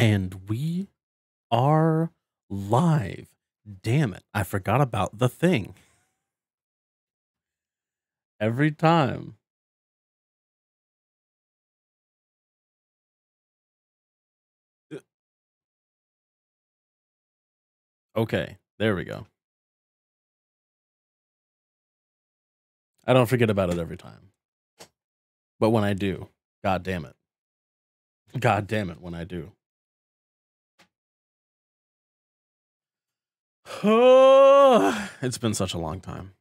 And we are live. Damn it. I forgot about the thing. Every time. Okay, there we go. I don't forget about it every time. But when I do, god damn it. God damn it when I do. Oh, it's been such a long time.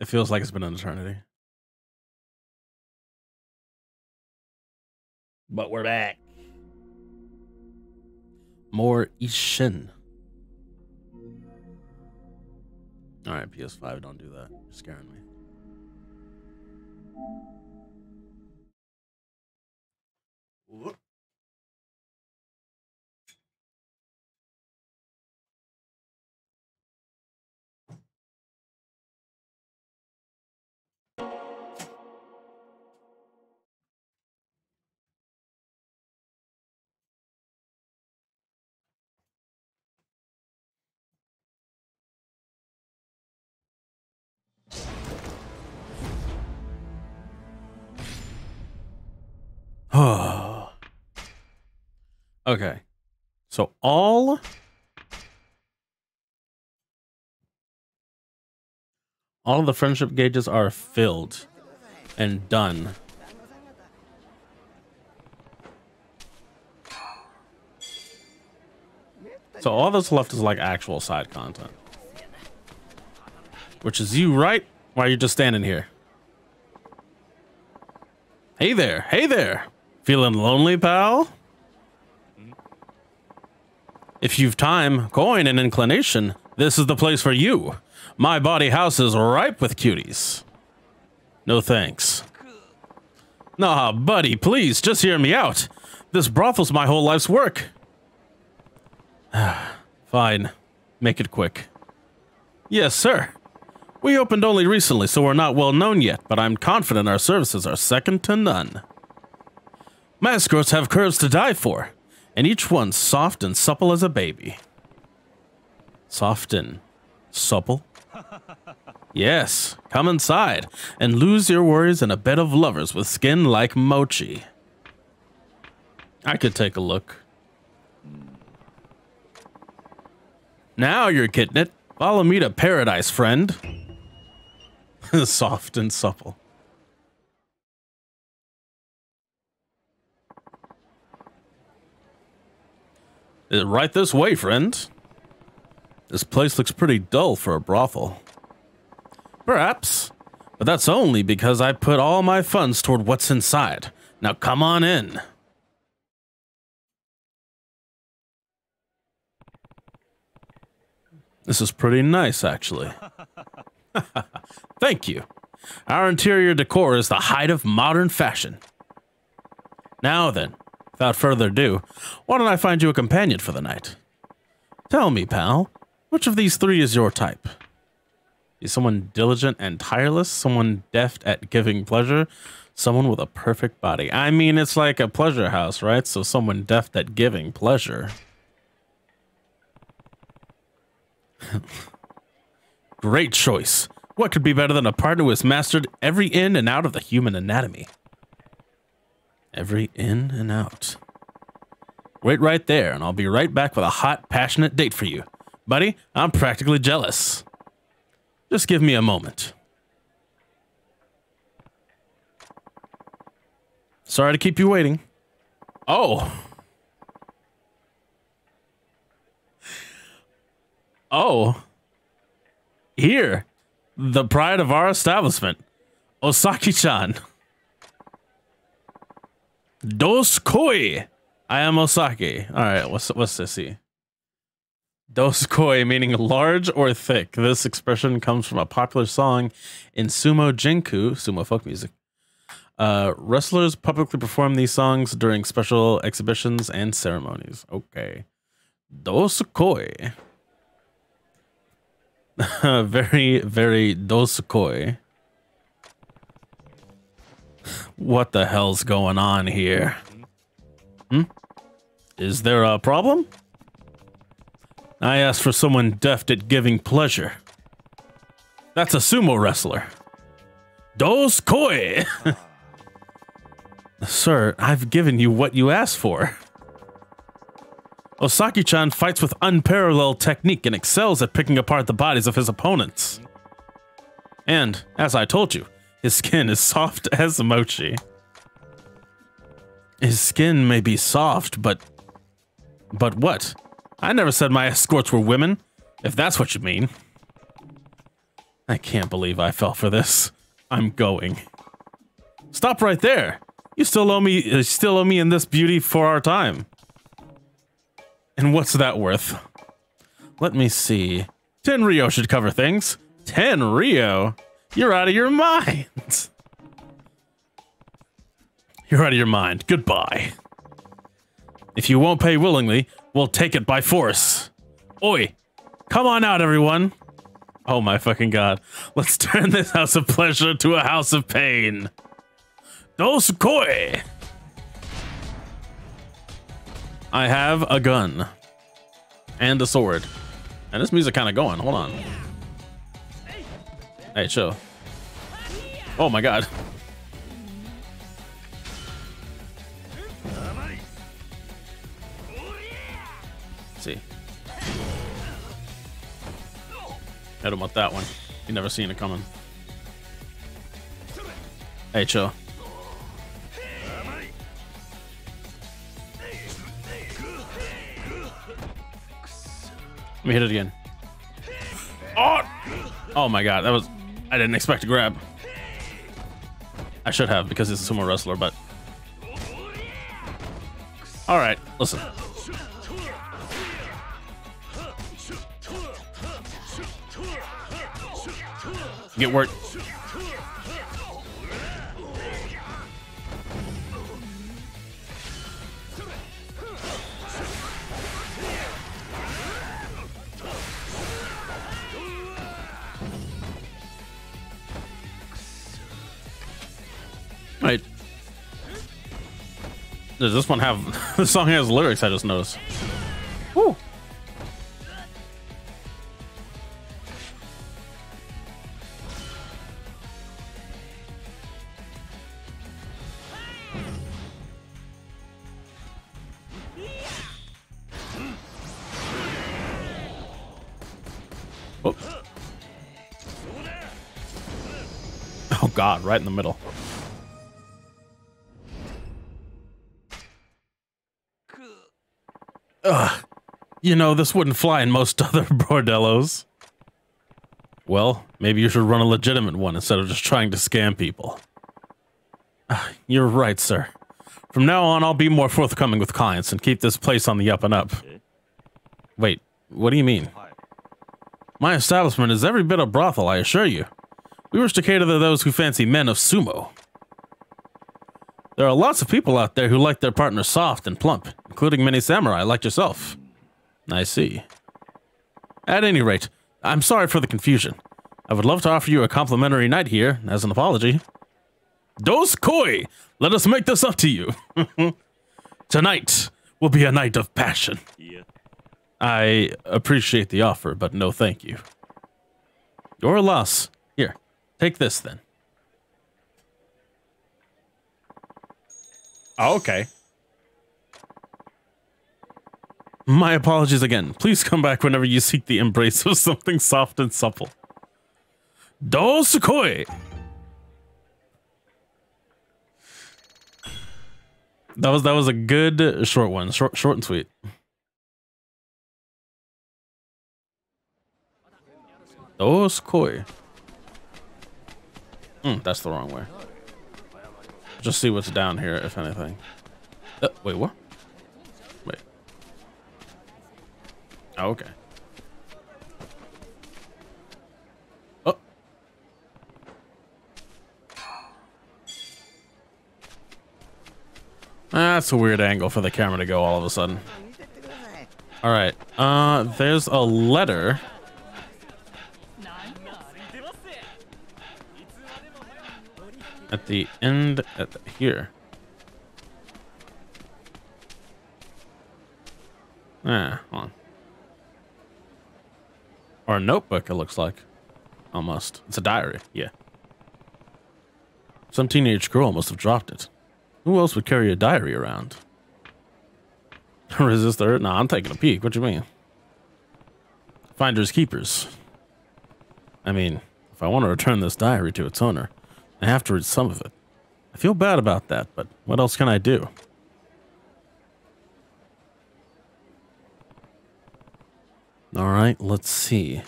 It feels like it's been an eternity. But we're back. More Ishin. All right, PS5, don't do that. You're scaring me. Whoop. okay. So all all of the friendship gauges are filled and done. So all that's left is like actual side content. Which is you, right? Why are you just standing here? Hey there. Hey there. Feeling lonely, pal? If you've time, coin, and inclination, this is the place for you. My body house is ripe with cuties. No thanks. Nah, buddy, please, just hear me out. This brothel's my whole life's work. Fine. Make it quick. Yes, sir. We opened only recently, so we're not well known yet, but I'm confident our services are second to none. My escorts have curves to die for, and each one soft and supple as a baby. Soft and supple? Yes, come inside and lose your worries in a bed of lovers with skin like mochi. I could take a look. Now you're getting it. Follow me to paradise, friend. Soft and supple. Right this way, friend. This place looks pretty dull for a brothel. Perhaps, but that's only because I put all my funds toward what's inside. Now come on in. This is pretty nice, actually. Thank you. Our interior decor is the height of modern fashion. Now then, without further ado, why don't I find you a companion for the night? Tell me, pal, which of these three is your type? Is someone diligent and tireless, someone deft at giving pleasure, someone with a perfect body? I mean, it's like a pleasure house, right? So someone deft at giving pleasure. Great choice. What could be better than a partner who has mastered every in and out of the human anatomy? Every in and out. Wait right there, and I'll be right back with a hot, passionate date for you. Buddy, I'm practically jealous. Just give me a moment. Sorry to keep you waiting. Oh. Oh. Here. The pride of our establishment. Osaki-chan. Dos koi. I am Osaki. All right, what's what's this here? Dos koi meaning large or thick. This expression comes from a popular song in sumo jinku, sumo folk music. Uh, wrestlers publicly perform these songs during special exhibitions and ceremonies. Okay. Dos koi. very, very dos koi. What the hell's going on here? Hmm? Is there a problem? I asked for someone deft at giving pleasure. That's a sumo wrestler. Dos koi! Sir, I've given you what you asked for. Osaki-chan fights with unparalleled technique and excels at picking apart the bodies of his opponents. And, as I told you, his skin is soft as mochi. His skin may be soft, but... But what? I never said my escorts were women, if that's what you mean. I can't believe I fell for this. I'm going. Stop right there. You still owe me, you still owe me in this beauty for our time. And what's that worth? Let me see. 10 ryo should cover things. 10 ryo? You're out of your mind. You're out of your mind. Goodbye. If you won't pay willingly, we'll take it by force. Oi! Come on out, everyone! Oh my fucking god. Let's turn this house of pleasure to a house of pain. Dos koi! I have a gun. And a sword. And this music kind of going. Hold on. Hey, chill. Oh my god. I don't want that one. You never seen it coming. Hey, chill. Let me hit it again. Oh! Oh my god, that was... I didn't expect to grab. I should have because it's a sumo wrestler, but... Alright, listen. Get work. Right. Does this one have the song has lyrics I just noticed? God, right in the middle. Ugh. You know, this wouldn't fly in most other bordellos. Well, maybe you should run a legitimate one instead of just trying to scam people. You're right, sir. From now on, I'll be more forthcoming with clients and keep this place on the up and up. Wait, what do you mean? My establishment is every bit a brothel, I assure you. We wish to cater to those who fancy men of sumo. There are lots of people out there who like their partner soft and plump, including many samurai like yourself. I see. At any rate, I'm sorry for the confusion. I would love to offer you a complimentary night here as an apology. Dos koi! Let us make this up to you. Tonight will be a night of passion. Yeah. I appreciate the offer, but no thank you. Your loss. Here, take this then. Oh, okay. My apologies again. Please come back whenever you seek the embrace of something soft and supple. Dos koi! That was that was a good short one. Short short and sweet. Dos Hmm, that's the wrong way. Just see what's down here, if anything. Uh, wait, what? Wait. Oh, okay. Oh. That's a weird angle for the camera to go all of a sudden. All right. Uh, there's a letter. At the end, at the, here. Eh, hold on. Or a notebook, it looks like. Almost. It's a diary, yeah. Some teenage girl must have dropped it. Who else would carry a diary around? Resist the No, I'm taking a peek. What you mean? Finders keepers. I mean, if I want to return this diary to its owner, Read some of it. I feel bad about that, but what else can I do? All right, let's see.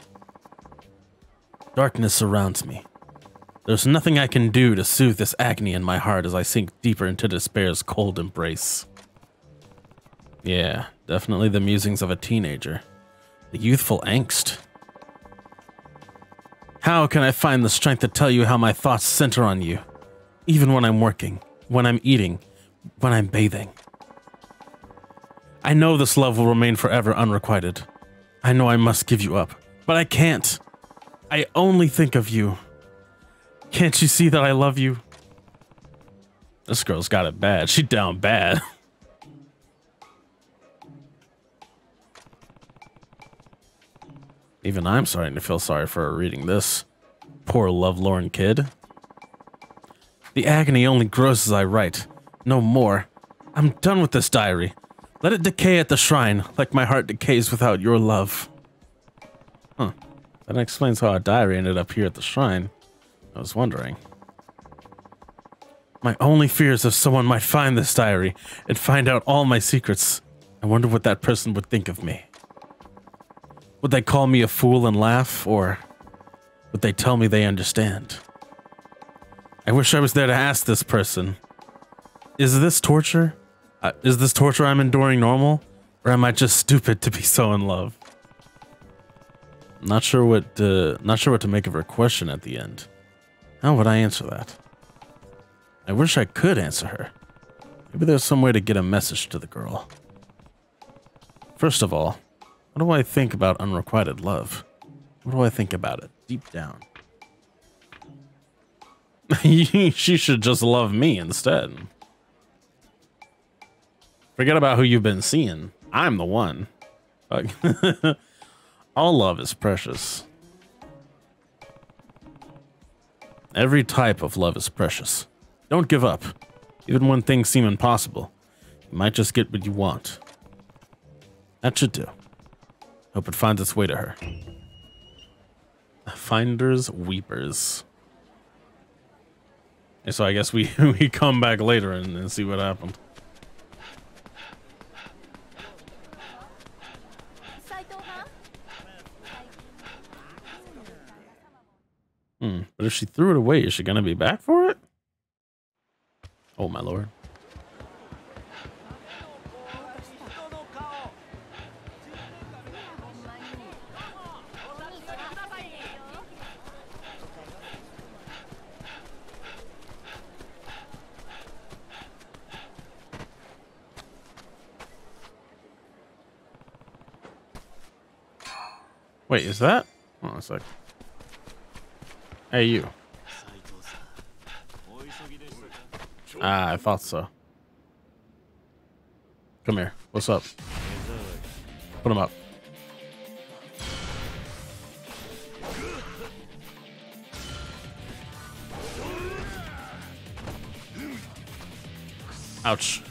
Darkness surrounds me. There's nothing I can do to soothe this agony in my heart as I sink deeper into despair's cold embrace. Yeah, definitely the musings of a teenager. The youthful angst. How can I find the strength to tell you how my thoughts center on you? Even when I'm working, when I'm eating, when I'm bathing. I know this love will remain forever unrequited. I know I must give you up, but I can't. I only think of you. Can't you see that I love you? This girl's got it bad. She down bad. Even I'm starting to feel sorry for reading this. Poor lovelorn kid. The agony only grows as I write. No more. I'm done with this diary. Let it decay at the shrine, like my heart decays without your love. Huh. That explains how our diary ended up here at the shrine. I was wondering. My only fear is if someone might find this diary and find out all my secrets. I wonder what that person would think of me. Would they call me a fool and laugh, or would they tell me they understand? I wish I was there to ask this person. Is this torture? Uh, is this torture I'm enduring normal? Or am I just stupid to be so in love? Not sure what uh, not sure what to make of her question at the end. How would I answer that? I wish I could answer her. Maybe there's some way to get a message to the girl. First of all, what do I think about unrequited love? What do I think about it deep down? she should just love me instead. Forget about who you've been seeing. I'm the one. All love is precious. Every type of love is precious. Don't give up. Even when things seem impossible, you might just get what you want. That should do. Hope it finds its way to her. Finders Weepers. And so I guess we, we come back later and, and see what happened. Hmm. But if she threw it away, is she gonna be back for it? Oh my lord. Wait, is that? Hold on a sec. Hey, you. Ah, I thought so. Come here. What's up? Put him up. Ouch.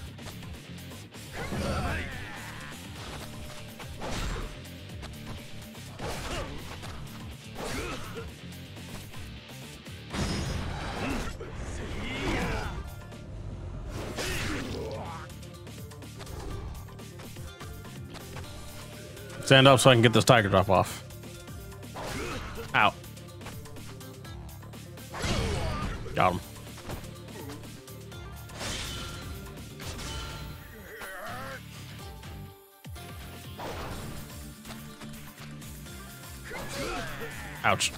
Stand up so I can get this tiger drop off. Out. Got him. Ouch.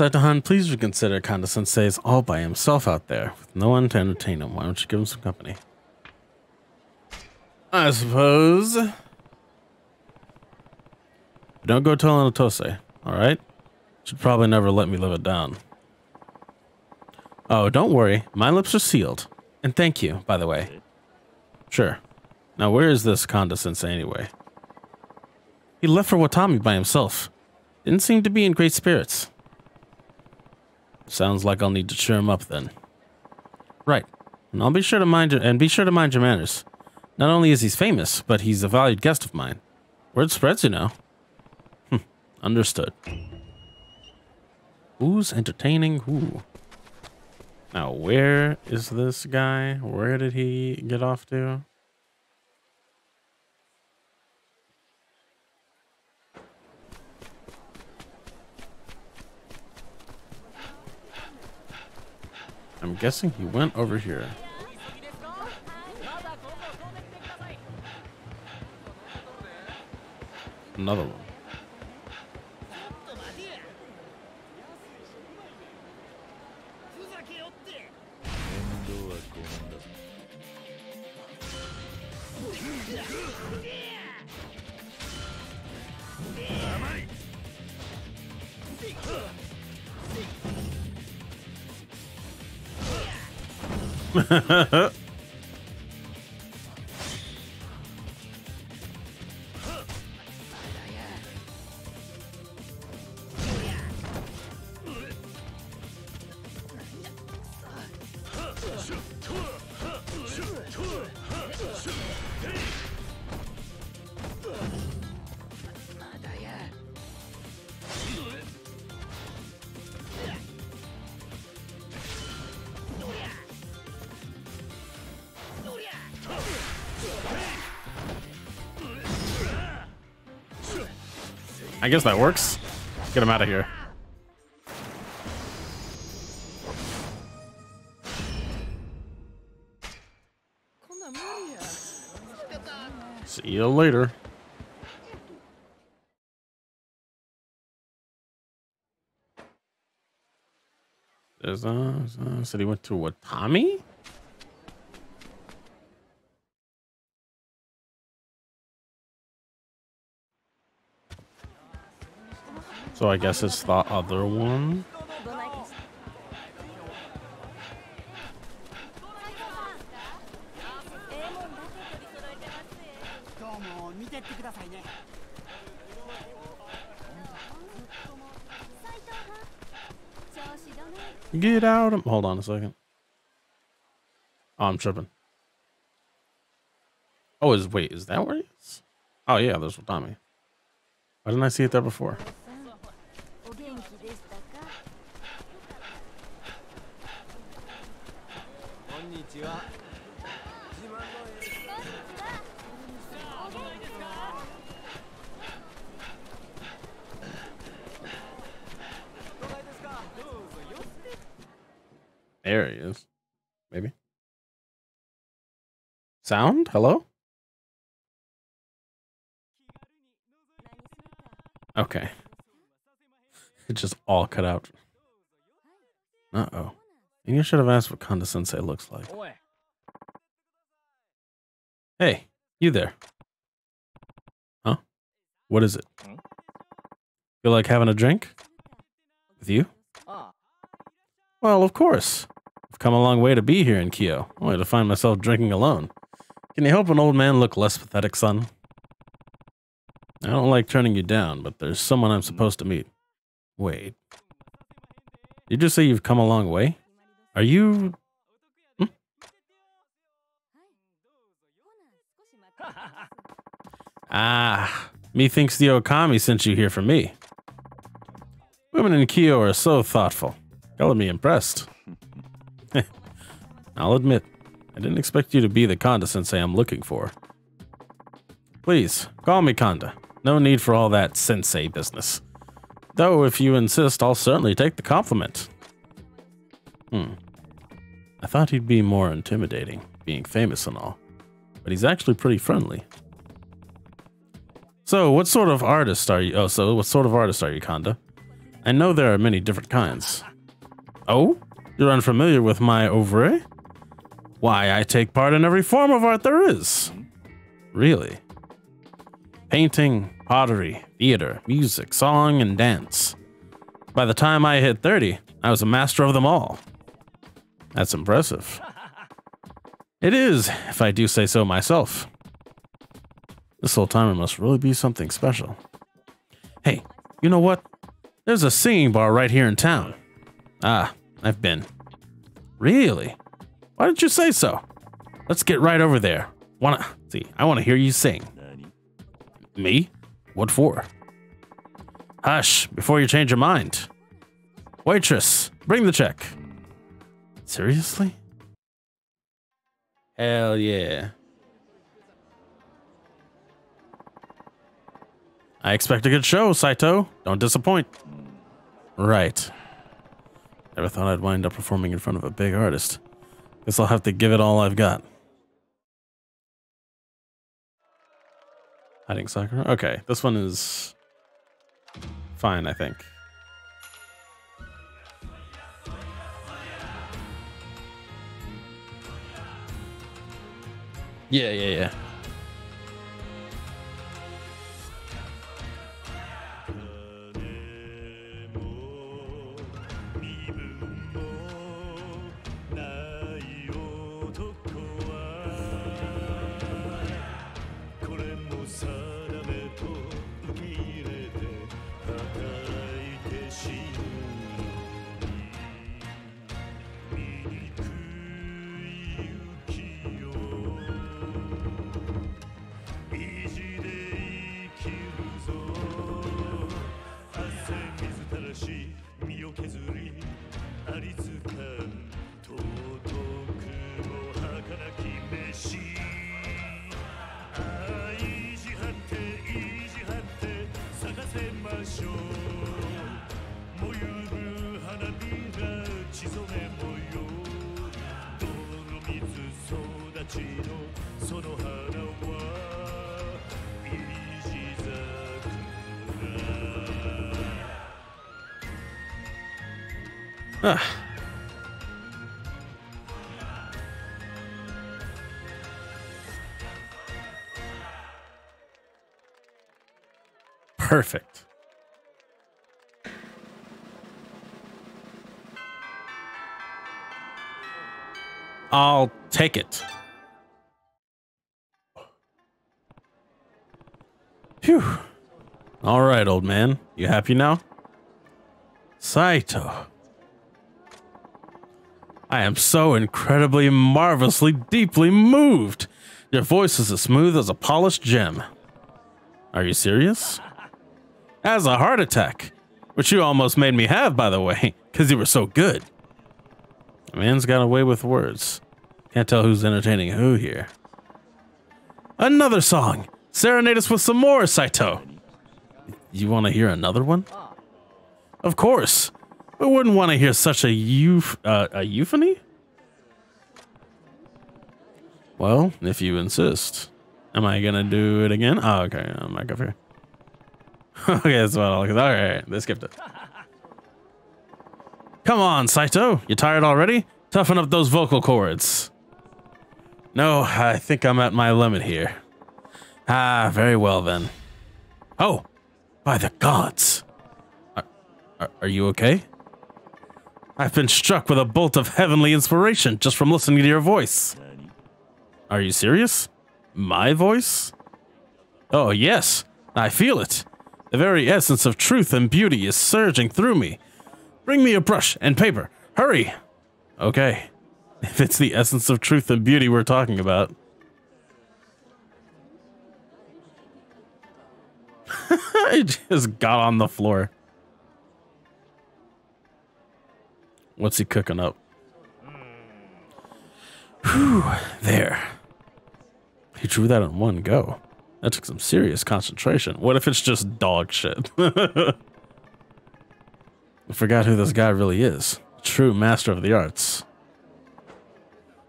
Uh, Saitohan, please reconsider Kanda Sensei all by himself out there, with no one to entertain him. Why don't you give him some company? I suppose. Don't go telling Otose, alright? Should probably never let me live it down. Oh, don't worry. My lips are sealed. And thank you, by the way. Sure. Now, where is this Kanda Sensei anyway? He left for Watami by himself. Didn't seem to be in great spirits. Sounds like I'll need to cheer him up then. Right. And I'll be sure to mind your and be sure to mind your manners. Not only is he famous, but he's a valued guest of mine. Word spreads, you know. Hmm. Understood. Who's entertaining who? Now, where is this guy? Where did he get off to? I'm guessing he went over here. Another one. I guess that works. Get him out of here. See you later. There's a uh, said he went to what So I guess it's the other one. Get out of- hold on a second. Oh, I'm tripping. Oh, is wait, is that where he is? Oh yeah, there's Tommy. Why didn't I see it there before? There he is. Maybe. Sound? Hello? Okay. It just all cut out. Uh-oh. Maybe I should have asked what Kanda Sensei looks like. Hey, you there. Huh? What is it? Hmm? Feel like having a drink? With you? Ah. Well, of course. I've come a long way to be here in Kyo, only to find myself drinking alone. Can you help an old man look less pathetic, son? I don't like turning you down, but there's someone I'm supposed to meet. Wait. Did you just say you've come a long way? Are you... Hmm? Ah, methinks the Okami sent you here for me. Women in Kyo are so thoughtful. Color me impressed. I'll admit, I didn't expect you to be the Kanda sensei I'm looking for. Please, call me Kanda. No need for all that sensei business. Though, if you insist, I'll certainly take the compliment. Hmm. I thought he'd be more intimidating, being famous and all. But he's actually pretty friendly. So, what sort of artist are you? Oh, so what sort of artist are you, Kanda? I know there are many different kinds. Oh? You're unfamiliar with my oeuvre? Why, I take part in every form of art there is. Really? Painting, pottery, theater, music, song, and dance. By the time I hit 30, I was a master of them all. That's impressive. It is, if I do say so myself. This old timer must really be something special. Hey, you know what? There's a singing bar right here in town. Ah, I've been. Really? Why didn't you say so? Let's get right over there. Wanna see? I want to hear you sing. Me? What for? Hush, before you change your mind. Waitress, bring the check. Seriously? Hell yeah. I expect a good show, Saito. Don't disappoint. Right. Never thought I'd wind up performing in front of a big artist. Guess I'll have to give it all I've got. Hiding Sakura? Okay, this one is fine, I think. Yeah, yeah, yeah. Perfect. I'll take it. Phew. All right, old man. You happy now? Saito. I am so incredibly, marvelously, deeply moved. Your voice is as smooth as a polished gem. Are you serious? As a heart attack, which you almost made me have, by the way, because you were so good. A man's got away with words. Can't tell who's entertaining who here. Another song. Serenade us with some more, Saito. You want to hear another one? Of course. We wouldn't want to hear such a euf uh, a euphony. Well, if you insist. Am I gonna do it again? Oh, okay. I'm not here. okay, that's what I'll. All right, they skipped it. Come on, Saito. You tired already? Toughen up those vocal cords. No, I think I'm at my limit here. Ah, very well then. Oh, by the gods. Are, are, are you okay? I've been struck with a bolt of heavenly inspiration just from listening to your voice. Are you serious? My voice? Oh, yes. I feel it. The very essence of truth and beauty is surging through me. Bring me a brush and paper. Hurry! Okay. If it's the essence of truth and beauty we're talking about. I just got on the floor. What's he cooking up? Whew, there. He drew that in one go. That took some serious concentration. What if it's just dog shit? I forgot who this guy really is. True master of the arts.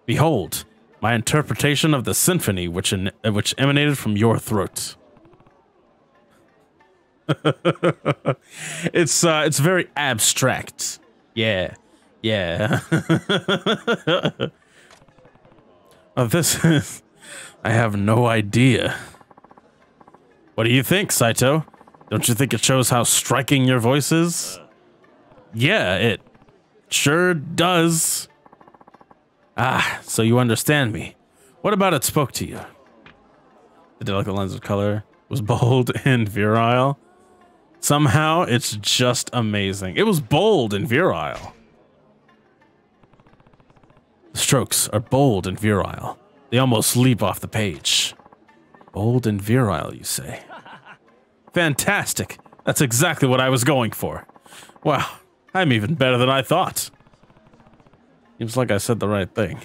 Behold, my interpretation of the symphony which, in, uh, which emanated from your throat. it's uh, it's very abstract. Yeah, yeah. oh, this is. I have no idea. What do you think, Saito? Don't you think it shows how striking your voice is? Yeah, it sure does. Ah, so you understand me. What about it spoke to you? The delicate lines of color was bold and virile. Somehow, it's just amazing. It was bold and virile. The strokes are bold and virile. They almost leap off the page. Bold and virile, you say? Fantastic. That's exactly what I was going for. Wow, I'm even better than I thought. Seems like I said the right thing.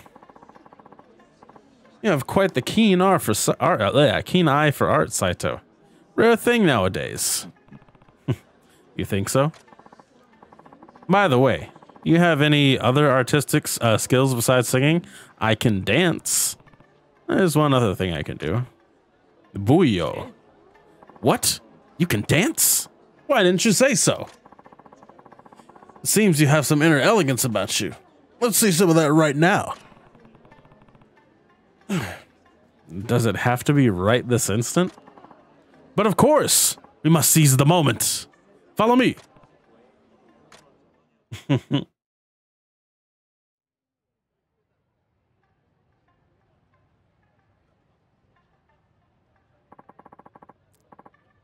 You have quite the keen eye for art. Uh, keen eye for art, Saito. Rare thing nowadays. you think so? By the way, you have any other artistic uh, skills besides singing? I can dance. There's one other thing I can do. Buyo. What? You can dance? Why didn't you say so? It seems you have some inner elegance about you. Let's see some of that right now. Does it have to be right this instant? But of course, we must seize the moment. Follow me.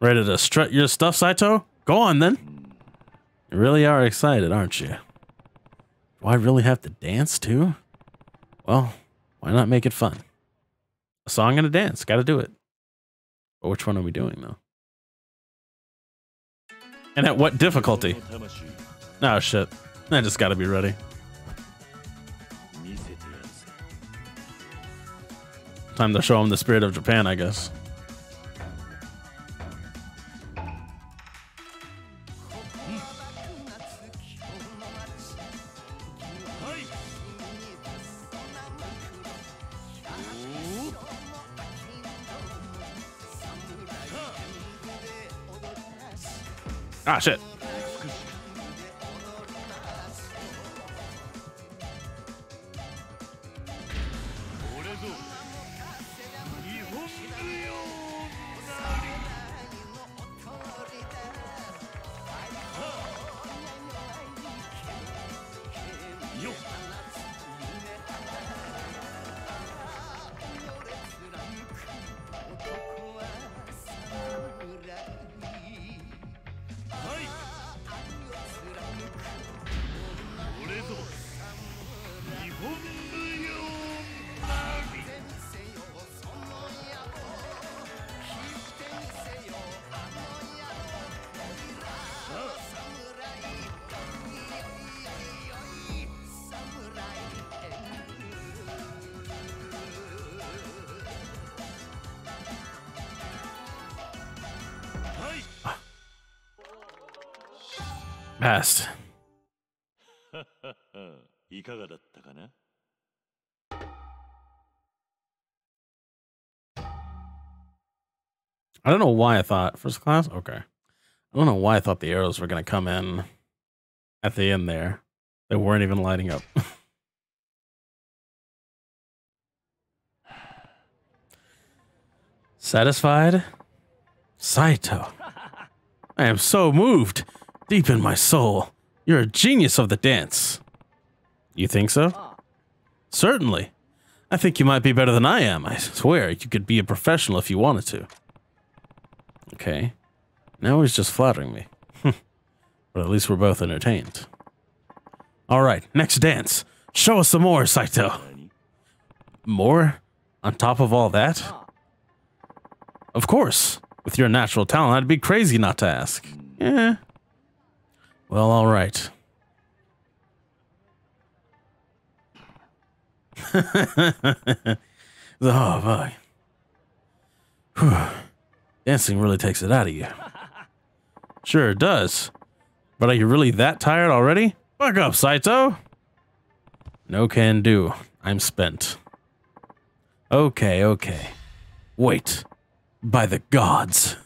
Ready to strut your stuff, Saito? Go on then. You really are excited, aren't you? Do I really have to dance too? Well, why not make it fun? A song and a dance, gotta do it. But which one are we doing though? And at what difficulty? Oh shit. I just gotta be ready. Time to show him the spirit of Japan, I guess. Ah, shit. I don't know why I thought first class. Okay, I don't know why I thought the arrows were gonna come in at the end there. They weren't even lighting up. Satisfied, Saito. I am so moved deep in my soul. You're a genius of the dance. You think so? Certainly. I think you might be better than I am. I swear, you could be a professional if you wanted to. Okay. Now he's just flattering me. but at least we're both entertained. Alright, next dance. Show us some more, Saito. More? On top of all that? Of course. With your natural talent, I'd be crazy not to ask. Yeah, well, all right. oh, boy. Whew. Dancing really takes it out of you. Sure it does. But are you really that tired already? Fuck up, Saito. No can do. I'm spent. Okay, okay. Wait. By the gods.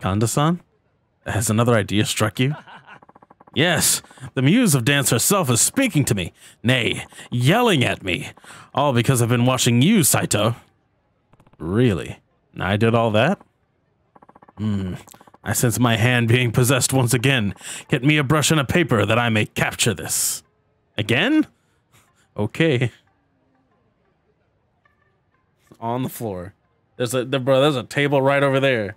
Kanda-san? Has another idea struck you? Yes, the muse of dance herself is speaking to me, nay, yelling at me. All because I've been watching you, Saito. Really? I did all that? Hmm. I sense my hand being possessed once again. Get me a brush and a paper that I may capture this. Again? Okay. On the floor. There's a bro, there's a table right over there.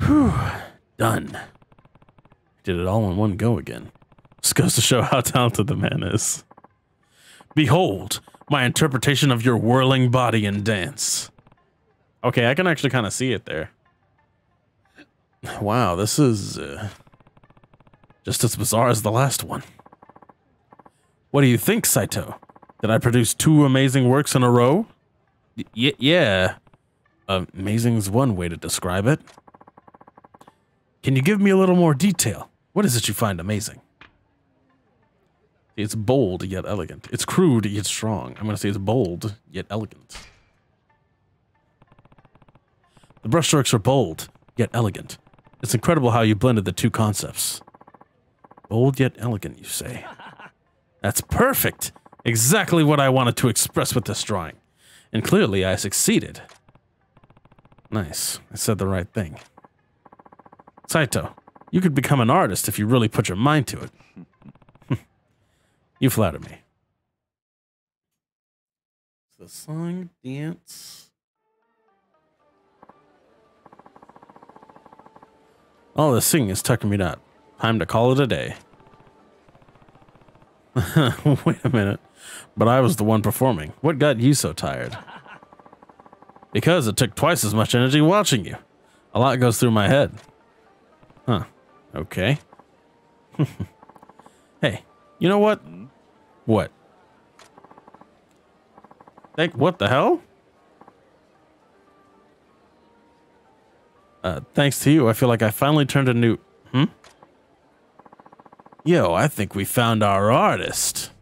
Whew. Done. Did it all in one go again. This goes to show how talented the man is. Behold, my interpretation of your whirling body and dance. Okay, I can actually kind of see it there. Wow, this is uh, just as bizarre as the last one. What do you think, Saito? Did I produce two amazing works in a row? Y yeah. Amazing's one way to describe it. Can you give me a little more detail? What is it you find amazing? It's bold yet elegant. It's crude yet strong. I'm going to say it's bold yet elegant. The brushstrokes are bold yet elegant. It's incredible how you blended the two concepts. Bold yet elegant, you say? That's perfect! Exactly what I wanted to express with this drawing. And clearly I succeeded. Nice. I said the right thing. Saito, you could become an artist if you really put your mind to it. you flatter me. The song, dance. All this singing is tucking me out. Time to call it a day. Wait a minute. But I was the one performing. What got you so tired? Because it took twice as much energy watching you. A lot goes through my head. Huh. Okay. hey, you know what? What? Like, what the hell? Uh, thanks to you, I feel like I finally turned a new... Hmm? Yo, I think we found our artist.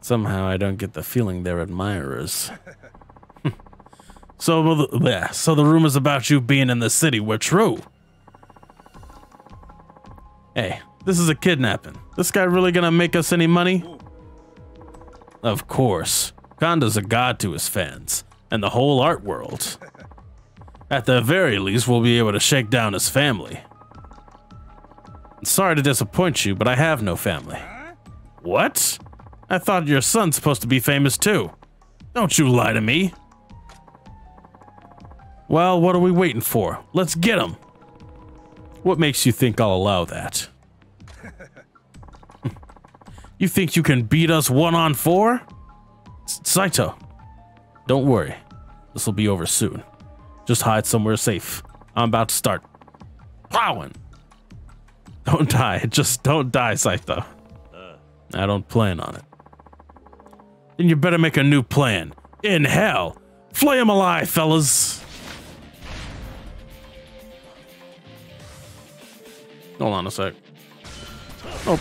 Somehow I don't get the feeling they're admirers. so, the, so the rumors about you being in the city were true. Hey, this is a kidnapping. This guy really gonna make us any money? Of course. Kanda's a god to his fans, and the whole art world. At the very least, we'll be able to shake down his family. Sorry to disappoint you, but I have no family. What? I thought your son's supposed to be famous too. Don't you lie to me. Well, what are we waiting for? Let's get him. What makes you think I'll allow that? you think you can beat us one on four? Saito, don't worry. This will be over soon. Just hide somewhere safe. I'm about to start plowing. Don't die. Just don't die, Saito. I don't plan on it. Then you better make a new plan. In hell. Flay him alive, fellas. Hold on a sec. Oh.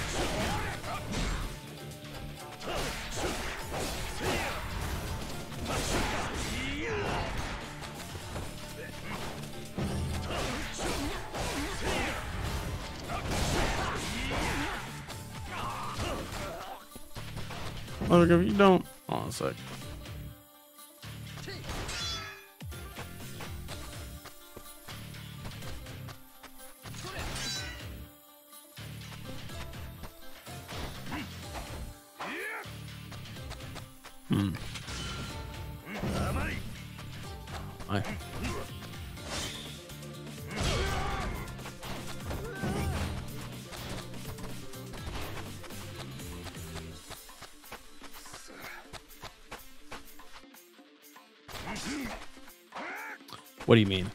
Look, if you don't... Hold on a sec. Hmm. I. What do you mean?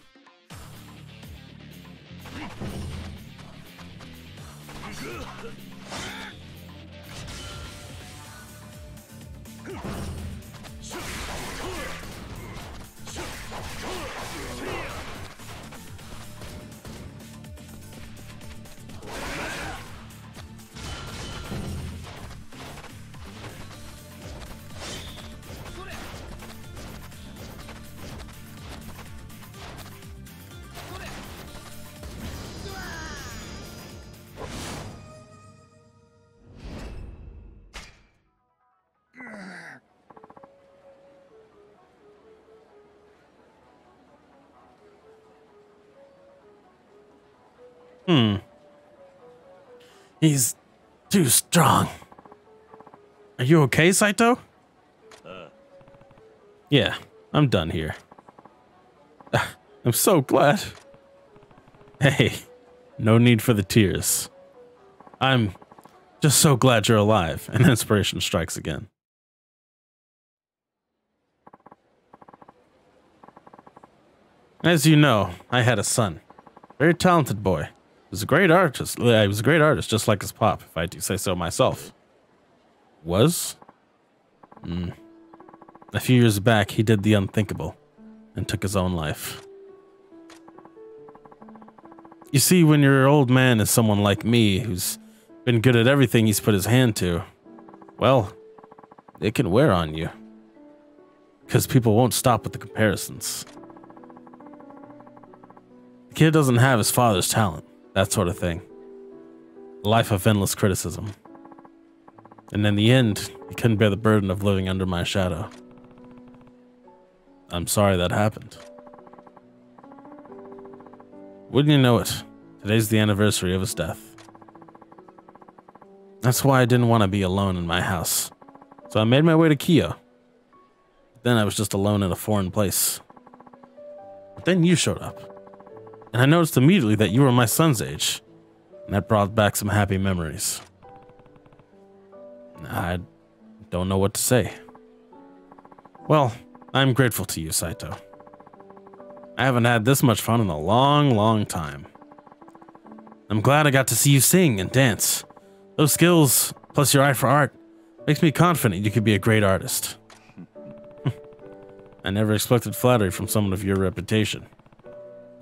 He's too strong. Are you okay, Saito? Uh. Yeah, I'm done here. I'm so glad. Hey, no need for the tears. I'm just so glad you're alive. And inspiration strikes again. As you know, I had a son. Very talented boy. Was a great artist. He was a great artist, just like his pop, if I do say so myself. Was? Hmm. A few years back, he did the unthinkable and took his own life. You see, when your old man is someone like me who's been good at everything he's put his hand to, well, it can wear on you. Because people won't stop with the comparisons. The kid doesn't have his father's talent, that sort of thing. Life of endless criticism. And in the end, he couldn't bear the burden of living under my shadow. I'm sorry that happened. Wouldn't you know it, today's the anniversary of his death. That's why I didn't want to be alone in my house. So I made my way to Kyo. Then I was just alone in a foreign place. But then you showed up and I noticed immediately that you were my son's age, and that brought back some happy memories. I don't know what to say. Well, I'm grateful to you, Saito. I haven't had this much fun in a long, long time. I'm glad I got to see you sing and dance. Those skills, plus your eye for art, makes me confident you could be a great artist. I never expected flattery from someone of your reputation.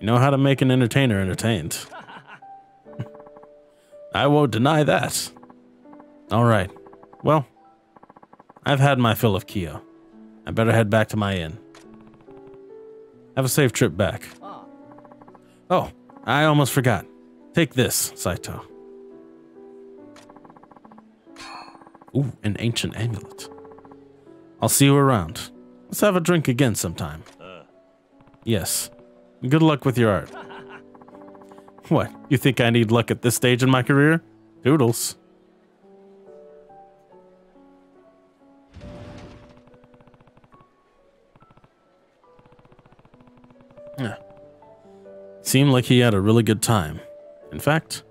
You know how to make an entertainer entertained. I won't deny that. All right. Well, I've had my fill of Kyo. I better head back to my inn. Have a safe trip back. Oh, I almost forgot. Take this, Saito. Ooh, an ancient amulet. I'll see you around. Let's have a drink again sometime. Uh. Yes, Good luck with your art. What, you think I need luck at this stage in my career? Doodles. Yeah. Seemed like he had a really good time. In fact,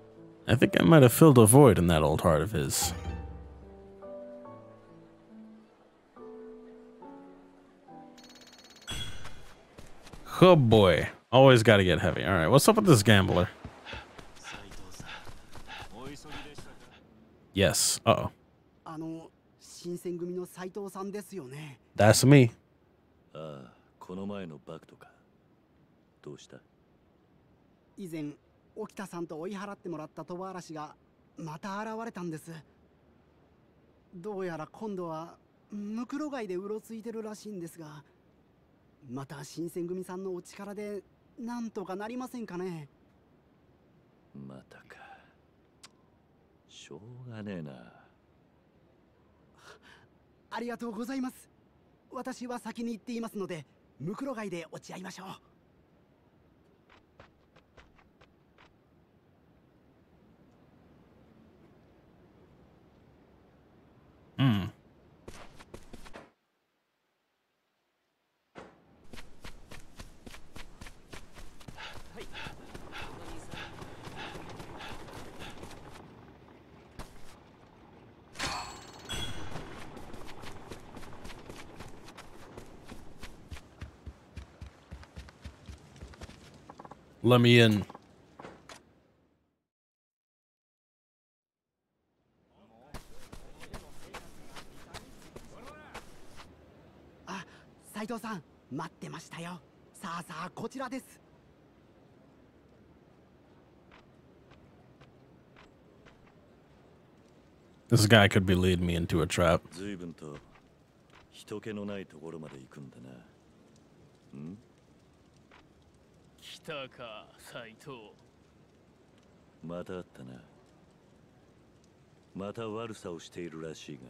I think I might have filled a void in that old heart of his. Oh boy. Always got to get heavy. All right, what's up with this gambler? Yes. Uh oh. That's me. ああ、この前のバグとか。どうした以前、沖田さんと追い払ってもらった鳥羽嵐がまた現れたんです。どうやら今度はムクロ街でうろついてるらしいんですが、また新選組さんのお力で なんとかなりませんかね？またか。しょうがねえな。ありがとうございます。私は先に行っていますのでムクロ街で落ち合いましょう。うん Let me in. Ah, Saito-san, This guy could be leading me into a trap. 随分と人気のないところまで行くんだな。ん たか斎藤。またあったな。また悪さをしているらしいが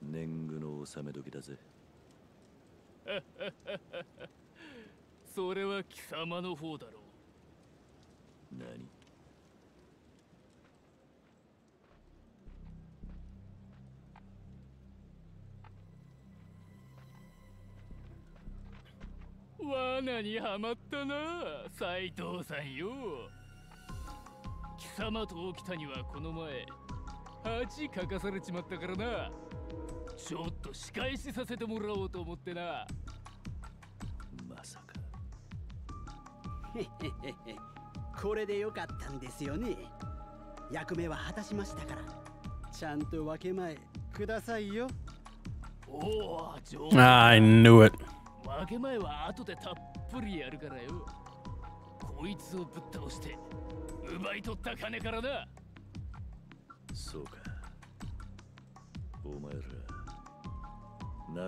年貢の納め時だぜ。それは貴様の方だろ何？罠にはまったな斎藤さんよ。貴様と沖田にはこの前恥かかされちまったからな。ちょっと仕返しさせてもらおうと思ってな。まさか。へへへへ。これでよかったんですよね。役目は果たしましたから。ちゃんと分け前くださいよ。おお上 I knew it. 分け前は後でたっぷりやるからよこいつをぶっ倒して奪い取った金からなそうかお前ら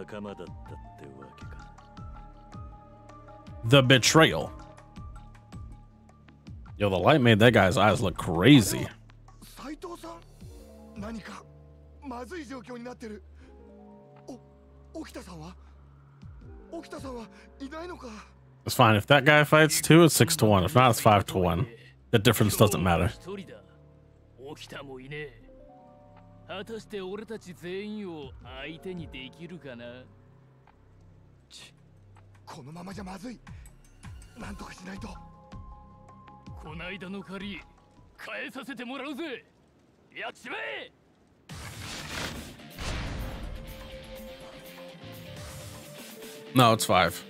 仲間だったってわけか The betrayal. Yo, the light made that guy's eyes look crazy. 斉藤さん何かまずい状況になってるお沖田さんは It's fine. If that guy fights too, it's 6 to 1. If not, it's 5 to 1. The difference doesn't matter. 果たして俺たち全員を相手にできるかなこのままじゃまずいなんとかしないとこないだの借り返させてもらうぜやっちまえ No, it's 5.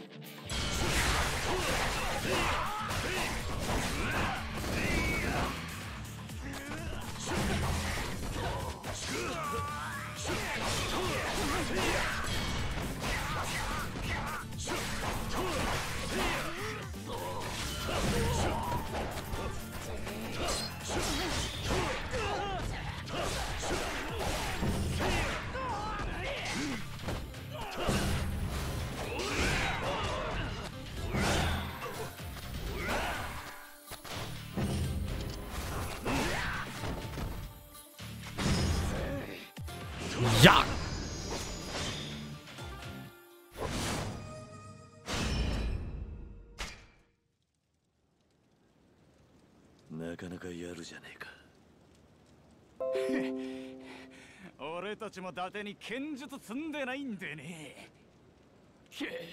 ちも伊達に剣術積んでないんでね。け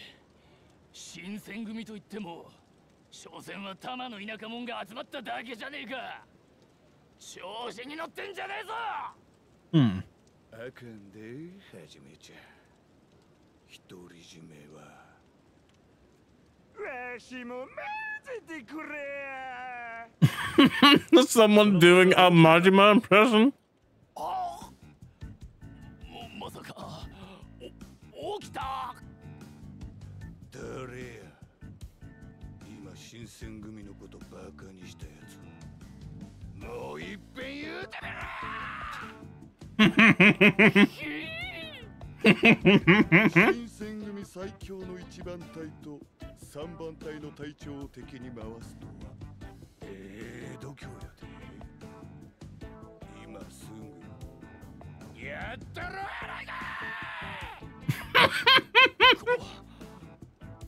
新選組といっても所詮は玉の田舎者が集まっただけじゃねえか。調子に乗ってんじゃねえぞ。Hmm. あかんではじめちゃん。独り占めは。わしも混ぜてくれ Someone doing a Majima impression? きた。誰や。今新選組のことバカにしたやつもういっぺん言うて新選組最強の一番隊と三番隊の隊長を敵に回すとは。ええ度胸やで。今すぐ。やったろやないか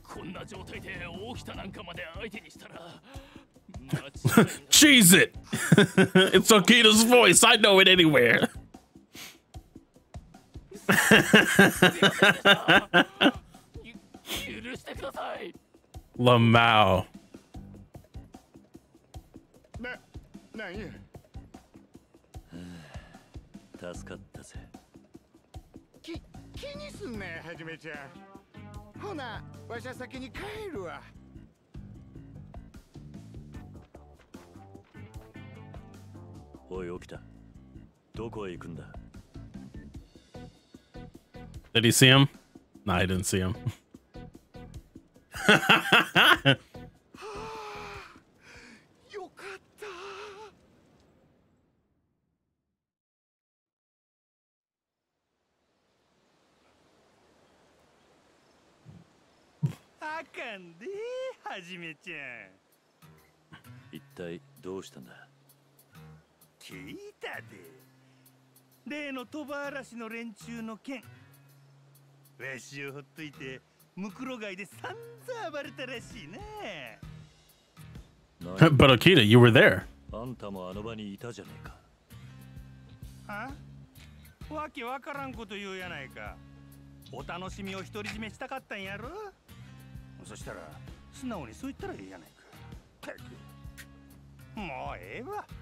ここんな状態で起きたなんかまで相手にしたら間違いなく Cheese it! it's Okita's voice. I know it anywhere. ゆ許してください Lamau. 気にすんなよはじめちゃんほな、わしゃ先に帰るわおい起きたどこへ行くんだ？Did he see him? No, he didn't see him. よかったあかんではじめちゃん一体どうしたんだ？聞いたで。例の鳥羽嵐の連中の件。わしをほっといてムクロ街で散々暴れたらしいな。but Akita, you were there. あんたもあの場にいたじゃねえか。はわけわからんこと言うやないか。お楽しみを独り占めしたかったんやろ？そしたら素直にそう言ったらええやないかったくもうええわ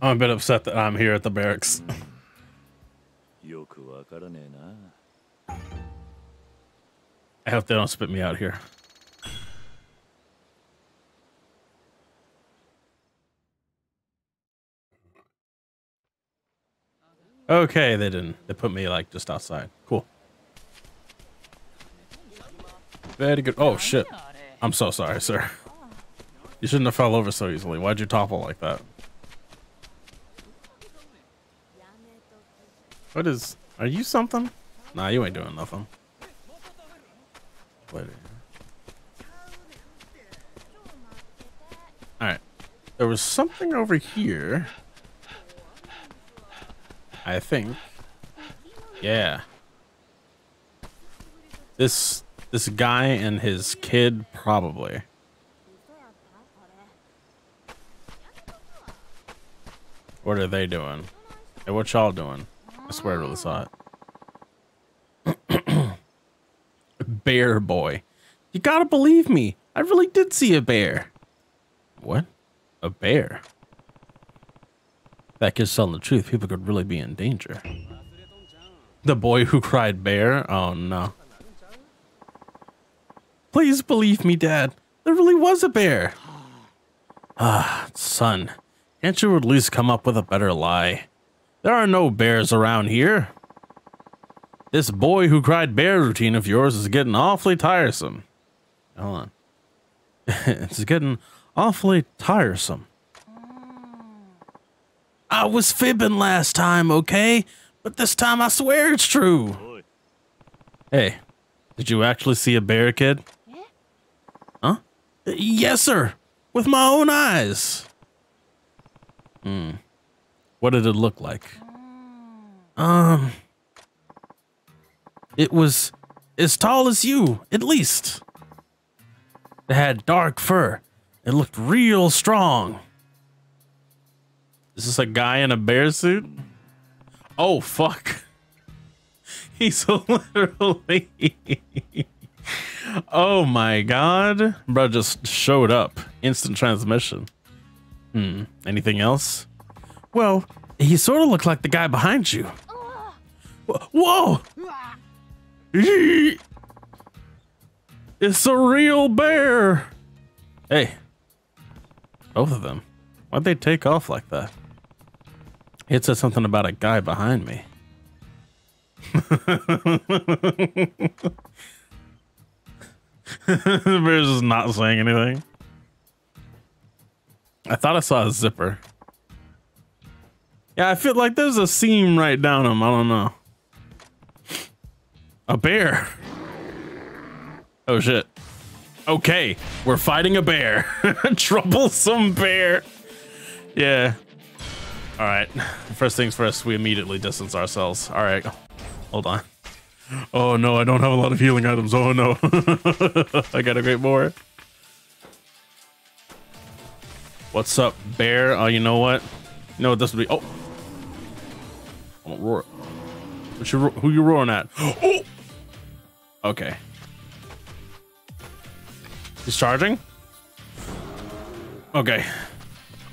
I'm a bit upset that I'm here at the barracks. よくわからねえな I hope they don't spit me out here. Okay, they didn't. They put me like just outside. Cool. Very good. Oh shit. I'm so sorry, sir. You shouldn't have fell over so easily. Why'd you topple like that? What is... Are you something? Nah, you ain't doing nothing. Alright. There was something over here. I think. Yeah. This this guy and his kid probably. What are they doing? Hey, what y'all doing? I swear I really saw it. bear boy. You gotta believe me. I really did see a bear. What? A bear? That kid's telling the truth. People could really be in danger. The boy who cried bear? Oh no. Please believe me, Dad. There really was a bear. Ah, son. Can't you at least come up with a better lie? There are no bears around here. This boy who cried bear routine of yours is getting awfully tiresome. Hold on. it's getting awfully tiresome. I was fibbing last time, okay? But this time I swear it's true. Hey, did you actually see a bear, kid? Yes, sir. With my own eyes. Hmm. What did it look like? Um. It was as tall as you, at least. It had dark fur. It looked real strong. Is this a guy in a bear suit? Oh, fuck. He's literally. Oh my god. Bro just showed up. Instant transmission. Hmm. Anything else? Well, he sort of looked like the guy behind you. Whoa! It's a real bear. Hey. Both of them. Why'd they take off like that? It said something about a guy behind me. the bear's just not saying anything. I thought I saw a zipper. Yeah, I feel like there's a seam right down him. I don't know. A bear. Oh shit. Okay, we're fighting a bear. Troublesome bear. Yeah. All right. First things first, we immediately distance ourselves. All right. Hold on. Oh no, I don't have a lot of healing items. Oh no. I got a great more. What's up, bear? Oh, you know what? You know what this would be? Oh. Don't roar. What you, ro- who you roaring at? Oh! Okay. He's charging? Okay.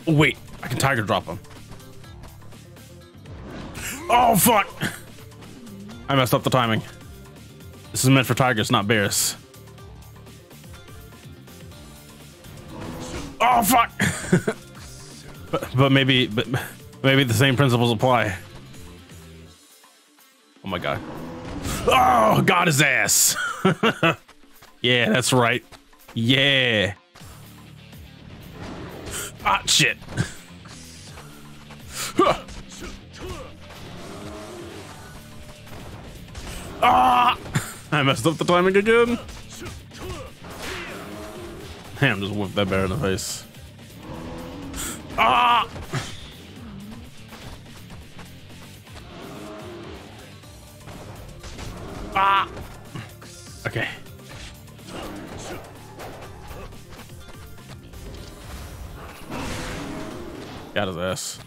Oh, wait. I can tiger drop him. Oh, fuck! I messed up the timing. This is meant for tigers, not bears. Oh, fuck! but, but maybe, but maybe the same principles apply. Oh my god. Oh, got his ass. yeah, that's right. Yeah. Ah, shit. Ah! I messed up the timing again. Damn, just whipped that bear in the face. Ah! Ah! Okay. Got his ass.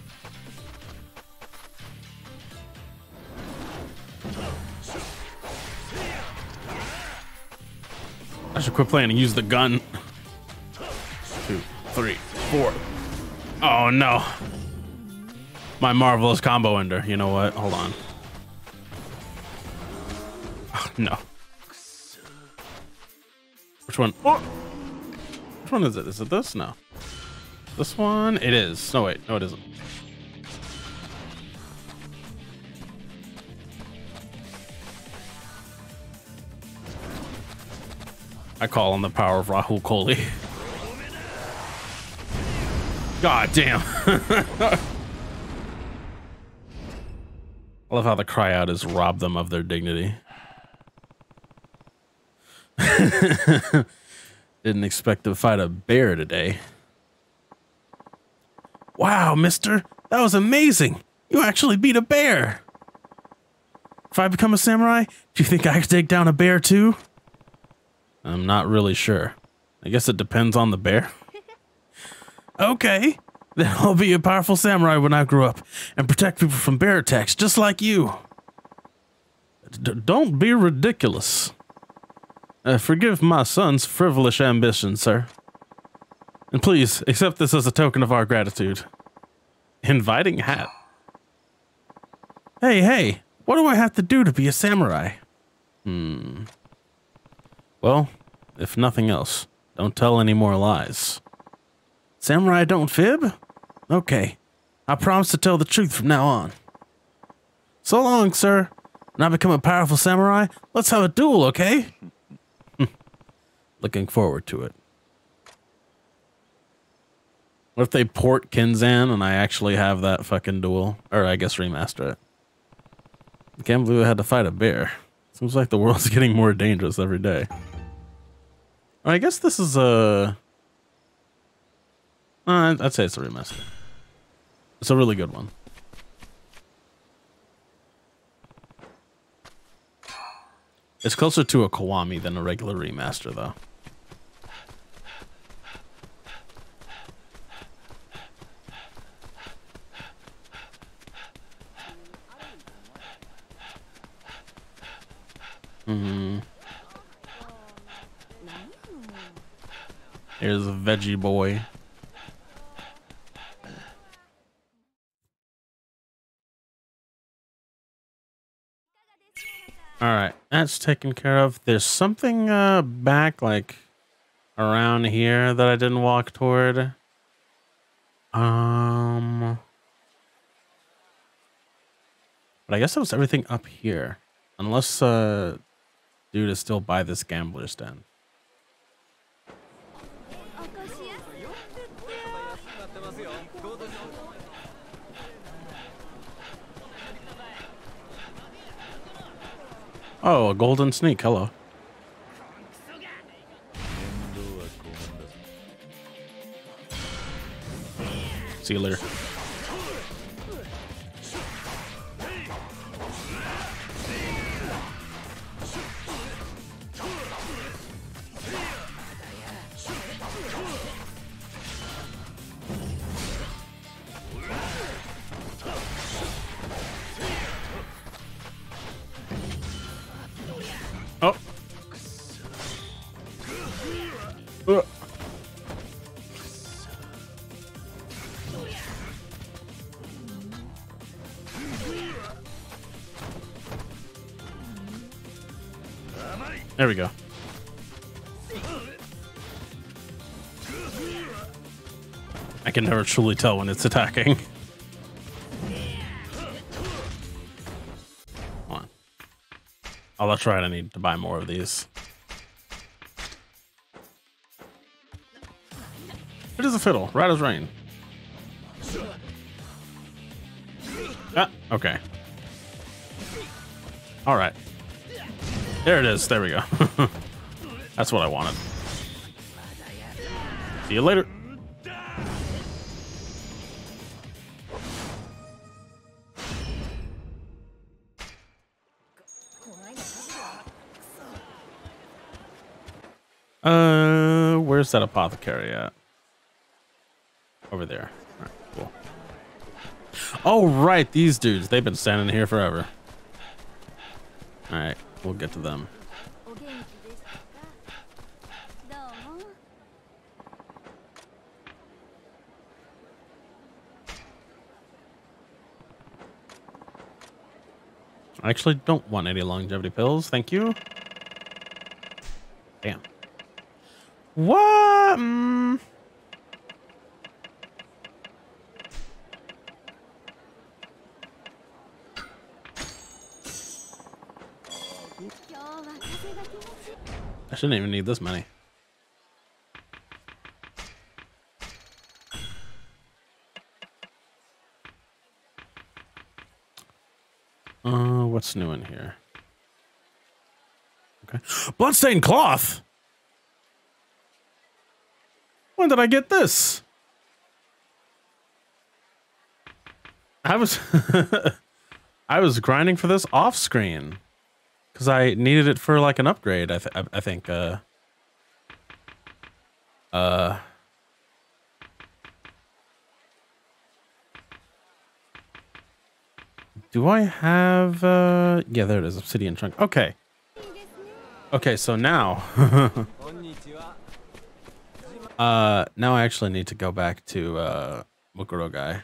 I should quit playing and use the gun. Two, three, four. Oh no. My marvelous combo ender. You know what? Hold on. Oh, no. Which one? Oh! Which one is it? Is it this? No. This one? It is. No, wait. No, it isn't. I call on the power of Rahul Kohli. God damn. I love how the cry out is rob them of their dignity. Didn't expect to fight a bear today. Wow, mister, that was amazing. You actually beat a bear. If I become a samurai, do you think I could take down a bear too? I'm not really sure. I guess it depends on the bear. okay, then I'll be a powerful samurai when I grow up and protect people from bear attacks just like you. D don't be ridiculous. Uh, forgive my son's frivolous ambition, sir. And please accept this as a token of our gratitude. Inviting hat. Hey, hey, what do I have to do to be a samurai? Hmm. Well, if nothing else, don't tell any more lies. Samurai don't fib? Okay. I promise to tell the truth from now on. So long, sir. When I become a powerful samurai, let's have a duel, okay? Looking forward to it. What if they port Kenzan and I actually have that fucking duel? Or I guess remaster it. Can't believe I had to fight a bear. Seems like the world's getting more dangerous every day. I guess this is a... Uh, I'd say it's a remaster. It's a really good one. It's closer to a Kiwami than a regular remaster, though. Hmm. Here's a veggie boy. All right, that's taken care of. There's something uh back like around here that I didn't walk toward. Um But I guess that was everything up here. Unless uh dude is still by this gambler's den. Oh, a golden snake! Hello. See you later. Uh. There we go. I can never truly tell when it's attacking. Come on. Oh, that's right. I need to buy more of these. Fiddle, right as rain. Ah, okay. All right. There it is. There we go. That's what I wanted. See you later. Uh, where's that apothecary at? Over there. All right, cool. Oh, right. These dudes, they've been standing here forever. All right, we'll get to them. I actually don't want any longevity pills. Thank you. Damn. What? Mm. Shouldn't even need this many. Uh, what's new in here? Okay. Bloodstained cloth! When did I get this? I was I was grinding for this off screen because I needed it for like an upgrade. I, th- I, think. Uh, uh, do I have? Uh, yeah, there it is. Obsidian trunk. Okay. Okay, so now. uh, now I actually need to go back to uh, Mukuro guy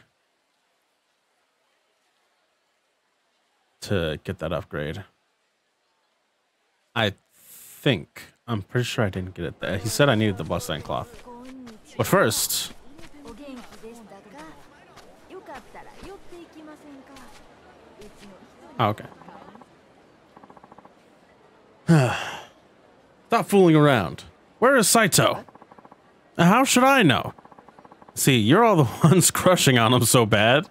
to get that upgrade. I think. I'm pretty sure I didn't get it there. He said I needed the Mustang cloth. But first... Oh, okay. Stop fooling around. Where is Saito? How should I know? See, you're all the ones crushing on him so bad.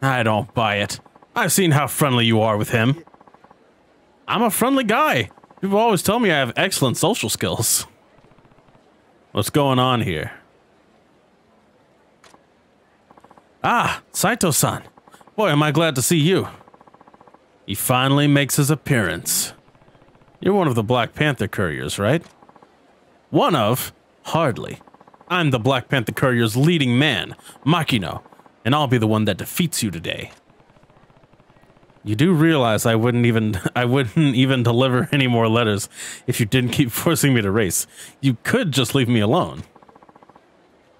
I don't buy it. I've seen how friendly you are with him. I'm a friendly guy. People always tell me I have excellent social skills. What's going on here? Ah, Saito-san. Boy, am I glad to see you. He finally makes his appearance. You're one of the Black Panther couriers, right? One of? Hardly. I'm the Black Panther courier's leading man, Makino, and I'll be the one that defeats you today. You do realize I wouldn't even I wouldn't even deliver any more letters if you didn't keep forcing me to race. You could just leave me alone.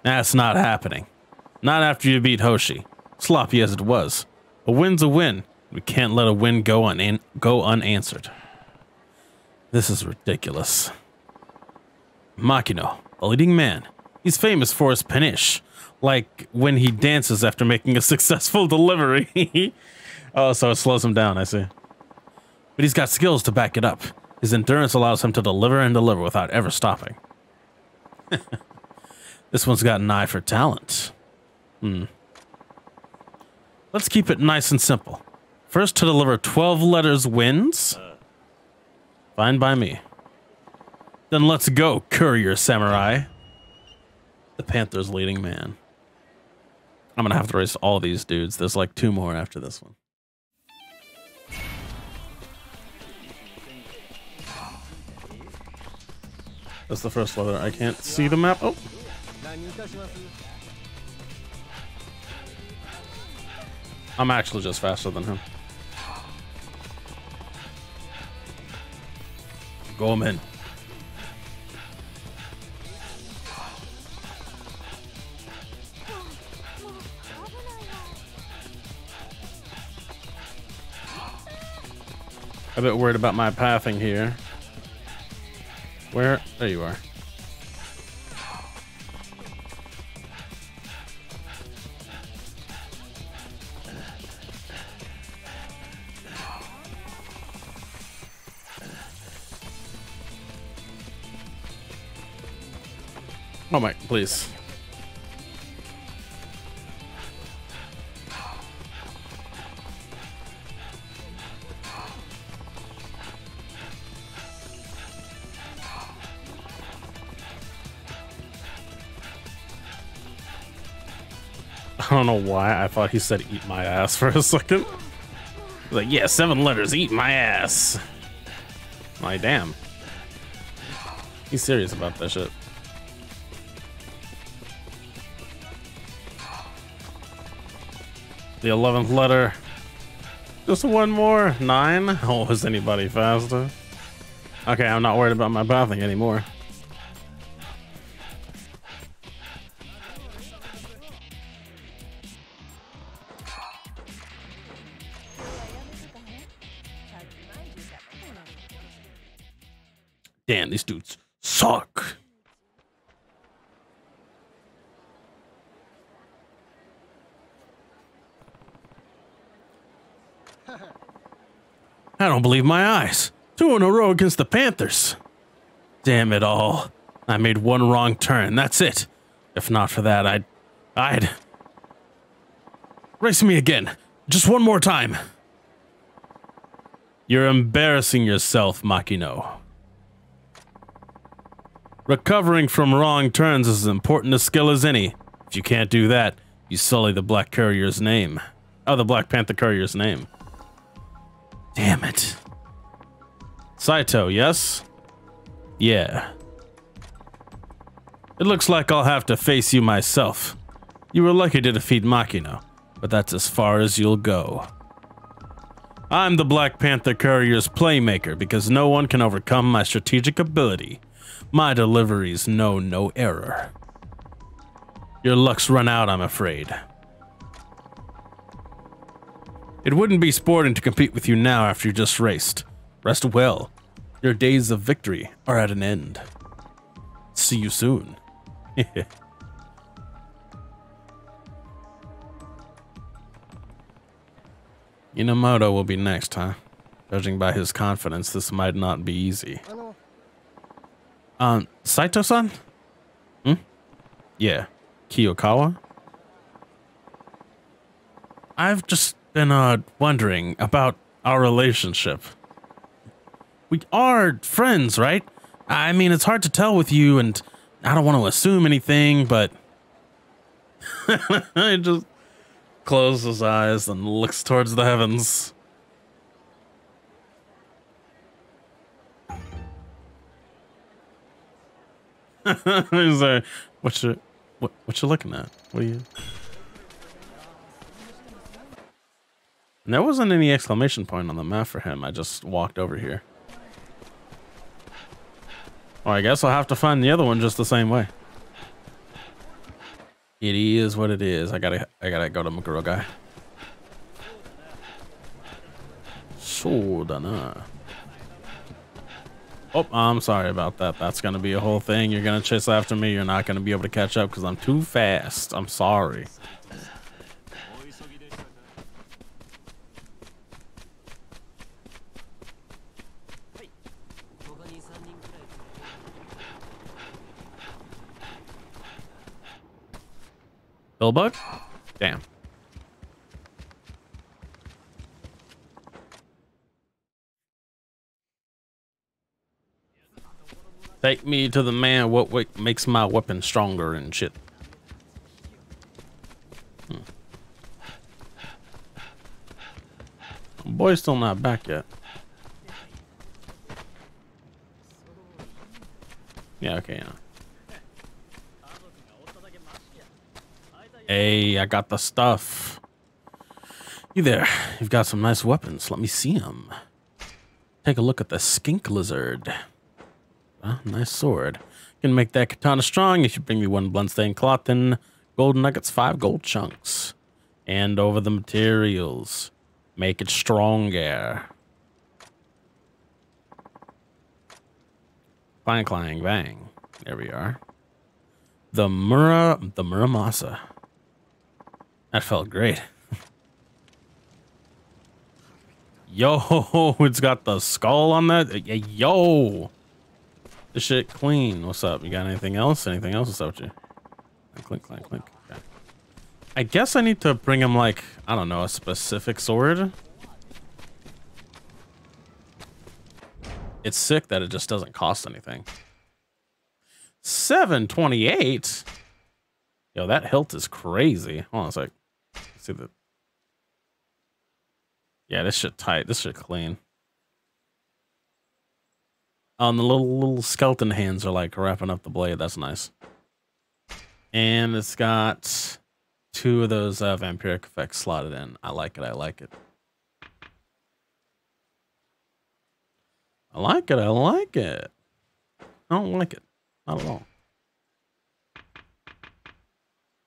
That's not happening. Not after you beat Hoshi. Sloppy as it was. A win's a win. We can't let a win go un go unanswered. This is ridiculous. Makino, a leading man. He's famous for his panache, like when he dances after making a successful delivery. Oh, so it slows him down, I see. But he's got skills to back it up. His endurance allows him to deliver and deliver without ever stopping. this one's got an eye for talent. Hmm. Let's keep it nice and simple. First to deliver 12 letters wins. Fine by me. Then let's go, courier samurai. The Panther's leading man. I'm gonna have to race all these dudes. There's like two more after this one. That's the first letter. I can't see the map. Oh. I'm actually just faster than him. Go him in. A bit worried about my pathing here. Where? There you are. Oh my, please. I don't know why I thought he said eat my ass for a second. Like, yeah, seven letters, eat my ass. My damn. He's serious about that shit. the 11th letter. Just one more. Nine? Oh, is anybody faster? Okay, I'm not worried about my pathing anymore. Damn, these dudes suck. I don't believe my eyes. Two in a row against the Panthers. Damn it all. I made one wrong turn. That's it. If not for that, I'd. I'd. Race me again. Just one more time. You're embarrassing yourself, Makino. Recovering from wrong turns is as important a skill as any. If you can't do that, you sully the Black Courier's name. Oh, the Black Panther Courier's name. Damn it. Saito, yes? Yeah. It looks like I'll have to face you myself. You were lucky to defeat Makino, but that's as far as you'll go. I'm the Black Panther Courier's playmaker because no one can overcome my strategic ability. My deliveries know no error. Your luck's run out, I'm afraid. It wouldn't be sporting to compete with you now after you just raced. Rest well. Your days of victory are at an end. See you soon. Inamoto will be next, huh? Judging by his confidence, this might not be easy. Um, Saito-san? Hmm? Yeah. Kiyokawa? I've just been, uh, wondering about our relationship. We are friends, right? I mean, it's hard to tell with you, and I don't want to assume anything, but... I just closes his eyes and looks towards the heavens. He's like, what you, what, what you looking at? What are you? And there wasn't any exclamation point on the map for him. I just walked over here. Well, I guess I'll have to find the other one just the same way. It is what it is. I gotta, I gotta go to Maguro guy. So done. Oh, I'm sorry about that. That's gonna be a whole thing. You're gonna chase after me. You're not gonna be able to catch up because I'm too fast. I'm sorry. Billbug? Damn. Take me to the man what, makes my weapon stronger and shit. Hmm. Boy's still not back yet. Yeah, okay, yeah. Hey, I got the stuff. You there, you've got some nice weapons. Let me see them. Take a look at the skink lizard. Nice sword. Can make that katana strong if you bring me one bloodstained cloth and gold nuggets, five gold chunks. And over the materials. Make it stronger. Clang, clang, bang. There we are. The Mura, the Muramasa. That felt great. Yo, it's got the skull on that. Yo. This shit clean. What's up? You got anything else? Anything else? What's up with you? Clink, clink, clink. Okay. I guess I need to bring him, like, I don't know, a specific sword. It's sick that it just doesn't cost anything. 728? Yo, that hilt is crazy. Hold on a sec. Let's see the... Yeah, this shit tight. This shit clean. On the little little skeleton hands are like wrapping up the blade. That's nice. And it's got two of those uh, vampiric effects slotted in. I like it. I like it. I like it. I like it. I don't like it. Not at all.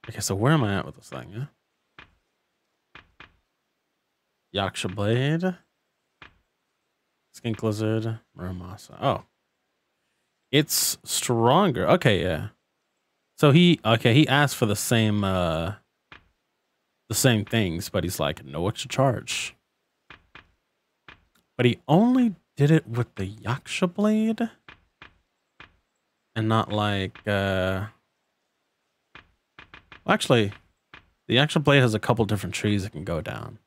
Okay, so where am I at with this thing? Yeah? Yaksha Blade. Skink Lizard. Muramasa. Oh. It's stronger. Okay, yeah. So he okay, he asked for the same uh the same things, but he's like, no extra charge. But he only did it with the Yaksha blade and not like uh well, actually the Yaksha blade has a couple different trees that can go down.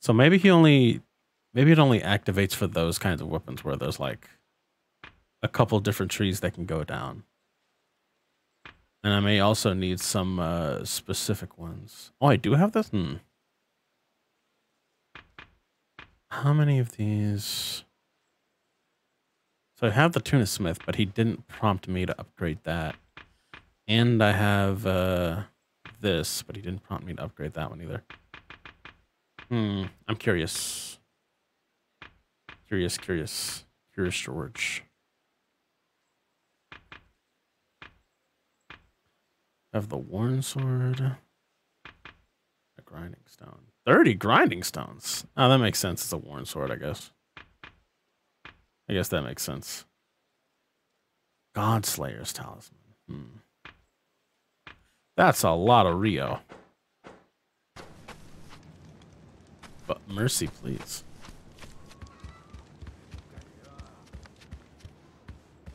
So maybe he only maybe it only activates for those kinds of weapons where there's like a couple different trees that can go down. And I may also need some uh, specific ones. Oh, I do have this? Hmm. How many of these? So I have the tuna smith, but he didn't prompt me to upgrade that. And I have uh, this, but he didn't prompt me to upgrade that one either. Hmm. I'm curious. Curious, curious. Curious George. Have the worn sword. A grinding stone. 30 grinding stones. Oh, that makes sense. It's a worn sword, I guess. I guess that makes sense. Godslayer's talisman. Hmm. That's a lot of ryo. But mercy, please.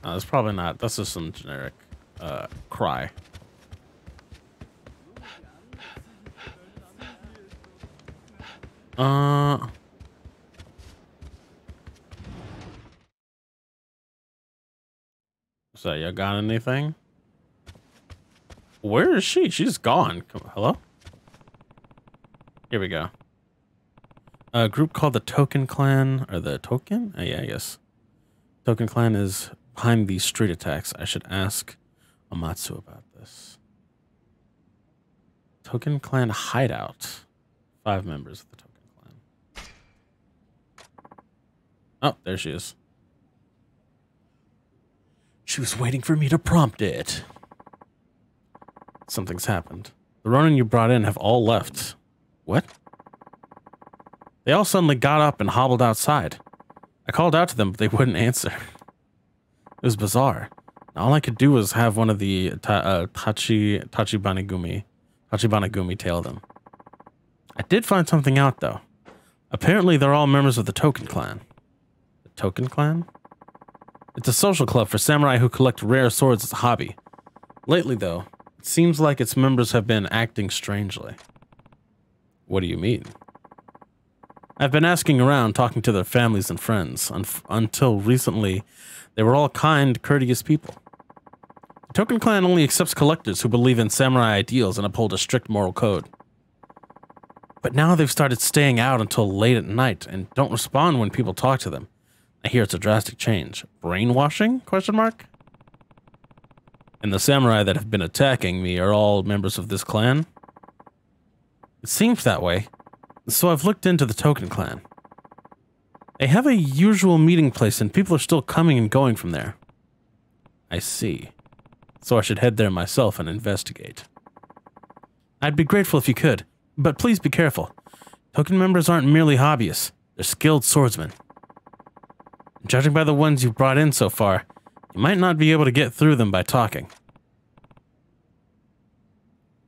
Oh, that's probably not. That's just some generic uh, cry. Uh. So, you got anything? Where is she? She's gone. Hello? Here we go. A group called the Token Clan, or the Token? Oh, yeah, I guess. Token Clan is behind these street attacks. I should ask Amatsu about this. Token Clan Hideout. Five members of the Token Clan. Oh, there she is. She was waiting for me to prompt it. Something's happened. The Ronin you brought in have all left. What? They all suddenly got up and hobbled outside. I called out to them, but they wouldn't answer. It was bizarre. All I could do was have one of the ta uh, Tachi Tachibanagumi tail them. I did find something out though. Apparently, they're all members of the Token Clan. The Token Clan? It's a social club for samurai who collect rare swords as a hobby. Lately, though, it seems like its members have been acting strangely. What do you mean? I've been asking around, talking to their families and friends. Un until recently, they were all kind, courteous people. The Token Clan only accepts collectors who believe in samurai ideals and uphold a strict moral code. But now they've started staying out until late at night and don't respond when people talk to them. I hear it's a drastic change. Brainwashing? Question mark. And the samurai that have been attacking me are all members of this clan? It seems that way. So I've looked into the Token Clan. They have a usual meeting place and people are still coming and going from there. I see. So I should head there myself and investigate. I'd be grateful if you could, but please be careful. Token members aren't merely hobbyists, they're skilled swordsmen. Judging by the ones you've brought in so far, you might not be able to get through them by talking.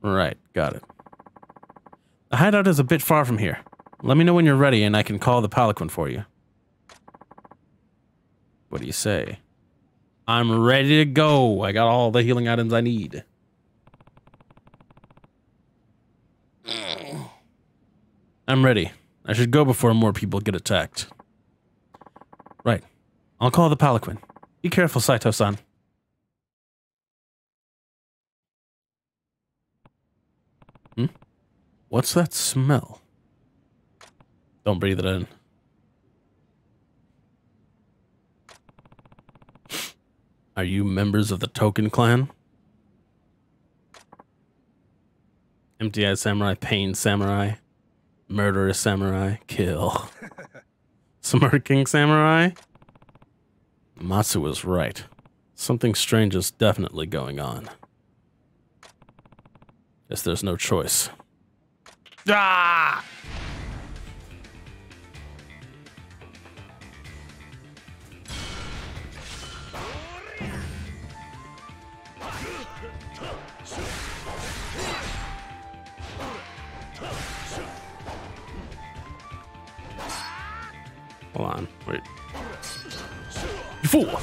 Right, got it. The hideout is a bit far from here. Let me know when you're ready and I can call the Palanquin for you. What do you say? I'm ready to go. I got all the healing items I need. I'm ready. I should go before more people get attacked. Right. I'll call the Palanquin. Be careful, Saito-san. Hmm? What's that smell? Don't breathe it in. Are you members of the Token Clan? Empty eyed samurai, pain samurai, murderous samurai, kill. Smirking samurai? Matsu was right. Something strange is definitely going on. Guess there's no choice. Ah! Hold on, wait. You fool!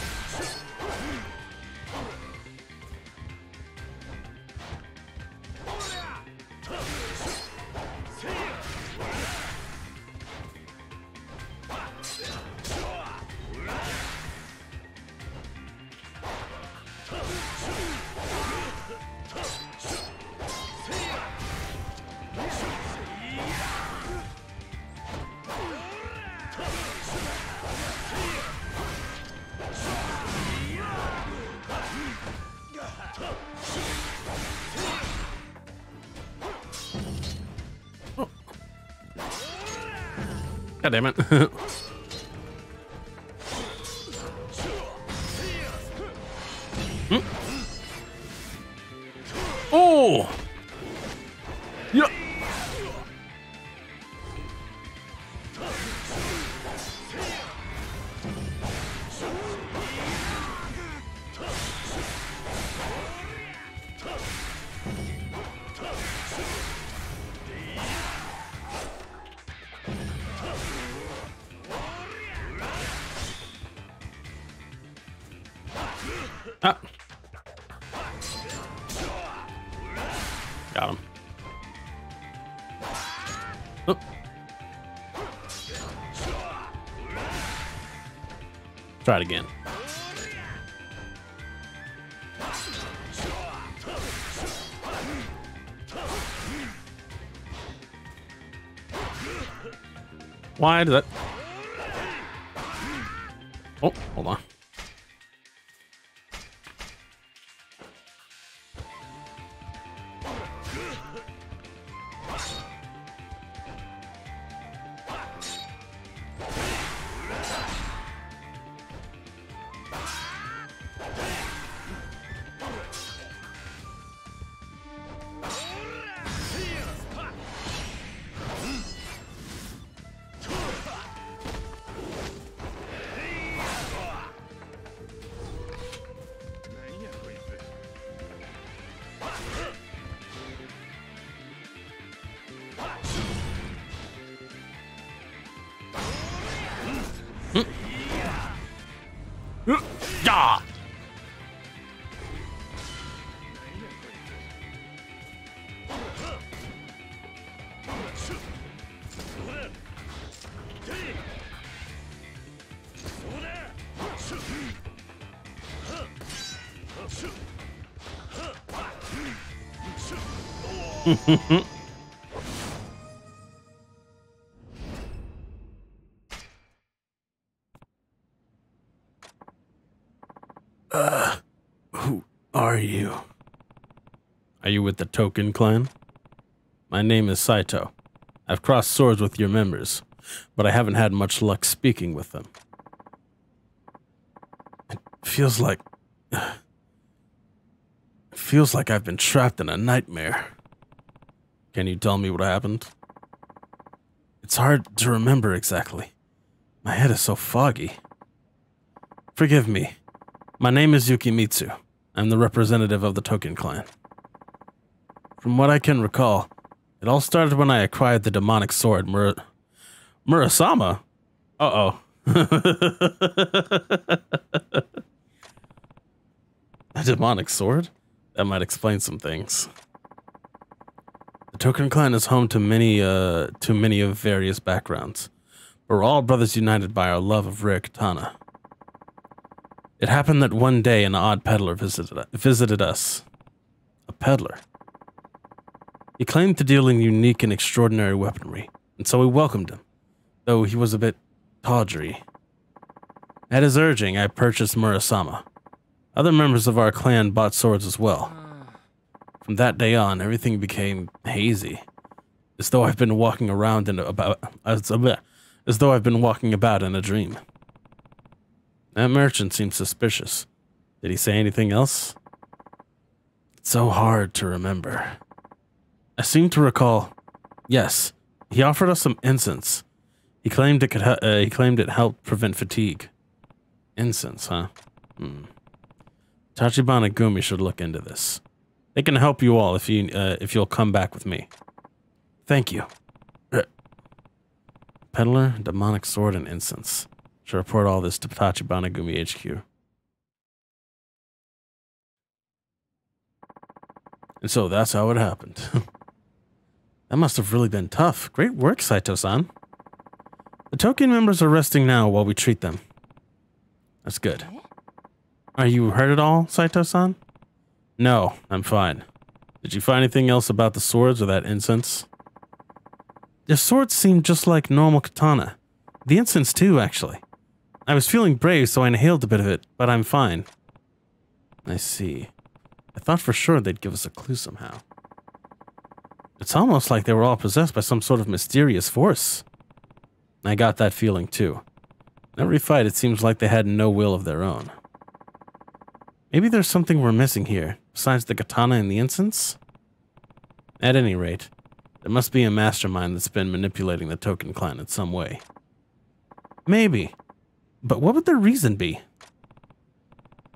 Damn it. Oh. Try it again. Why did that? Oh, hold on. Uh, who are you? Are you with the Token Clan? My name is Saito. I've crossed swords with your members, but I haven't had much luck speaking with them. It feels like. It feels like I've been trapped in a nightmare. Can you tell me what happened? It's hard to remember exactly. My head is so foggy. Forgive me. My name is Yukimitsu. I'm the representative of the Token Clan. From what I can recall, it all started when I acquired the demonic sword, Mur- Murasama. Uh oh. a demonic sword? That might explain some things. Token Clan is home to many, uh, to many of various backgrounds, we're all brothers united by our love of rare katana. It happened that one day an odd peddler visited, visited us. A peddler. He claimed to deal in unique and extraordinary weaponry, and so we welcomed him, though he was a bit tawdry. At his urging, I purchased Murasama. Other members of our clan bought swords as well. From that day on, everything became hazy, as though I've been walking around in about as, as though I've been walking about in a dream. That merchant seemed suspicious. Did he say anything else? It's so hard to remember. I seem to recall. Yes, he offered us some incense. He claimed it could. Uh, he claimed it helped prevent fatigue. Incense, huh? Hmm. Tachibana Gumi should look into this. They can help you all if you uh, if you'll come back with me. Thank you. Peddler, demonic sword, and incense. To report all this to Tachibana Gumi HQ. And so that's how it happened. that must have really been tough. Great work, Saito-san. The Token members are resting now while we treat them. That's good. Are you hurt at all, Saito-san? No, I'm fine. Did you find anything else about the swords or that incense? The swords seemed just like normal katana. The incense too, actually. I was feeling brave, so I inhaled a bit of it, but I'm fine. I see. I thought for sure they'd give us a clue somehow. It's almost like they were all possessed by some sort of mysterious force. I got that feeling too. In every fight, it seems like they had no will of their own. Maybe there's something we're missing here, besides the katana and the incense? At any rate, there must be a mastermind that's been manipulating the Token clan in some way. Maybe. But what would their reason be?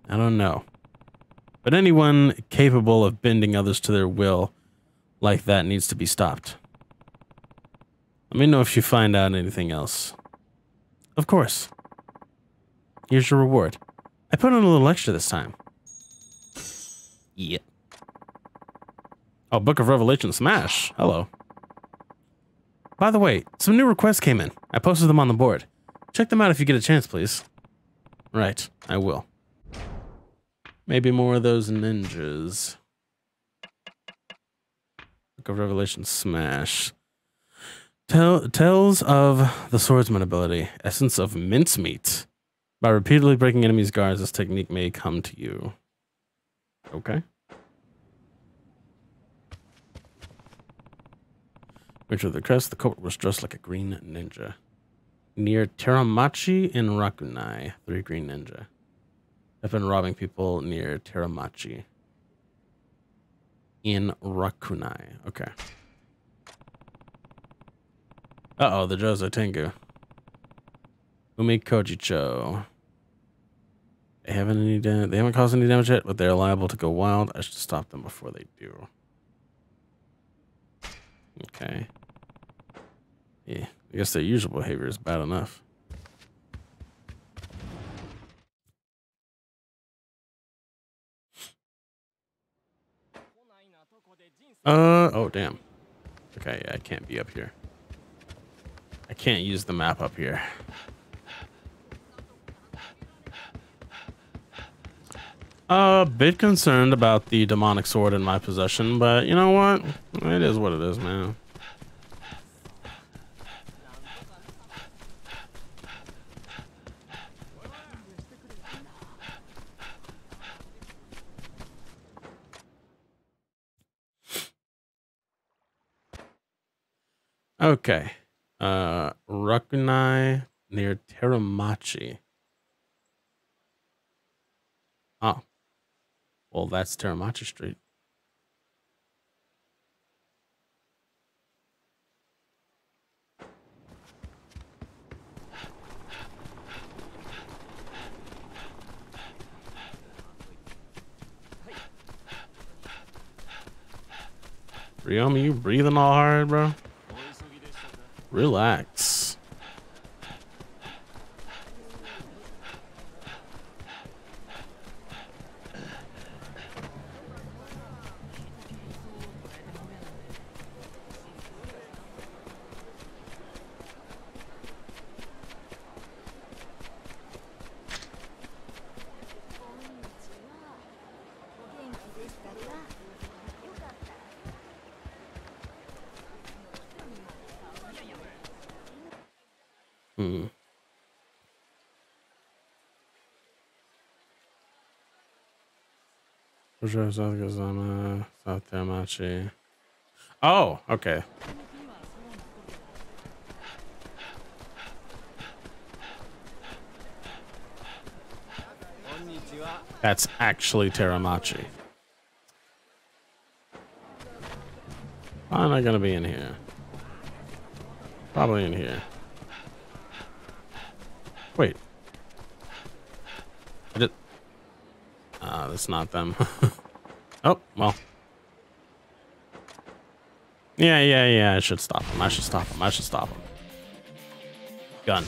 I don't know. But anyone capable of bending others to their will like that needs to be stopped. Let me know if you find out anything else. Of course. Here's your reward. I put in a little extra this time. Yeah. Oh, Book of Revelation Smash. Hello. By the way, some new requests came in. I posted them on the board. Check them out if you get a chance, please. Right, I will. Maybe more of those ninjas. Book of Revelation Smash. Tell, tells of the swordsman ability. Essence of mincemeat. By repeatedly breaking enemies' guards, this technique may come to you. Okay. Of the crest, the coat was dressed like a green ninja. Near Teramachi in Rakunai, three green ninja. I've been robbing people near Teramachi. In Rakunai. Okay. Uh-oh, the Jozo Tengu. Umi Kojicho. They haven't any they haven't caused any damage yet, but they're liable to go wild. I should stop them before they do. Okay. Yeah, I guess their usual behavior is bad enough. Uh, oh, damn. Okay, yeah, I can't be up here. I can't use the map up here. A bit concerned about the demonic sword in my possession, but you know what? It is what it is, man. Okay. Uh, Rakunai near Teramachi. Oh. Well, that's Teramachi Street. Ryomi, you breathing all hard, bro? Relax. South Kazama, South. Oh, okay. That's actually Teramachi. Why am I gonna be in here? Probably in here. Wait. Ah, that's not them. oh, well. Yeah, yeah, yeah. I should stop him. I should stop him. I should stop him. Gun.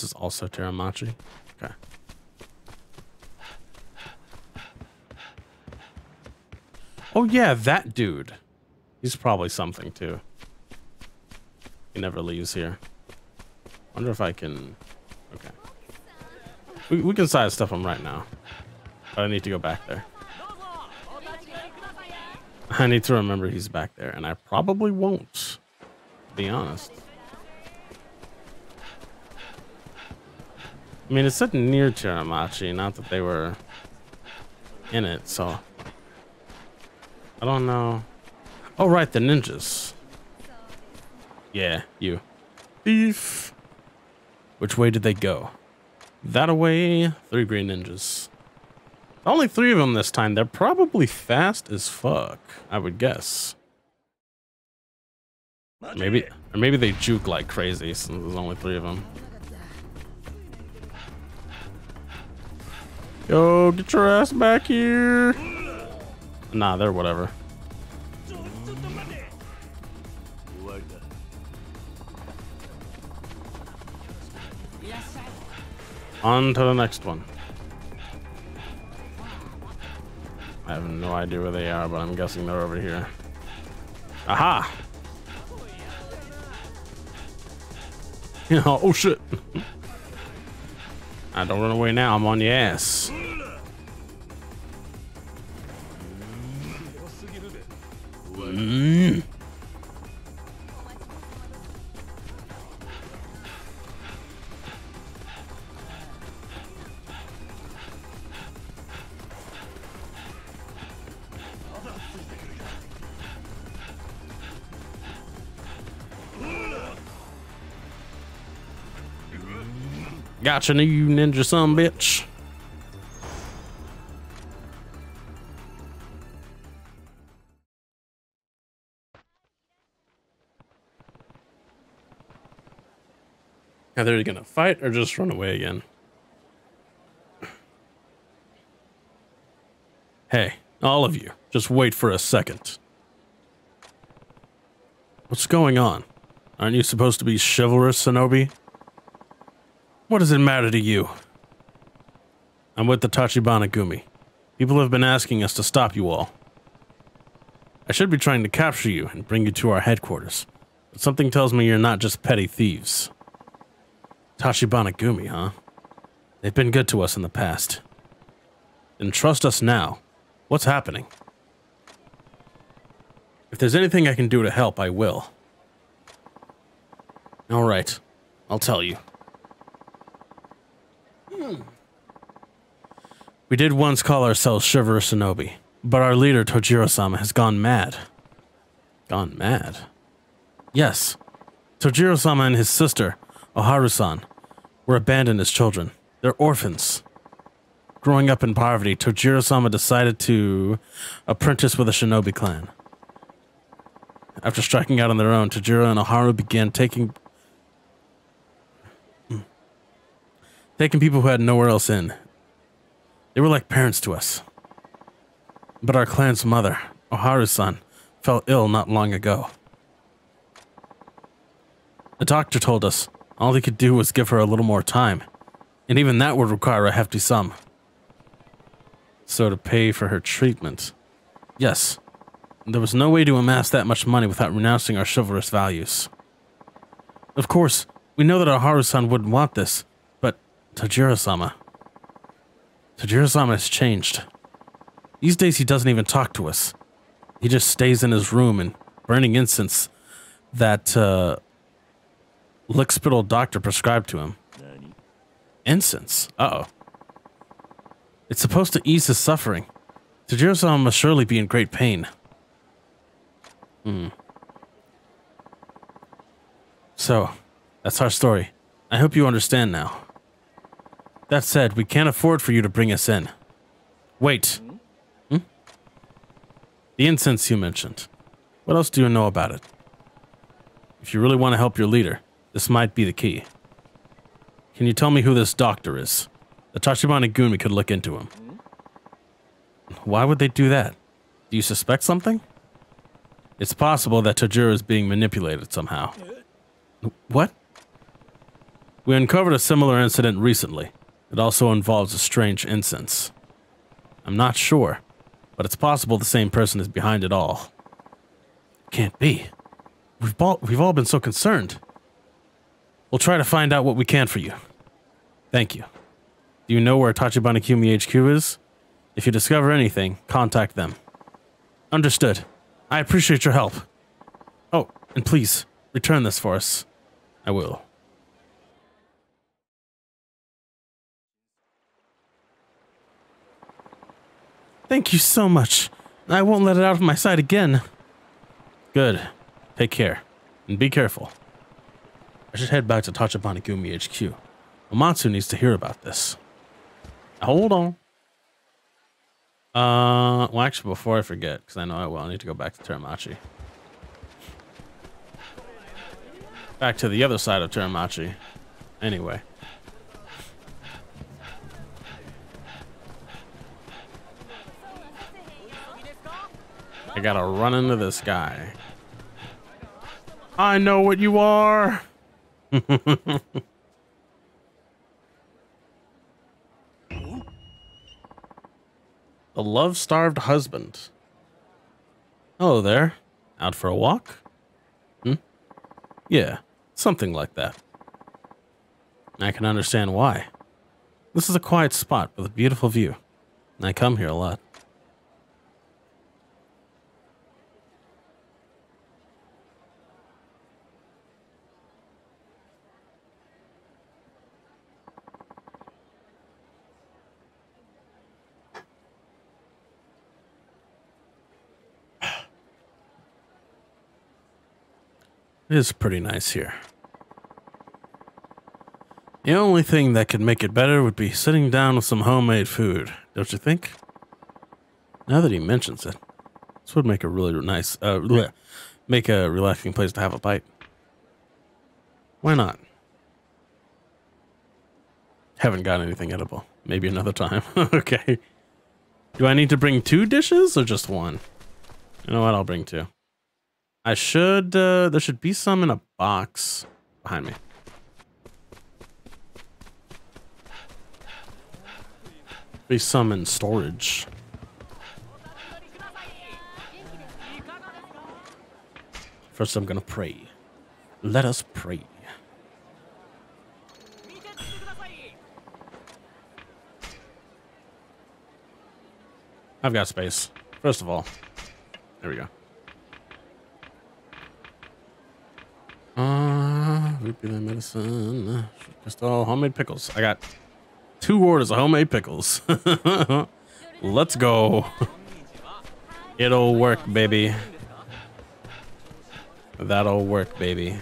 This is also Teramachi? Okay. Oh yeah, that dude. He's probably something too. He never leaves here. Wonder if I can... Okay. We, we can sidestep him right now. But I need to go back there. I need to remember he's back there, and I probably won't, to be honest. I mean, it said near Teramachi, not that they were in it, so... I don't know. Oh, right, the ninjas. Yeah, you. Thief. Which way did they go? That away. Three green ninjas. Only three of them this time. They're probably fast as fuck, I would guess. Maybe, or maybe they juke like crazy since there's only three of them. Yo, get your ass back here. Nah, they're whatever. On to the next one. I have no idea where they are, but I'm guessing they're over here. Aha! oh shit. I don't run away now, I'm on the ass. Mm. Gotcha, you ninja son bitch. Are they gonna fight or just run away again? Hey, all of you, just wait for a second. What's going on? Aren't you supposed to be chivalrous, Shinobi? What does it matter to you? I'm with the Tachibana Gumi. People have been asking us to stop you all. I should be trying to capture you and bring you to our headquarters, but something tells me you're not just petty thieves. Tachibana Gumi, huh? They've been good to us in the past. And trust us now. What's happening? If there's anything I can do to help, I will. All right, I'll tell you. We did once call ourselves Shiver Shinobi, but our leader Tojiro-sama has gone mad. Gone mad? Yes. Tojiro-sama and his sister, Oharu-san, were abandoned as children. They're orphans. Growing up in poverty, Tojiro-sama decided to apprentice with a shinobi clan. After striking out on their own, Tojiro and Oharu began taking hmm, taking people who had nowhere else in. They were like parents to us. But our clan's mother, Oharu-san, fell ill not long ago. The doctor told us all he could do was give her a little more time, and even that would require a hefty sum. So to pay for her treatment, yes, there was no way to amass that much money without renouncing our chivalrous values. Of course, we know that Oharu-san wouldn't want this, but Tojiro-sama has changed. These days he doesn't even talk to us. He just stays in his room and burning incense that uh, lick-spittle doctor prescribed to him. Incense? Uh-oh. It's supposed to ease his suffering. Tojiro-sama must surely be in great pain. Hmm. So, that's our story. I hope you understand now. That said, we can't afford for you to bring us in. Wait. Hmm? hmm? The incense you mentioned. What else do you know about it? If you really want to help your leader, this might be the key. Can you tell me who this doctor is? The Tachibana Gun, we could look into him. Hmm? Why would they do that? Do you suspect something? It's possible that Tojiro is being manipulated somehow. Uh. What? We uncovered a similar incident recently. It also involves a strange incense. I'm not sure, but it's possible the same person is behind it all. Can't be. We've all, we've all been so concerned. We'll try to find out what we can for you. Thank you. Do you know where Tachibana Gumi HQ is? If you discover anything, contact them. Understood. I appreciate your help. Oh, and please, return this for us. I will. Thank you so much. I won't let it out of my sight again. Good. Take care. And be careful. I should head back to Tachibana Gumi HQ. Amatsu needs to hear about this. Hold on. Uh, well, actually, before I forget, because I know I will, I need to go back to Teramachi. Back to the other side of Teramachi. Anyway. I gotta run into this guy. I know what you are. The love starved husband. Hello there. Out for a walk? Hmm? Yeah, something like that. I can understand why. This is a quiet spot with a beautiful view. I come here a lot. It is pretty nice here. The only thing that could make it better would be sitting down with some homemade food, don't you think? Now that he mentions it, this would make a really nice, uh, make a relaxing place to have a bite. Why not? Haven't got anything edible. Maybe another time. okay. Do I need to bring two dishes or just one? You know what? I'll bring two. I should, uh, there should be some in a box behind me. Be some in storage. First, I'm gonna pray. Let us pray. I've got space. First of all, there we go. Uh, Rupula medicine. Just all homemade pickles. I got two orders of homemade pickles. Let's go. It'll work, baby. That'll work, baby.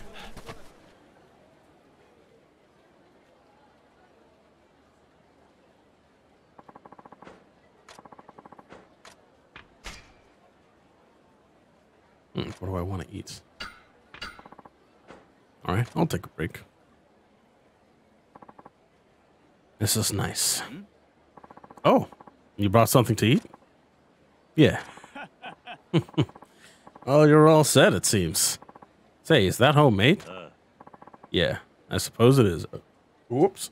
Hmm, what do I want to eat? All right, I'll take a break. This is nice. Oh, you brought something to eat? Yeah. oh, you're all set, it seems. Say, is that homemade? Uh. Yeah, I suppose it is. Whoops.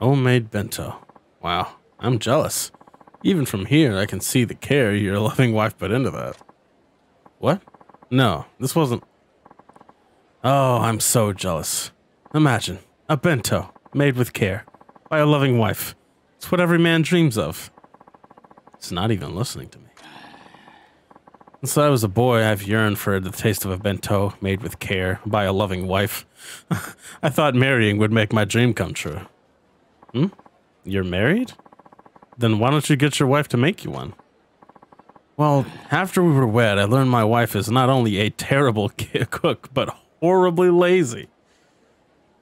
Homemade bento. Wow, I'm jealous. Even from here, I can see the care your loving wife put into that. What? No, this wasn't. Oh, I'm so jealous. Imagine a bento made with care by a loving wife. It's what every man dreams of. It's not even listening to me. Since I was a boy, I've yearned for the taste of a bento made with care by a loving wife. I thought marrying would make my dream come true. Hmm? You're married? Then why don't you get your wife to make you one? Well, after we were wed, I learned my wife is not only a terrible cook, but horribly lazy.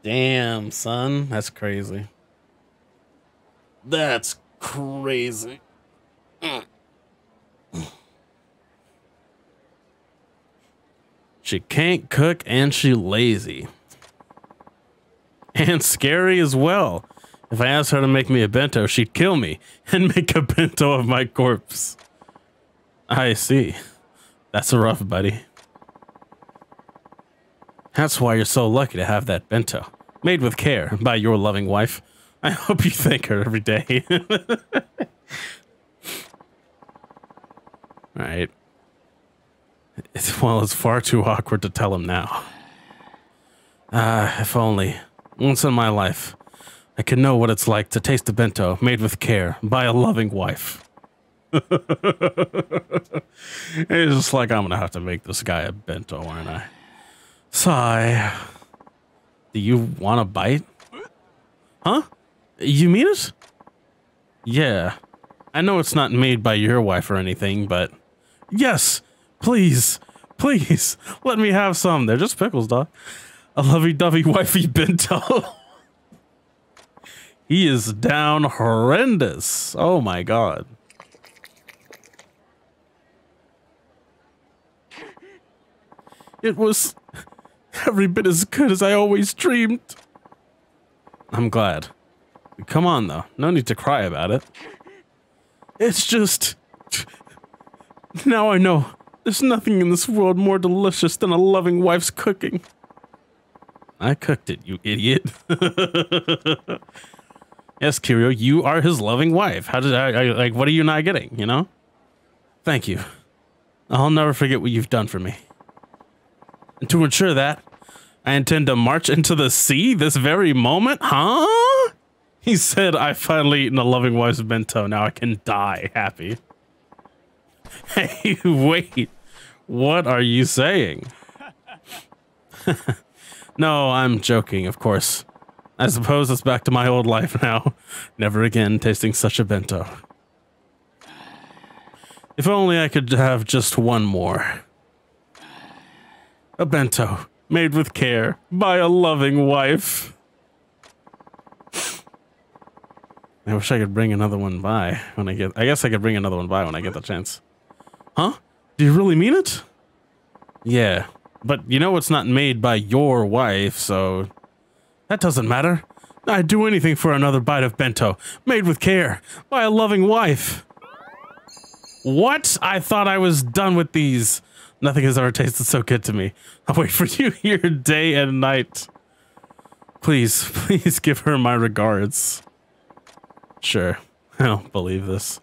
Damn, son. That's crazy. That's crazy. She can't cook and she lazy. And scary as well. If I asked her to make me a bento, she'd kill me and make a bento of my corpse. I see. That's a rough buddy. That's why you're so lucky to have that bento. Made with care by your loving wife. I hope you thank her every day. Alright. It's, well, it's far too awkward to tell him now. Ah, uh, if only. Once in my life, I could know what it's like to taste a bento made with care by a loving wife. it's just like I'm gonna have to make this guy a bento, aren't I? Sigh. Do you want a bite? Huh? You mean it? Yeah. I know it's not made by your wife or anything, but yes, please, please, let me have some. They're just pickles, dog. A lovey-dovey wifey bento. he is down horrendous. Oh my god. It was every bit as good as I always dreamed. I'm glad. Come on, though. No need to cry about it. It's just... Now I know. There's nothing in this world more delicious than a loving wife's cooking. I cooked it, you idiot. yes, Kiryu, you are his loving wife. How did I, I, like, what are you not getting, you know? Thank you. I'll never forget what you've done for me. And to ensure that, I intend to march into the sea this very moment, huh? He said, I finally eaten a loving wife's bento. Now I can die happy. Hey, wait. What are you saying? no, I'm joking, of course. I suppose it's back to my old life now. Never again tasting such a bento. If only I could have just one more. A bento made with care by a loving wife. I wish I could bring another one by when I get. I guess I could bring another one by when I get the chance. Huh? Do you really mean it? Yeah, but you know it's not made by your wife, so that doesn't matter. I'd do anything for another bite of bento, made with care, by a loving wife. What? I thought I was done with these. Nothing has ever tasted so good to me. I'll wait for you here day and night. Please, please give her my regards. Sure. I don't believe this.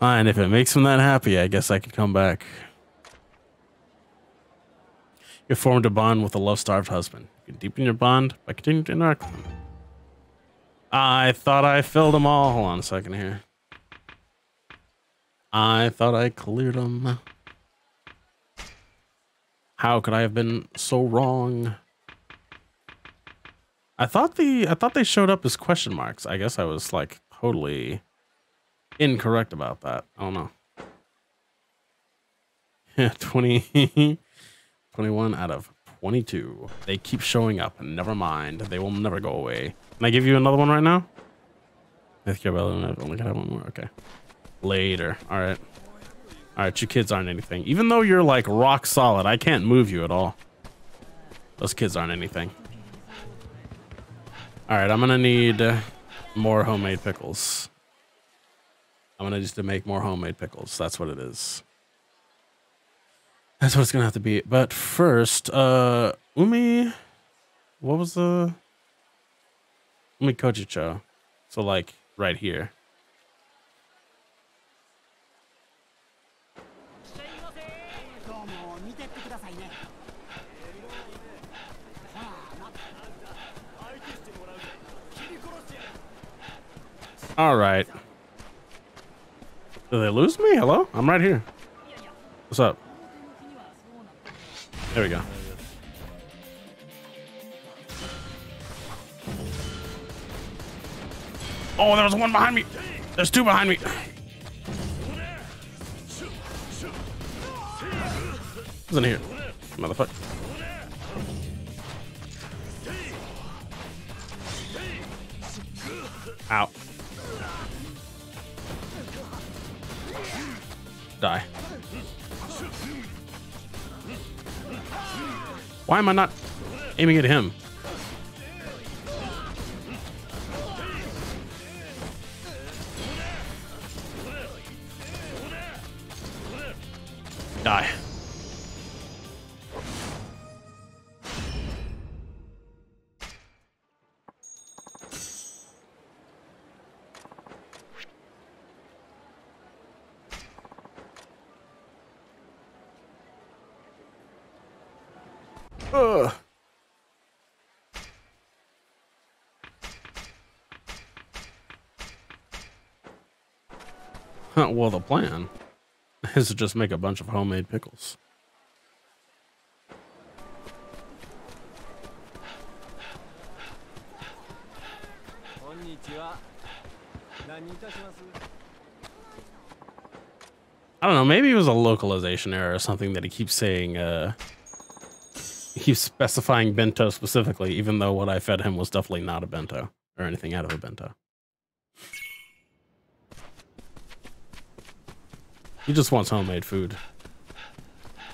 Fine, if it makes him that happy, I guess I could come back. You formed a bond with a love-starved husband. You can deepen your bond by continuing to interact with him. I thought I filled them all. Hold on a second here. I thought I cleared them. How could I have been so wrong? I thought the I thought they showed up as question marks. I guess I was like totally incorrect about that. I don't know. Yeah, 20, 21 out of 22. They keep showing up. Never mind. They will never go away. Can I give you another one right now? I think I've only got one more. Okay. Later. All right. All right, you kids aren't anything. Even though you're like rock solid, I can't move you at all. Those kids aren't anything. All right, I'm gonna need more homemade pickles. I'm gonna just to make more homemade pickles. That's what it is. That's what it's gonna have to be. But first, uh, Umi, what was the Umi Kojicho? So like right here. All right. Did they lose me? Hello? I'm right here. What's up? There we go. Oh, there was one behind me. There's two behind me. Who's in here? Motherfucker. Ow. Die. Why am I not aiming at him? Well, the plan is to just make a bunch of homemade pickles. I don't know. Maybe it was a localization error or something that he keeps saying. Uh, he keeps specifying bento specifically, even though what I fed him was definitely not a bento or anything out of a bento. He just wants homemade food.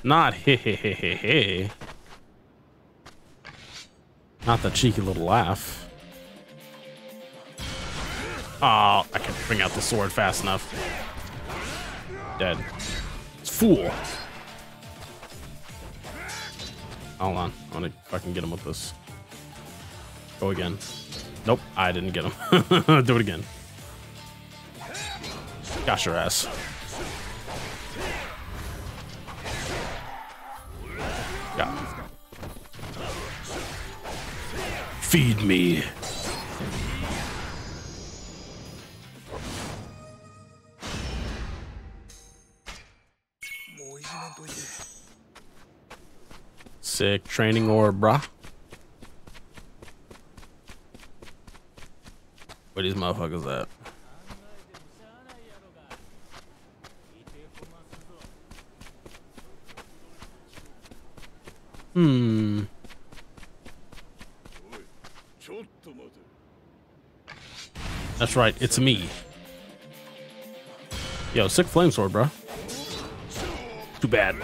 Not hey hey hey hey hey. Not the cheeky little laugh. Oh, I can bring out the sword fast enough. Dead. Fool. Hold on. I want to fucking get him with this. Go again. Nope, I didn't get him. Do it again. Gosh, your ass. Feed me. Sick training ore, brah. Where these motherfuckers at? That's right, it's me. Yo, sick flame sword, bro. Too bad.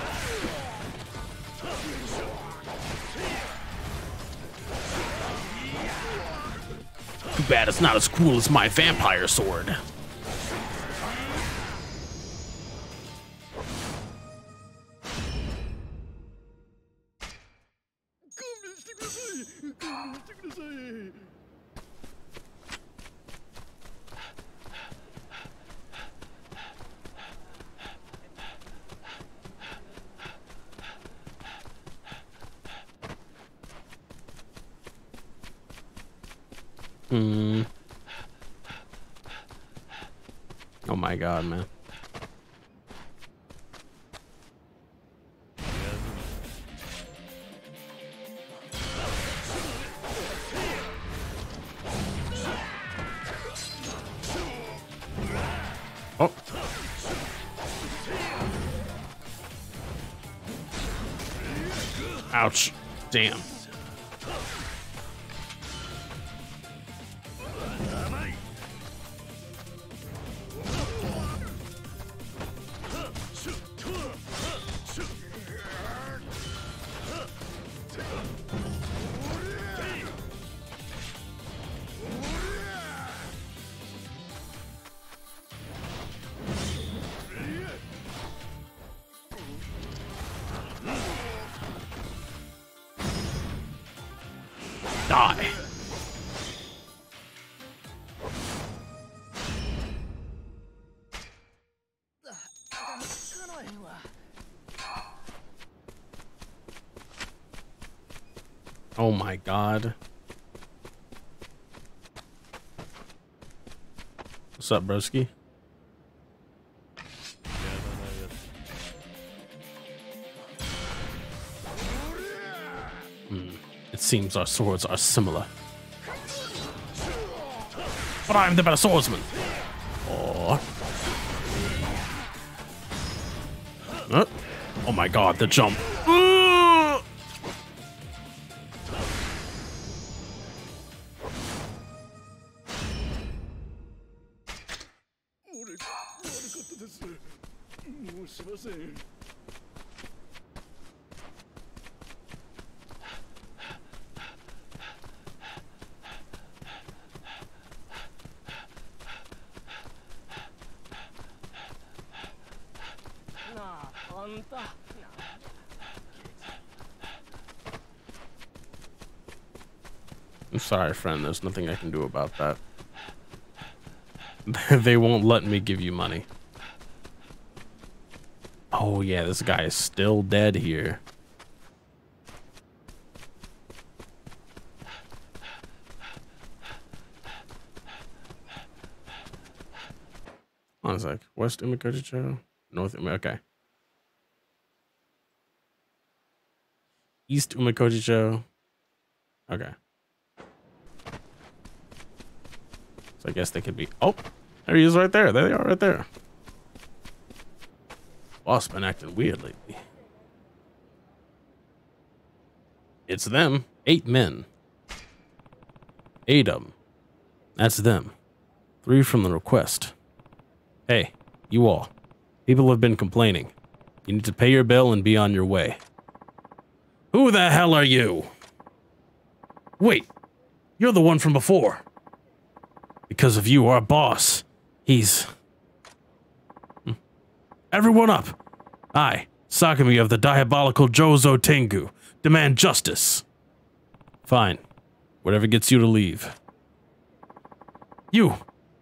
Too bad it's not as cool as my vampire sword. My god. What's up, broski? Hmm. It seems our swords are similar. But I'm the better swordsman. Oh. Oh my god, the jump. Sorry, friend. There's nothing I can do about that. they won't let me give you money. Oh, yeah, this guy is still dead here. One sec. West Umakojicho? North Umakojicho? Okay. East Umakojicho? Okay. So I guess they could be. Oh, there he is right there. There they are right there. Boss been acting weird lately. It's them. Eight men. Eight of them. That's them. Three from the request. Hey, you all. People have been complaining. You need to pay your bill and be on your way. Who the hell are you? Wait, you're the one from before. Because of you, our boss, he's... Everyone up! I, Sakami of the diabolical Jozo Tengu, demand justice. Fine. Whatever gets you to leave. You,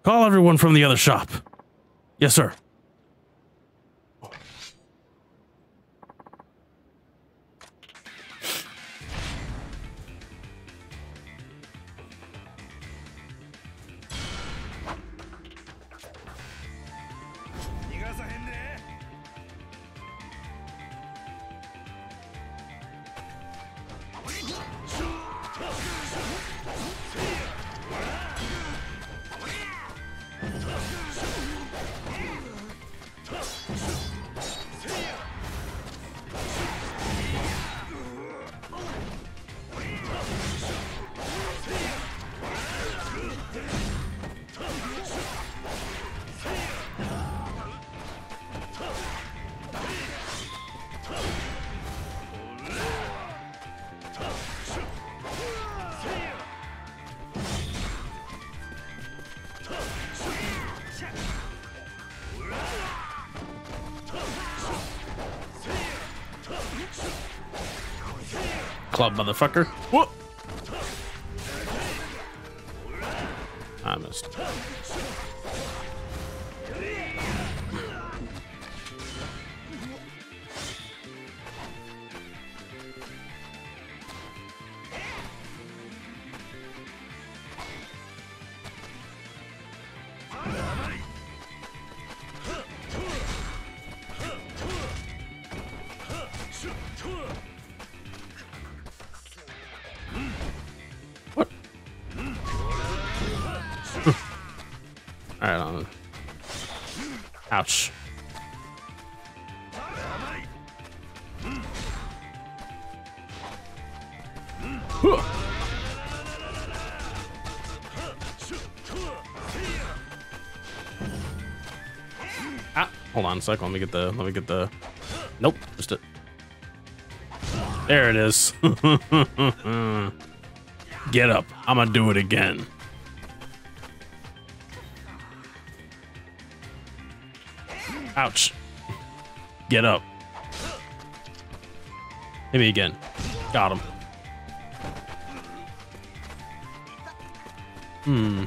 call everyone from the other shop. Yes, sir. Club, motherfucker. Whoop! On a sec. Let me get the. Let me get the. Nope, just it. There it is. Get up. I'm gonna do it again. Ouch. Get up. Hit me again. Got him. Hmm.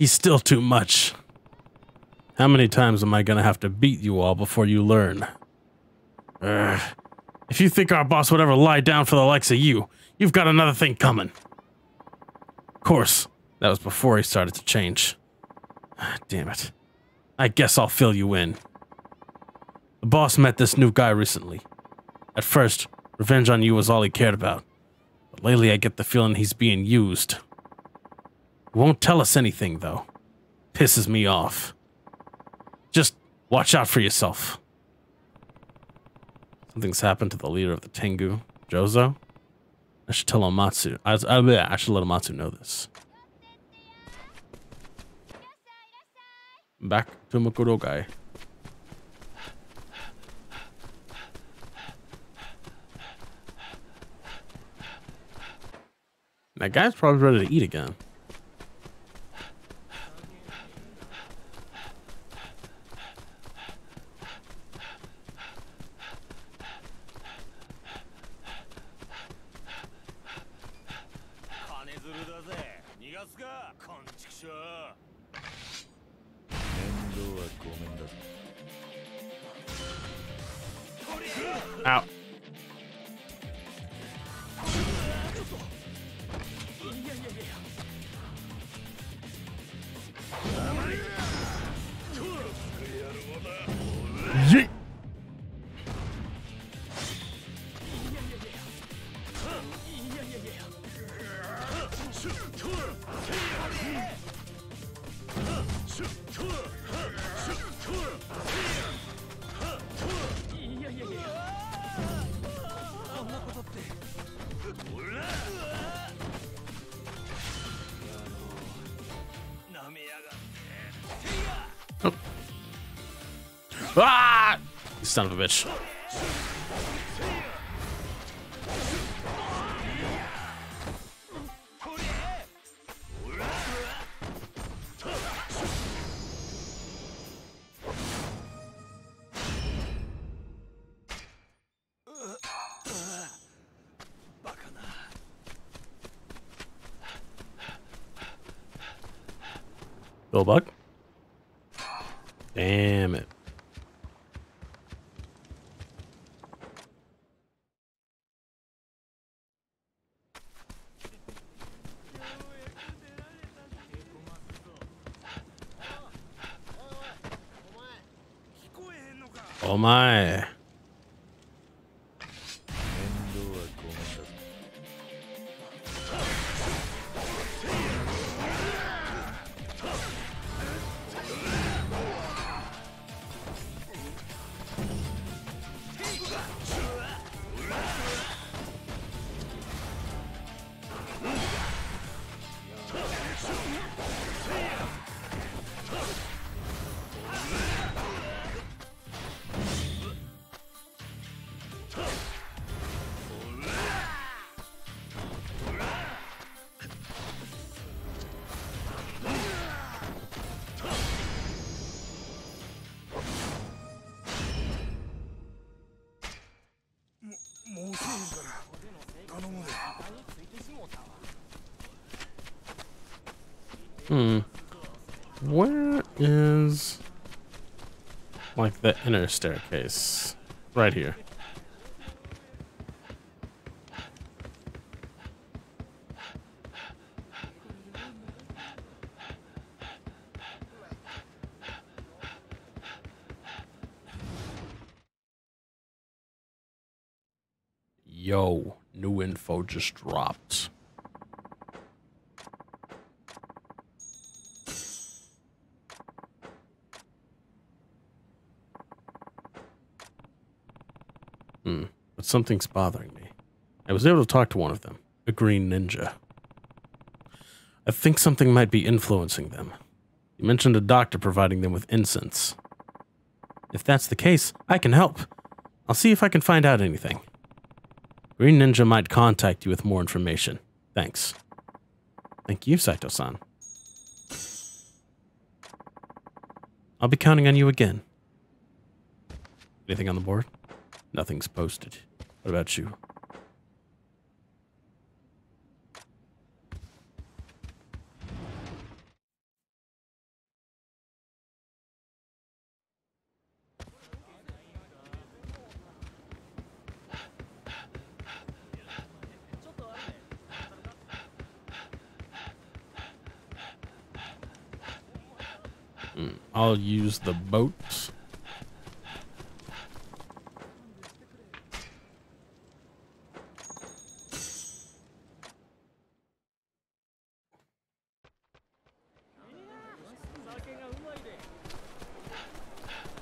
He's still too much. How many times am I gonna have to beat you all before you learn? Ugh. If you think our boss would ever lie down for the likes of you, you've got another thing coming. Of course, that was before he started to change. Ah, Damn it. I guess I'll fill you in. The boss met this new guy recently. At first, revenge on you was all he cared about. But lately I get the feeling he's being used. Won't tell us anything, though. Pisses me off. Just watch out for yourself. Something's happened to the leader of the Tengu, Jozo. I should tell Amatsu. I, I, I should let Amatsu know this. Back to Makuro guy. That guy's probably ready to eat again. Ah! Son of a bitch. My. The inner staircase? Right here. Yo, new info just dropped. Hmm, but something's bothering me. I was able to talk to one of them, a green ninja. I think something might be influencing them. You mentioned a doctor providing them with incense. If that's the case, I can help. I'll see if I can find out anything. Green Ninja might contact you with more information. Thanks. Thank you, Saito-san. I'll be counting on you again. Anything on the board? Nothing's posted. What about you? Mm, I'll use the boat.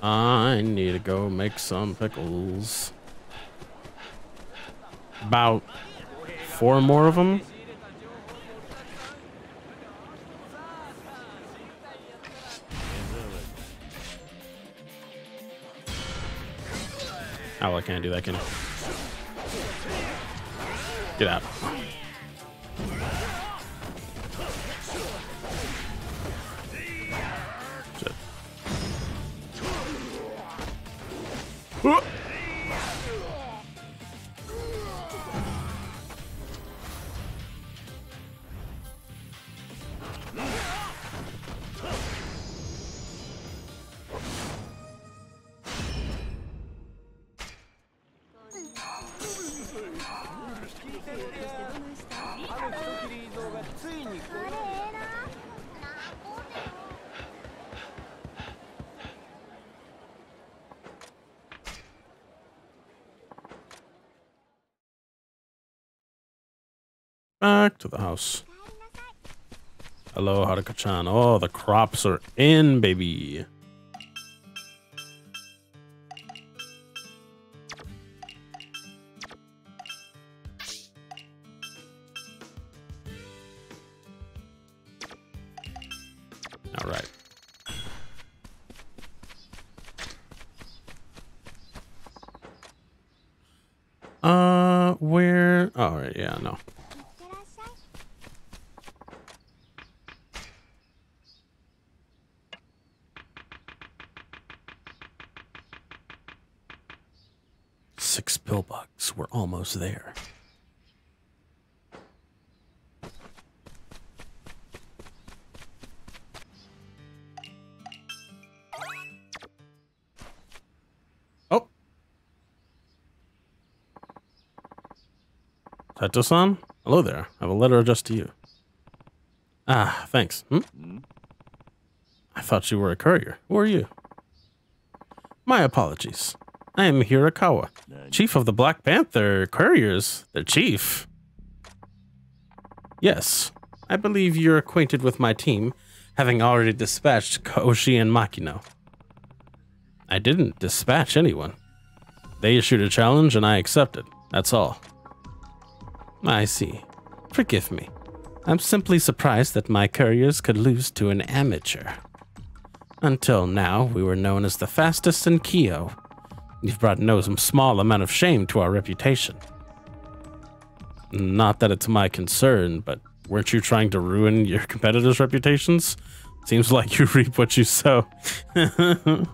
I need to go make some pickles. About four more of them. Oh, I can't do that, can I? Get out. Oh, the crops are in, baby. Almost there. Oh. Saito-san? Hello there. I have a letter addressed to you. Ah, thanks. Hmm? I thought you were a courier. Who are you? My apologies. I am Hirakawa, chief of the Black Panther couriers. The chief? Yes. I believe you're acquainted with my team, having already dispatched Koshi and Makino. I didn't dispatch anyone. They issued a challenge and I accepted. That's all. I see. Forgive me. I'm simply surprised that my couriers could lose to an amateur. Until now, we were known as the fastest in Kyo. You've brought no some small amount of shame to our reputation. Not that it's my concern, but weren't you trying to ruin your competitors' reputations? Seems like you reap what you sow.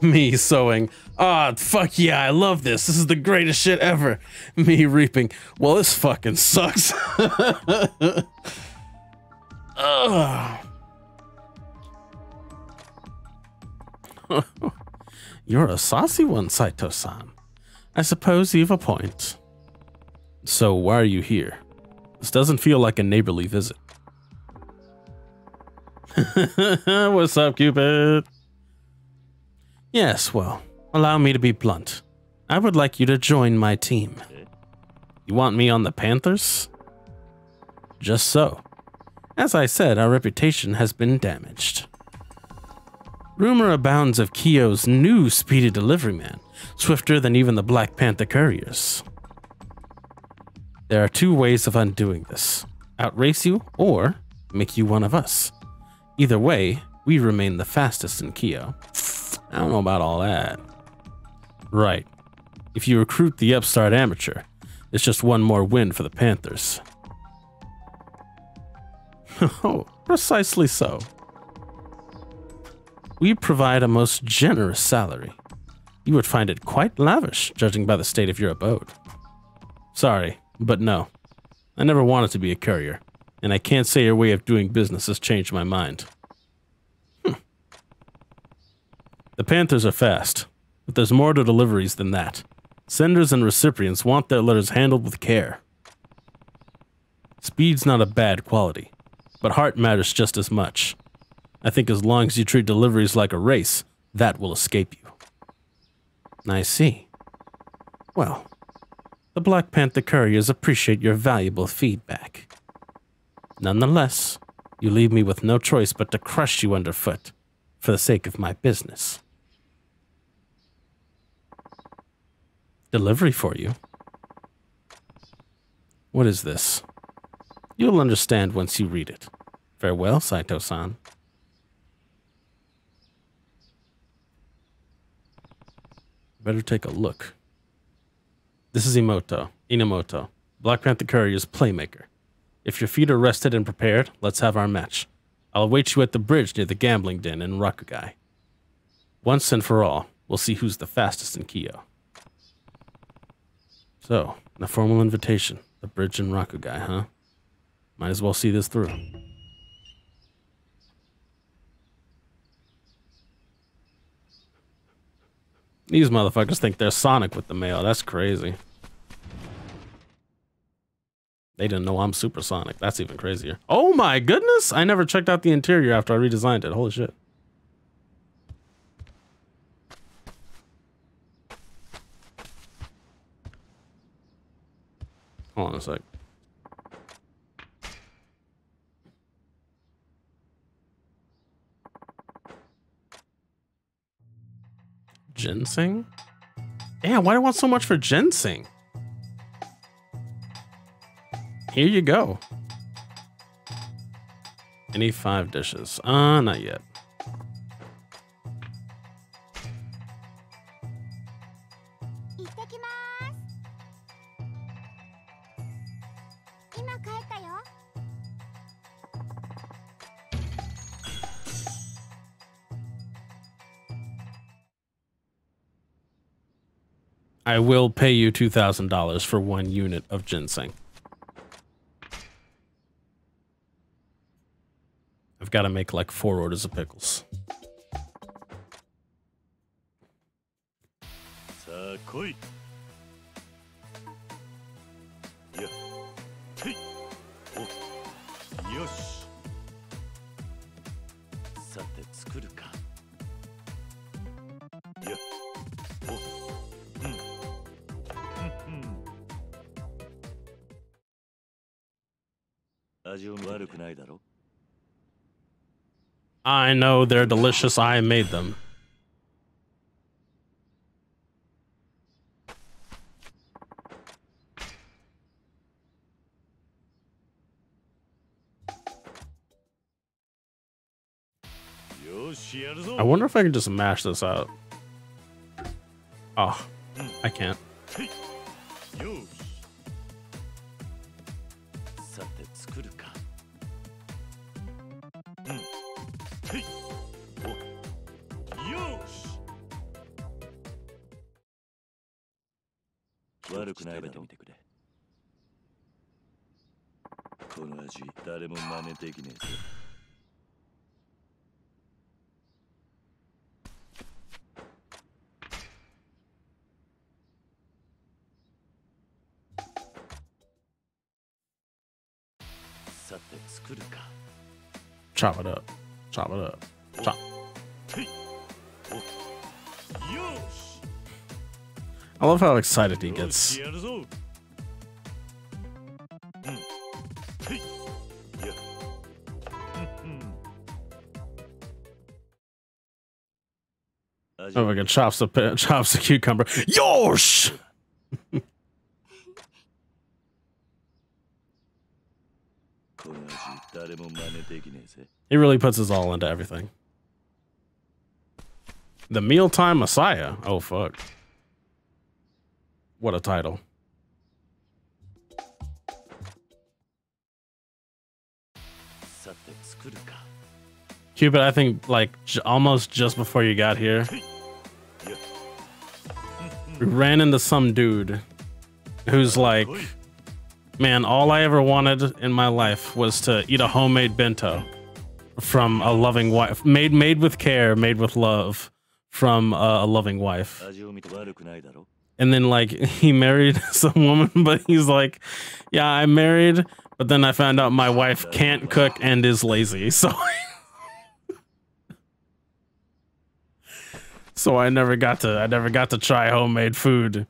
Me sowing. Ah, oh, fuck yeah, I love this. This is the greatest shit ever. Me reaping. Well, this fucking sucks. Ugh. You're a saucy one, Saito-san. I suppose you've a point. So why are you here? This doesn't feel like a neighborly visit. What's up, Cupid? Yes, well, allow me to be blunt. I would like you to join my team. You want me on the Panthers? Just so. As I said, our reputation has been damaged. Rumor abounds of Kyo's new speedy delivery man, swifter than even the Black Panther couriers. There are two ways of undoing this outrace you or make you one of us. Either way, we remain the fastest in Kyo. I don't know about all that. Right. If you recruit the upstart amateur, it's just one more win for the Panthers. oh, precisely so. We provide a most generous salary. You would find it quite lavish, judging by the state of your abode. Sorry, but no. I never wanted to be a courier, and I can't say your way of doing business has changed my mind. Hmm. The Panthers are fast, but there's more to deliveries than that. Senders and recipients want their letters handled with care. Speed's not a bad quality, but heart matters just as much. I think as long as you treat deliveries like a race, that will escape you. I see. Well, the Black Panther Couriers appreciate your valuable feedback. Nonetheless, you leave me with no choice but to crush you underfoot for the sake of my business. Delivery for you? What is this? You'll understand once you read it. Farewell, Saito-san. Better take a look. This is Imoto, Inamoto, Black Panther Courier's playmaker. If your feet are rested and prepared, let's have our match. I'll await you at the bridge near the gambling den in Rakugai. Once and for all, we'll see who's the fastest in Kyo. So, a formal invitation. The bridge in Rakugai, huh? Might as well see this through. These motherfuckers think they're Sonic with the mail. That's crazy. They didn't know I'm supersonic. That's even crazier. Oh my goodness! I never checked out the interior after I redesigned it. Holy shit. Hold on a sec. Ginseng? Damn, why do I want so much for ginseng? Here you go. Any five dishes? Uh, not yet. I will pay you $2,000 for one unit of ginseng. I've got to make like four orders of pickles. I know they're delicious. I made them. I wonder if I can just mash this out. Oh, I can't. くないだろみてくれこの味誰も真似できねえぞさて作るか Chop it up. Chop it up. Chop. I love how excited he gets. Oh, we can chops a chops a cucumber. Yosh! he really puts his all into everything. The mealtime messiah. Oh fuck. What a title. Cupid, I think like almost just before you got here, we ran into some dude who's like, man, all I ever wanted in my life was to eat a homemade bento from a loving wife, made made with care, made with love, from uh, a loving wife and then like he married some woman, but he's like, yeah, I married, but then I found out my wife can't cook and is lazy, so. so I never got to I never got to try homemade food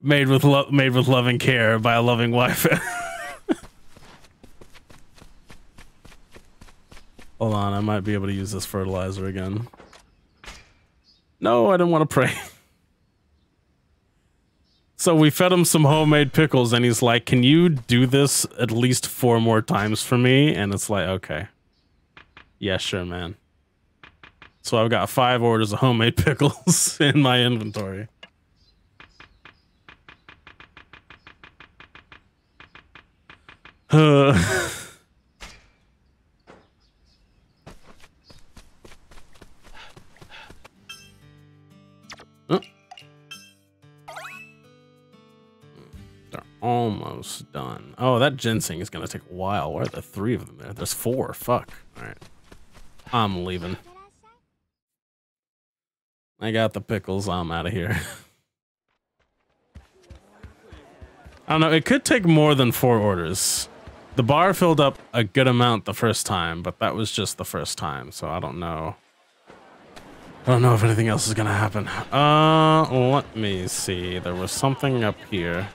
made with love made with loving care by a loving wife. Hold on, I might be able to use this fertilizer again. No, I didn't want to pray. So we fed him some homemade pickles and he's like, "Can you do this at least four more times for me?" And it's like, "Okay. Yeah, sure, man." So I've got five orders of homemade pickles in my inventory. Uh. almost done. Oh, that ginseng is gonna take a while. Why are there three of them there? There's four. Fuck. All right. I'm leaving. I got the pickles. I'm out of here. I don't know. It could take more than four orders. The bar filled up a good amount the first time, but that was just the first time, so I don't know. I don't know if anything else is gonna happen. Uh, let me see. There was something up here.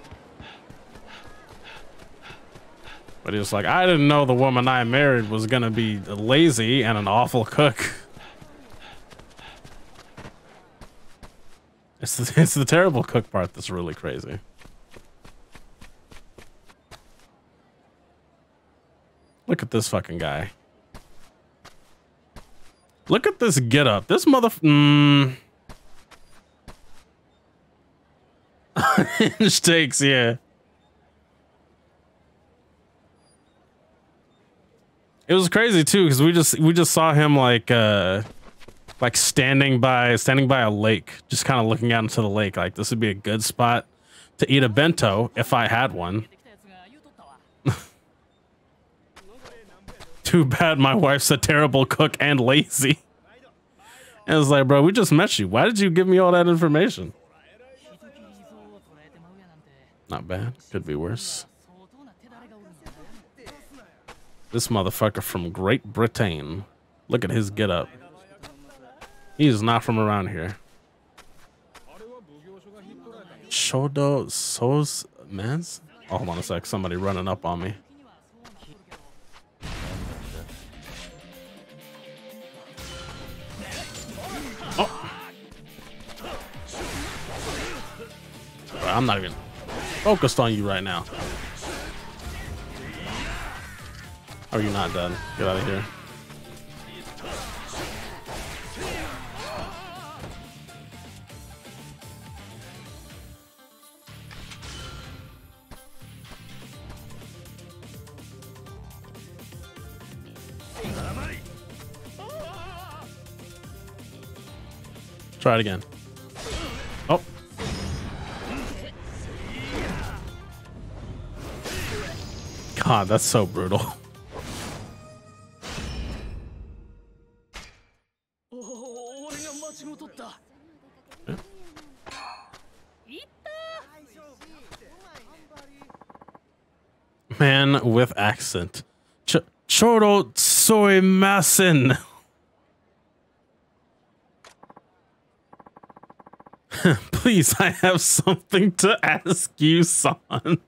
But was like, I didn't know the woman I married was gonna be lazy and an awful cook. It's the, it's the terrible cook part that's really crazy. Look at this fucking guy. Look at this get up. This mother. Mm. Takes, yeah. It was crazy too because we just we just saw him like uh like standing by standing by a lake, just kind of looking out into the lake. Like this would be a good spot to eat a bento if I had one. Too bad my wife's a terrible cook and lazy. And it's like, bro, we just met you. Why did you give me all that information? Not bad. Could be worse. This motherfucker from Great Britain. Look at his get up. He's not from around here. Shodo Sos Mans? Oh, hold on a sec. Somebody running up on me. Oh. I'm not even focused on you right now. Are you not done? Get out of here. Try it again. Oh. God, that's so brutal. Man with accent. Ch- Choro soy masen. Please, I have something to ask you, son.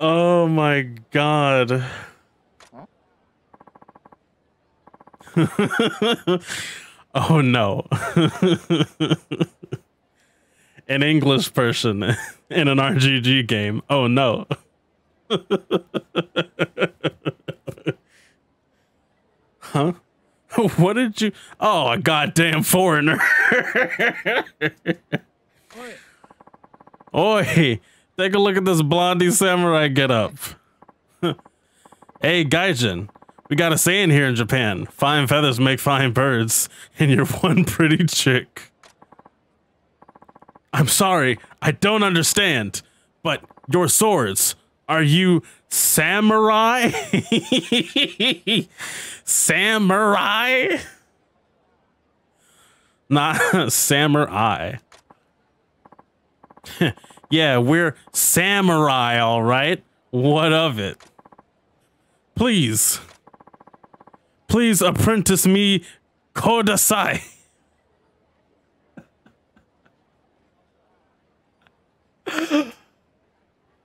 oh my god. oh no. An English person in an RGG game. Oh no. huh? What did you? Oh, a goddamn foreigner. Oi, take a look at this blondie samurai get up. Hey, Gaijin, we got a saying here in Japan fine feathers make fine birds, and you're one pretty chick. I'm sorry, I don't understand, but your swords, are you samurai? samurai? Not samurai. yeah, we're samurai, all right? What of it? Please. Please apprentice me Kudasai.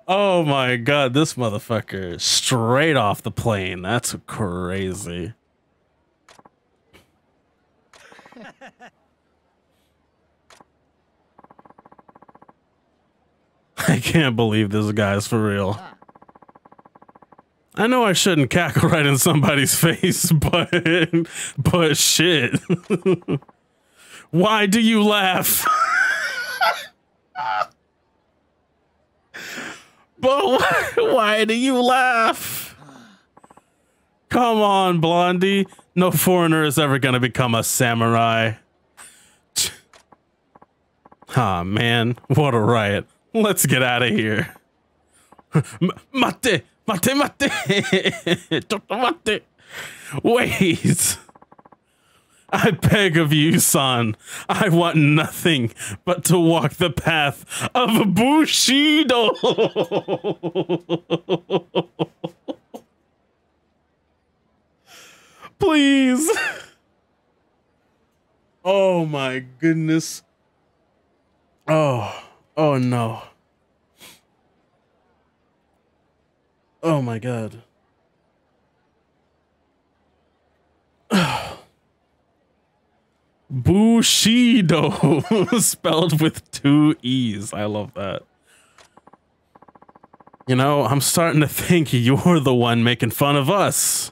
Oh my god, this motherfucker straight off the plane. That's crazy. I can't believe this guy's for real. I know I shouldn't cackle right in somebody's face, but but shit. Why do you laugh? But why, do you laugh? Come on, Blondie. No foreigner is ever gonna become a samurai. Ah, man, what a riot. Let's get out of here. Mate, mate. mate. Wait. I beg of you, son. I want nothing but to walk the path of Bushido. Please. Oh my goodness. Oh. Oh no. Oh my god. Oh. Bushido spelled with two E's. I love that. You know, I'm starting to think you're the one making fun of us.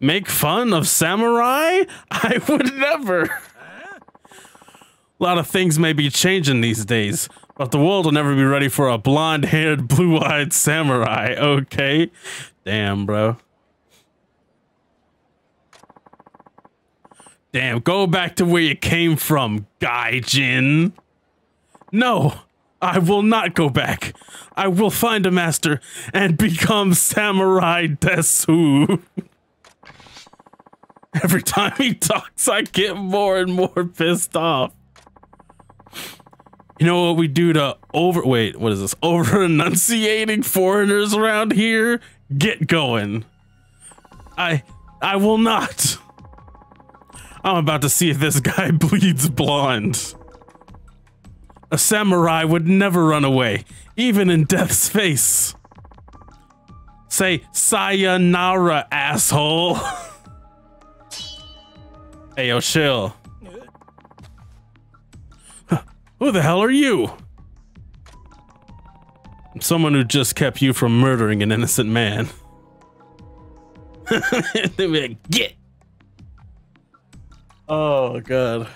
Make fun of samurai? I would never. A lot of things may be changing these days, but the world will never be ready for a blonde haired, blue eyed samurai, okay? Damn, bro. Damn, go back to where you came from, Gaijin. No, I will not go back. I will find a master and become Samurai Desu. Every time he talks, I get more and more pissed off. You know what we do to over wait, what is this? Over enunciating foreigners around here? Get going. I I will not. I'm about to see if this guy bleeds blonde. A samurai would never run away, even in death's face. Say sayonara, asshole. hey, yo, chill. Who the hell are you? I'm someone who just kept you from murdering an innocent man. Get. Oh god.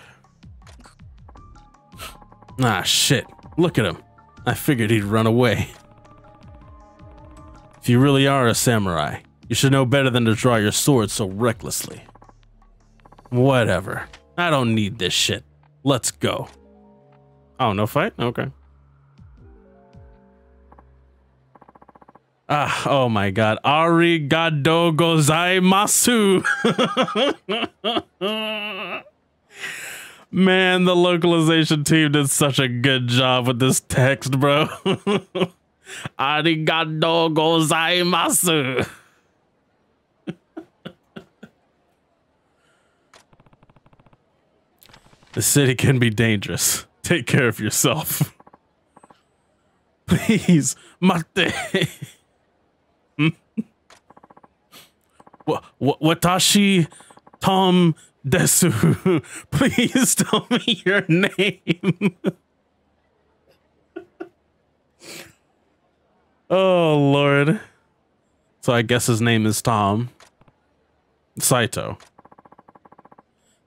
Ah shit. Look at him. I figured he'd run away. If you really are a samurai, you should know better than to draw your sword so recklessly. Whatever. I don't need this shit. Let's go. Oh, no fight? Okay. Ah, oh my god. Arigato gozaimasu. Man, the localization team did such a good job with this text, bro. Arigato gozaimasu. the city can be dangerous. Take care of yourself. Please, mate. Watashi Tom Desu. Please tell me your name. oh, Lord. So I guess his name is Tom. Saito.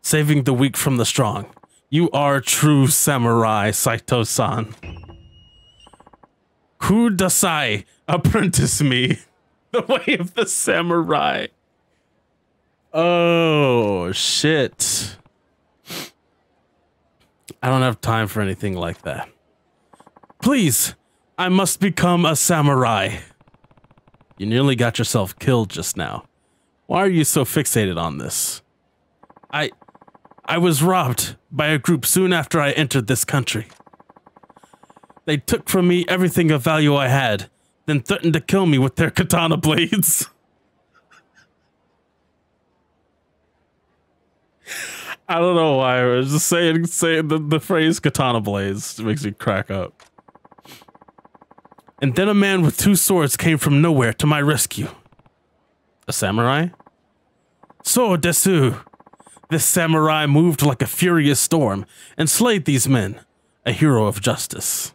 Saving the weak from the strong. You are true samurai, Saito-san. Kudasai, apprentice me. The way of the samurai. Oh, shit. I don't have time for anything like that. Please, I must become a samurai. You nearly got yourself killed just now. Why are you so fixated on this? I I was robbed by a group soon after I entered this country. They took from me everything of value I had, then threatened to kill me with their katana blades. I don't know why. I was just saying, saying the, the phrase katana blades makes me crack up. And then a man with two swords came from nowhere to my rescue. A samurai? So desu. This samurai moved like a furious storm and slayed these men, a hero of justice.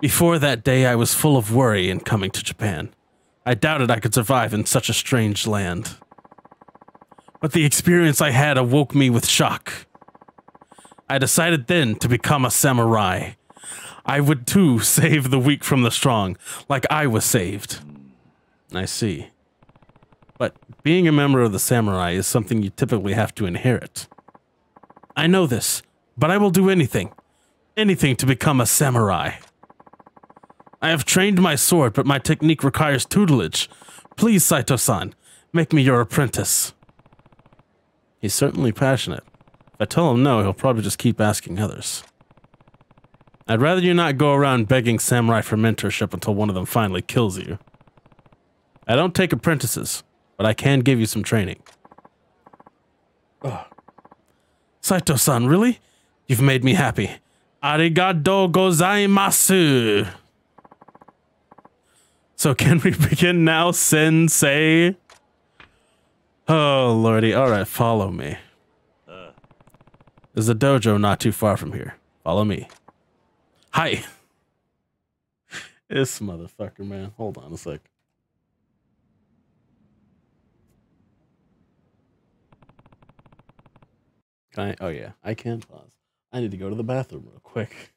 Before that day, I was full of worry in coming to Japan. I doubted I could survive in such a strange land. But the experience I had awoke me with shock. I decided then to become a samurai. I would too save the weak from the strong, like I was saved. I see. But being a member of the samurai is something you typically have to inherit. I know this, but I will do anything. Anything to become a samurai. I have trained my sword, but my technique requires tutelage. Please, Saito-san, make me your apprentice. He's certainly passionate. If I tell him no, he'll probably just keep asking others. I'd rather you not go around begging samurai for mentorship until one of them finally kills you. I don't take apprentices, but I can give you some training. Ugh. Saito-san, really? You've made me happy. Arigato gozaimasu. So can we begin now, sensei? Oh, lordy. All right, follow me. Uh. There's a dojo not too far from here. Follow me. Hi. This motherfucker, man. Hold on a sec. Can I? Oh, yeah. I can pause. I need to go to the bathroom real quick.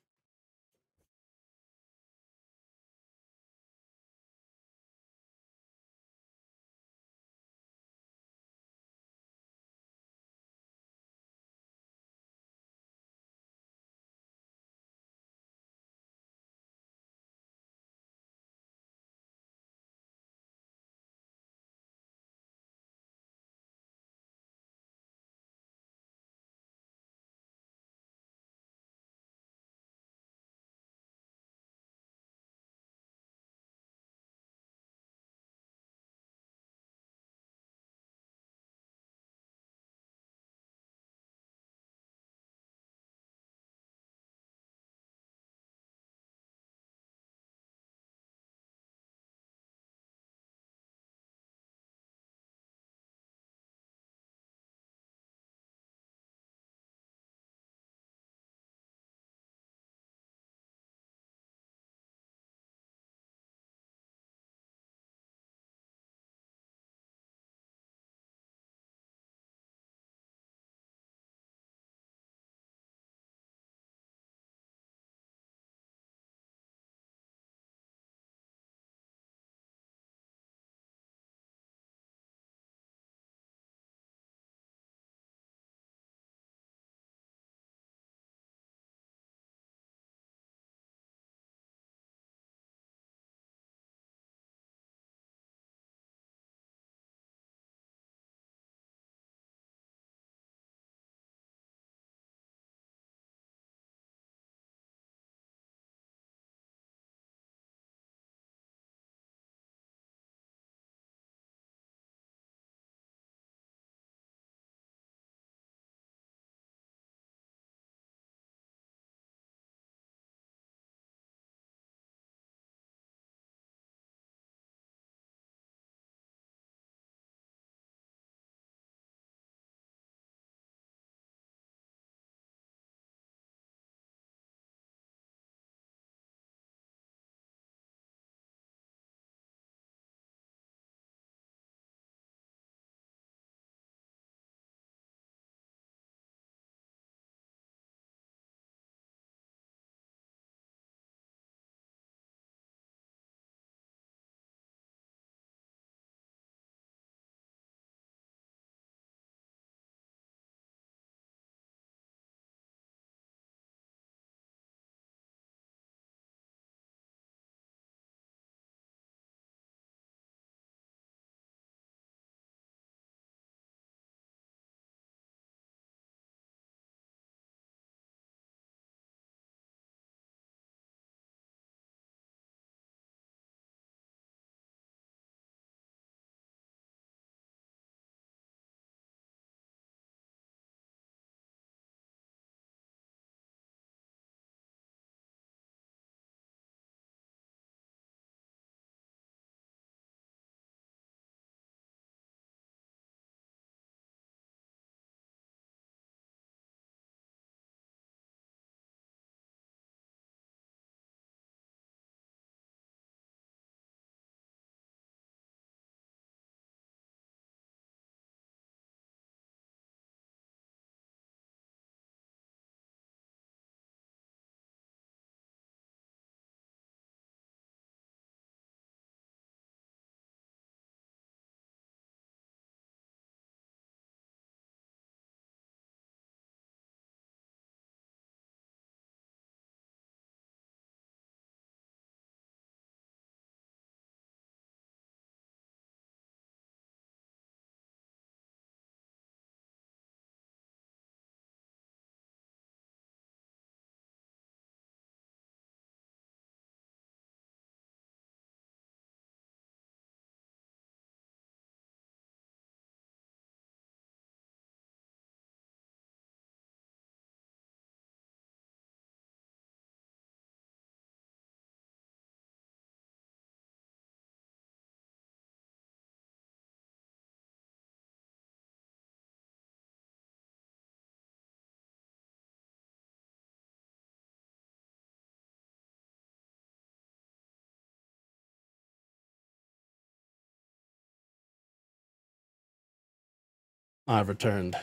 I've returned.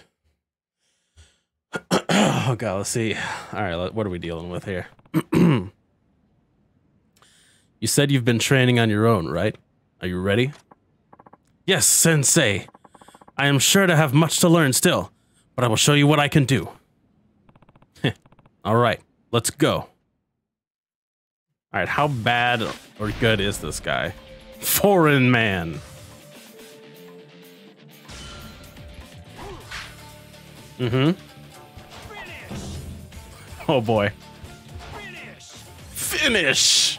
oh god, let's see. All right, what are we dealing with here? you said you've been training on your own, right? Are you ready? Yes, sensei. I am sure to have much to learn still, but I will show you what I can do. All right, let's go. All right, how bad or good is this guy? Foreign man. Mm-hmm. Oh boy. Finish. Finish.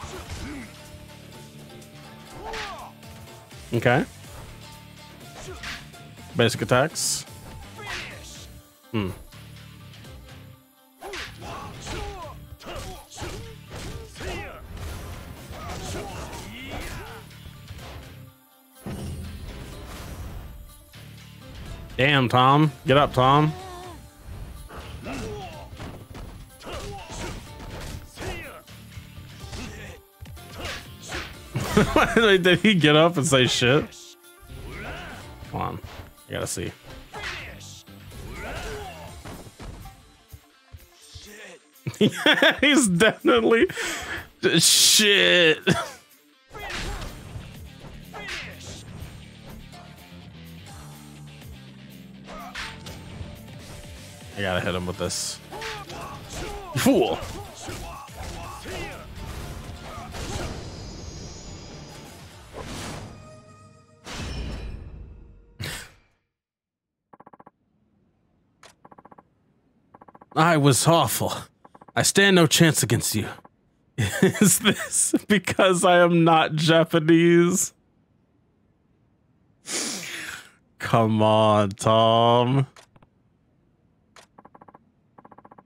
Okay. Basic attacks. Hmm. Damn, Tom. Get up, Tom. Did he get up and say shit? Come on. I gotta see. He's definitely shit. I gotta hit him with this. Fool. I was awful. I stand no chance against you. Is this because I am not Japanese? Come on, Tom.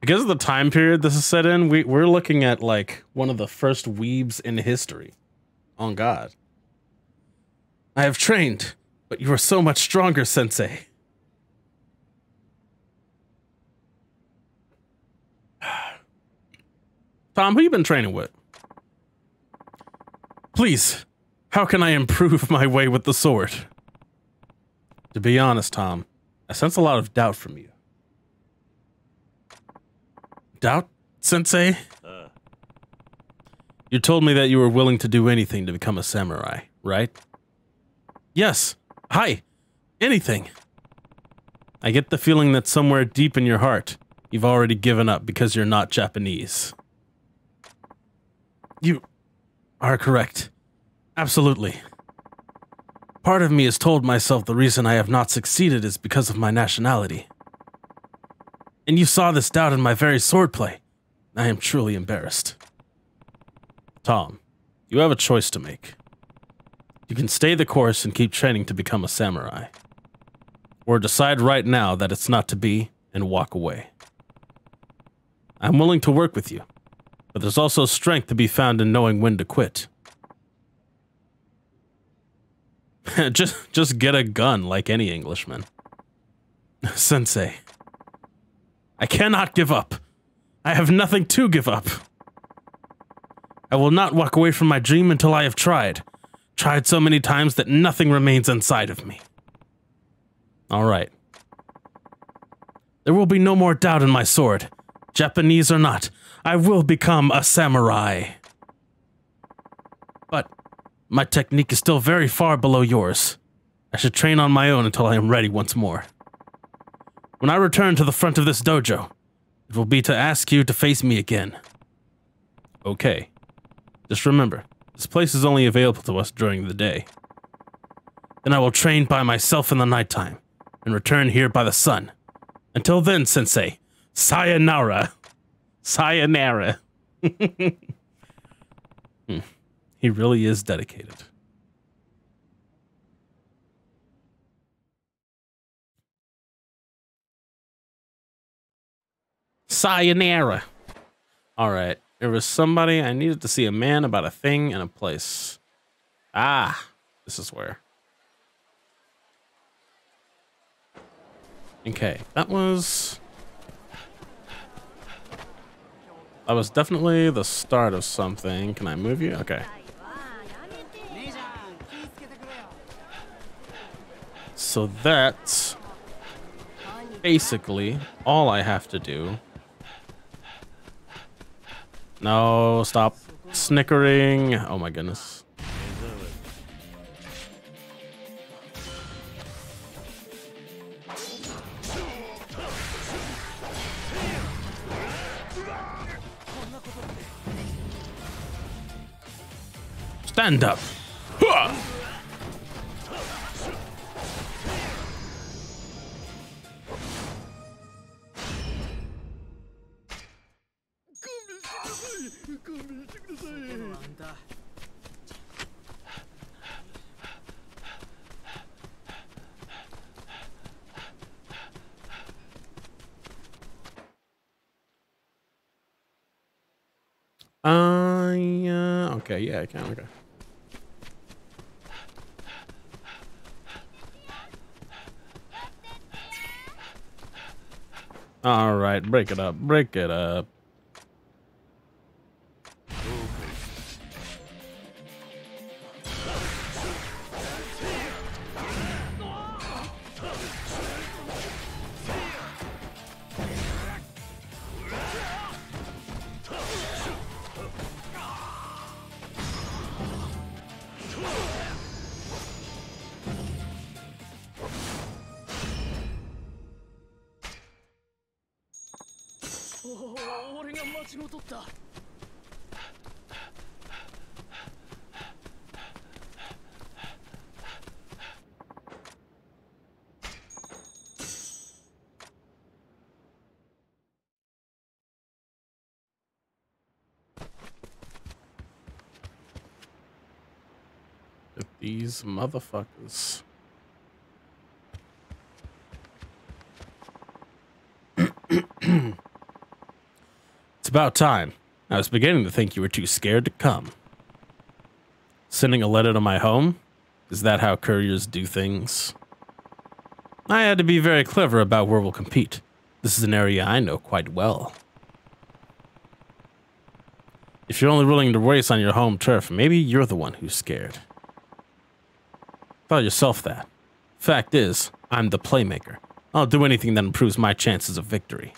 Because of the time period this is set in, we, we're looking at like one of the first weebs in history. On God. I have trained, but you are so much stronger, Sensei. Tom, who you been training with? Please, how can I improve my way with the sword? To be honest, Tom, I sense a lot of doubt from you. Doubt, Sensei? Uh, You told me that you were willing to do anything to become a samurai, right? Yes. Hi. Anything. I get the feeling that somewhere deep in your heart, you've already given up because you're not Japanese. You are correct. Absolutely. Part of me has told myself the reason I have not succeeded is because of my nationality. And you saw this doubt in my very swordplay. I am truly embarrassed. Tom, you have a choice to make. You can stay the course and keep training to become a samurai. Or decide right now that it's not to be and walk away. I'm willing to work with you, but there's also strength to be found in knowing when to quit. just just get a gun like any Englishman. Sensei, I cannot give up. I have nothing to give up. I will not walk away from my dream until I have tried. Tried so many times that nothing remains inside of me. All right. There will be no more doubt in my sword. Japanese or not, I will become a samurai. But my technique is still very far below yours. I should train on my own until I am ready once more. When I return to the front of this dojo, it will be to ask you to face me again. Okay. Just remember, this place is only available to us during the day. Then I will train by myself in the nighttime and return here by the sun. Until then, Sensei, sayonara. Sayonara. He really is dedicated. Sayonara. All right. There was somebody I needed to see a man about a thing and a place. Ah, this is where. Okay, that was. That was definitely the start of something. Can I move you? Okay. So that's basically all I have to do. No, stop snickering. Oh my goodness. Stand up. Hua! Uh. Okay, yeah, I can. Okay. All right, break it up. Break it up. Motherfuckers. it's about time. I was beginning to think you were too scared to come. Sending a letter to my home? Is that how couriers do things? I had to be very clever about where we'll compete. This is an area I know quite well. If you're only willing to race on your home turf, maybe you're the one who's scared. Tell yourself that. Fact is, I'm the playmaker. I'll do anything that improves my chances of victory.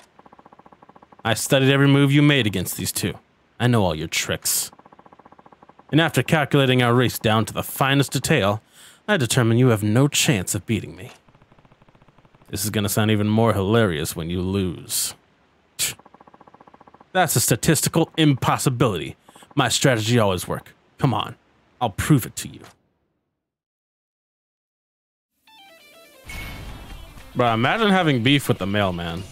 I studied every move you made against these two. I know all your tricks. And after calculating our race down to the finest detail, I determine you have no chance of beating me. This is gonna sound even more hilarious when you lose. That's a statistical impossibility. My strategy always work. Come on, I'll prove it to you. Bro, imagine having beef with the mailman.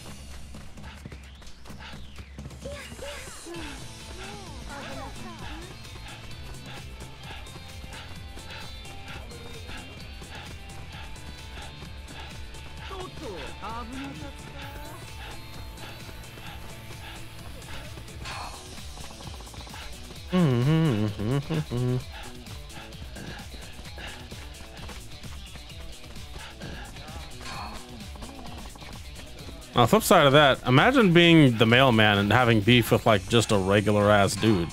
Mm-hmm. On the flip side of that, imagine being the mailman and having beef with like just a regular ass dude.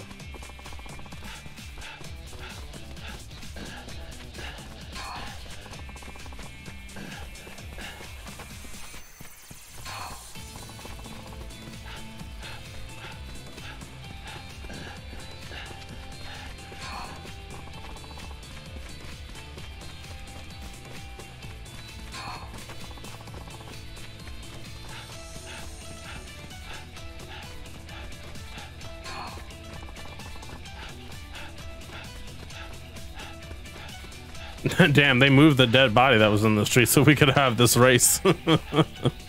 Damn, they moved the dead body that was in the street so we could have this race.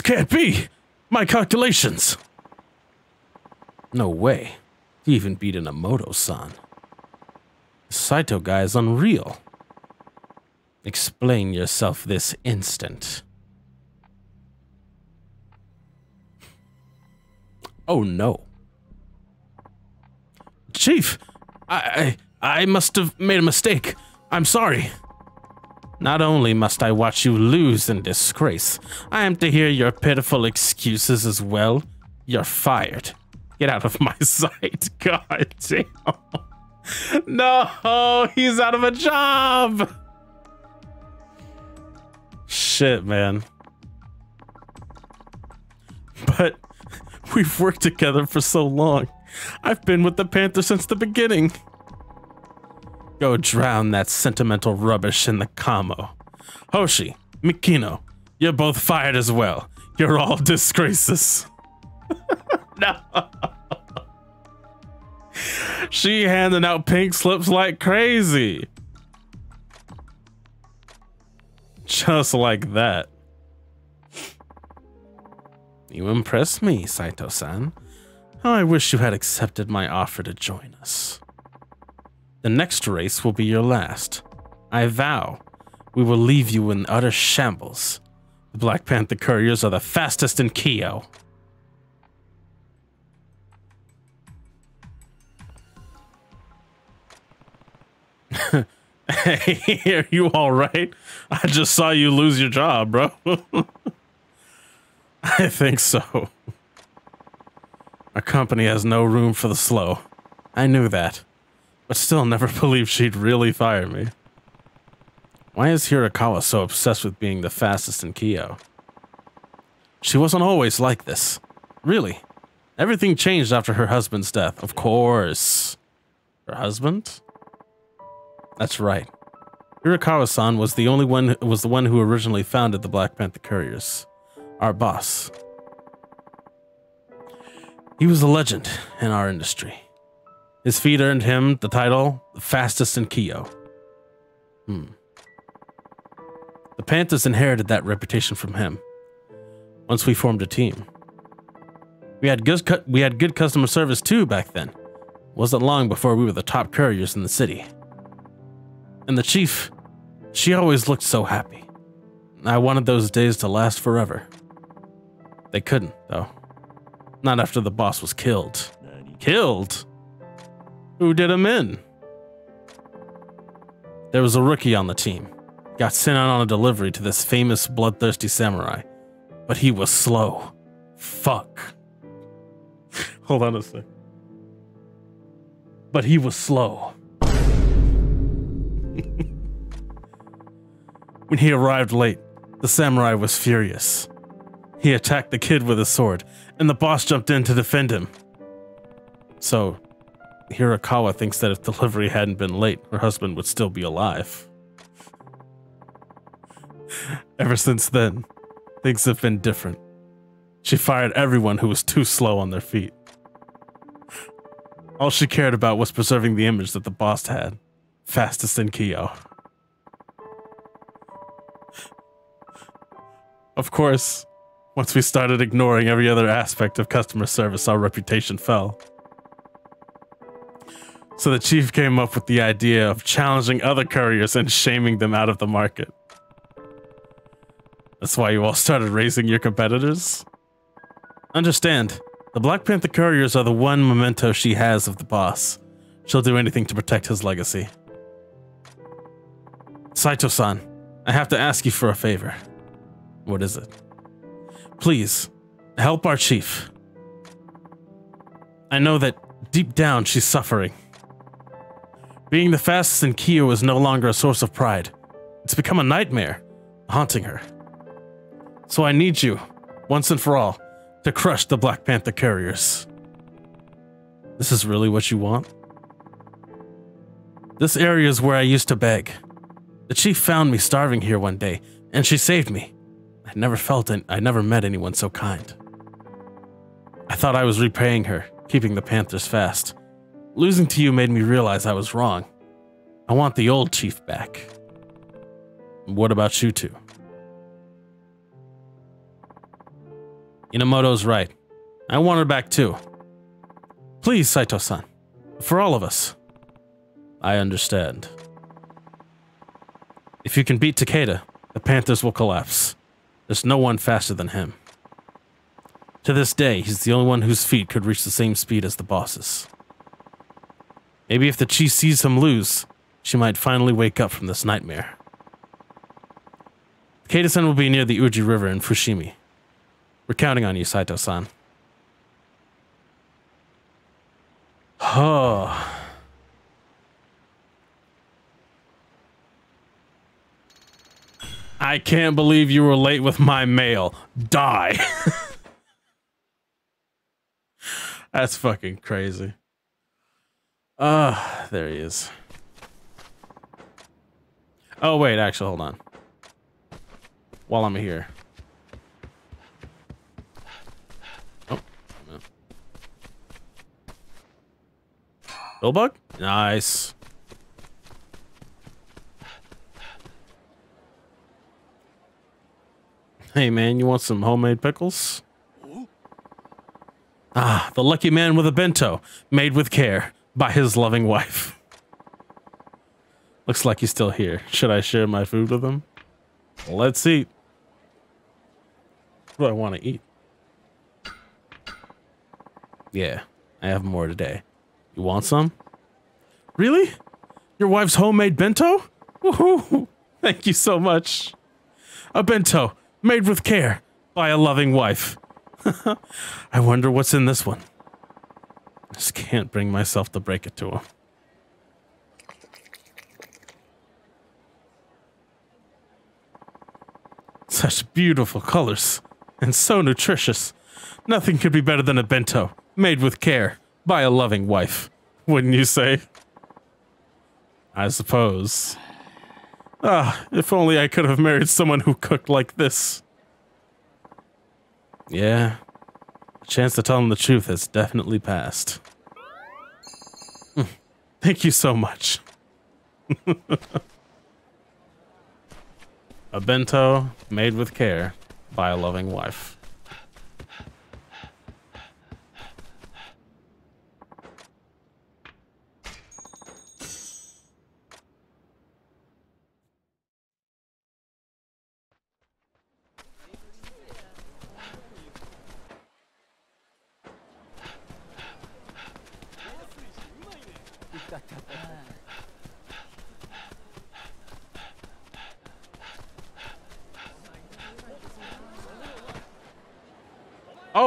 This can't be! My calculations! No way. He even beat Inamoto-san. The Saito guy is unreal. Explain yourself this instant. Oh no. Chief, I, I I must have made a mistake. I'm sorry. Not only must I watch you lose in disgrace, I am to hear your pitiful excuses as well. You're fired. Get out of my sight. God damn. No, he's out of a job. Shit, man. But we've worked together for so long. I've been with the Panther since the beginning. Go drown that sentimental rubbish in the Kamo. Hoshi, Mikino, you're both fired as well. You're all disgraces. no. she handing out pink slips like crazy. Just like that. You impress me, Saito-san. How I wish you had accepted my offer to join us. The next race will be your last. I vow we will leave you in utter shambles. The Black Panther couriers are the fastest in Kyo. hey, are you all right? I just saw you lose your job, bro. I think so. Our company has no room for the slow. I knew that, but still never believed she'd really fire me. Why is Hirakawa so obsessed with being the fastest in Kyo? She wasn't always like this. Really. Everything changed after her husband's death, of course. Her husband? That's right. Hirakawa-san was the only one was the one who originally founded the Black Panther Couriers. Our boss. He was a legend in our industry. His feat earned him the title the fastest in Kyo. Hmm. The Panthers inherited that reputation from him. Once we formed a team. We had good cu- we had good customer service too back then. Wasn't long before we were the top couriers in the city. And the chief, she always looked so happy. I wanted those days to last forever. They couldn't, though. Not after the boss was killed. Killed? Who did him in? There was a rookie on the team. Got sent out on a delivery to this famous bloodthirsty samurai. But he was slow. Fuck. Hold on a sec. But he was slow. when he arrived late, the samurai was furious. He attacked the kid with a sword, and the boss jumped in to defend him. So, Hirakawa thinks that if delivery hadn't been late, her husband would still be alive. Ever since then, things have been different. She fired everyone who was too slow on their feet. All she cared about was preserving the image that the boss had fastest in Kyo. Of course, once we started ignoring every other aspect of customer service, our reputation fell. So the chief came up with the idea of challenging other couriers and shaming them out of the market. That's why you all started raising your competitors? Understand, the Black Panther couriers are the one memento she has of the boss. She'll do anything to protect his legacy. Saito-san, I have to ask you for a favor. What is it? Please, help our chief. I know that deep down she's suffering. Being the fastest in Kyo is no longer a source of pride. It's become a nightmare, haunting her. So I need you, once and for all, to crush the Black Panther carriers. This is really what you want? This area is where I used to beg. The chief found me starving here one day, and she saved me. I never felt it, I never met anyone so kind. I thought I was repaying her, keeping the Panthers fast. Losing to you made me realize I was wrong. I want the old chief back. What about you two? Inamoto's right. I want her back too. Please, Saito-san. For all of us. I understand. If you can beat Takeda, the Panthers will collapse. There's no one faster than him. To this day, he's the only one whose feet could reach the same speed as the boss's. Maybe if the chief sees him lose, she might finally wake up from this nightmare. Takeda-san will be near the Uji River in Fushimi. We're counting on you, Saito-san. Oh. I can't believe you were late with my mail. Die. That's fucking crazy. Ah, uh, there he is. Oh, wait, actually, hold on. While I'm here. Oh. Billbug? Nice. Hey man, you want some homemade pickles? Ah, the lucky man with a bento, made with care by his loving wife. Looks like he's still here. Should I share my food with him? Let's eat. What do I want to eat? Yeah, I have more today. You want some? Really? Your wife's homemade bento? Woohoo! Thank you so much. A bento made with care by a loving wife. I wonder what's in this one. Just can't bring myself to break it to him. Such beautiful colors and so nutritious. Nothing could be better than a bento made with care by a loving wife, wouldn't you say? I suppose. Ah, if only I could have married someone who cooked like this. Yeah, chance to tell him the truth has definitely passed. Hmm. Thank you so much. a bento made with care by a loving wife.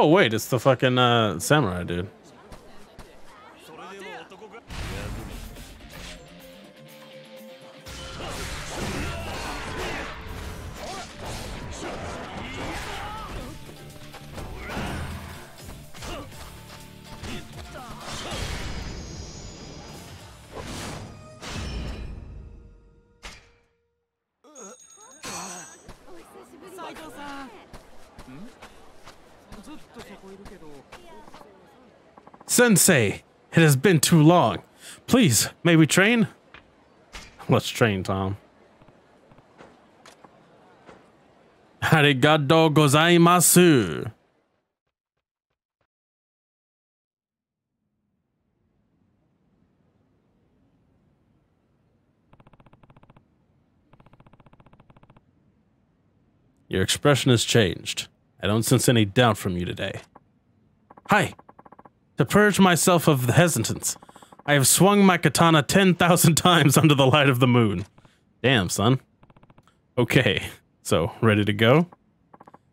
Oh wait, it's the fucking uh, samurai dude. Sensei, it has been too long. Please, may we train? Let's train, Tom. Arigato gozaimasu. Your expression has changed. I don't sense any doubt from you today. Hi, to purge myself of the hesitance, I have swung my katana 10,000 times under the light of the moon. Damn, son. Okay, so ready to go?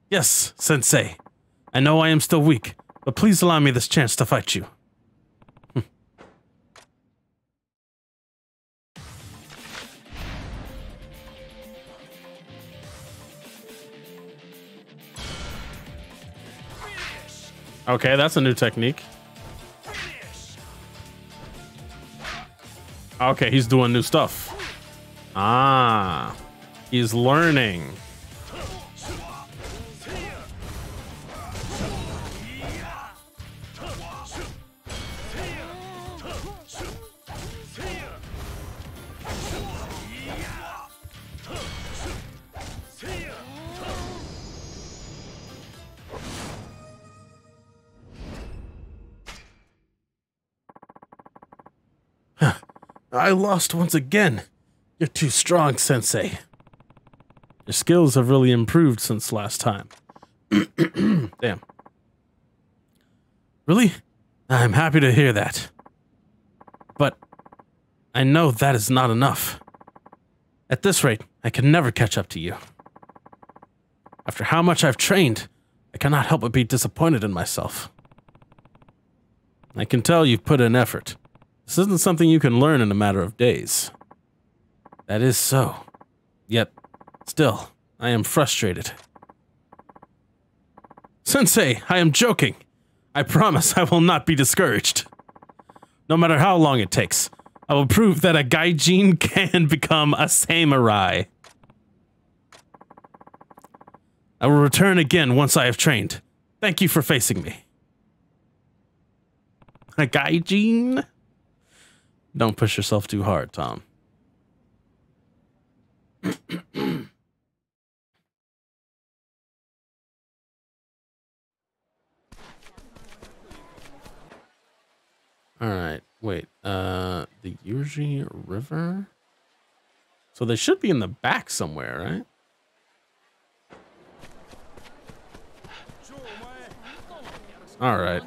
Yes, sensei. I know I am still weak, but please allow me this chance to fight you. Hmm. okay, that's a new technique. Okay, he's doing new stuff. Ah, he's learning. I lost once again. You're too strong, Sensei. Your skills have really improved since last time. Damn. Really? I'm happy to hear that. But I know that is not enough. At this rate, I can never catch up to you. After how much I've trained, I cannot help but be disappointed in myself. I can tell you've put in effort. This isn't something you can learn in a matter of days. That is so. Yet, still, I am frustrated. Sensei, I am joking. I promise I will not be discouraged. No matter how long it takes, I will prove that a gaijin can become a samurai. I will return again once I have trained. Thank you for facing me. A gaijin? Don't push yourself too hard, Tom. All right, wait. Uh, the Yuji River. So they should be in the back somewhere, right? All right.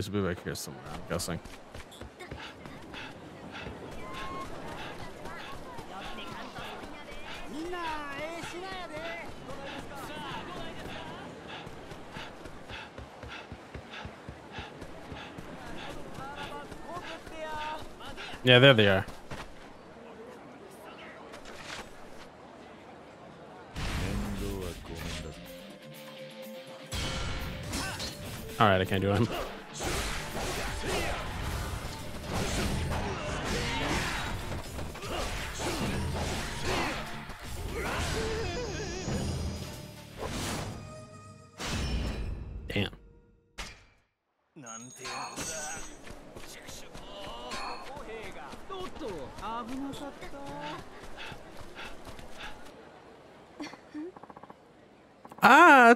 This will be back here somewhere, I'm guessing. Yeah, there they are. All right, I can't do him.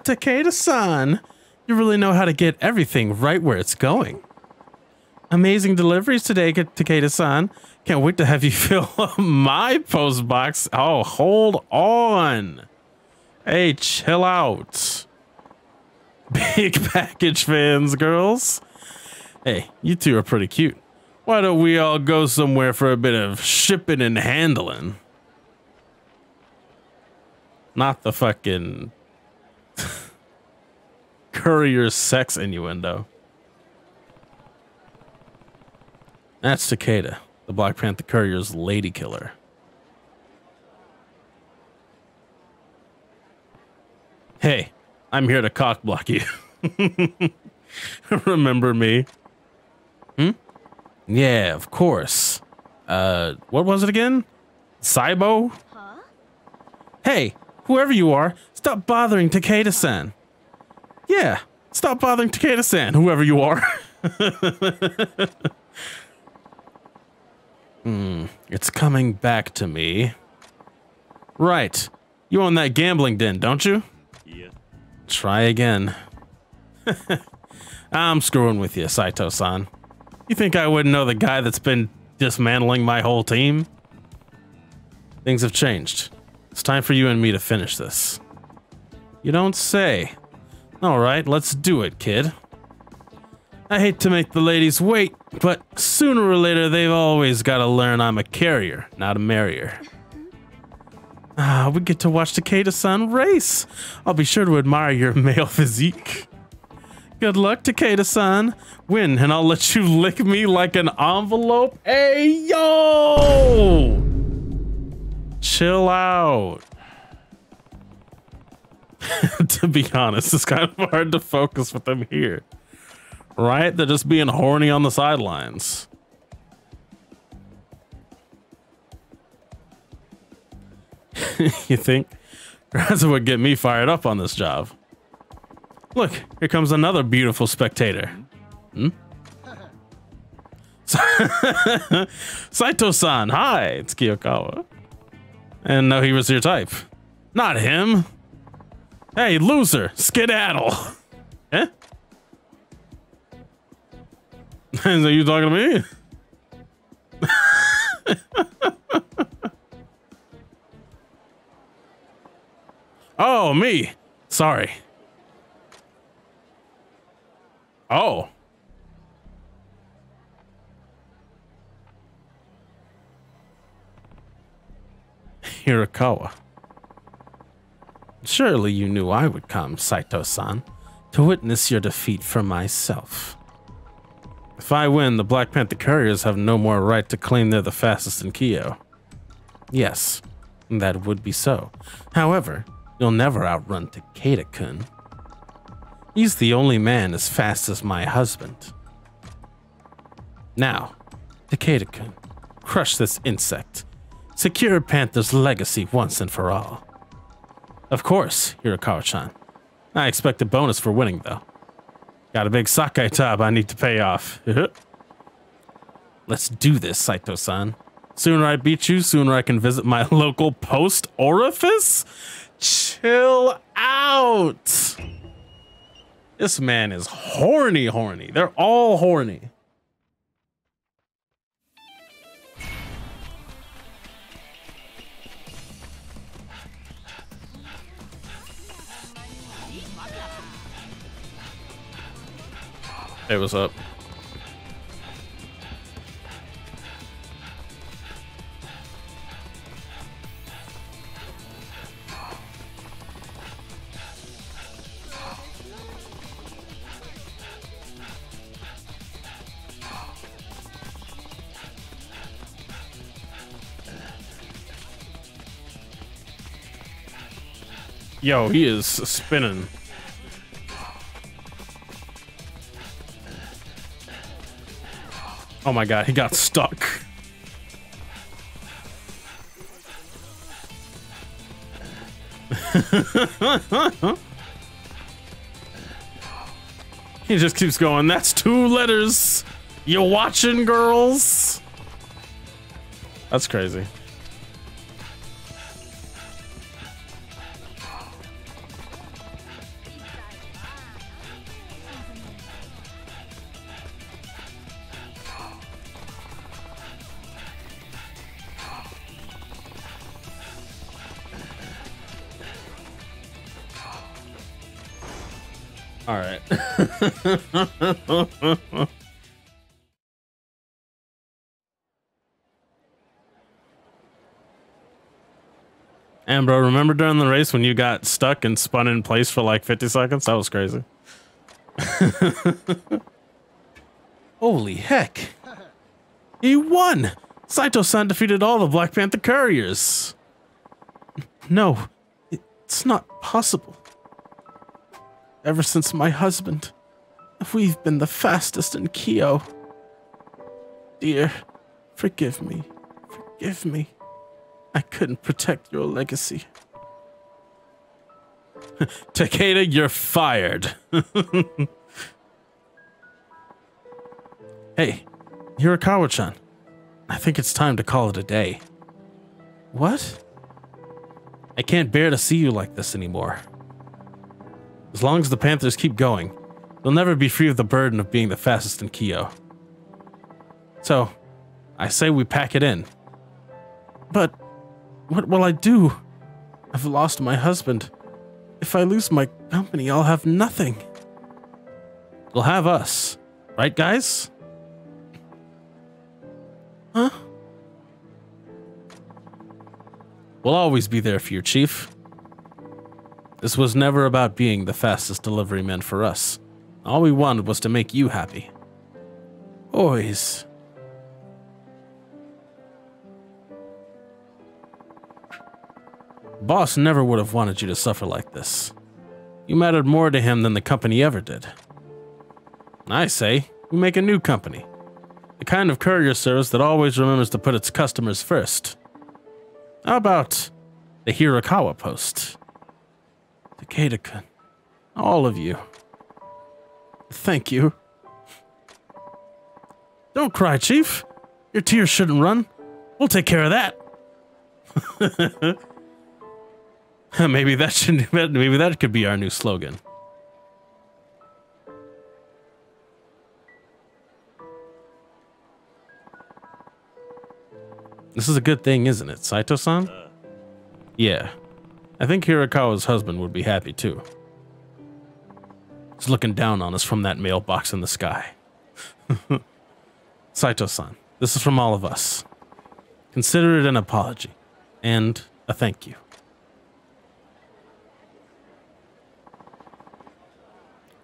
Takeda-san. You really know how to get everything right where it's going. Amazing deliveries today, Takeda-san. Can't wait to have you fill my post box. Oh, hold on. Hey, chill out. Big package fans, girls. Hey, you two are pretty cute. Why don't we all go somewhere for a bit of shipping and handling? Not the fucking courier sex innuendo. That's Takeda, the Black Panther Courier's lady killer. Hey, I'm here to cockblock you. Remember me? Hmm? Yeah, of course. Uh, what was it again? Saibo? Huh? Hey, whoever you are, stop bothering Takeda-san. Yeah, stop bothering Takeda-san, whoever you are. Hmm, it's coming back to me. Right. You own that gambling den, don't you? いや Try again. I'm screwing with you, Saito-san. You think I wouldn't know the guy that's been dismantling my whole team? Things have changed. It's time for you and me to finish this. You don't say. All right, let's do it, kid. I hate to make the ladies wait, but sooner or later they've always got to learn I'm a carrier, not a marrier. Ah, we get to watch Takeda-san race. I'll be sure to admire your male physique. Good luck, Takeda-san. Win, and I'll let you lick me like an envelope. Hey, yo! Chill out. to be honest, it's kind of hard to focus with them here. Right? They're just being horny on the sidelines. you think? That's what get me fired up on this job. Look, here comes another beautiful spectator. Hmm? Saito-san, hi, it's Kiyokawa. And no, he was your type. Not him. Hey, loser, skedaddle. Eh? Is that you talking to me? oh, me. Sorry. Oh. Hirakawa. Surely you knew I would come, Saito-san, to witness your defeat for myself. If I win, the Black Panther Couriers have no more right to claim they're the fastest in Kyo. Yes, that would be so. However, you'll never outrun Takeda-kun. He's the only man as fast as my husband. Now, Takeda-kun, crush this insect. Secure Panther's legacy once and for all. Of course, Hirakawa-chan. I expect a bonus for winning, though. Got a big sake tab I need to pay off. Let's do this, Saito-san. Sooner I beat you, sooner I can visit my local post orifice? Chill out. This man is horny, horny. They're all horny. Hey, what's up? Yo, he is spinning. Oh my god, he got stuck. he just keeps going. That's two letters. You watching, girls? That's crazy. All right. and bro, remember during the race when you got stuck and spun in place for like 50 seconds? That was crazy. Holy heck. He won! Saito-san defeated all the Black Panther couriers. No, it's not possible. Ever since my husband, we've been the fastest in Kyo. Dear, forgive me. Forgive me. I couldn't protect your legacy. Takeda, you're fired. hey, you're Hirakawa-chan. I think it's time to call it a day. What? I can't bear to see you like this anymore. As long as the Panthers keep going, they'll never be free of the burden of being the fastest in Kyo. So, I say we pack it in. But, what will I do? I've lost my husband. If I lose my company, I'll have nothing. You'll have us. Right, guys? Huh? We'll always be there for you, Chief. This was never about being the fastest delivery man for us. All we wanted was to make you happy. Always. Boss never would have wanted you to suffer like this. You mattered more to him than the company ever did. I say, we make a new company. The kind of courier service that always remembers to put its customers first. How about the Hirakawa Post? Takeda-kun, all of you. Thank you. Don't cry, Chief. Your tears shouldn't run. We'll take care of that. maybe that should maybe that could be our new slogan. This is a good thing, isn't it, Saito-san? Uh. Yeah. I think Hirakawa's husband would be happy too. He's looking down on us from that mailbox in the sky. Saito-san, this is from all of us. Consider it an apology and a thank you.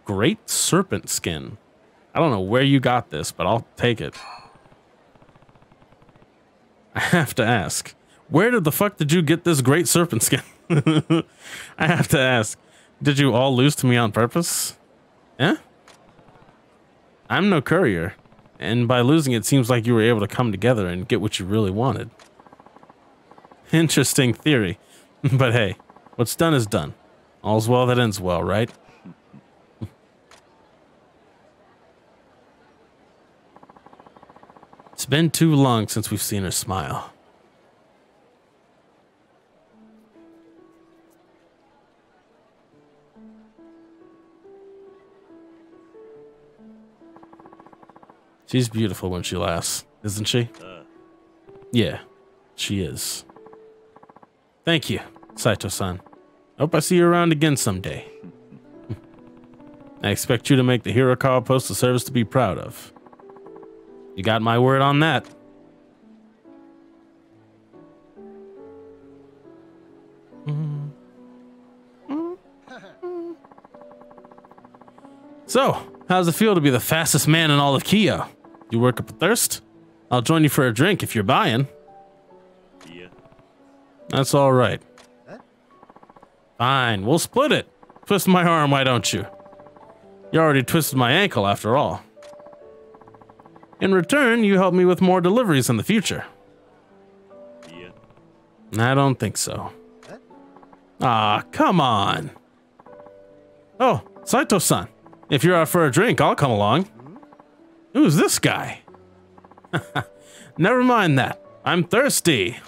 Great serpent skin. I don't know where you got this, but I'll take it. I have to ask, where did the fuck did you get this great serpent skin? I have to ask, did you all lose to me on purpose? Yeah? I'm no courier, and by losing it seems like you were able to come together and get what you really wanted. Interesting theory, but hey, what's done is done. All's well that ends well, right? It's been too long since we've seen her smile. She's beautiful when she laughs, isn't she? Uh. Yeah, she is. Thank you, Saito-san. Hope I see you around again someday. I expect you to make the Hirakawa Postal Service to be proud of. You got my word on that. So, how's it feel to be the fastest man in all of Kyo? You work up a thirst? I'll join you for a drink if you're buying. Yeah. That's all right. Fine, we'll split it. Twist my arm, why don't you? You already twisted my ankle after all. In return, you help me with more deliveries in the future. Yeah. I don't think so. Ah, come on. Oh, Saito-san. If you're out for a drink, I'll come along. Who's this guy? Never mind that. I'm thirsty.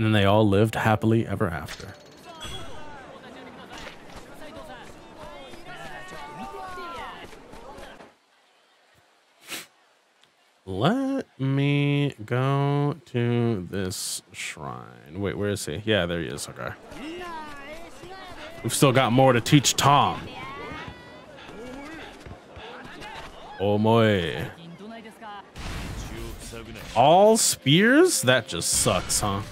and then they all lived happily ever after. Let me go to this shrine. Wait, where is he? Yeah, there he is. Okay. We've still got more to teach Tom. Oh. All spears? That just sucks, huh?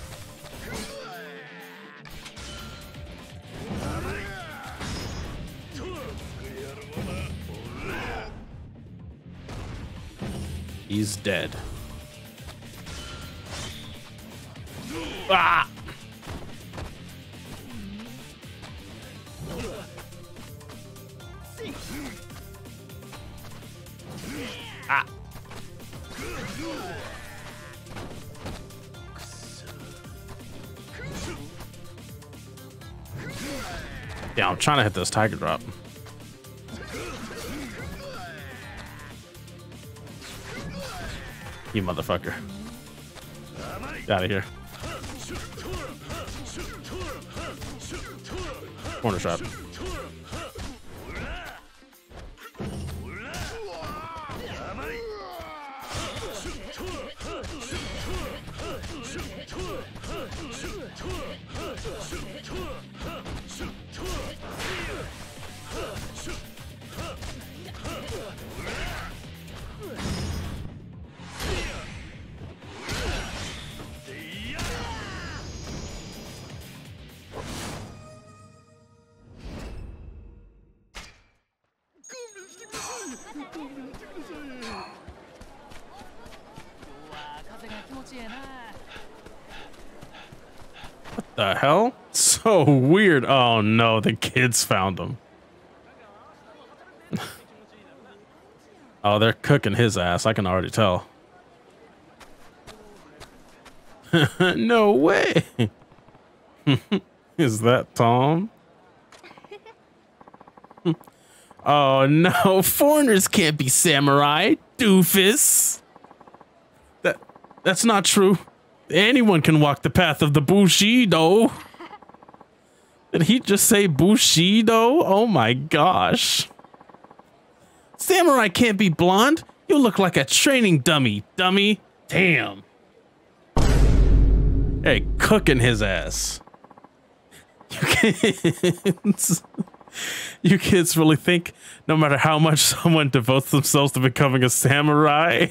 He's dead. Ah! Ah! Yeah, I'm trying to hit this tiger drop. You motherfucker. Get out of here. Corner shot. Weird. Oh no, the kids found him. oh, they're cooking his ass. I can already tell. no way. Is that Tom? oh no, foreigners can't be samurai, doofus. That that's not true. Anyone can walk the path of the Bushido. Did he just say Bushido? Oh my gosh. Samurai can't be blonde. You look like a training dummy, dummy. Damn. Hey, cooking his ass. You kids, you kids really think no matter how much someone devotes themselves to becoming a samurai?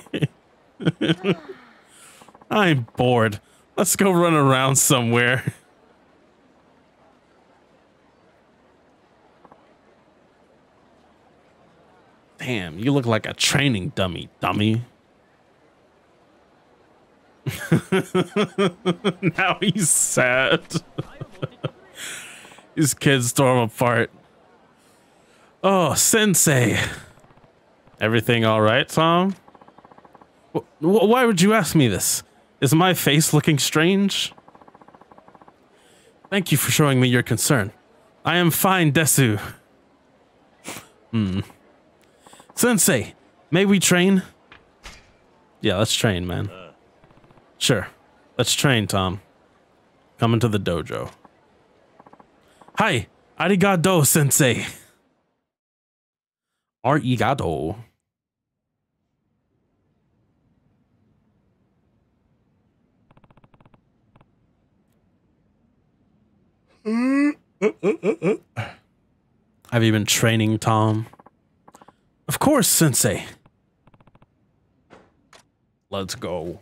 I'm bored. Let's go run around somewhere. Damn, you look like a training dummy, dummy. now he's sad. His kids tore him apart. Oh, Sensei. Everything all right, Tom? W why would you ask me this? Is my face looking strange? Thank you for showing me your concern. I am fine, Desu. Hmm. Sensei, may we train? Yeah, let's train, man. Uh. Sure. Let's train, Tom. Come into the dojo. Hi, arigato, sensei. Arigato. Mm. Have you been training, Tom? Of course, Sensei. Let's go.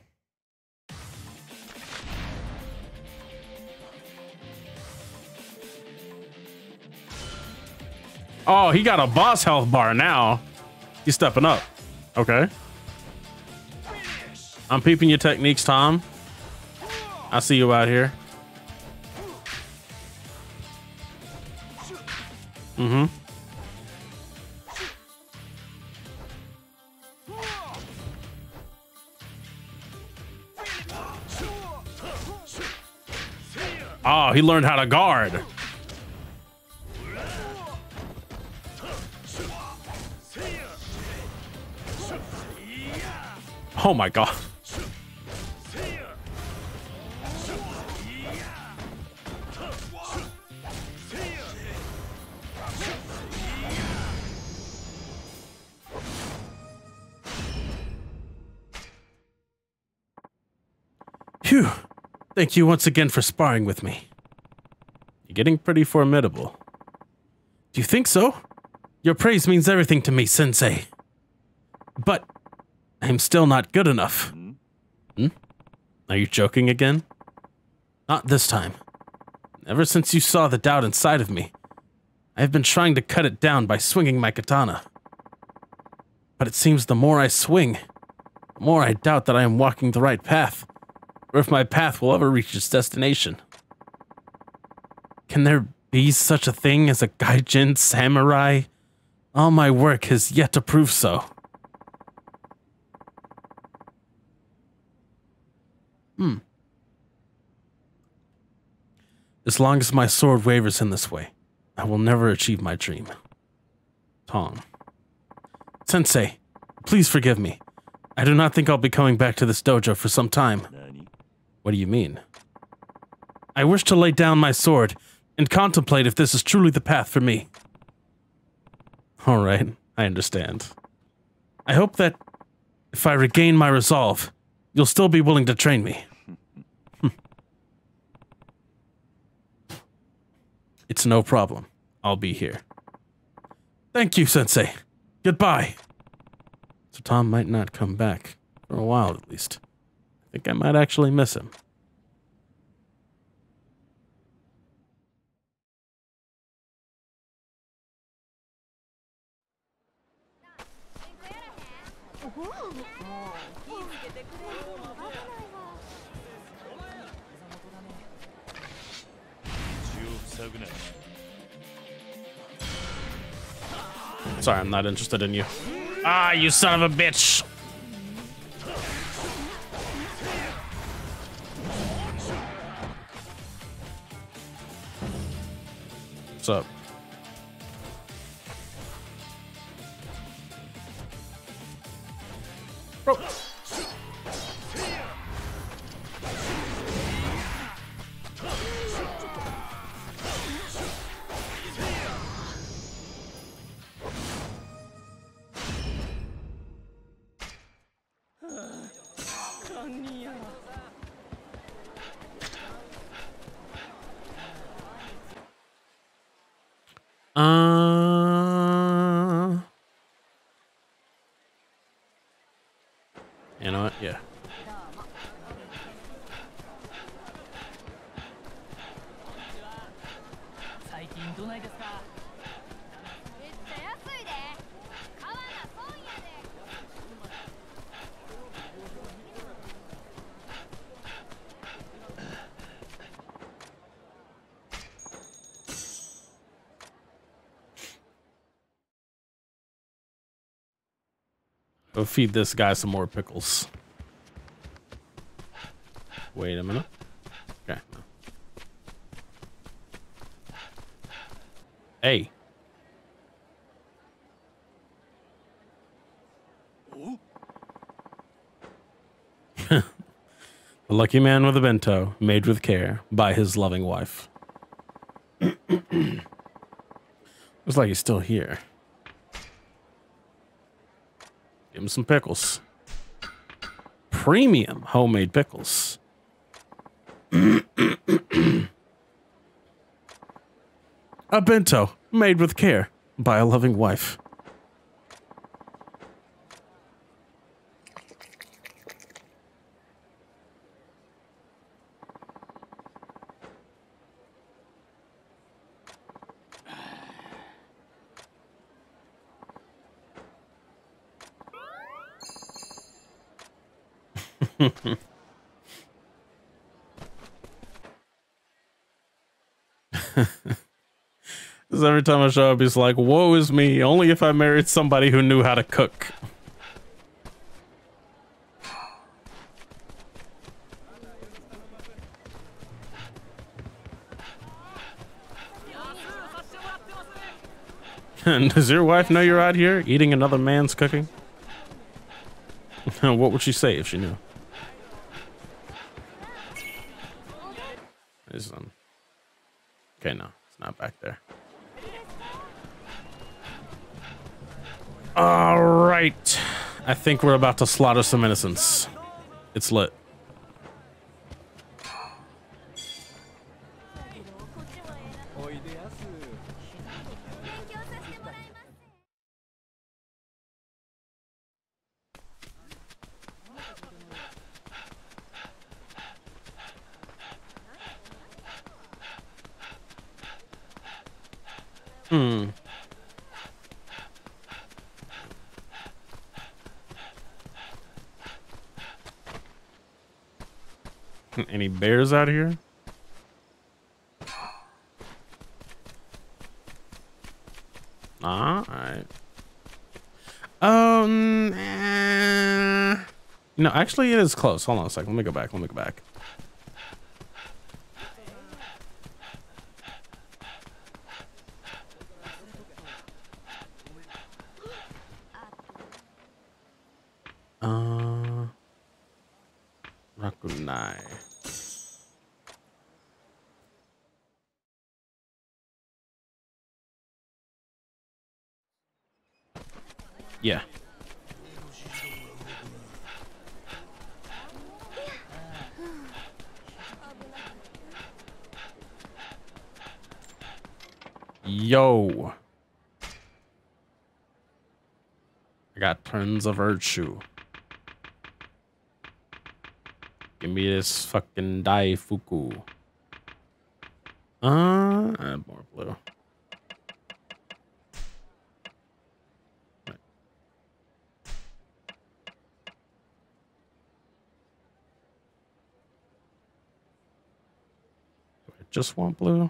Oh, he got a boss health bar now. He's stepping up. Okay. I'm peeping your techniques, Tom. I see you out here. Mm-hmm. Oh, he learned how to guard. Oh my god. Phew. Thank you once again for sparring with me. You're getting pretty formidable. Do you think so? Your praise means everything to me, Sensei. But I'm still not good enough. Hmm? Are you joking again? Not this time. Ever since you saw the doubt inside of me, I have been trying to cut it down by swinging my katana. But it seems the more I swing, the more I doubt that I am walking the right path or if my path will ever reach its destination. Can there be such a thing as a gaijin samurai? All my work has yet to prove so. Hmm. As long as my sword wavers in this way, I will never achieve my dream. Tom. Sensei, please forgive me. I do not think I'll be coming back to this dojo for some time. What do you mean? I wish to lay down my sword and contemplate if this is truly the path for me. All right, I understand. I hope that if I regain my resolve, you'll still be willing to train me. it's no problem. I'll be here. Thank you, Sensei. Goodbye. So Tom might not come back, for a while at least think I might actually miss him. Sorry, I'm not interested in you. Ah, you son of a bitch! What's up? Bro. Feed this guy some more pickles. Wait a minute. Okay. Hey. the lucky man with a bento, made with care by his loving wife. Looks like he's still here. Some pickles. Premium homemade pickles. a bento made with care by a loving wife. Because every time I show up, he's like, woe is me. Only if I married somebody who knew how to cook. Does your wife know you're out here eating another man's cooking? what would she say if she knew? Is um. Okay, no, it's not back there. All right, I think we're about to slaughter some innocents. It's lit. Out here? All right. Um. eh. No, actually, it is close. Hold on a second. Let me go back. Let me go back. Uh. Rakunai. Yeah. Yo. Tons of virtue. Give me this fucking Daifuku. Uh, add more blue. I just want blue?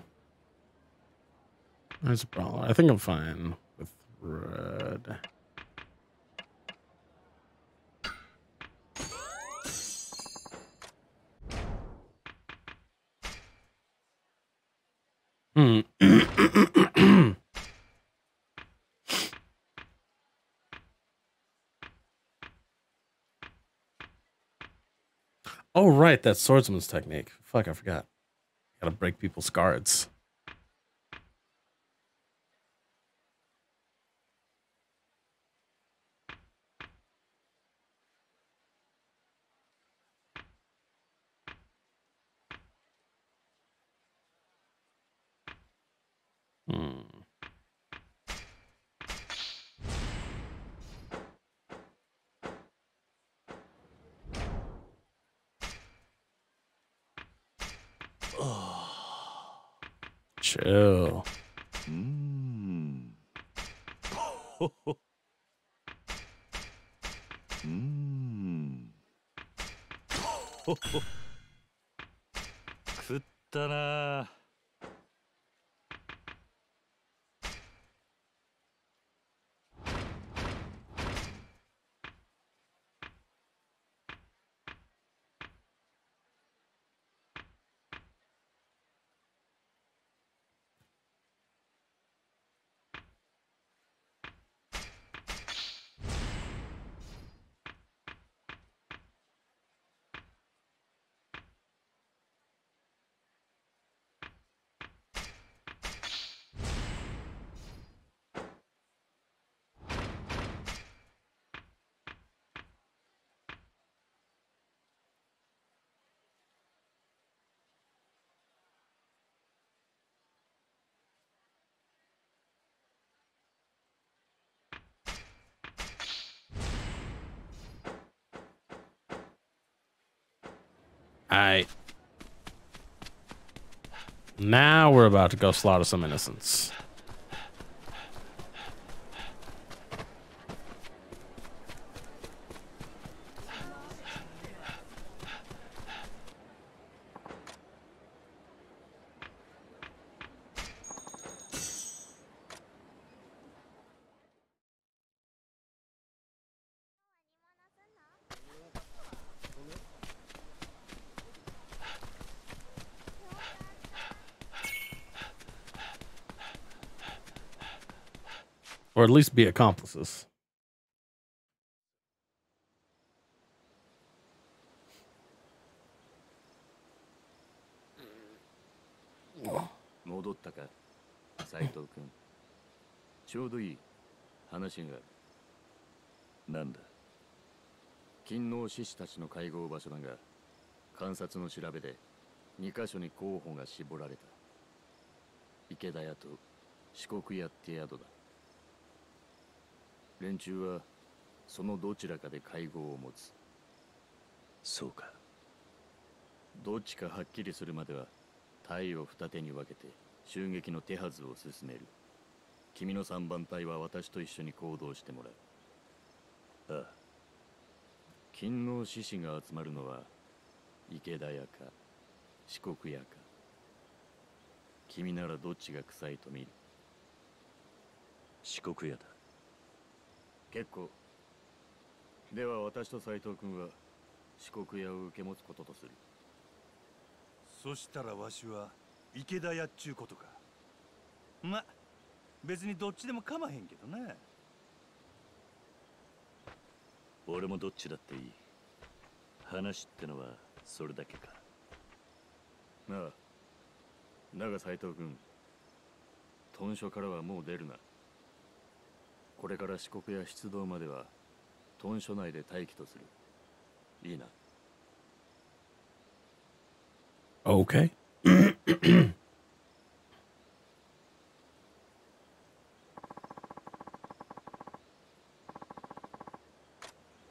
There's a problem. I think I'm fine with Red. Hmm. oh, right. That swordsman's technique. Fuck, I forgot. Gotta break people's guards. About to go slaughter some innocents. At least be accomplices. 戻ったか斉藤君ちょうどいい話があるなんだ勤王志士たちの会合場所だが観察の調べで2カ所に候補が絞られた池田屋と四国屋って宿だ連中はそのどちらかで会合を持つ。そうか。どっちかはっきりするまでは隊を二手に分けて襲撃の手はずを進める。君の三番隊は私と一緒に行動してもらう。ああ。勤王志士が集まるのは池田屋か四国屋か。君ならどっちが臭いと見る？四国屋だ結構。では私と斉藤君は四国屋を受け持つこととする。そしたらわしは池田屋っちゅうことか。ま別にどっちでも構へんけどな俺もどっちだっていい。話ってのはそれだけか。なあ。だが斉藤君豚書からはもう出るなこれから四国や出動までは豚書内で待機とするいいな Okay.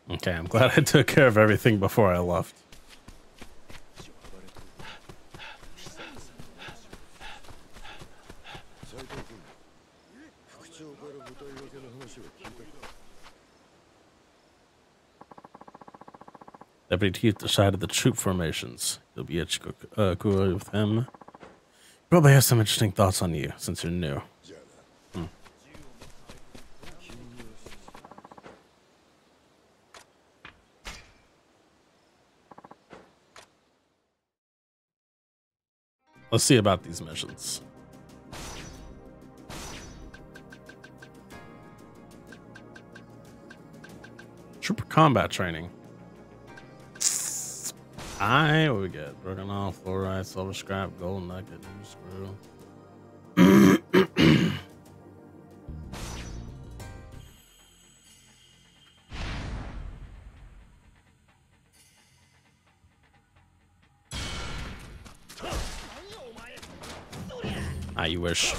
okay, I'm glad I took care of everything before I left. to keep the side of the troop formations. You'll be at Shikokuya uh, with him. Probably has some interesting thoughts on you since you're new. Hmm. Let's see about these missions. Trooper combat training. I what we get? Broken off, fluorite, silver scrap, gold nugget, new screw. ah, you wish.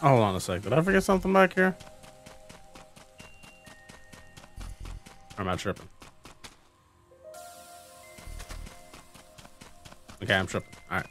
Hold on a sec. Did I forget something back here? Or am I tripping? Okay, I'm tripping. All right.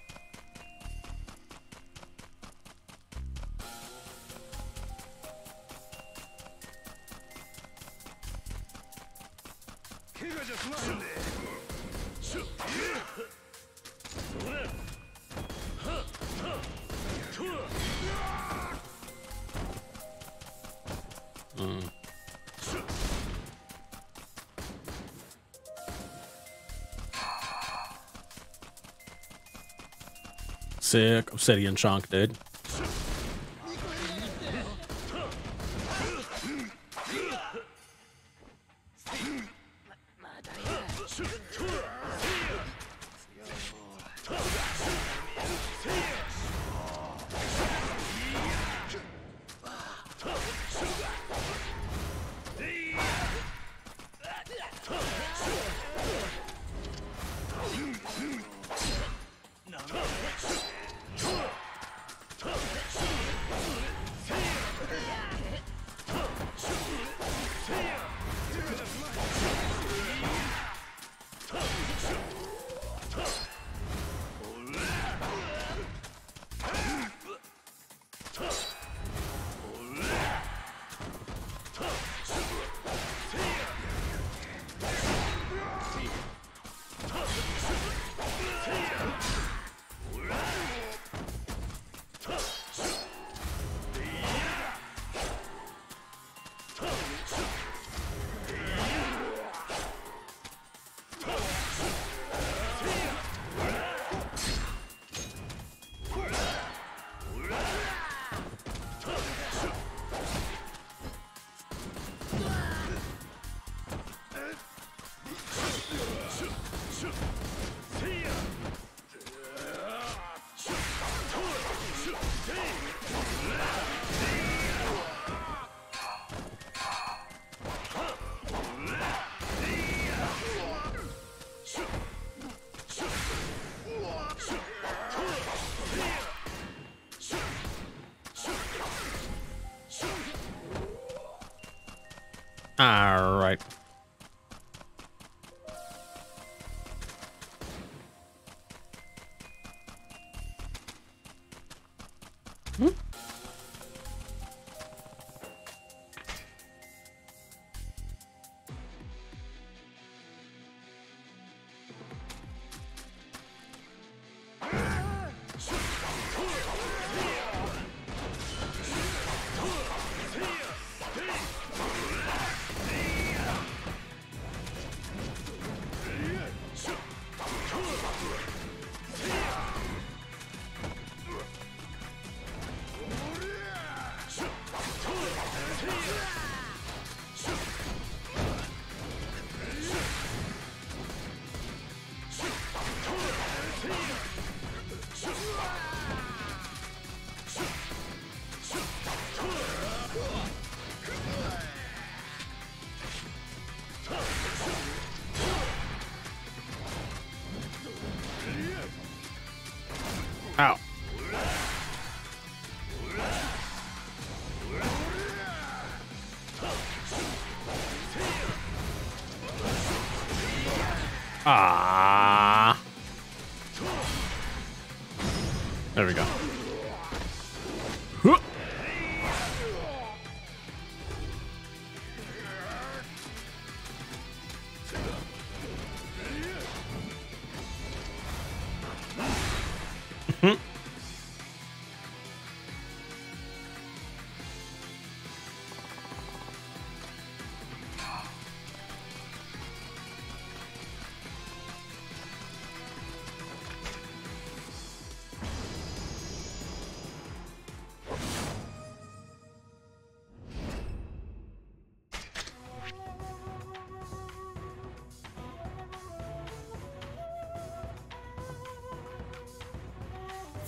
Sick obsidian chunk, dude.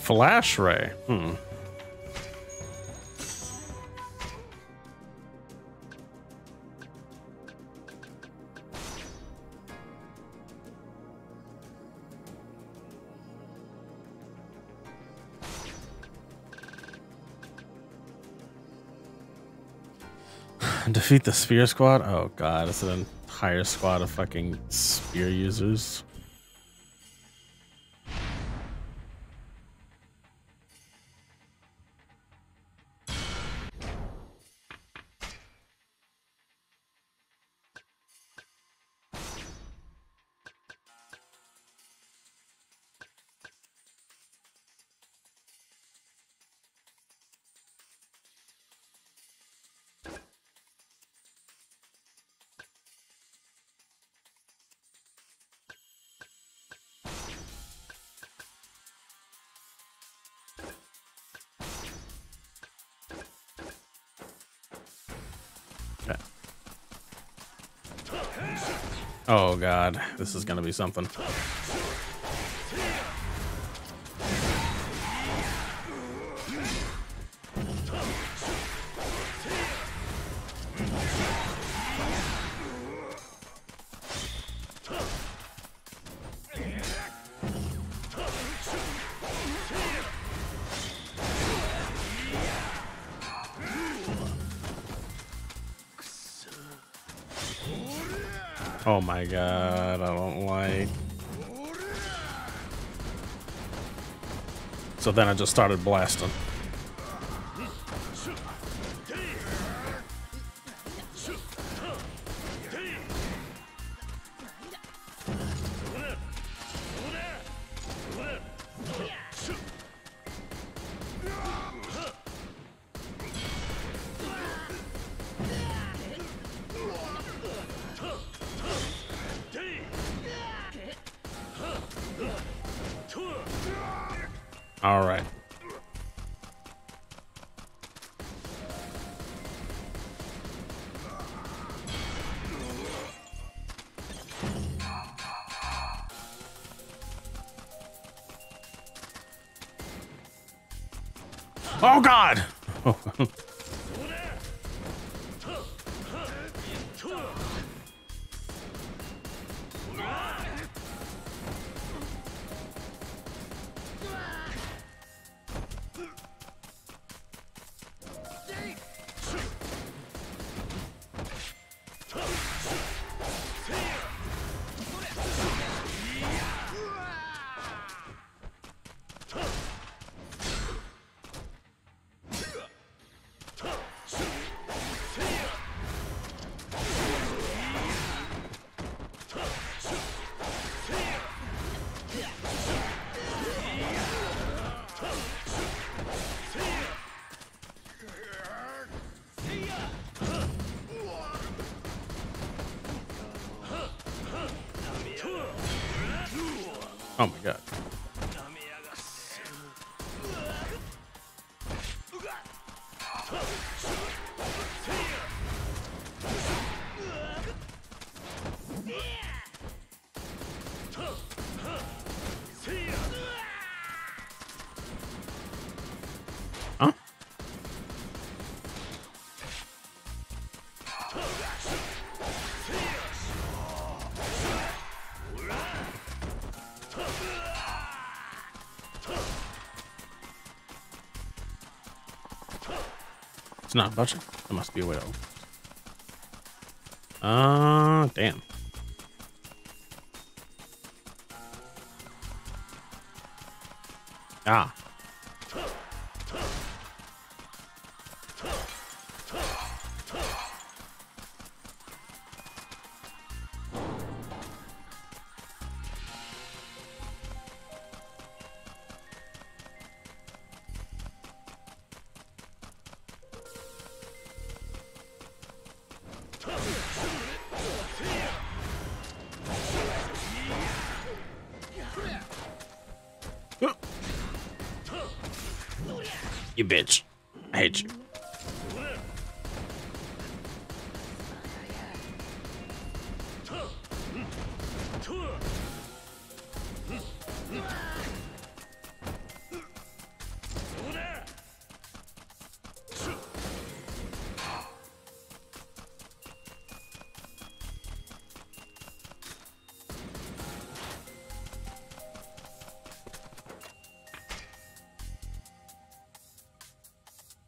Flash ray. Hmm. Defeat the spear squad? Oh god, it's an entire squad of fucking spear users. God, this is gonna be something. God, I don't like. So then I just started blasting. Not budging. There must be a to. Uh, damn.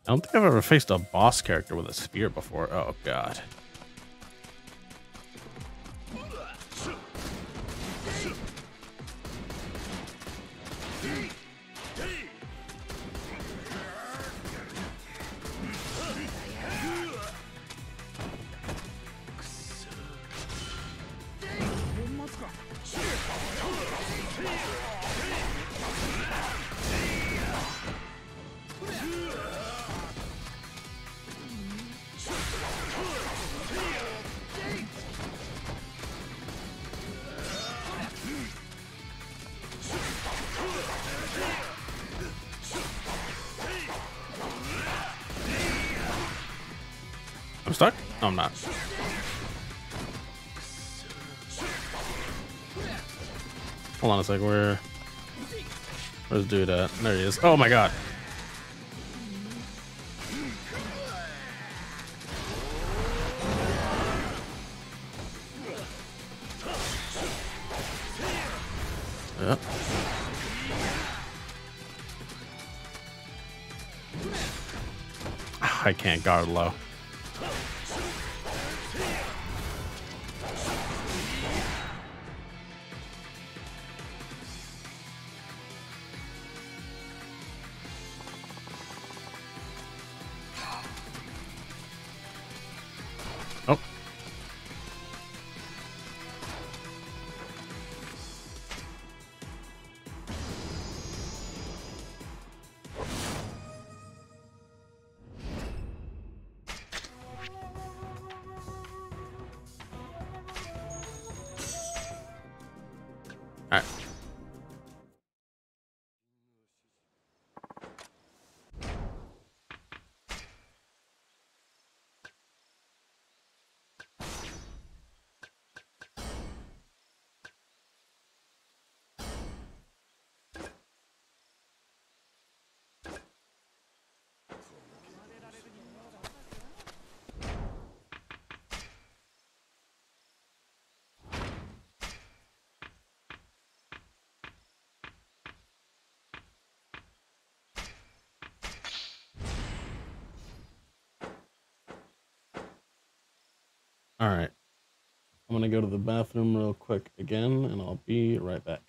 I don't think I've ever faced a boss character with a spear before. Oh, God. Where's dude at? There he is. Oh my god. Yep. I can't guard low. All All right. I'm going to go to the bathroom real quick again, and I'll be right back.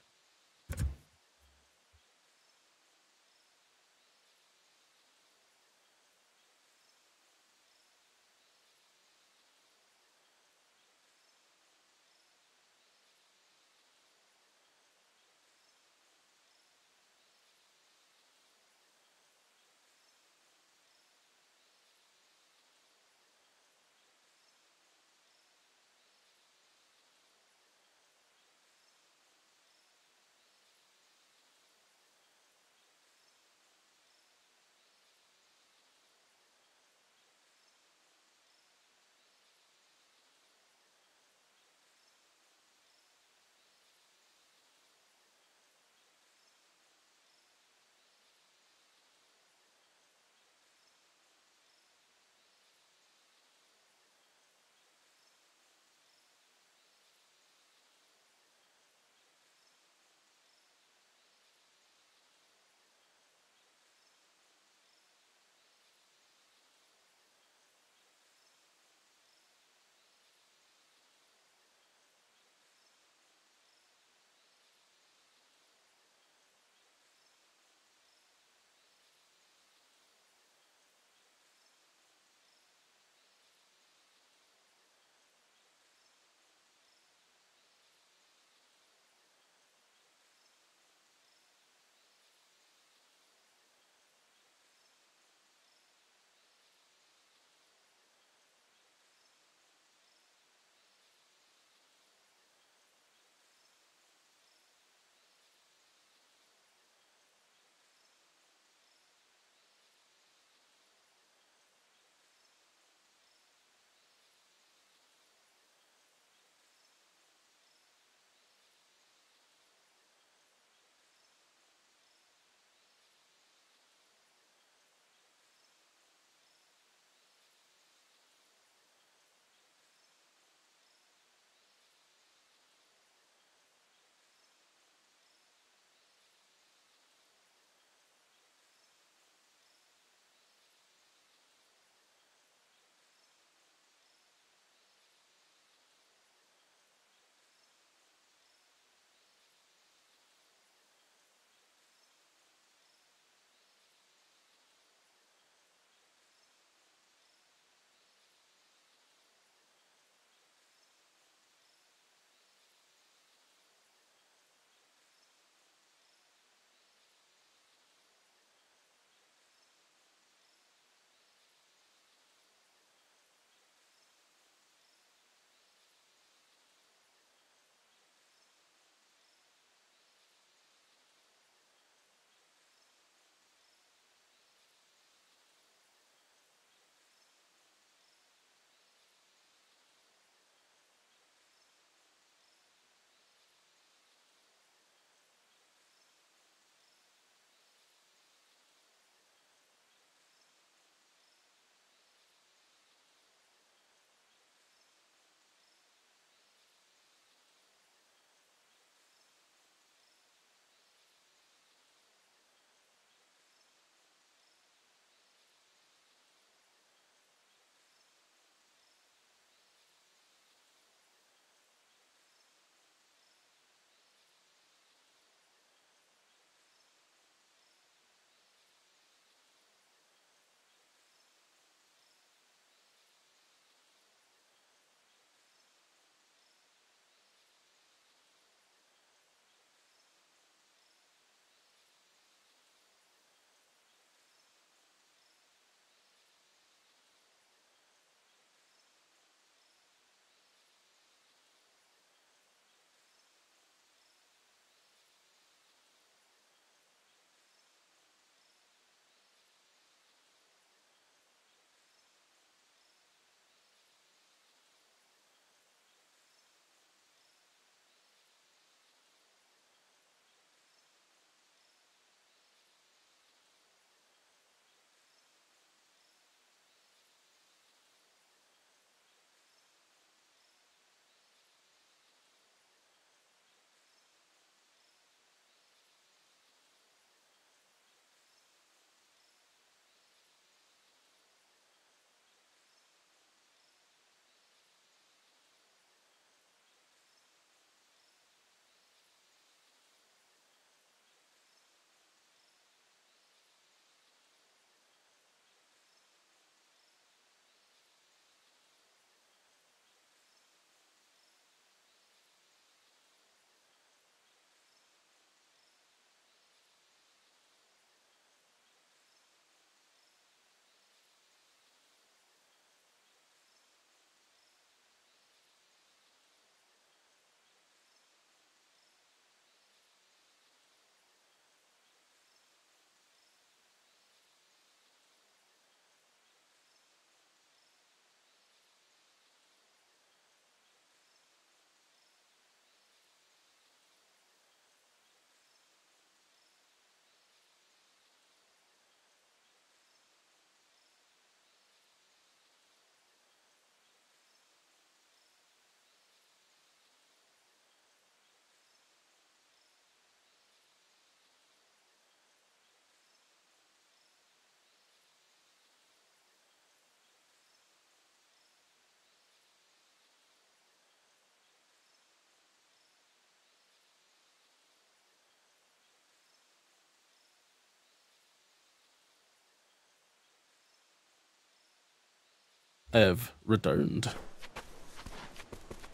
Have returned.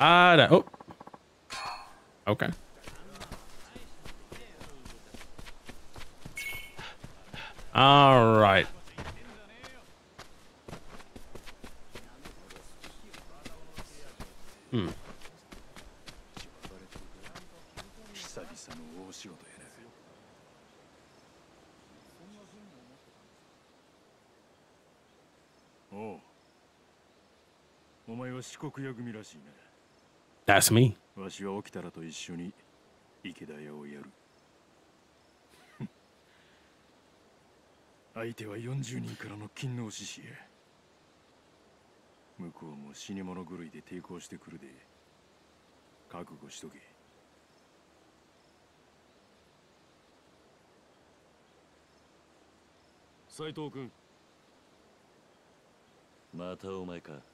Ah, uh, oh. Okay. All right. Hmm. 四国屋組らしい That's me. なわしは起きたらと一緒に池田屋をやる。相手は40人からの勤労志士や向こうも死に物狂いで抵抗してくるで。覚悟しとけ。斉藤君。またお前か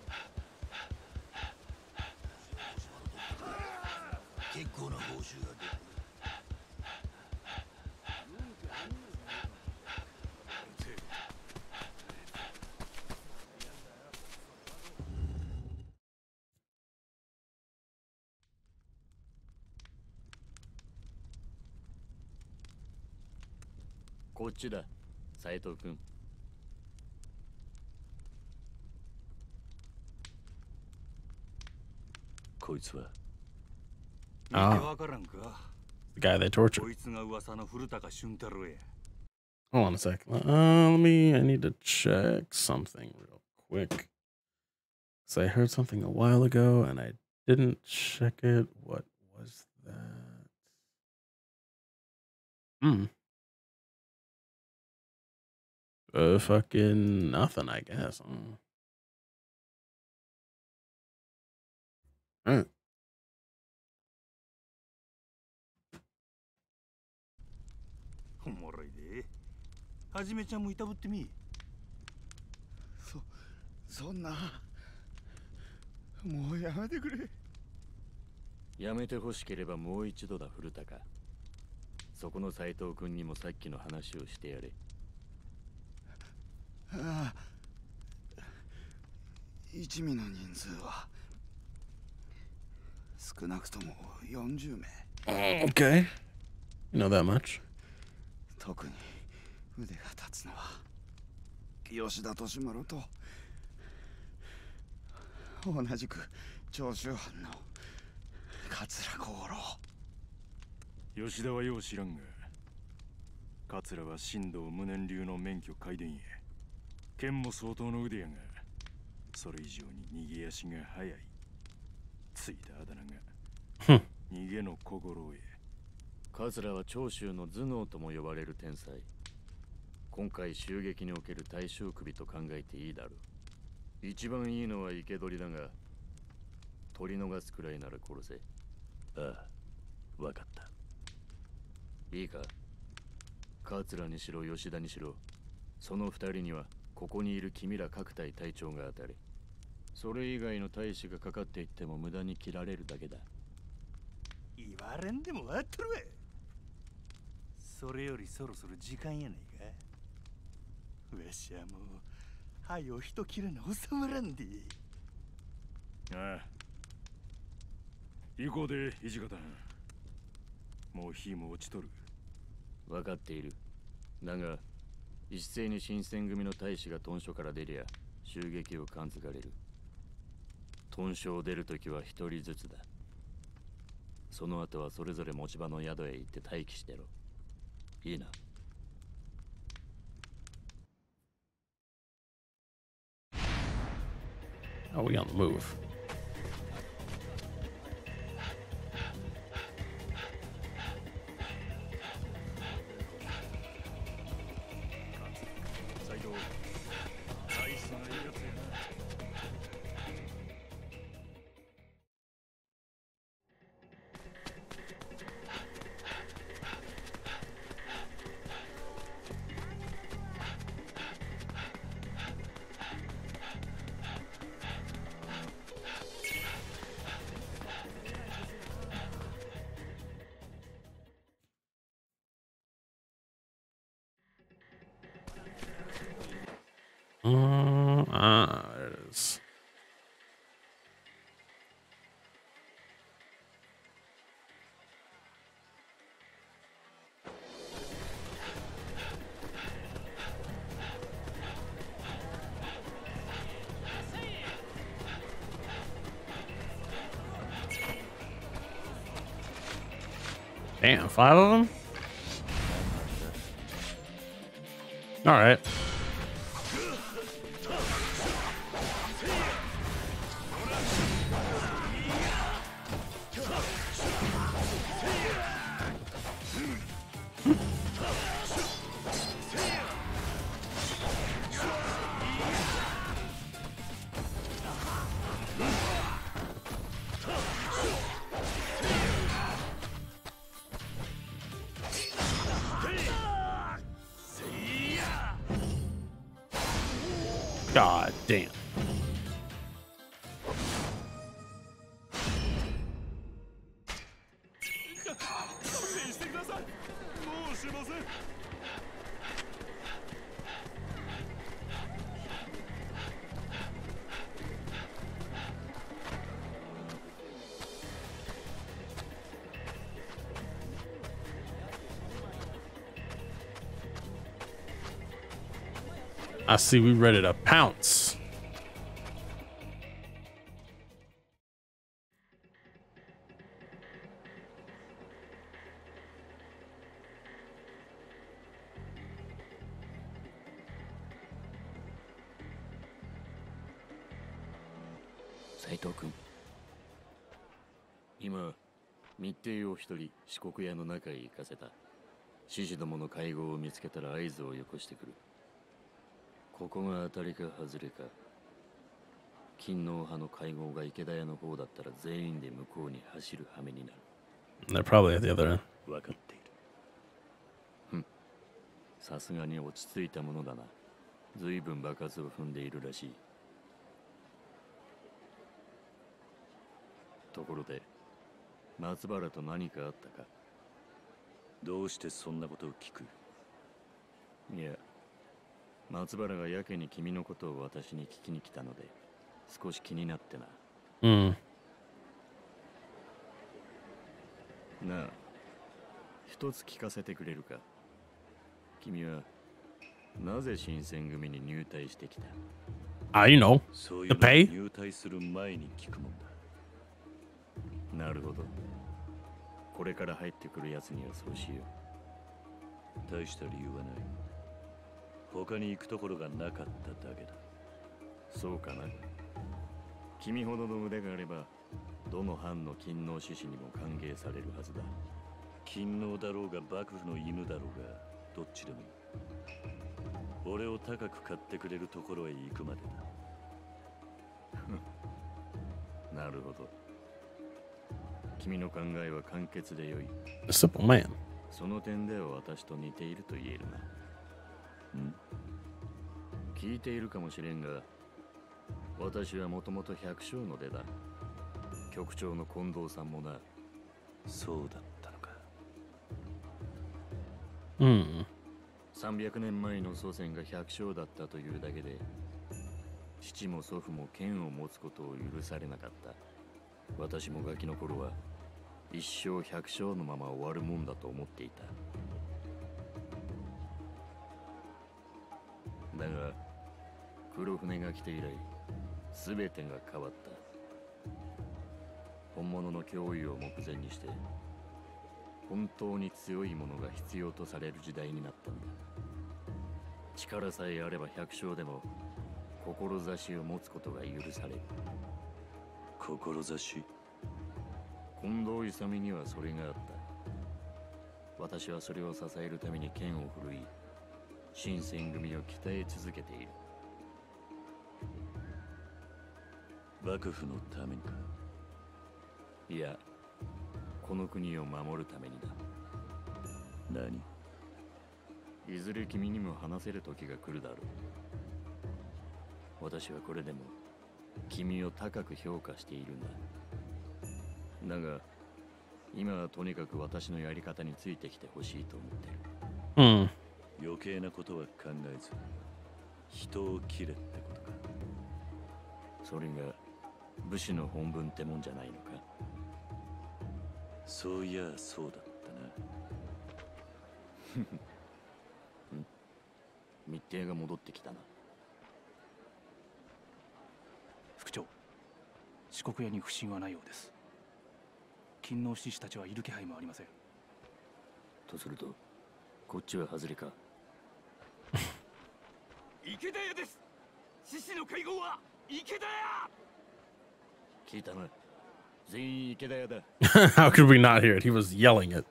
っちだ斉藤君こいつは見てわからんか The guy they tortured. こいつが噂の古高俊太郎や Hold on a sec. Uh, let me. I need to check something real quick. So I heard something a while ago and I didn't check it. What was that? Hmm. Uh, fucking nothing, I guess. Mm. Alright. おもろいではじめちゃんもいたぶってみそそんなもうやめてくれやめてほしければもう一度だ古高そこの斉藤君にもさっきの話をしてやれああ。一味の人数は。少なくとも40名。Okay. You know that much. 特に腕が立つのは。吉田利丸と。同じく長州藩の。桂小五郎。吉田はよう知らんが。桂は新藤無念流の免許改伝や剣も相当の腕やがそれ以上に逃げ足が速い。ついたあだ名が逃げの小五郎や桂は長州の頭脳とも呼ばれる天才。今回襲撃における大衆首と考えていいだろう。一番いいのは生け捕りだが取り逃すくらいなら殺せ。ああわかった。いいか。桂にしろ吉田にしろ。その二人にはここにいる君ら各隊隊長が当たれ。それ以外の大使がかかっていっても無駄に切られるだけだ。言われんでもわっとるわそれよりそろそろ時間やないか。わしはもうはよ人切らな収まらんでああ。行こうで土方。もう火も落ちとる。分かっている。だが一斉に新選組の大使が屯所から出りゃ襲撃を感づかれる。屯所を出るときは一人ずつだ。その後はそれぞれ持ち場の宿へ行って待機してろ。いいな。Oh, we on the move? Ah, there it is. Damn, five of them? All right. See we ready to pounce. –斉藤君今密偵を一人四国屋の中へ行かせた。獅子どもの会合を見つけたら合図をよこしてくる。ここが当たりか外れか。勤王派の会合が池田屋の方だったら全員で向こうに走る羽目になる。They're probably at the other end. 分かっている。さすがに落ち着いたものだな。随分爆発を踏んでいるらしい。ところで松原と何かあったか？どうしてそんなことを聞く？いや松原がやけに君のことを私に聞きに来たので少し気になってな。Hmm. なあ一つ聞かせてくれるか。君はなぜ新選組に入隊してきた？Ah, you know. そういう?入隊する前に聞くもんだ。なるほど。これから入ってくるやつにはそうしよ大した理由はない他に行くところがなかっただけだ。うそうかな。君ほどの腕があればどの藩の勤王志士にも歓迎されるはずだ。勤王だろうが幕府の犬だろうがどっちでもいい。俺を高く買ってくれるところへ行くまでだ。なるほど。君の考えは簡潔でよい.その点では私と似ていると言えるな。ん聞いているかもしれんが、私はもともと百姓の出だ。局長の近藤さんもな。そうだったのか Hmm. 300年前の祖先が百姓だったというだけで、父も祖父も剣を持つことを許されなかった。私もガキの頃は、一生百姓のまま終わるもんだと思っていた。だが、黒船が来て以来、すべてが変わった。本物の脅威を目前にして、本当に強いものが必要とされる時代になったんだ。力さえあれば百姓でも、志を持つことが許される。志？近藤勇にはそれがあった。私はそれを支えるために剣を振るい、新選組を鍛え続けている。幕府のためにか？いや、この国を守るためにだ。何？いずれ君にも話せる時が来るだろう。私はこれでも君を高く評価しているんだ。だが、今はとにかく私のやり方についてきてほしいと思ってる。Hmm. 余計なことは考えず人を切れってことかそれが武士の本分ってもんじゃないのか？そういやそうだったな。密偵が戻ってきたな。副長四国屋に不審はないようです。勤王志士たちはいる気配もありません。とするとこっちは外れか？池田屋です。獅子の会合は池田屋 How could we not hear it? He was yelling it.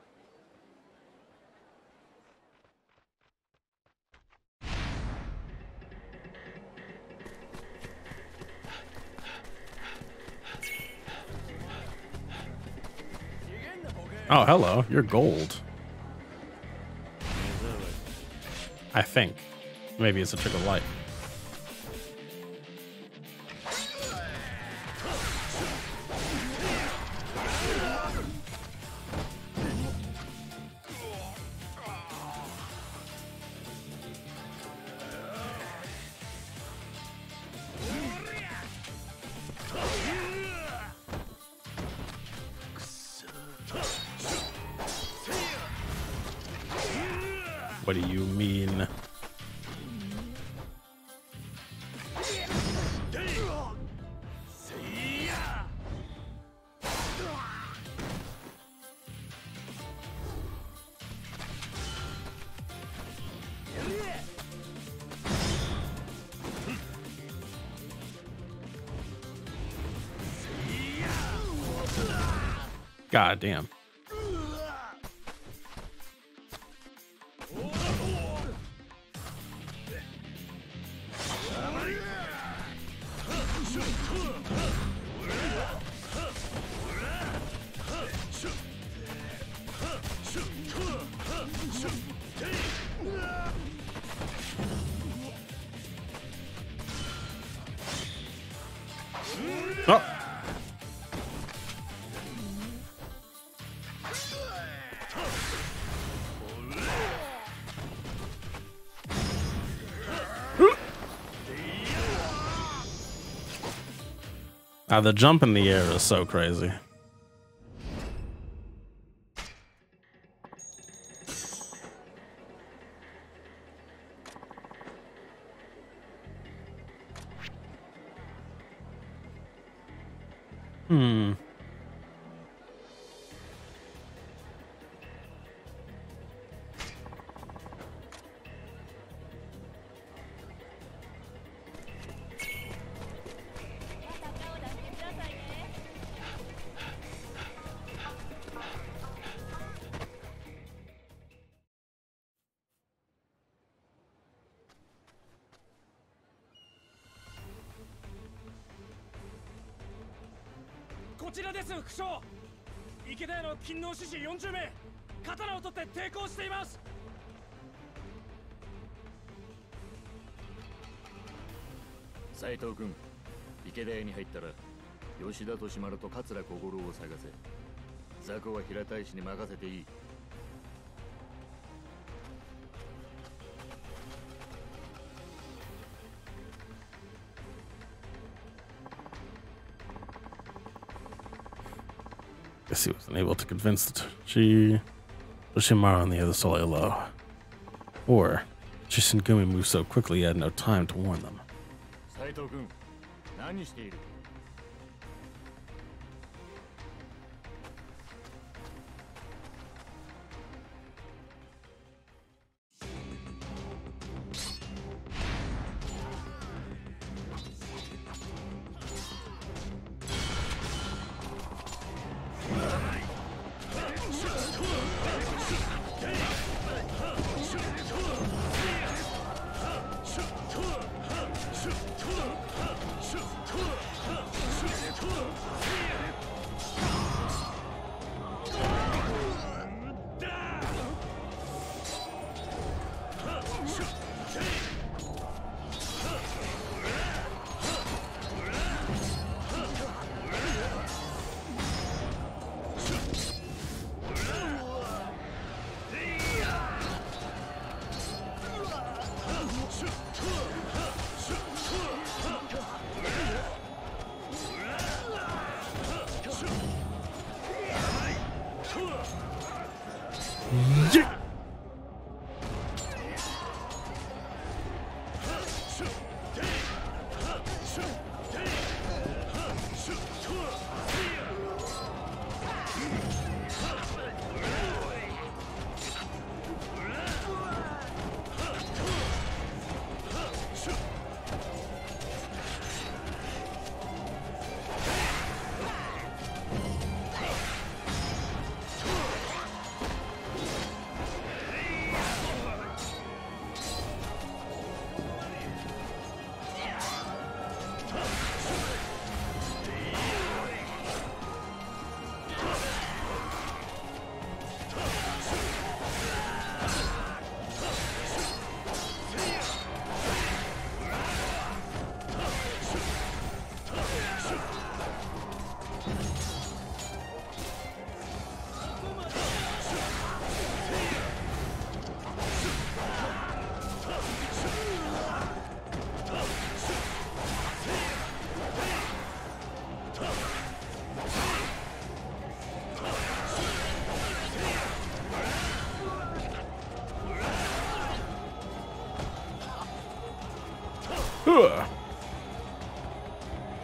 Oh, hello. You're gold. I think. Maybe it's a trick of light. Damn. Ah, the jump in the air is so crazy. 志士40名刀を取って抵抗しています。斉藤君池田屋に入ったら吉田利丸と桂小五郎を探せ。雑魚は平太子に任せていい。Guess he wasn't able to convince the Chi Bushimaru and the others to lay low. Or Shinsengumi moved so quickly he had no time to warn them.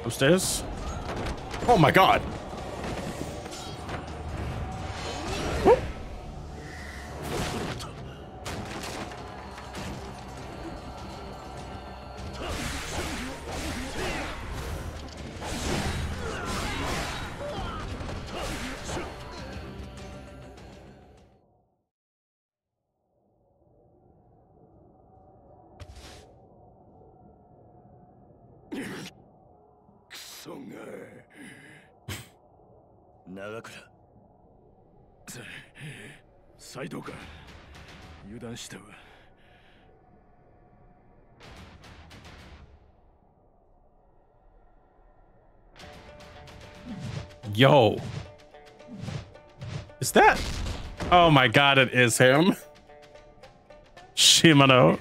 Upstairs. Oh my god. Yo. Is that? Oh my god, it is him. Shimano.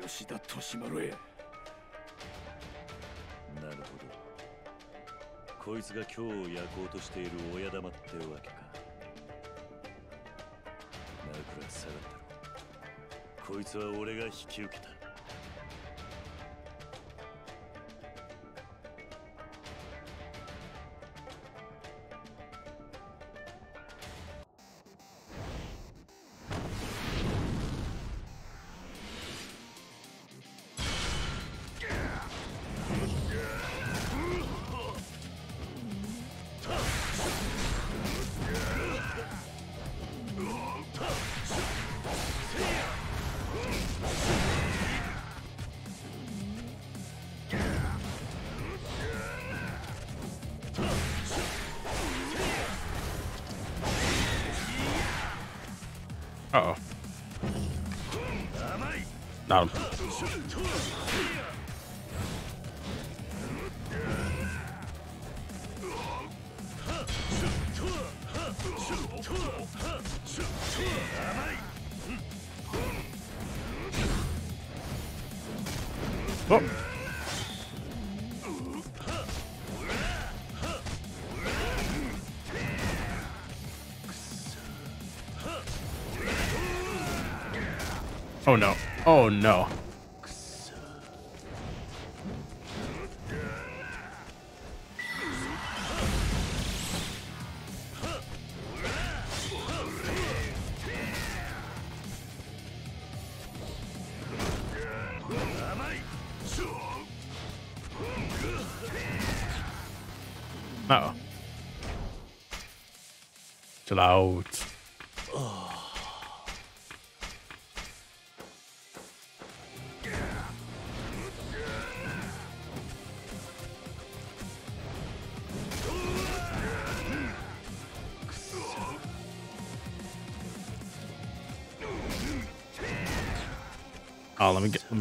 吉田利丸へなるほどこいつが今日を焼こうとしている親玉ってわけか長倉下がったろこいつは俺が引き受けた Not him. Oh no. Uh oh. Chill out.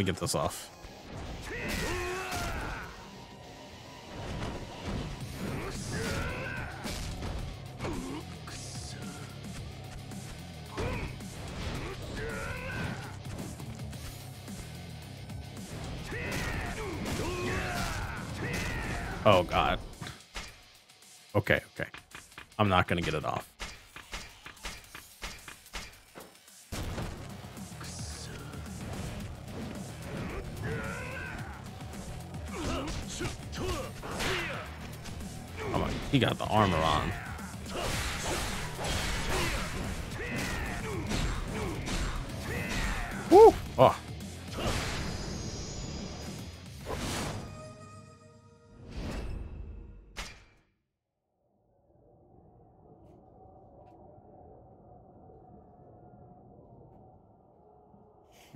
Get this off. Oh god. Okay, okay. I'm not gonna get it off. He got the armor on. Woo! Oh.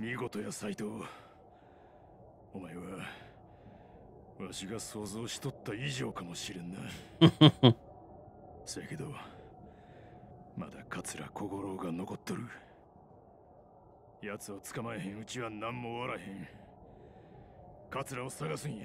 「見事や斎藤お前はわしが想像しとった以上かもしれんな せやけどまだ桂小五郎が残っとる奴を捕まえへんうちは何もおらへん桂を探すんや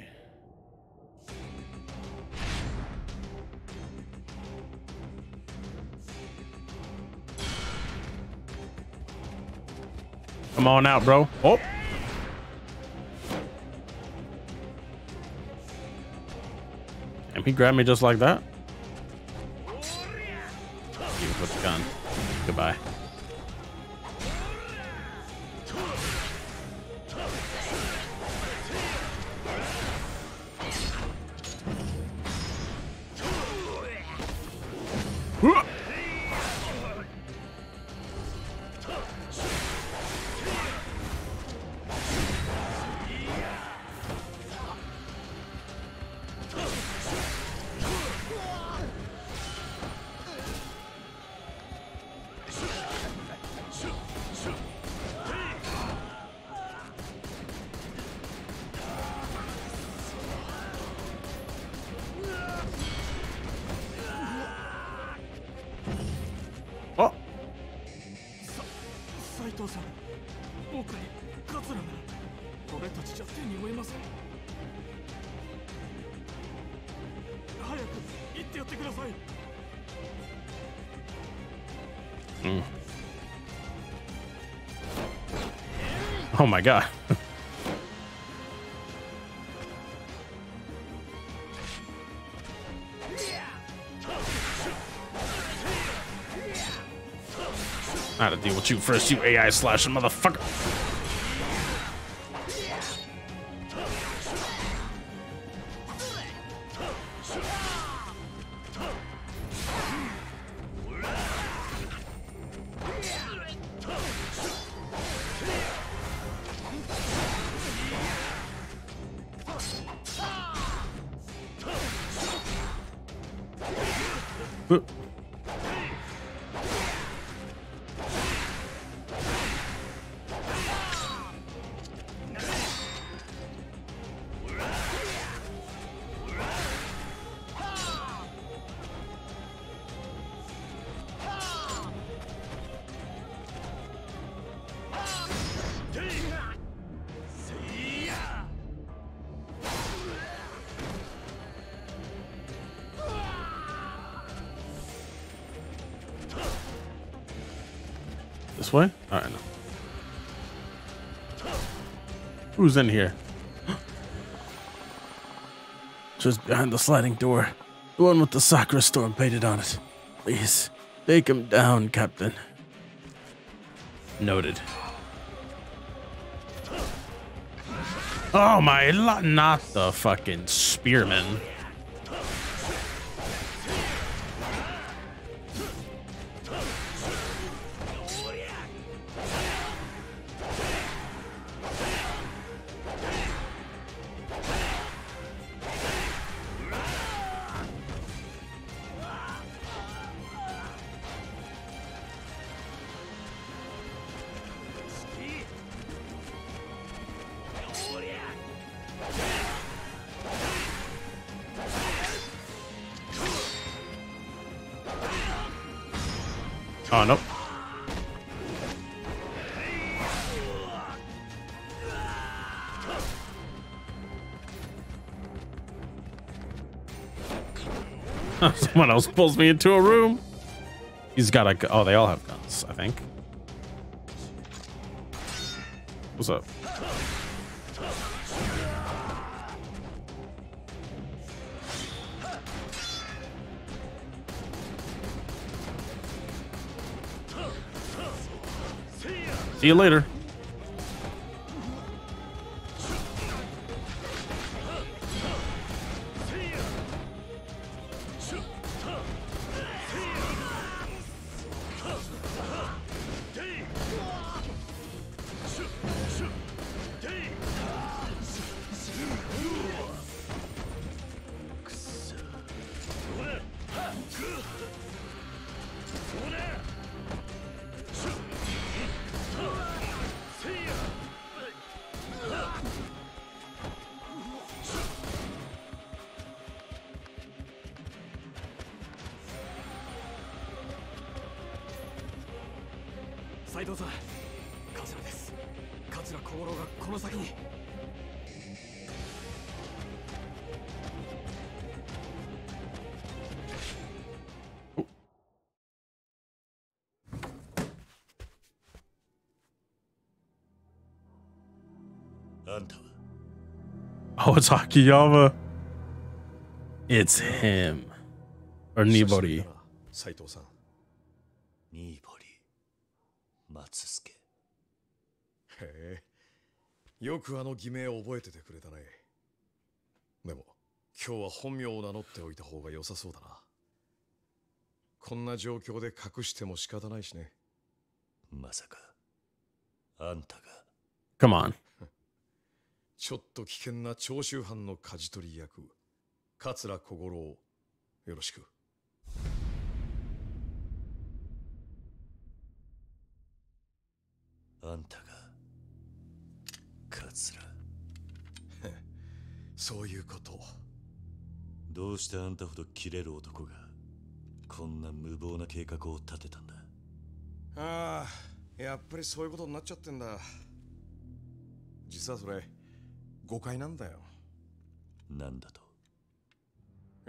Come on out, bro. Oh. He grabbed me just like that. Oh my god. I had to deal with you first, you AI slashing motherfucker. Who's in here? Just behind the sliding door. The one with the Sakura storm painted on it. Please, take him down, Captain. Noted. Oh my, lo- not the fucking spearman. Someone else pulls me into a room. He's got a. Oh, they all have guns, I think. What's up? See you later.「it's Akiyama. It's him. Or Nibori. 斉藤さんニーボリ松助へえよくあの偽名を覚えててくれたねでも今日は本名を名乗っておいた方が良さそうだなこんな状況で隠しても仕方ないしねまさかあんたが Come on. と危険な長州藩の舵取り役桂小五郎よろしく。あんたが桂。そういうこと。どうしてあんたほど切れる男がこんな無謀な計画を立てたんだ？ああやっぱりそういうことになっちゃってんだ。実はそれ誤解なんだよ。なんだと？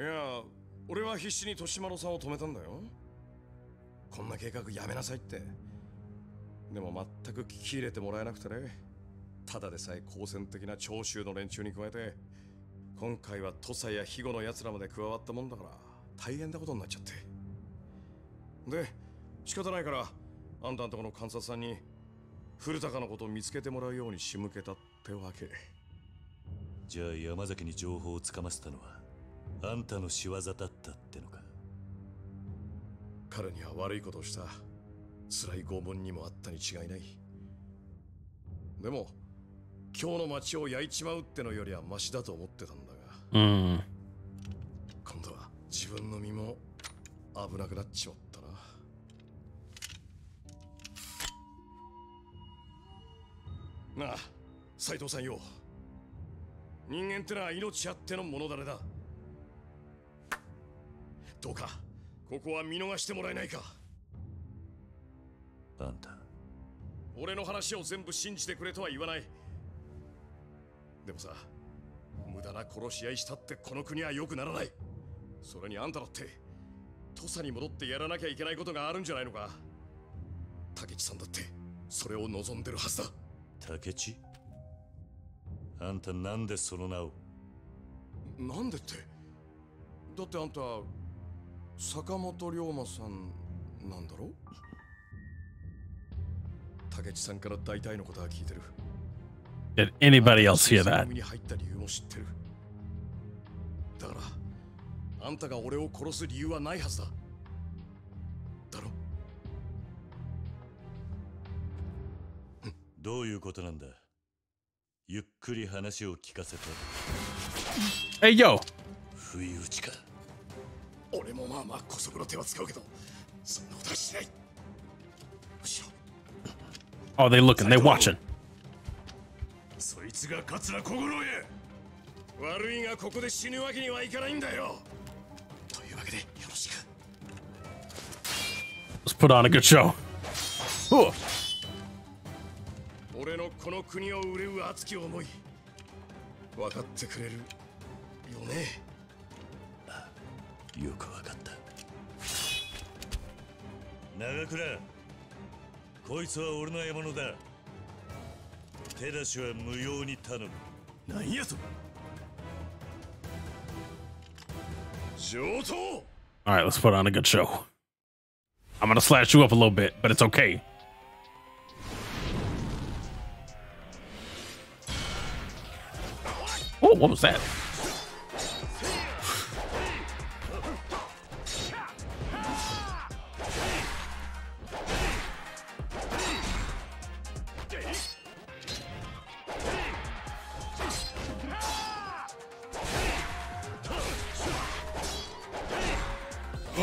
いや俺は必死に年丸さんを止めたんだよ。こんな計画やめなさいって。でも全く聞き入れてもらえなくてね。ただでさえ好戦的な長州の連中に加えて今回は土佐や肥後の奴らまで加わったもんだから大変なことになっちゃって。で仕方ないからあんたんとこの監察さんに古高のことを見つけてもらうように仕向けたってわけじゃあ山崎に情報をつかませたのはあんたの仕業だったってのか？彼には悪いことをした。辛い拷問にもあったに違いない。でも今日の街を焼いちまうってのよりはマシだと思ってたんだが。Mm. 今度は自分の身も危なくなっちまったな。なあ斉藤さんよ人間ってのは命あってのものだれだ。どうかここは見逃してもらえないか。あんた俺の話を全部信じてくれとは言わない。でもさ無駄な殺し合いしたってこの国は良くならない。それにあんただって土佐に戻ってやらなきゃいけないことがあるんじゃないのか。竹地さんだってそれを望んでるはずだ。竹地あんたなんでその名を？なんでって？だってあんた坂本龍馬さんなんだろ？竹地さんから大体のことは聞いてる。Did anybody else hear that? に入った理由も知ってる。だからあんたが俺を殺す理由はないはずだ。だろ？どういうことなんだ？くり話を聞かせて Hey, yo. 不意打ちか俺もまあまあこそぶの手は使うけどそんなことはしないむしろ Oh, they looking. They watching. そいつが桂小五郎へ悪いがここで死ぬわけにはいかないんだよというわけでよろしく Let's put on a good show. Ooh. 俺のこの国を憂う熱き思い分かってくれるよねよくわかった長倉こいつは俺の獲物だ手出しは無用に頼むなんやと上等 All right, let's put on a good show. I'm gonna slash you up a little bit, but it's okay. What was that?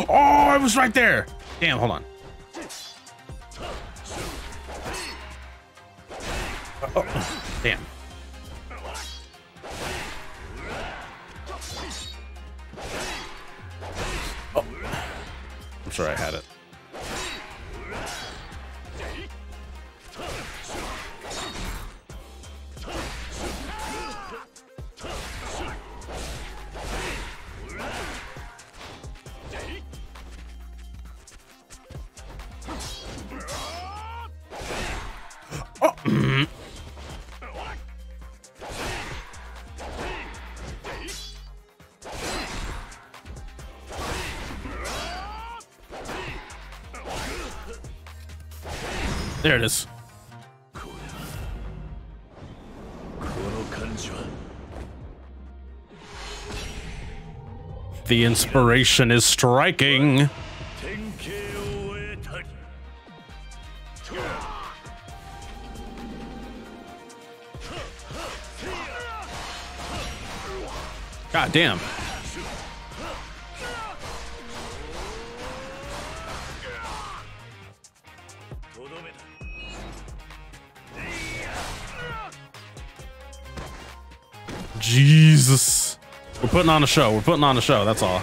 Oh, it was right there. Damn, hold on. Oh, damn. Sure I had it. There it is. The inspiration is striking. God damn. putting on a show. We're putting on a show. That's all.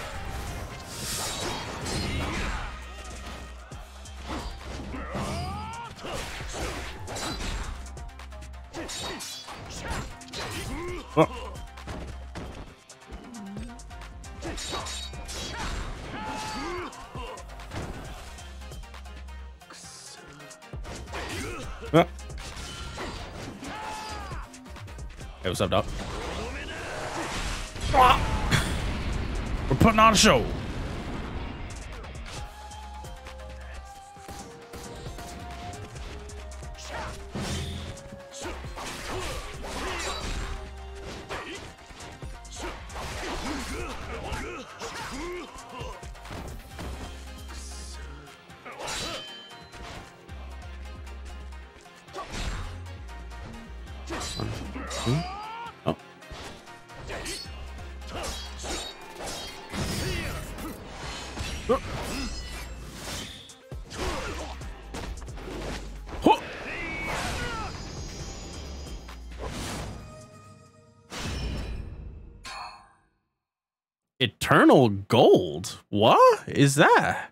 Oh. Hey, what's up, Doc? Putting on a show. Is that?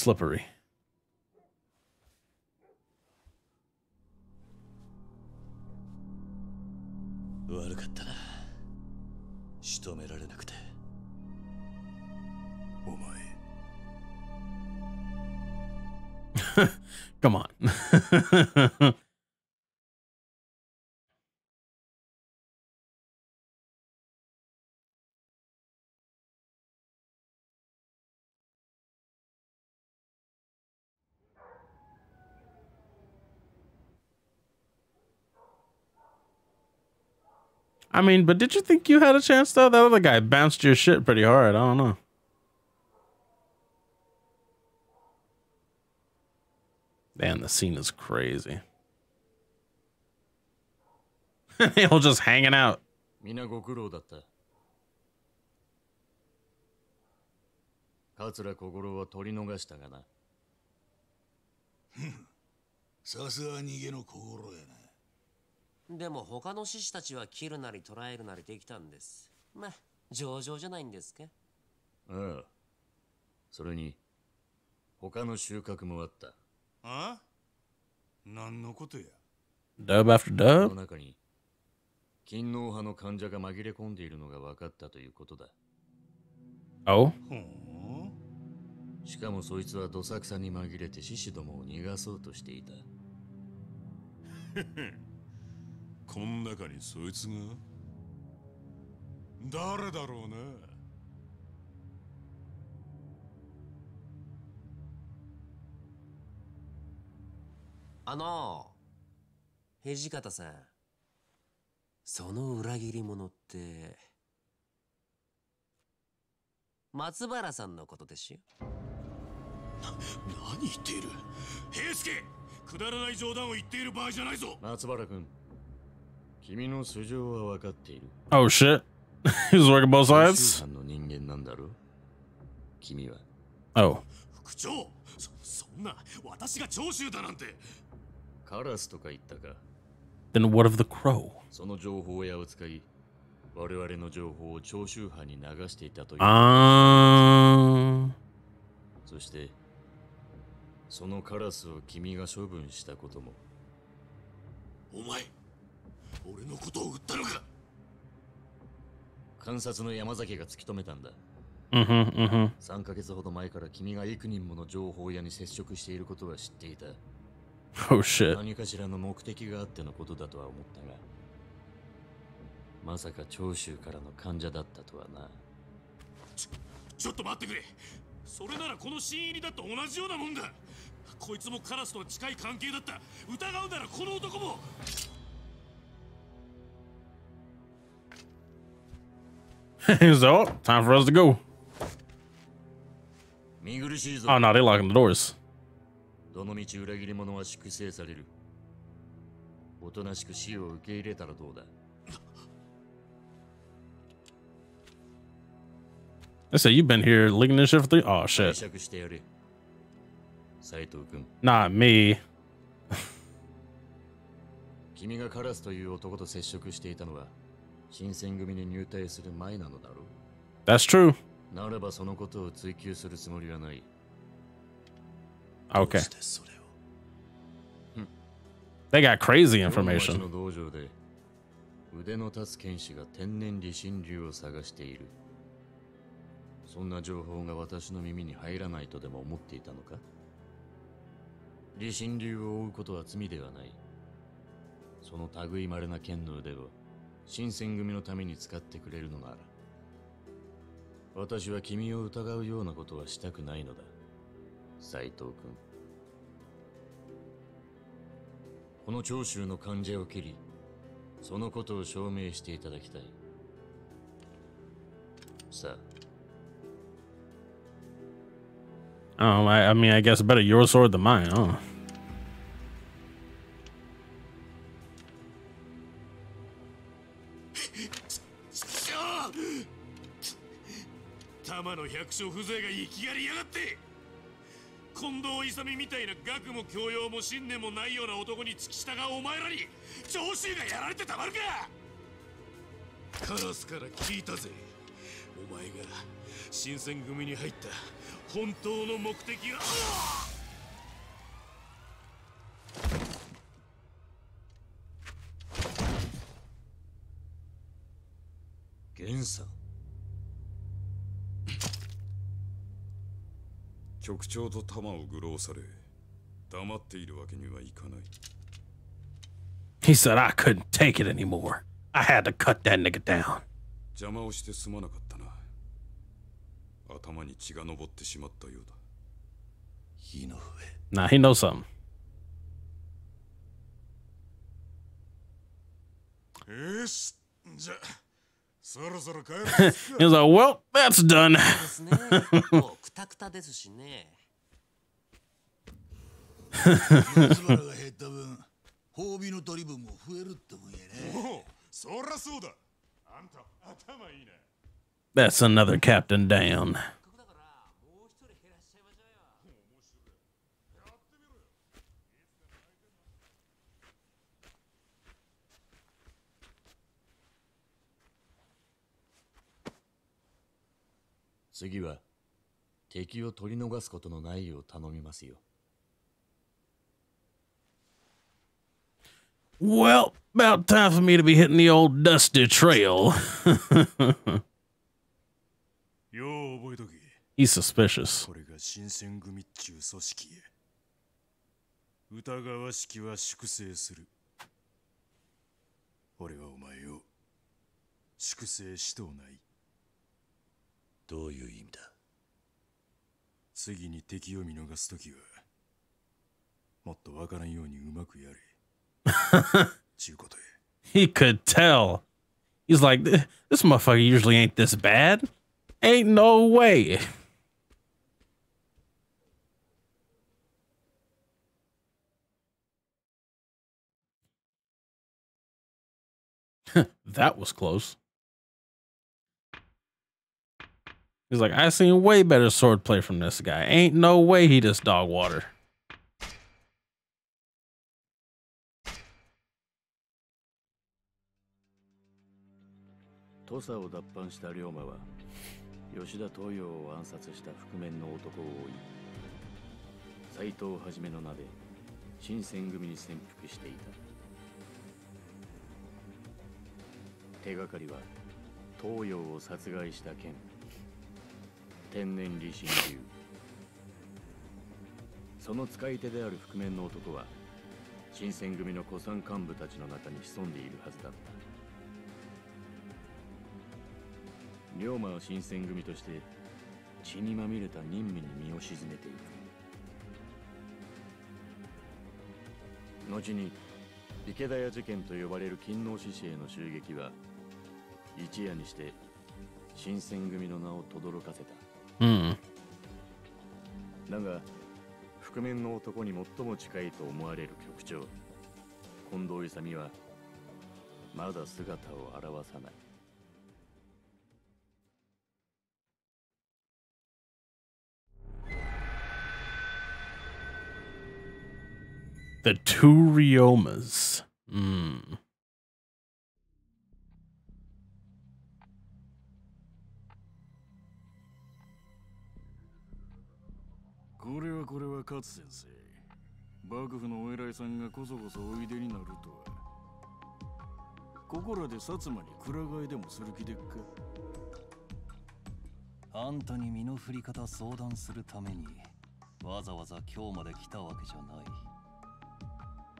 slippery. Come on. I mean, but did you think you had a chance though? That other guy bounced your shit pretty hard. I don't know. Man, the scene is crazy. they all just hanging out. でも他の獅子たちは切るなり捕らえるなりできたんです。まあ、上々じゃないんですか。ああ。それに他の収穫もあった。あ何のことや？Dub after? の中に勤王派の患者が紛れ込んでいるのが分かったということだ。Oh? しかもそいつはどさくさに紛れて獅子どもを逃がそうとしていた こん中にそいつが？誰だろうなあの、土方さん。その裏切り者って、松原さんのことでしょ何言っている？平助くだらない冗談を言っている場合じゃないぞ。松原君君の素性は分かっている Oh shit. he was working both 長 sides? の人間なんだろ君は Oh. 副長そそんな私が長州だなんてカラスとか言ったか？Then what of the crow? その情報屋を使い我々の情報を長州藩に流していたという Ah. そしてそのカラスを君が処分したこともお前俺のことを売ったのか？観察の山崎が突き止めたんだ。Mm-hmm, mm-hmm. 3ヶ月ほど前から君が幾人もの情報屋に接触していることは知っていた。Oh shit. 何かしらの目的があってのことだとは思ったがまさか長州からの患者だったとはな。ちょっと待ってくれ。それならこの新入りだと同じようなもんだ。こいつもカラスとは近い関係だった。疑うならこの男も he was like, oh, time for us to go. 見苦しいぞ Oh no, they locking the doors. どの道裏切り者は粛清されるおとなしく死を受け入れたらどうだ They say you've been here licking this shit for three. Oh 解 shit. 釈してやれ斎藤君 Not me. 君がカラスという男と接触していたのは 新選組に入隊する前なのだろう That's true. ならばそのことを追求するつもりはない Okay. They got crazy この町 information. の道場で腕の立つ剣士が天然理心流を探しているそんな情報が私の耳に入らないとでも思っていたのか理心流を追うことは罪ではないその類まれな剣の腕を 新選組のために使ってくれるのなら私は君を疑うようなことはしたくないのだ斎藤君この長州の患者を切りそのことを証明していただきたいさあ Oh, I, I mean, I guess better your sword than mine. Oh. 玉の百姓風情が生きがりやがって近藤勇みたいな学も教養も信念もないような男に付き従うお前らに長州がやられてたまるか。カラスから聞いたぜ。お前が新選組に入った本当の目的は。源さん。局長と弾を愚弄され黙っているわけにはいかない He said I couldn't take it anymore. I had to cut that nigga down. 邪魔をしてすまなかったな頭に血が上ってしまったようだ火の Nah, he knows something. よしじゃそろそろ帰る he was like, well, that's done. that's another captain down. 次は敵を取り逃すことのないよう頼みますよ。Well, about time for me to be hitting the old dusty trail. よう覚えとけ。He's suspicious. これが新選組っちゅう組織や疑わしきは粛清する。俺はお前を粛清しとうない どういう意味だ次に敵を見逃すときはもっとわからんようにうまくやれちゅうことや He could tell. He's like, this motherfucker usually ain't this bad. Ain't no way. that was close. He's like, I seen way better swordplay from this guy. Ain't no way he just dog water. 土佐を脱藩した龍馬は吉田東洋を暗殺した覆面の男を追い斎藤はじめの名で新選組に潜伏していた手がかりは東洋を殺害した件天然理心流。その使い手である覆面の男は新選組の古参幹部たちの中に潜んでいるはずだった。龍馬は新選組として血にまみれた任務に身を沈めていく。後に池田屋事件と呼ばれる勤王志士への襲撃は一夜にして新選組の名を轟かせた。Hmm. だが覆面の男に最も近いと思われる局長近藤勇はまだ姿を現さない The two Riomas. Mm. これはこれは勝先生。幕府のお偉いさんがこそこそおいでになるとは。ここらで薩摩にくら替えでもする気でっか？あんたに身の振り方相談するためにわざわざ今日まで来たわけじゃな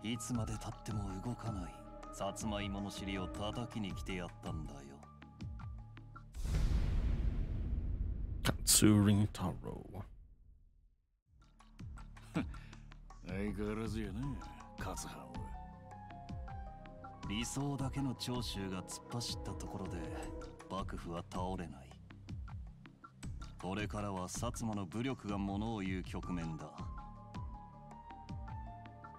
い。いつまでたっても動かない。さつまいもの尻を叩きに来てやったんだよ。Katsurin Taro. 相変わらずやな勝藩は。理想だけの長州が突っ走ったところで幕府は倒れない。これからは薩摩の武力がものを言う局面だ。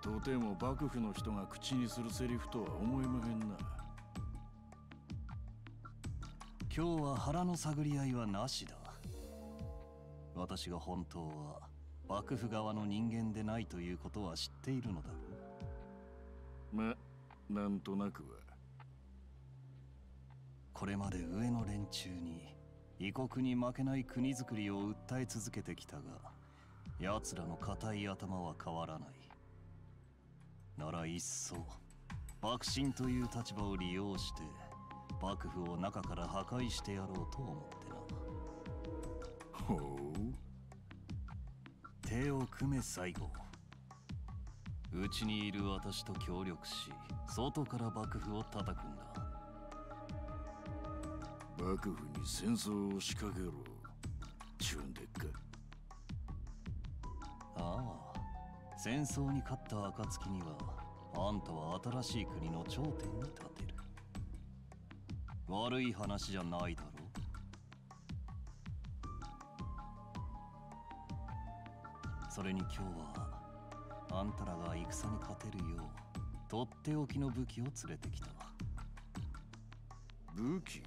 とても幕府の人が口にするセリフとは思えまへんな。今日は腹の探り合いはなしだ。私が本当は幕府側の人間でないということは知っているのだ。ろうまなんとなくは。これまで上の連中に異国に負けない国づくりを訴え続けてきたが奴らの固い頭は変わらない。なら一層幕臣という立場を利用して幕府を中から破壊してやろうと思ってな。ほう手を組め最後。うちにいる私と協力し外から幕府を叩くんだ。幕府に戦争を仕掛けろ。ちゅうんでっか。ああ戦争に勝った暁にはあんたは新しい国の頂点に立てる。悪い話じゃないだろそれに今日はあんたらが戦に勝てるようとっておきの武器を連れてきた武器？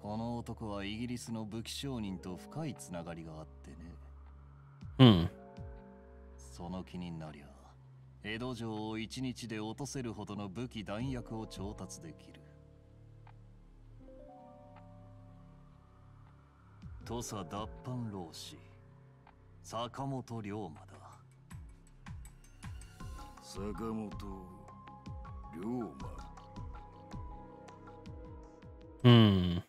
この男はイギリスの武器商人と深いつながりがあってね。うん。その気になりゃ江戸城を一日で落とせるほどの武器弾薬を調達できる。土佐脱藩浪士坂本龍馬だ。坂本龍馬。Hmm.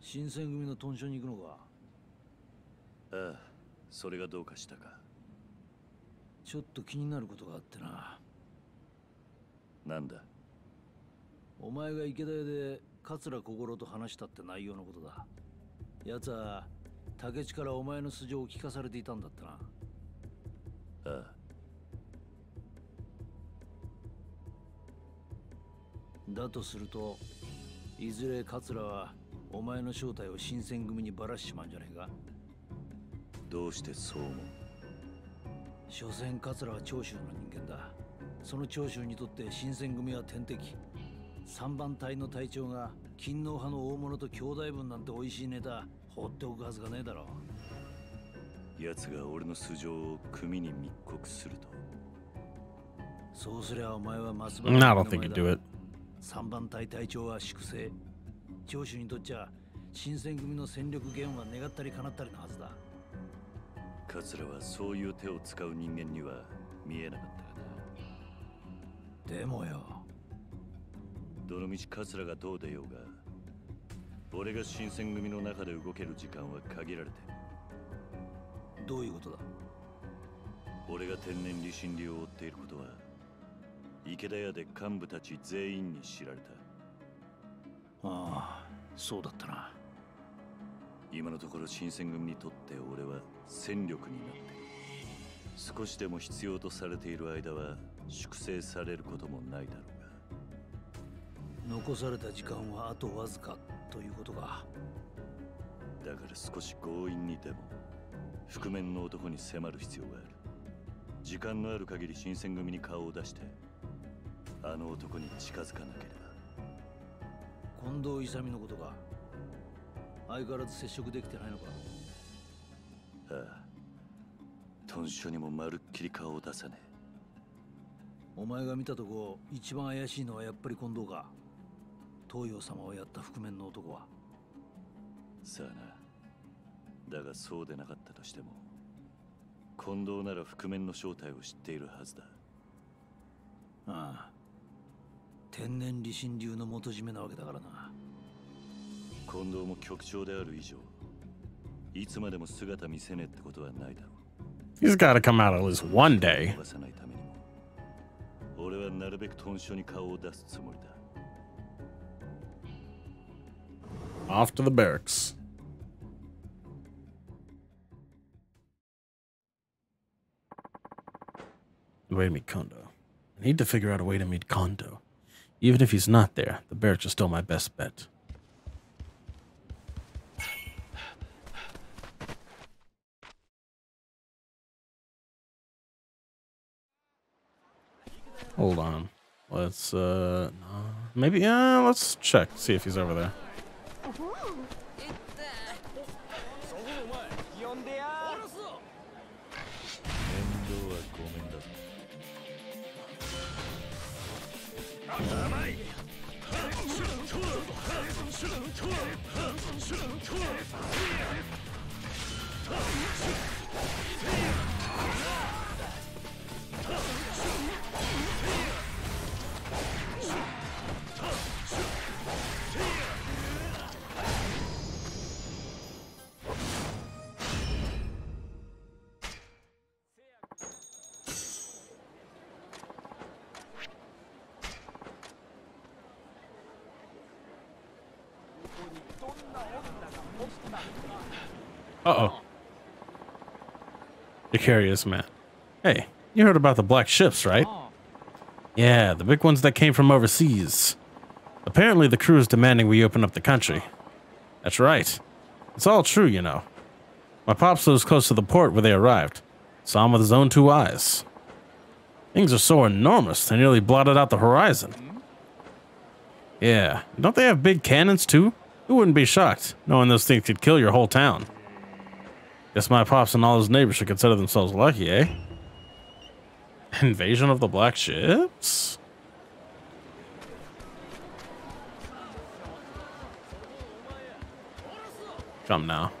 新選組の豚舎に行くのか？ああそれがどうかしたか。ちょっと気になることがあってな。なんだ？お前が池田屋で桂小五郎と話したって内容のことだ。奴は竹地からお前の素性を聞かされていたんだってな。ああ。だとするといずれ桂はお前の正体を新選組にばらしちまうんじゃねえか。どうしてそう思う？所詮桂は長州の人間だ。その長州にとって新選組は天敵三番隊の隊長が勤王派の大物と兄弟分なんて美味しいネタ放っておくはずがねえだろ奴が俺の素性を組に密告すると。そうすりゃお前は松 No, I don't think you'd do it. 三番隊隊長は粛清。長州にとっちゃ新選組の戦力減は願ったり叶ったりのはずだ。桂はそういう手を使う人間には見えなかったがでもよどのみち桂がどう出ようが俺が新選組の中で動ける時間は限られてどういうことだ？俺が天然理心理を追っていることは池田屋で幹部たち全員に知られた。ああそうだったな。今のところ新選組にとって俺は戦力になって少しでも必要とされている間は粛清されることもないだろう。が残された時間はあとわずかということか。だから少し強引にでも覆面の男に迫る必要がある。時間のある限り新選組に顔を出してあの男に近づかなければ。近藤勇のことか。相変わらず接触できてないのか。ああ。豚書にもまるっきり顔を出さねお前が見たとこ一番怪しいのはやっぱり近藤か東洋様をやった覆面の男は。えさあな。だがそうでなかったとしても近藤なら覆面の正体を知っているはずだ。ああ。天然理心流の元締めなわけだからな。近藤も局長である以上いつまでも姿見せねえってことはないだろ He's got to come out at least one day. 俺はなるべく豚書に顔を出すつもりだ Off to the barracks. Way to meet Kondo. I need to figure out a way to meet Kondo. Even if he's not there, the barracks are still my best bet. Hold on. Let's uh maybe yeah, let's check, see if he's over there. The curious man. Hey, you heard about the black ships, right? Yeah, the big ones that came from overseas. Apparently, the crew is demanding we open up the country. That's right. It's all true, you know. My pops lives close to the port where they arrived. Saw him with his own two eyes. Things are so enormous, they nearly blotted out the horizon. Yeah, don't they have big cannons too? Who wouldn't be shocked, knowing those things could kill your whole town? Guess my pops and all his neighbors should consider themselves lucky, eh? Invasion of the black ships? Come now.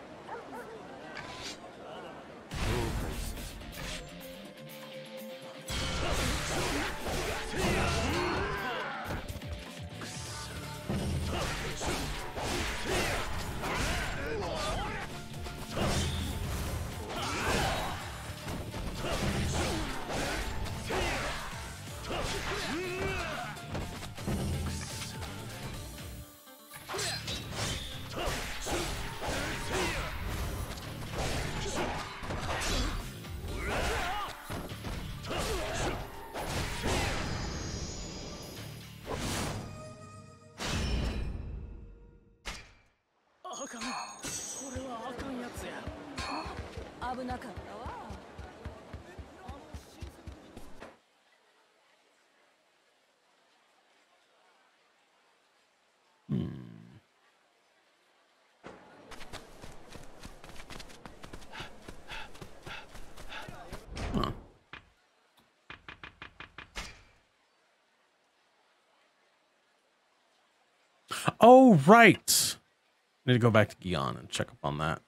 Oh, right. I Need to go back to Gion and check up on that.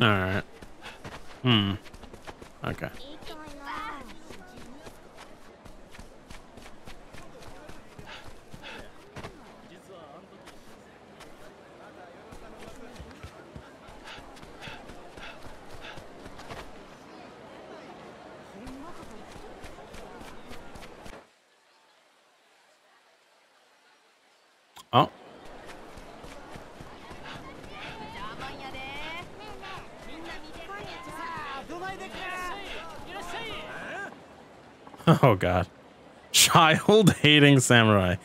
Alright. Hmm. Okay. Oh god. Child hating samurai.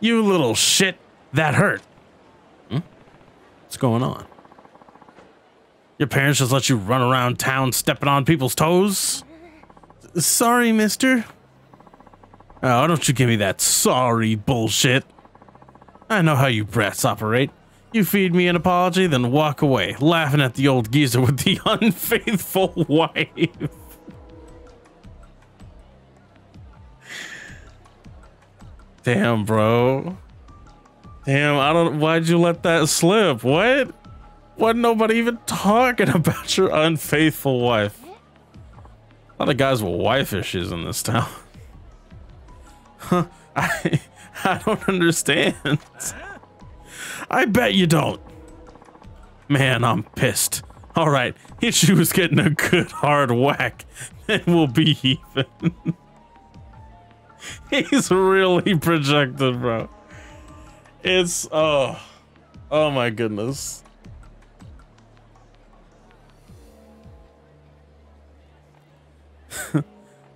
You little shit. That hurt. Hmm? What's going on? Your parents just let you run around town stepping on people's toes? Sorry, mister. Oh, don't you give me that sorry bullshit. I know how you brats operate. You feed me an apology, then walk away, laughing at the old geezer with the unfaithful wife. Damn, bro. Damn, I don't. Why'd you let that slip? What? What? Nobody even talking about your unfaithful wife. A lot of guys with wife issues in this town. Huh? I I don't understand. I bet you don't. Man, I'm pissed. All right, you was getting a good hard whack, and we'll be even. He's really projected, bro. It's oh, oh my goodness.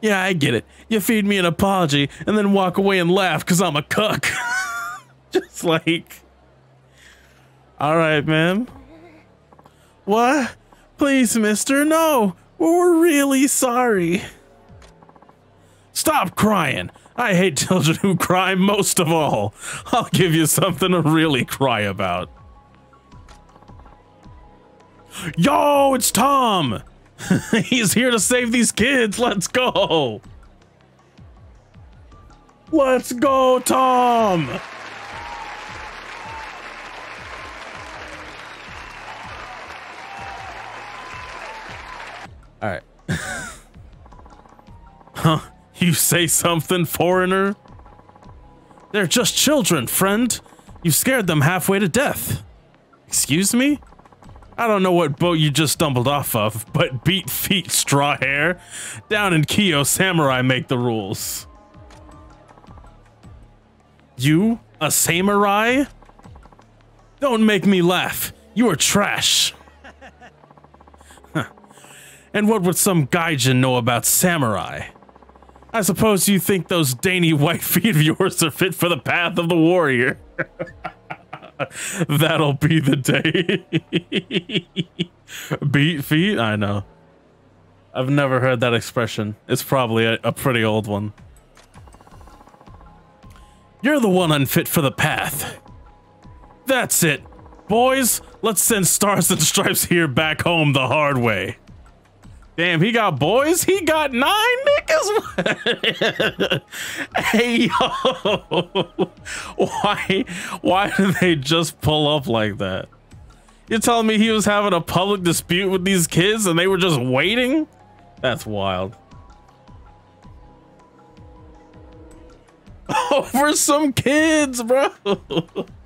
yeah, I get it. You feed me an apology and then walk away and laugh because I'm a cuck. Just like, all right, man. What? Please, mister, no. We're really sorry. Stop crying. I hate children who cry most of all. I'll give you something to really cry about. Yo, it's Tom. He's here to save these kids. Let's go. Let's go, Tom. All right. huh? You say something, foreigner? They're just children, friend. You scared them halfway to death. Excuse me? I don't know what boat you just stumbled off of, but beat feet, straw hair. Down in Kyo, samurai make the rules. You? A samurai? Don't make me laugh. You are trash. Huh. And what would some gaijin know about samurai? I suppose you think those dainty white feet of yours are fit for the path of the warrior. That'll be the day. Beat feet? I know. I've never heard that expression. It's probably a, a pretty old one. You're the one unfit for the path. That's it. Boys, let's send Stars and Stripes here back home the hard way. Damn, he got boys? He got nine niggas? hey, yo. Why, why did they just pull up like that? You're telling me he was having a public dispute with these kids and they were just waiting? That's wild. Over some kids, bro.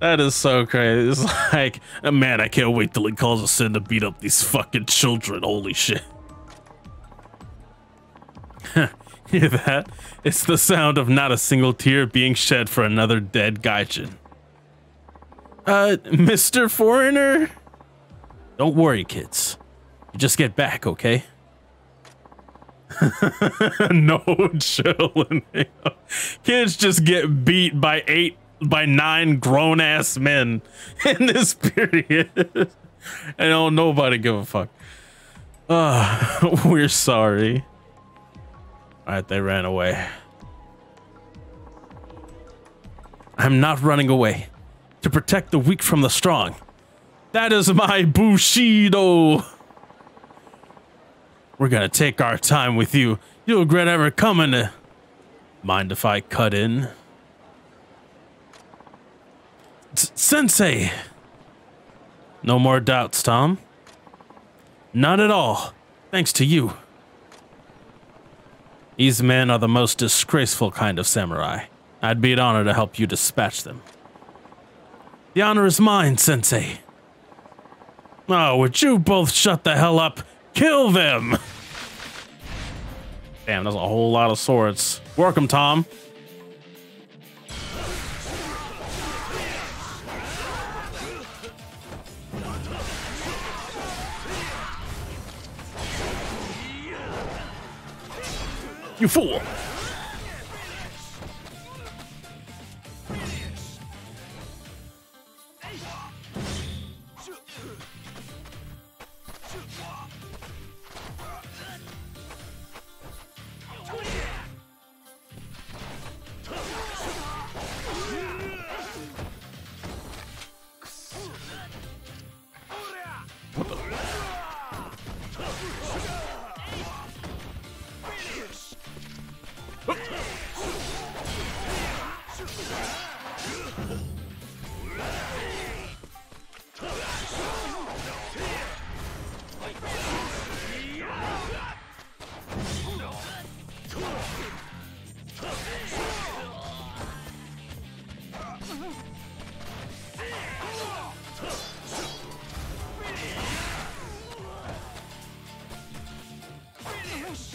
That is so crazy. It's like, man, I can't wait till he calls us in to beat up these fucking children. Holy shit. Hear that? It's the sound of not a single tear being shed for another dead gaijin. Uh, Mr. Foreigner? Don't worry, kids. You just get back, okay? no chilling. Kids just get beat by eight by nine grown ass men in this period. and don't nobody give a fuck. Uh, we're sorry. Alright, they ran away. I'm not running away. To protect the weak from the strong. That is my Bushido. We're gonna take our time with you. You'll regret ever coming. Mind if I cut in? Sensei! No more doubts, Tom. Not at all, thanks to you. These men are the most disgraceful kind of samurai. I'd be an honor to help you dispatch them. The honor is mine, Sensei. Oh, would you both shut the hell up? Kill them! Damn, that's a whole lot of swords. Welcome, Tom. You fool!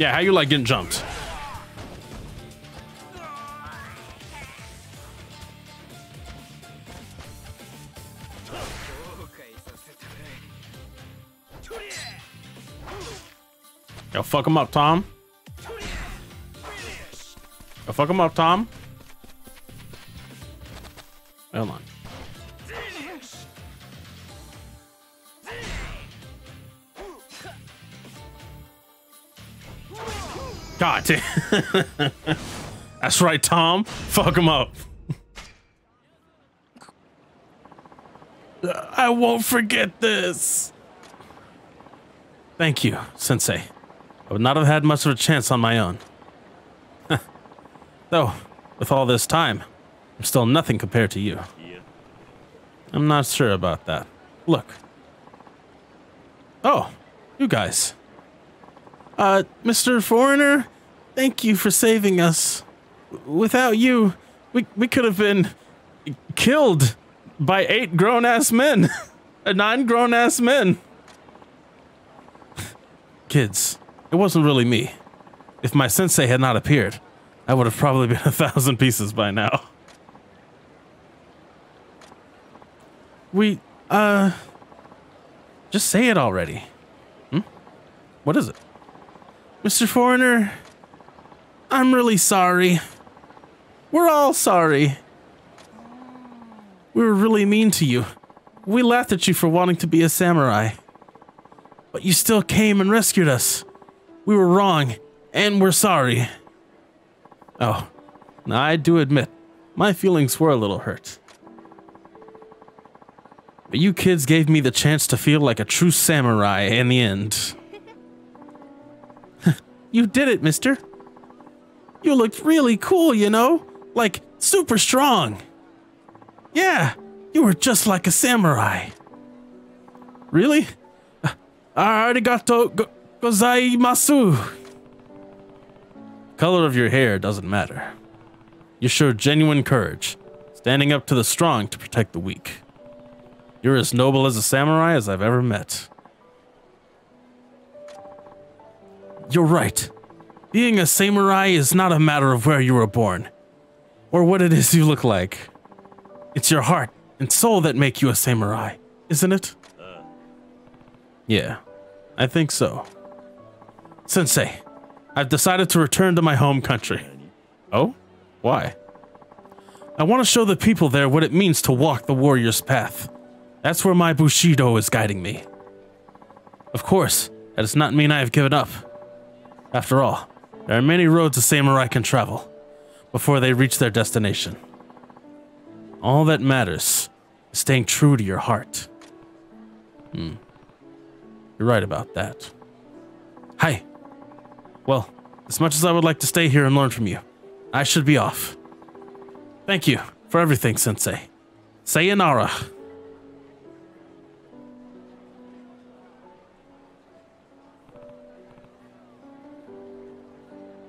Yeah, how you like getting jumped? Yo, fuck him up, Tom. Yo, fuck him up, Tom. Hold on. God damn. That's right, Tom. Fuck him up. I won't forget this. Thank you, Sensei. I would not have had much of a chance on my own. Though, with all this time, I'm still nothing compared to you. I'm not sure about that. Look. Oh, you guys. Uh, Mr. Foreigner, thank you for saving us. Without you, we, we could have been killed by eight grown ass men. Nine grown ass men. Kids, it wasn't really me. If my sensei had not appeared, I would have probably been a thousand pieces by now. We, uh, just say it already. Hmm? What is it? Mr. Foreigner, I'm really sorry. We're all sorry. We were really mean to you. We laughed at you for wanting to be a samurai. But you still came and rescued us. We were wrong, and we're sorry. Oh, I do admit, my feelings were a little hurt. But you kids gave me the chance to feel like a true samurai in the end. You did it, mister. You looked really cool, you know? Like, super strong. Yeah, you were just like a samurai. Really? Arigato go gozaimasu. Color of your hair doesn't matter. You showed genuine courage, standing up to the strong to protect the weak. You're as noble as a samurai as I've ever met. You're right. Being a samurai is not a matter of where you were born, or what it is you look like. It's your heart and soul that make you a samurai, isn't it? Uh. Yeah, I think so. Sensei, I've decided to return to my home country. Oh? Why? I want to show the people there what it means to walk the warrior's path. That's where my Bushido is guiding me. Of course, that does not mean I have given up. After all, there are many roads a samurai can travel before they reach their destination. All that matters is staying true to your heart. Hmm. You're right about that. Hi. Well, as much as I would like to stay here and learn from you, I should be off. Thank you for everything, Sensei. Sayonara.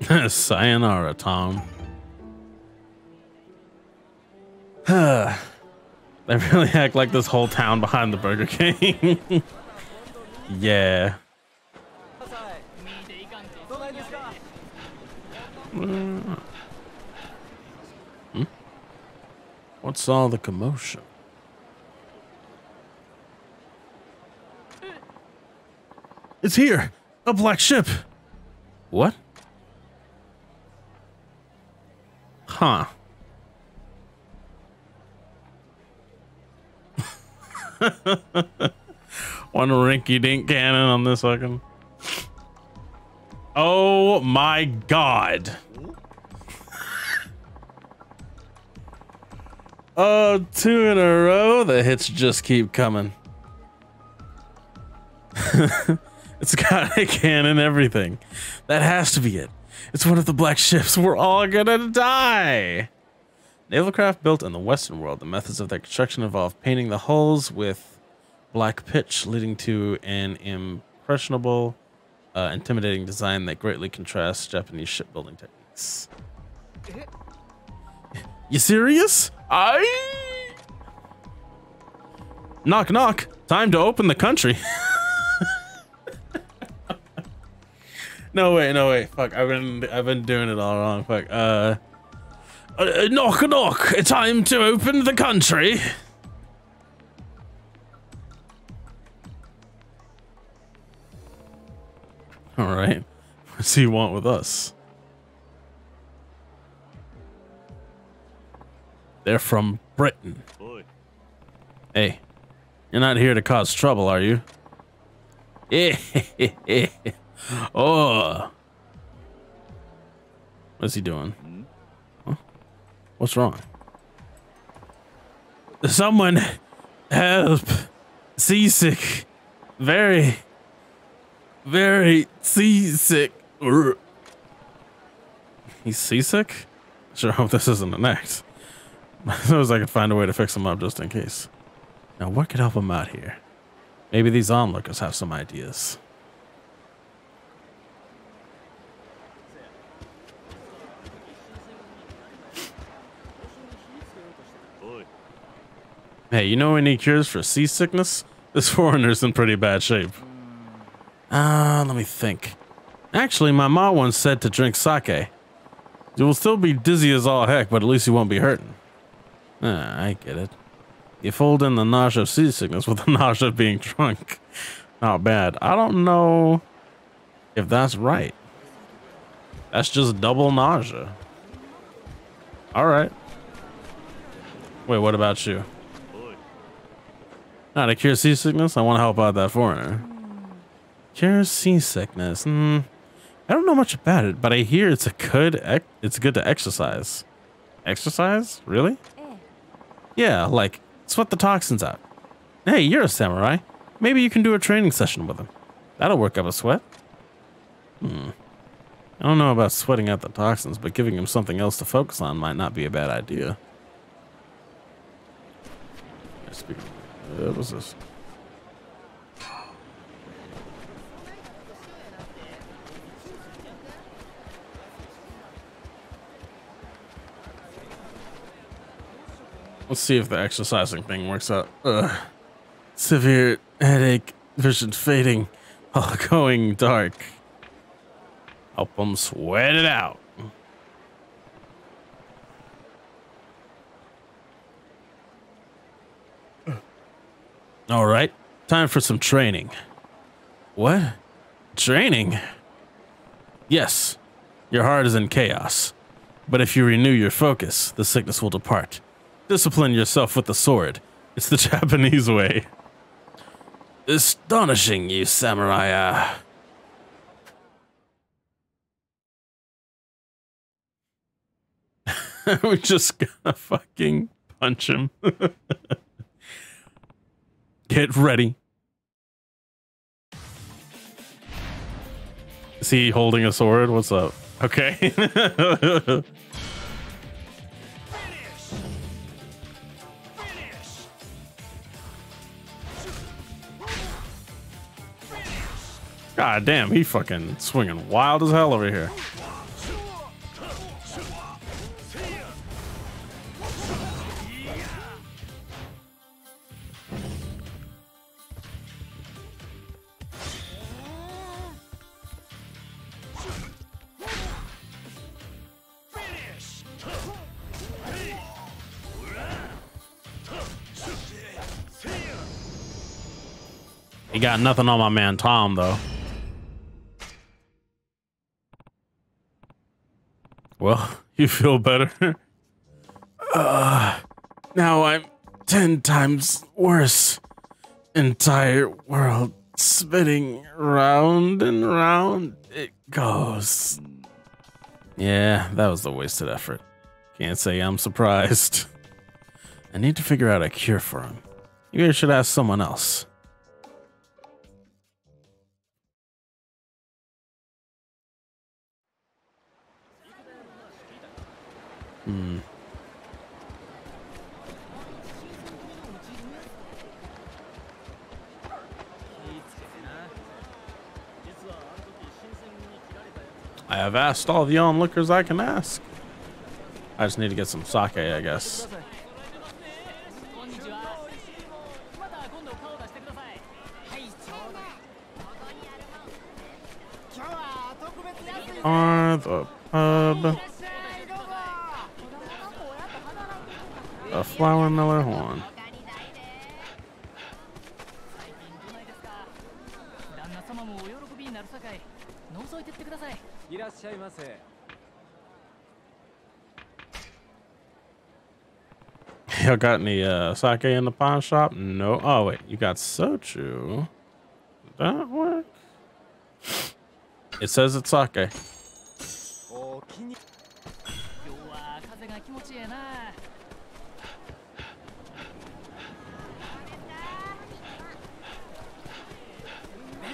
Sayonara, Tom. they really act like this whole town behind the Burger King. yeah. Hmm? What's all the commotion? It's here! A black ship! What? Huh. One rinky dink cannon on this fucking. Oh my god. Oh, two in a row. The hits just keep coming. it's got a cannon, everything. That has to be it. It's one of the black ships. We're all gonna die. Naval craft built in the Western world. The methods of their construction involve painting the hulls with black pitch, leading to an impressionable, uh, intimidating design that greatly contrasts Japanese shipbuilding techniques. You serious? I. Knock, knock. Time to open the country. no wait, no wait. Fuck, I've been I've been doing it all wrong. Fuck. Uh, uh knock, knock. Time to open the country. All right. What's he want with us? They're from Britain. Boy. Hey, you're not here to cause trouble, are you? oh. What's he doing? Huh? What's wrong? Someone help. Seasick. Very, very seasick. He's seasick? Sure hope this isn't an act. Soon as I could find a way to fix him up just in case. Now, what could help him out here? Maybe these onlookers have some ideas. Hey, you know any cures for seasickness? This foreigner's in pretty bad shape. Ah, uh, let me think. Actually, my mom once said to drink sake. You will still be dizzy as all heck, but at least you won't be hurting. Ah, I get it. You fold in the nausea of seasickness with the nausea of being drunk. Not bad. I don't know if that's right. That's just double nausea. All right. Wait, what about you? Not to cure seasickness? I want to help out that foreigner. Cure seasickness. Hmm. I don't know much about it, but I hear it's a good it's good to exercise. Exercise? Really? Yeah, like sweat the toxins out. Hey, you're a samurai. Maybe you can do a training session with him. That'll work up a sweat. Hmm. I don't know about sweating out the toxins, but giving him something else to focus on might not be a bad idea. Speaking what was this? Let's see if the exercising thing works out. Ugh. Severe headache, vision fading, all going dark. Help them sweat it out. All right, time for some training. What? Training? Yes, your heart is in chaos. But if you renew your focus, the sickness will depart. Discipline yourself with the sword. It's the Japanese way. Astonishing, you samurai. we just got a fucking punch him. Get ready. Is he holding a sword? What's up? Okay. God damn, he fucking swinging wild as hell over here. He got nothing on my man Tom though. Well, you feel better? Uh, now I'm ten times worse. Entire world spinning round and round it goes. Yeah, that was a wasted effort. Can't say I'm surprised. I need to figure out a cure for him. You guys should ask someone else. Hmm. I have asked all the onlookers I can ask. I just need to get some sake, I guess. Are the pub a flower miller? horn. Y'all got any uh, sake in the pawn shop? No. Oh, wait. You got soju. Did that work? It says it's sake. Oh,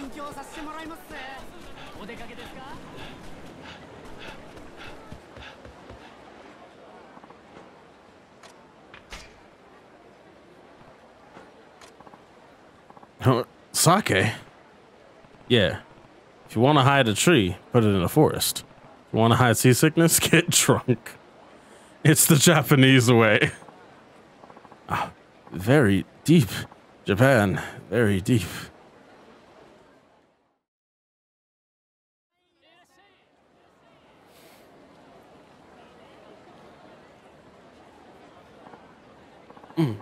勉強させてもらいますお出かけですか Huh, Sake? Yeah. If you want to hide a tree, put it in a forest. If you want to hide seasickness, get drunk. It's the Japanese way. Ah, very deep. Japan, very deep. Mm.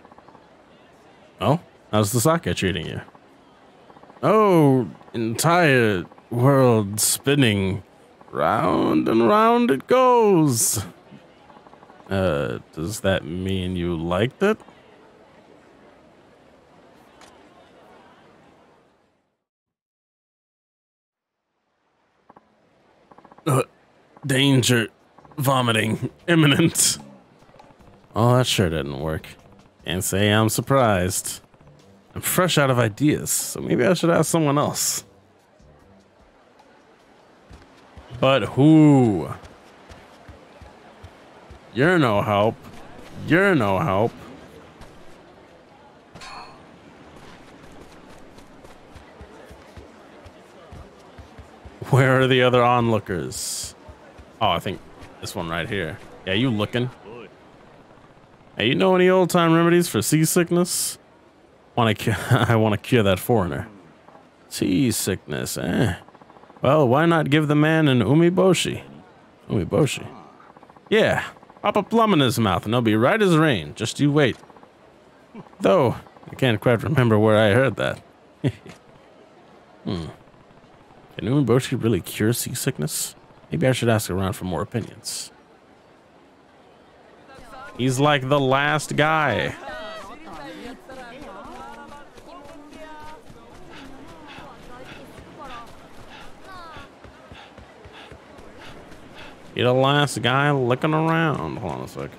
Oh, how's the sake treating you? Oh, entire world spinning round and round it goes. Uh, does that mean you liked it? Uh, danger, vomiting, imminent. Oh, that sure didn't work. Can't say I'm surprised. I'm fresh out of ideas, so maybe I should ask someone else. But who? You're no help. You're no help. Where are the other onlookers? Oh, I think this one right here. Yeah, you looking? Hey, you know any old time remedies for seasickness? Want to? I want to cure that foreigner. Seasickness, eh? Well, why not give the man an umeboshi? Umeboshi. Yeah, pop a plum in his mouth and he'll be right as rain. Just you wait. Though I can't quite remember where I heard that. hmm. Can umeboshi really cure seasickness? Maybe I should ask around for more opinions. He's like the last guy. You're the last guy looking around. Hold on a sec.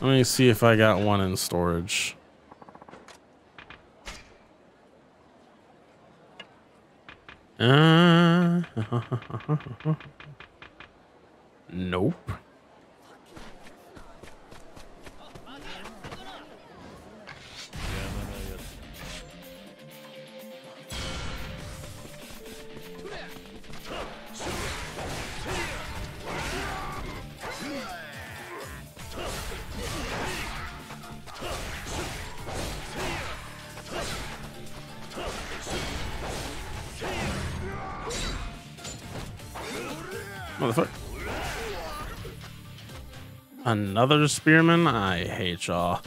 Let me see if I got one in storage. Uh, nope. Motherfucker. Another spearman? I hate y'all.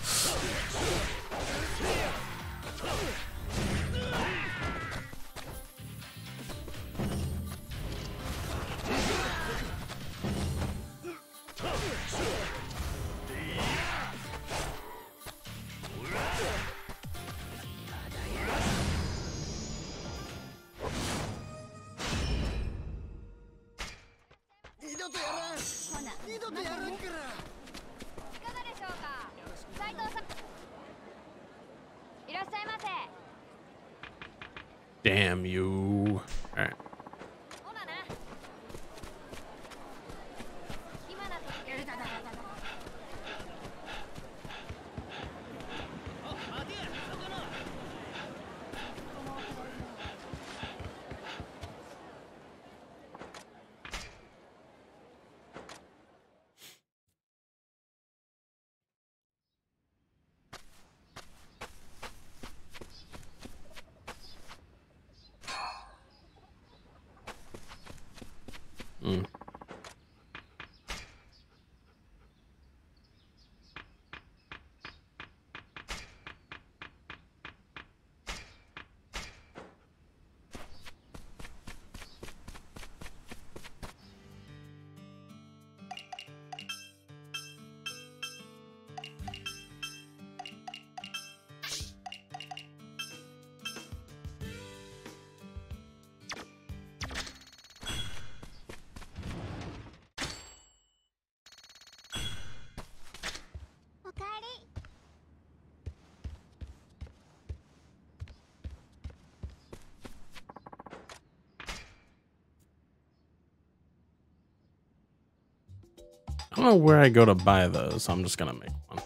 Don't know where I go to buy those. I'm just gonna make one.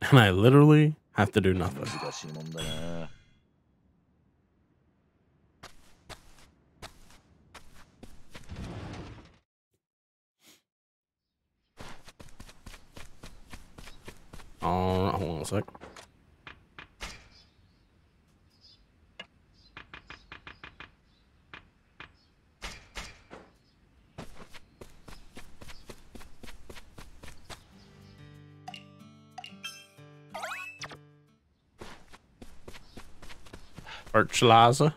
And I literally have to do nothing. Fertilizer.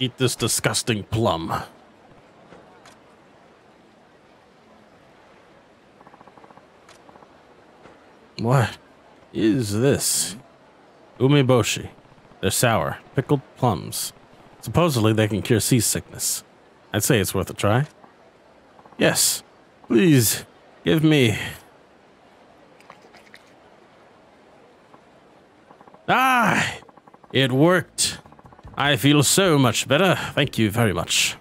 Eat this disgusting plum. What is this? Umeboshi. They're sour, pickled plums. Supposedly they can cure seasickness. I'd say it's worth a try. Yes, please give me. Ah, it worked. I feel so much better. Thank you very much.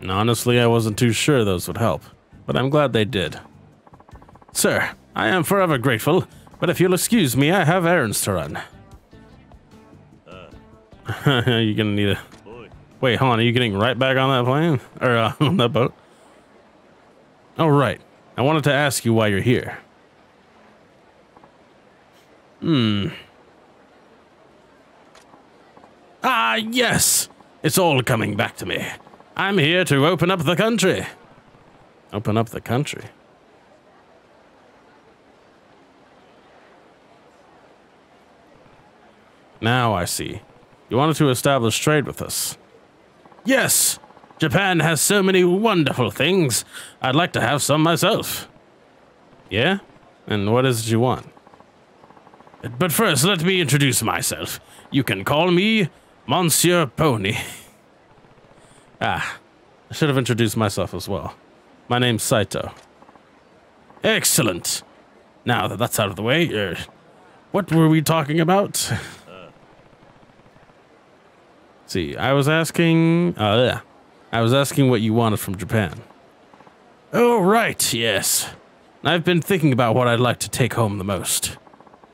And honestly, I wasn't too sure those would help, but I'm glad they did. Sir, I am forever grateful, but if you'll excuse me, I have errands to run. Uh. You're gonna need a. Wait, hold on. Are you getting right back on that plane? Or uh, on that boat? Oh, right. I wanted to ask you why you're here. Hmm. Ah, yes. It's all coming back to me. I'm here to open up the country. Open up the country. Now I see. You wanted to establish trade with us. Yes! Japan has so many wonderful things. I'd like to have some myself. Yeah? And what is it you want? But first, let me introduce myself. You can call me Monsieur Pony. Ah, I should have introduced myself as well. My name's Saito. Excellent. Now that that's out of the way, uh, what were we talking about? see, I was asking. Uh, yeah, I was asking what you wanted from Japan. Oh right, yes. I've been thinking about what I'd like to take home the most.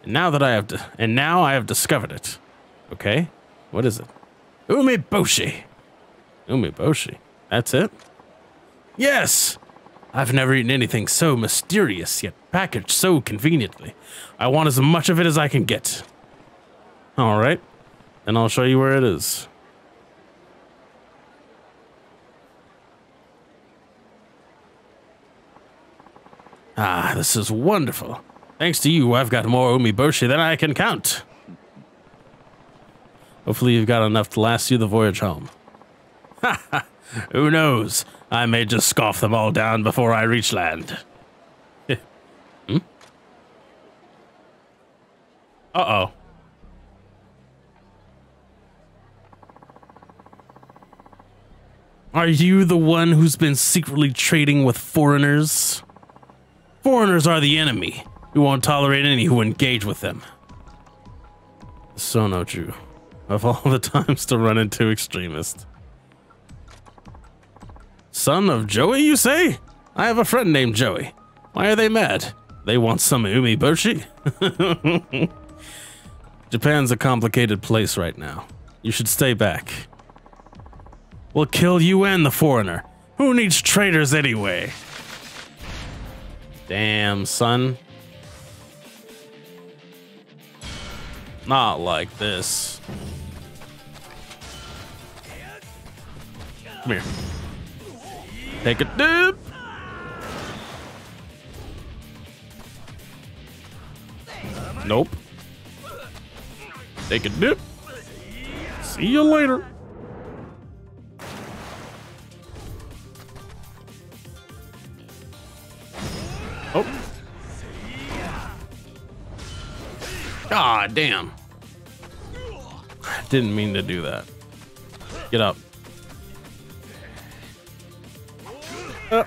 And now that I have, and now I have discovered it. Okay, what is it? Umeboshi. Umeboshi. That's it. Yes. I've never eaten anything so mysterious yet packaged so conveniently. I want as much of it as I can get. All right, then I'll show you where it is. Ah, this is wonderful. Thanks to you, I've got more umeboshi than I can count. Hopefully you've got enough to last you the voyage home. Ha ha! Who knows? I may just scoff them all down before I reach land. hmm? Uh-oh. Are you the one who's been secretly trading with foreigners? Foreigners are the enemy. We won't tolerate any who engage with them. Sonno joi. Of all the times to run into extremists. Son of Joey, you say? I have a friend named Joey. Why are they mad? They want some umeboshi? Japan's a complicated place right now. You should stay back. We'll kill you and the foreigner. Who needs traitors anyway? Damn, son. Not like this. Come here. Take a dip. Nope. Take a dip. See you later. Oh. God damn. Didn't mean to do that. Get up. Uh.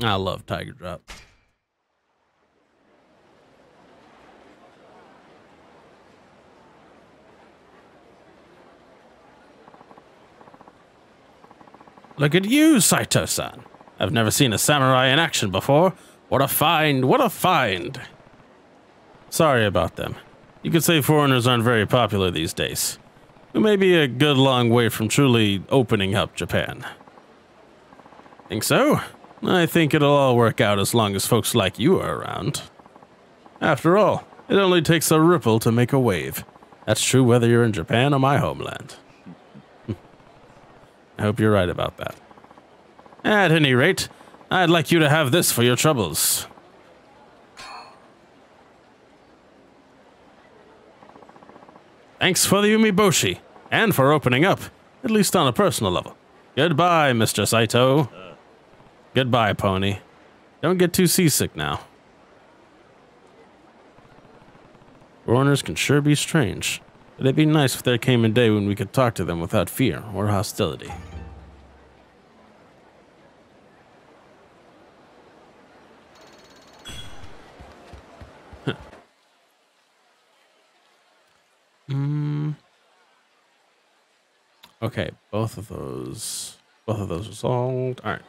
I love Tiger Drop. Look at you, Saito-san. I've never seen a samurai in action before. What a find, what a find. Sorry about them. You could say foreigners aren't very popular these days. We may be a good long way from truly opening up Japan. Think so? I think it'll all work out as long as folks like you are around. After all, it only takes a ripple to make a wave. That's true whether you're in Japan or my homeland. I hope you're right about that. At any rate, I'd like you to have this for your troubles. Thanks for the Umeboshi, and for opening up, at least on a personal level. Goodbye, Mr. Saito. Goodbye, Pony. Don't get too seasick now. Foreigners can sure be strange, it'd be nice if there came a day when we could talk to them without fear or hostility. Mm. Okay, both of those, both of those resolved. All right.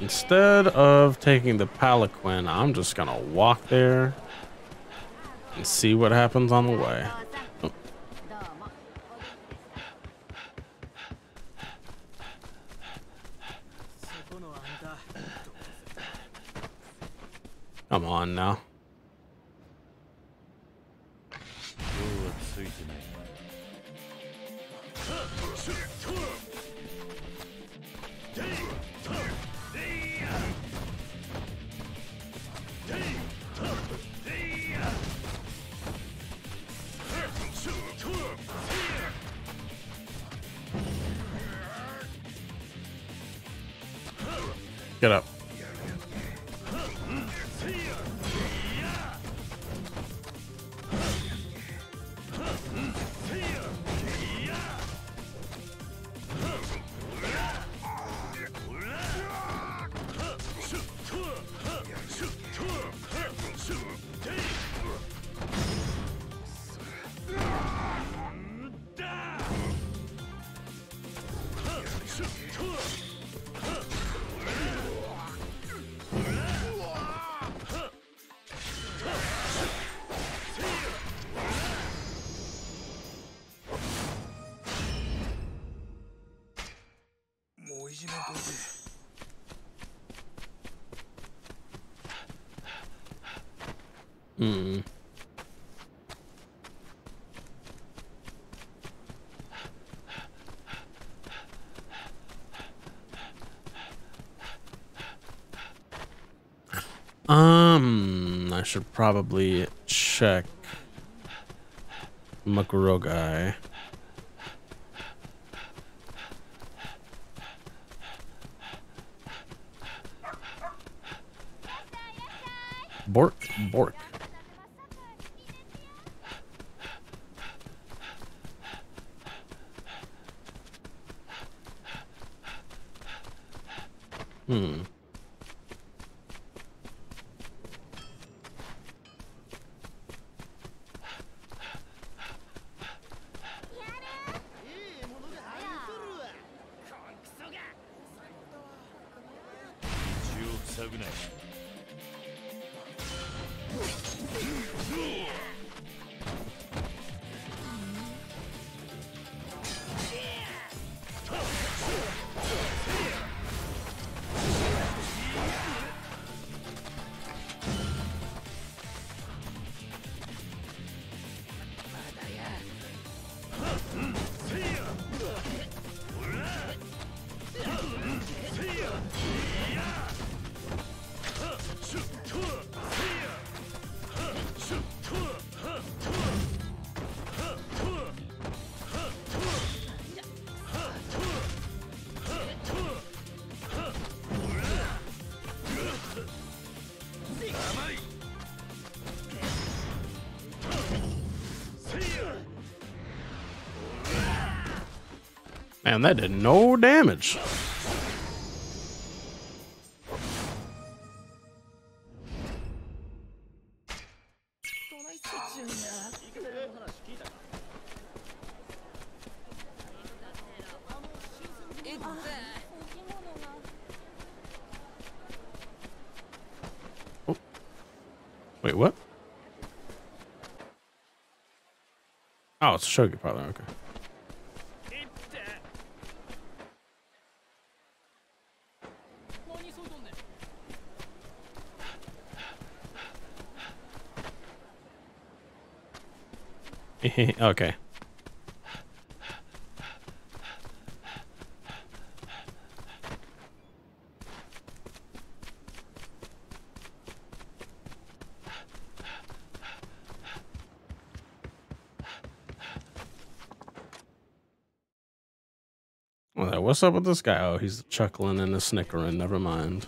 Instead of taking the palanquin, I'm just gonna walk there and see what happens on the way. Come on now. Get up. Should probably check Mukurogai. Bork, Bork. Man, that did no damage. Oh. Wait, what? Oh, it's a Shogi parlor. Okay. okay. What's up with this guy? Oh, he's chuckling and a snickering. Never mind.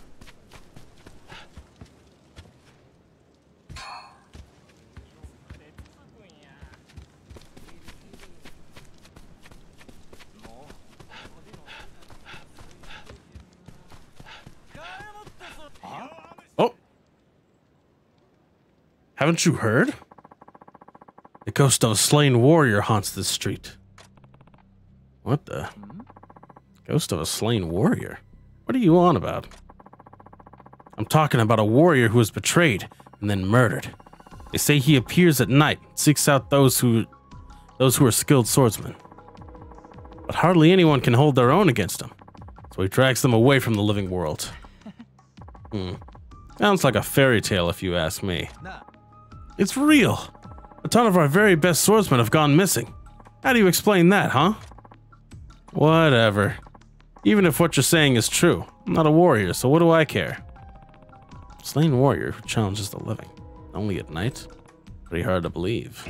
Oh. Haven't you heard? The ghost of a slain warrior haunts this street. What the? Ghost of a slain warrior? What are you on about? I'm talking about a warrior who was betrayed and then murdered. They say he appears at night, seeks out those who those who are skilled swordsmen. But hardly anyone can hold their own against him. So he drags them away from the living world. Hmm. Sounds like a fairy tale if you ask me. It's real. A ton of our very best swordsmen have gone missing. How do you explain that, huh? Whatever. Even if what you're saying is true, I'm not a warrior, so what do I care? Slain warrior who challenges the living. Only at night? Pretty hard to believe.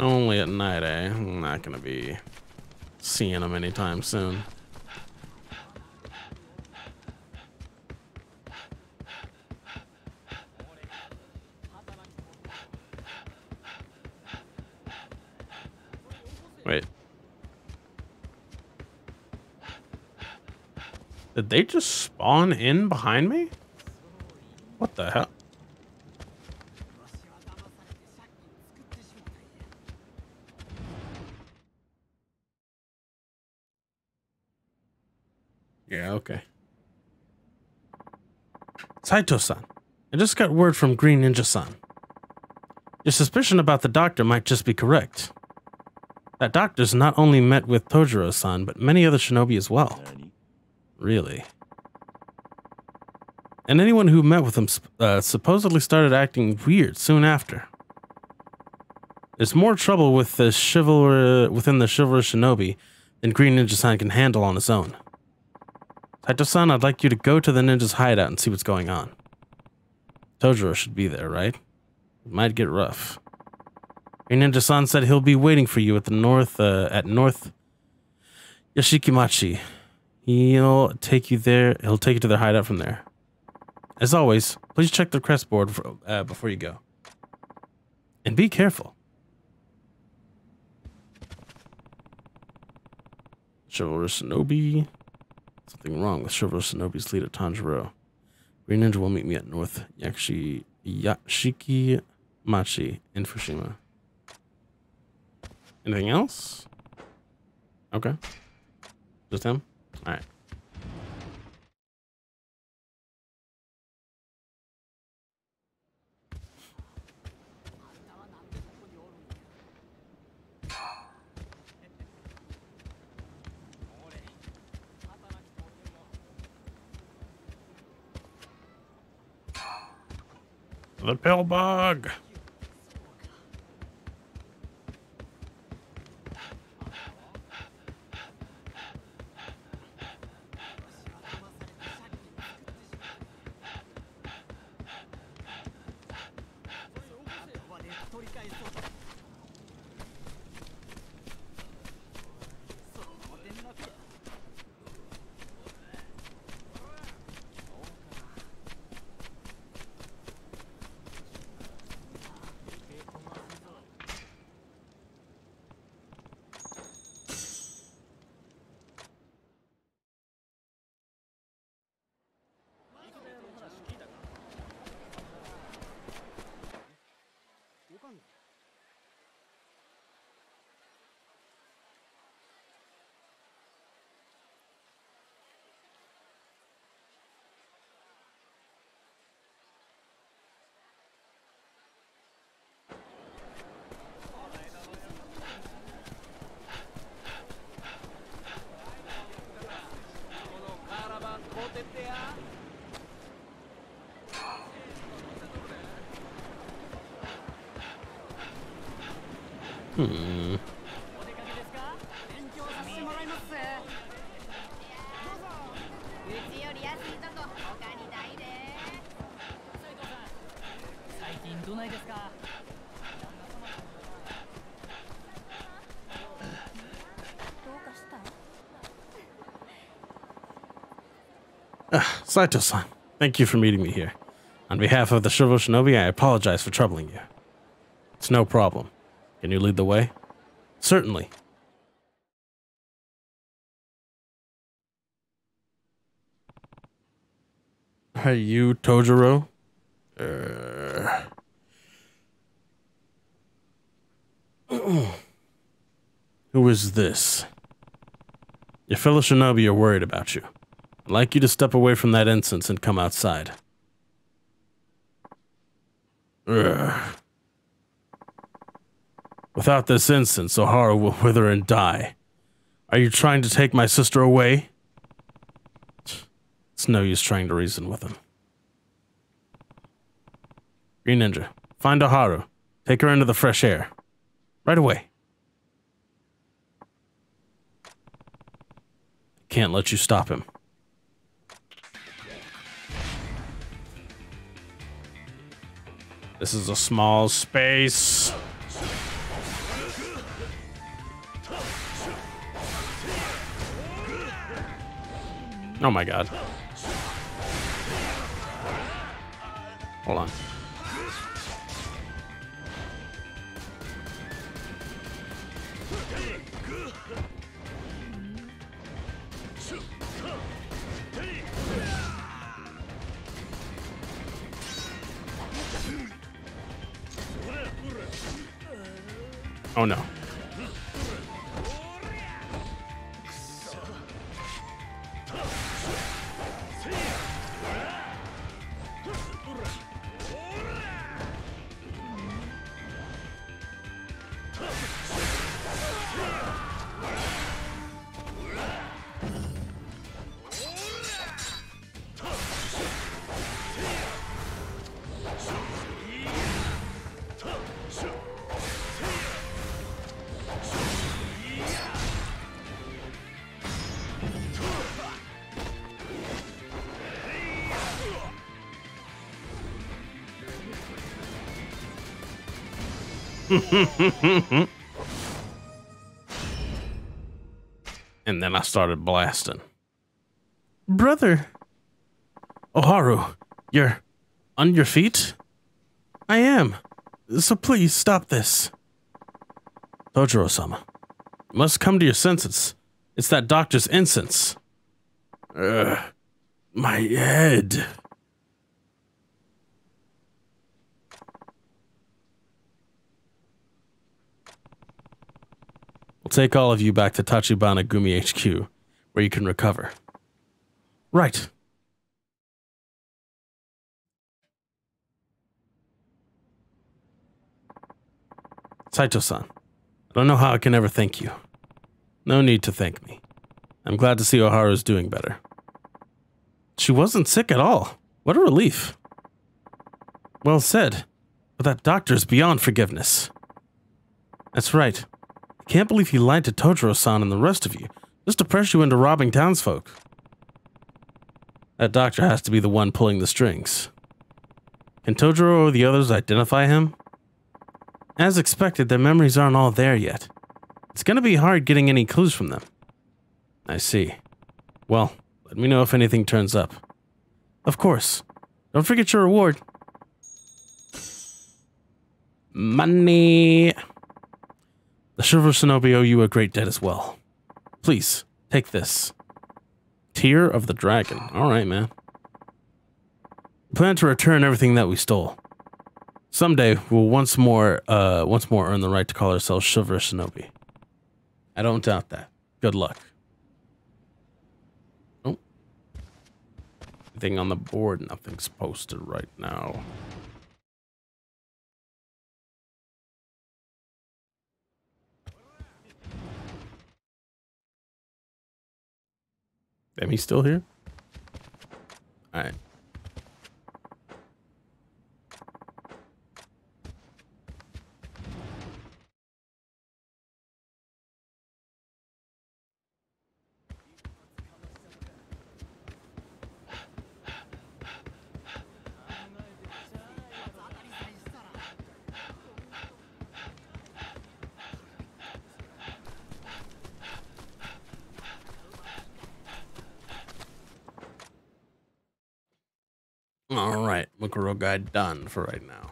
Only at night, eh? I'm not gonna be seeing them anytime soon. Wait. Did they just spawn in behind me? What the hell? Yeah, okay. Saito-san, I just got word from Green Ninja-san. Your suspicion about the doctor might just be correct. That doctor's not only met with Tojiro-san, but many other shinobi as well. Really? And anyone who met with him uh, supposedly started acting weird soon after. There's more trouble with the chivalry within the chivalrous shinobi than Green Ninja-san can handle on his own. Saito-san, I'd like you to go to the ninja's hideout and see what's going on. Tojiro should be there, right? It might get rough. Your ninja-san said he'll be waiting for you at the north, uh, at North Yashikimachi. He'll take you there. He'll take you to their hideout from there. As always, please check the crest board for, uh, before you go. And be careful. Chivalrous Shinobi. Something wrong with Chivalrous Shinobi's leader, Tanjiro. Green Ninja will meet me at North Yakshi, Yashiki Machi in Fushimi. Anything else? Okay. Just him? Alright. The pill bug. Uh, Saito-san, thank you for meeting me here. On behalf of the Shrivel Shinobi, I apologize for troubling you. It's no problem. Can you lead the way? Certainly. Are you Tojiro? Uh... Who is this? Your fellow shinobi are worried about you. I'd like you to step away from that incense and come outside. Without this incense, Oharu will wither and die. Are you trying to take my sister away? It's no use trying to reason with him. Green Ninja, find Oharu. Take her into the fresh air. Right away. Can't let you stop him. This is a small space. Oh my god. Hold on. Oh no. and then I started blasting. Brother. Oharu, you're on your feet? I am. So please stop this. Tojiro sama, you must come to your senses. It's that doctor's incense. Ugh, my head. Take all of you back to Tachibana Gumi HQ, where you can recover. Right. Saito-san, I don't know how I can ever thank you. No need to thank me. I'm glad to see Oharu's doing better. She wasn't sick at all. What a relief. Well said. But that doctor's beyond forgiveness. That's right. Can't believe he lied to Tojiro-san and the rest of you, just to press you into robbing townsfolk. That doctor has to be the one pulling the strings. Can Tojiro or the others identify him? As expected, their memories aren't all there yet. It's gonna be hard getting any clues from them. I see. Well, let me know if anything turns up. Of course. Don't forget your reward. Money. The Shiver Shinobi owe you a great debt as well. Please, take this. Tear of the Dragon. Alright, man. Plan to return everything that we stole. Someday we'll once more uh once more earn the right to call ourselves Shiver Shinobi. I don't doubt that. Good luck. Oh. Anything on the board? Nothing's posted right now. Am he still here? Alright. All right, Mukuro guy done for right now.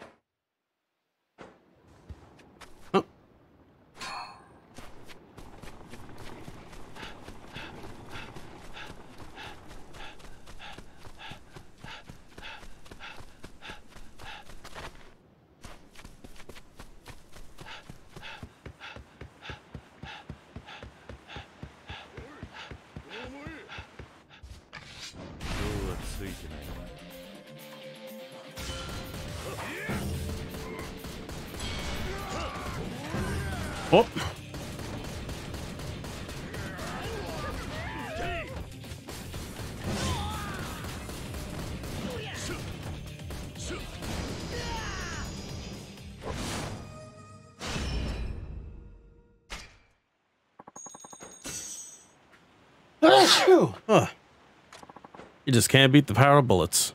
You just can't beat the power of bullets.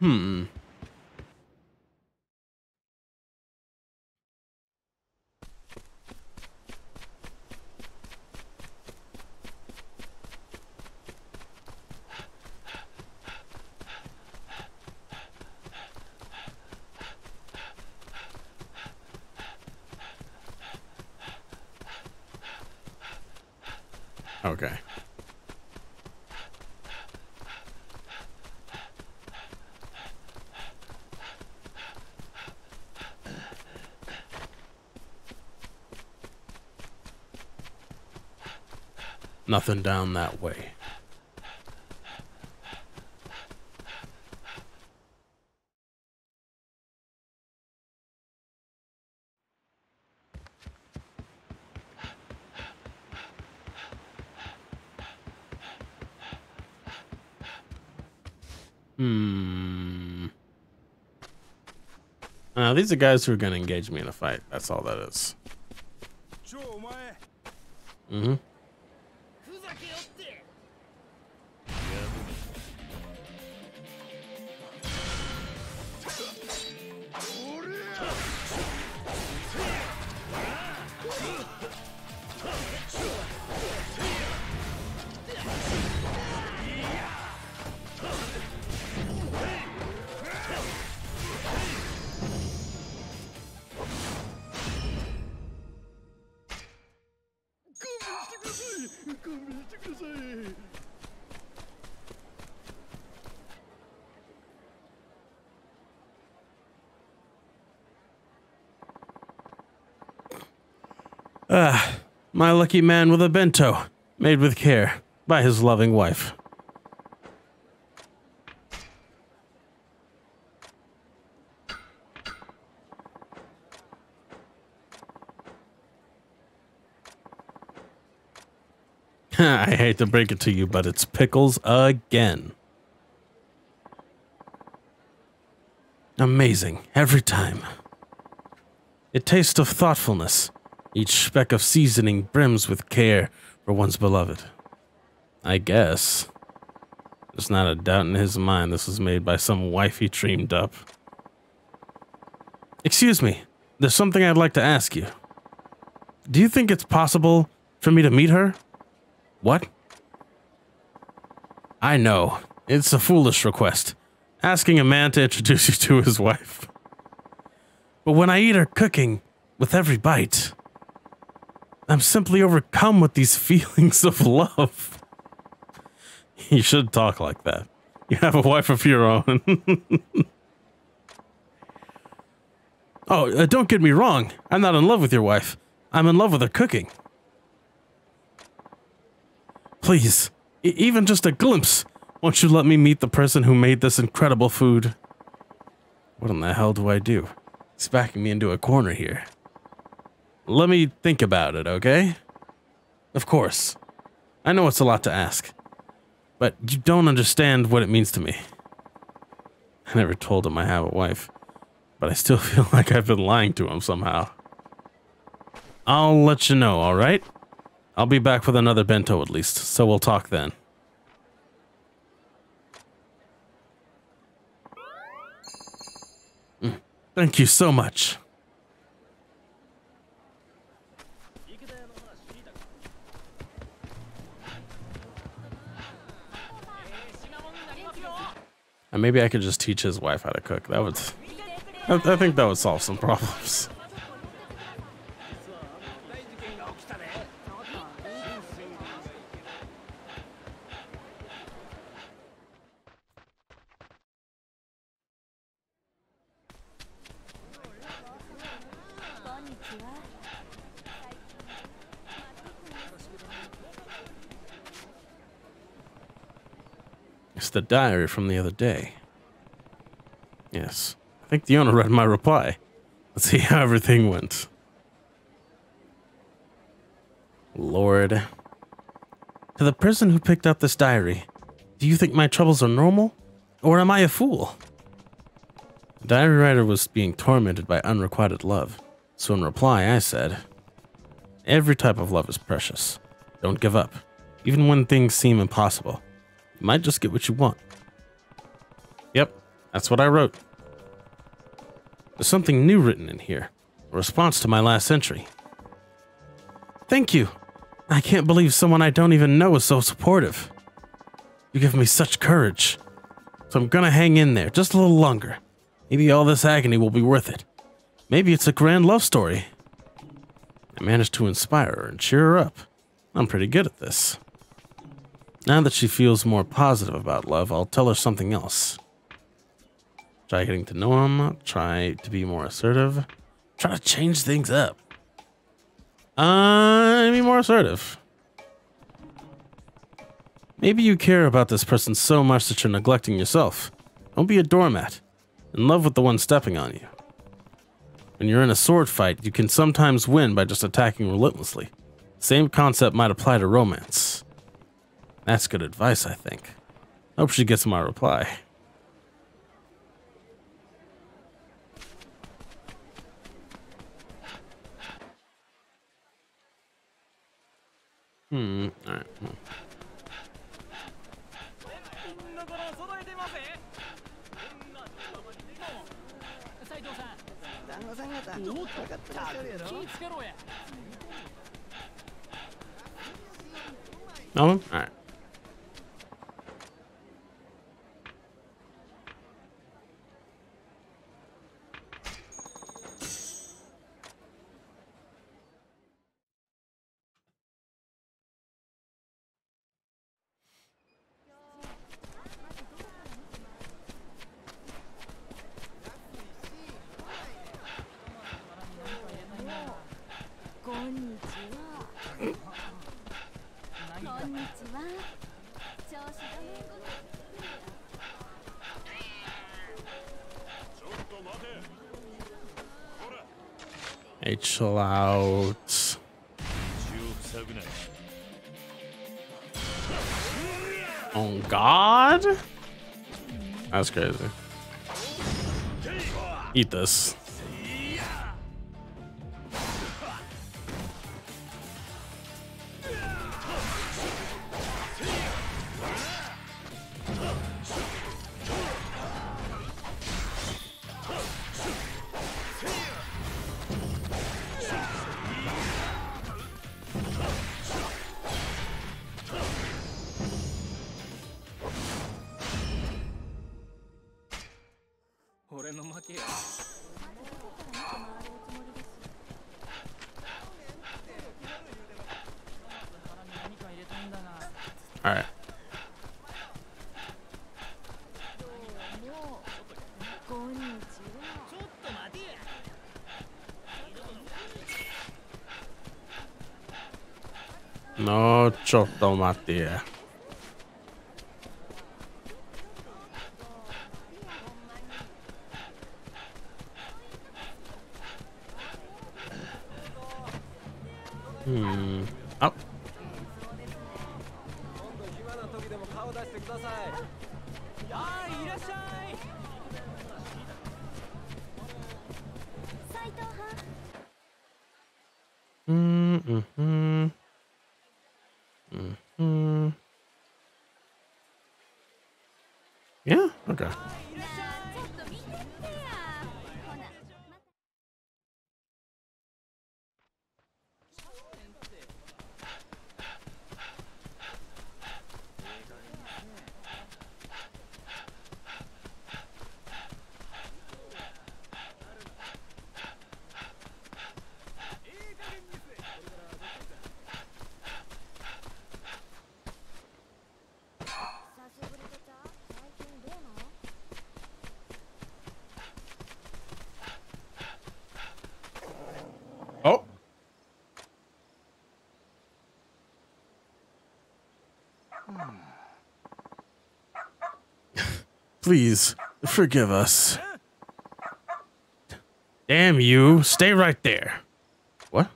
Hmm. Okay. Nothing down that way. Hmm. Now, these are guys who are going to engage me in a fight. That's all that is. Mm-hmm. Lucky man with a bento, made with care by his loving wife. I hate to break it to you, but it's pickles again. Amazing, every time. It tastes of thoughtfulness. Each speck of seasoning brims with care for one's beloved. I guess. There's not a doubt in his mind this was made by some wife he dreamed up. Excuse me, there's something I'd like to ask you. Do you think it's possible for me to meet her? What? I know. It's a foolish request. Asking a man to introduce you to his wife. But when I eat her cooking, with every bite, I'm simply overcome with these feelings of love. You should talk like that. You have a wife of your own. oh, uh, don't get me wrong. I'm not in love with your wife. I'm in love with her cooking. Please, e even just a glimpse. Won't you let me meet the person who made this incredible food? What in the hell do I do? He's backing me into a corner here. Let me think about it, okay? Of course. I know it's a lot to ask. But you don't understand what it means to me. I never told him I have a wife. But I still feel like I've been lying to him somehow. I'll let you know, alright? I'll be back with another bento at least, so we'll talk then. Mm, thank you so much. And maybe I could just teach his wife how to cook. That would... I, I think that would solve some problems. It's the diary from the other day. Yes. I think the owner read my reply. Let's see how everything went. Lord. To the person who picked up this diary, do you think my troubles are normal? Or am I a fool? The diary writer was being tormented by unrequited love. So in reply, I said, Every type of love is precious. Don't give up, even when things seem impossible. Might just get what you want. Yep, that's what I wrote. There's something new written in here. A response to my last entry. Thank you. I can't believe someone I don't even know is so supportive. You give me such courage. So I'm gonna hang in there just a little longer. Maybe all this agony will be worth it. Maybe it's a grand love story. I managed to inspire her and cheer her up. I'm pretty good at this. Now that she feels more positive about love, I'll tell her something else. Try getting to know him, try to be more assertive, try to change things up. Uh, be more assertive. Maybe you care about this person so much that you're neglecting yourself. Don't be a doormat. In love with the one stepping on you. When you're in a sword fight, you can sometimes win by just attacking relentlessly. Same concept might apply to romance. That's good advice, I think. Hope she gets my reply. Hmm, alright. Well. 斉 chill out. Oh God, that's crazy. Eat this. " 18 mattia. Please forgive us. Damn you. Stay right there. What?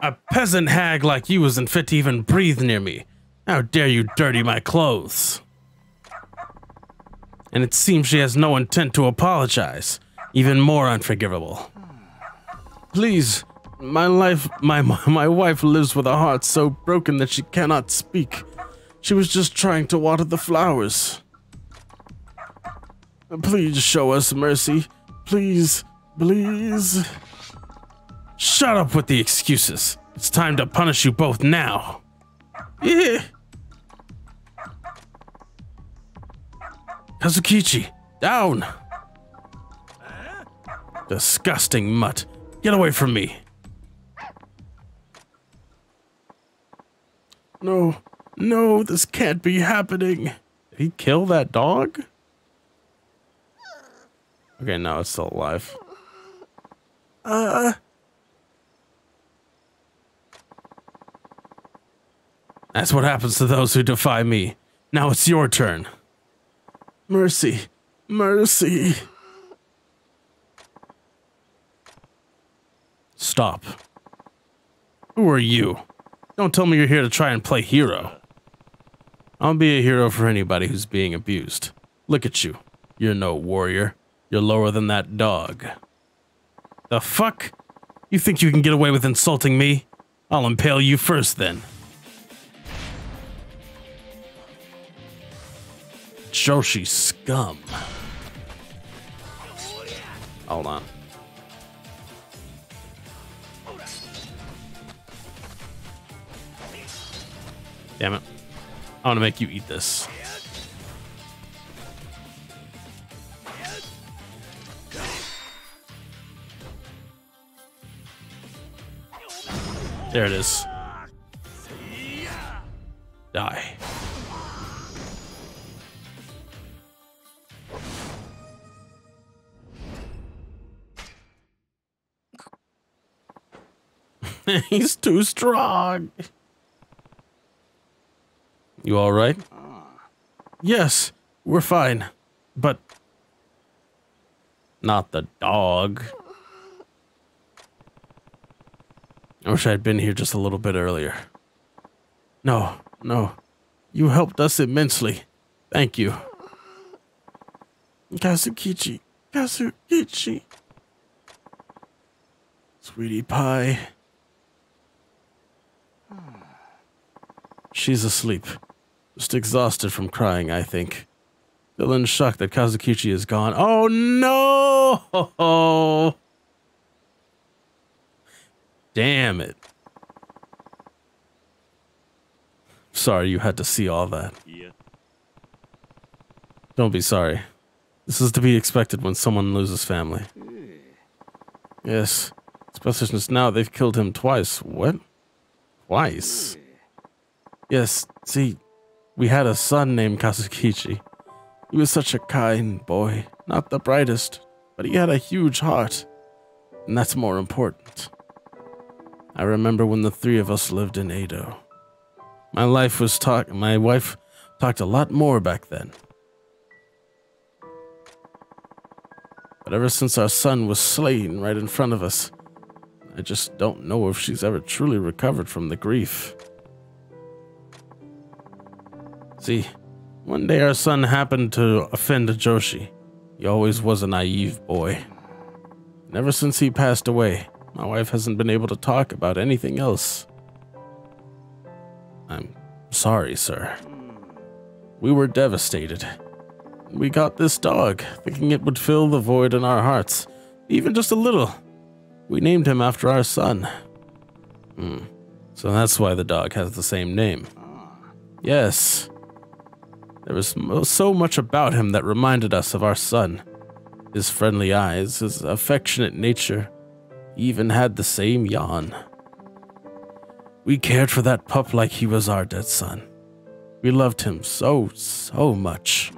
A peasant hag like you isn't fit to even breathe near me. How dare you dirty my clothes? And it seems she has no intent to apologize. Even more unforgivable. Please, my life, my my wife lives with a heart so broken that she cannot speak. She was just trying to water the flowers. Please show us mercy. Please, please. Shut up with the excuses. It's time to punish you both now. Yeah. Kazukichi, down. Disgusting mutt. Get away from me. No, no, this can't be happening. Did he kill that dog? Okay, now it's still alive. Uh. That's what happens to those who defy me. Now it's your turn. Mercy. Mercy. Stop. Who are you? Don't tell me you're here to try and play hero. I'll be a hero for anybody who's being abused. Look at you. You're no warrior. You're lower than that dog. The fuck? You think you can get away with insulting me? I'll impale you first then. Joshi scum. Hold on. Damn it. I want to make you eat this. There it is. Die. He's too strong. You all right? Yes, we're fine. But not the dog. I wish I had been here just a little bit earlier. No, no. You helped us immensely. Thank you. Kazukichi. Kazukichi. Sweetie pie. She's asleep. Just exhausted from crying, I think. Still in shock that Kazukichi is gone. Oh no! Damn it. Sorry you had to see all that. Yeah. Don't be sorry. This is to be expected when someone loses family. Yes. Especially since now they've killed him twice. What? Twice? Yes, see, we had a son named Kazukichi. He was such a kind boy. Not the brightest, but he had a huge heart. And that's more important. I remember when the three of us lived in Edo. My life was talk my wife talked a lot more back then. But ever since our son was slain right in front of us, I just don't know if she's ever truly recovered from the grief. See, one day our son happened to offend Joshi. He always was a naive boy. And ever since he passed away, my wife hasn't been able to talk about anything else. I'm sorry, sir. We were devastated. We got this dog, thinking it would fill the void in our hearts, even just a little. We named him after our son. Hmm. So that's why the dog has the same name. Yes. There was so much about him that reminded us of our son. His friendly eyes, his affectionate nature, he even had the same yawn. We cared for that pup like he was our dead son. We loved him so, so much.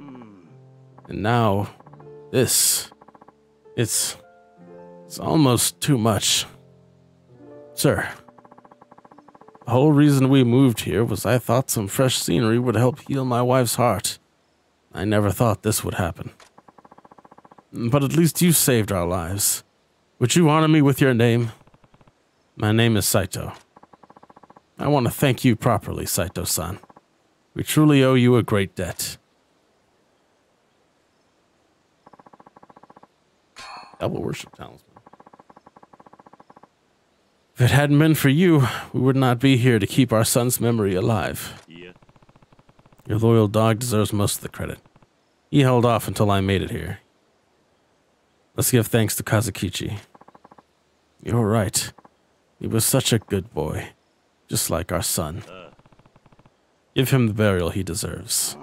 And now, this. It's. It's almost too much. Sir, the whole reason we moved here was I thought some fresh scenery would help heal my wife's heart. I never thought this would happen. But at least you saved our lives. Would you honor me with your name? My name is Saito. I want to thank you properly, Saito san. We truly owe you a great debt. Double worship talisman. If it hadn't been for you, we would not be here to keep our son's memory alive. Yeah. Your loyal dog deserves most of the credit. He held off until I made it here. Let's give thanks to Kazukichi. You're right. He was such a good boy, just like our son. Uh. Give him the burial he deserves.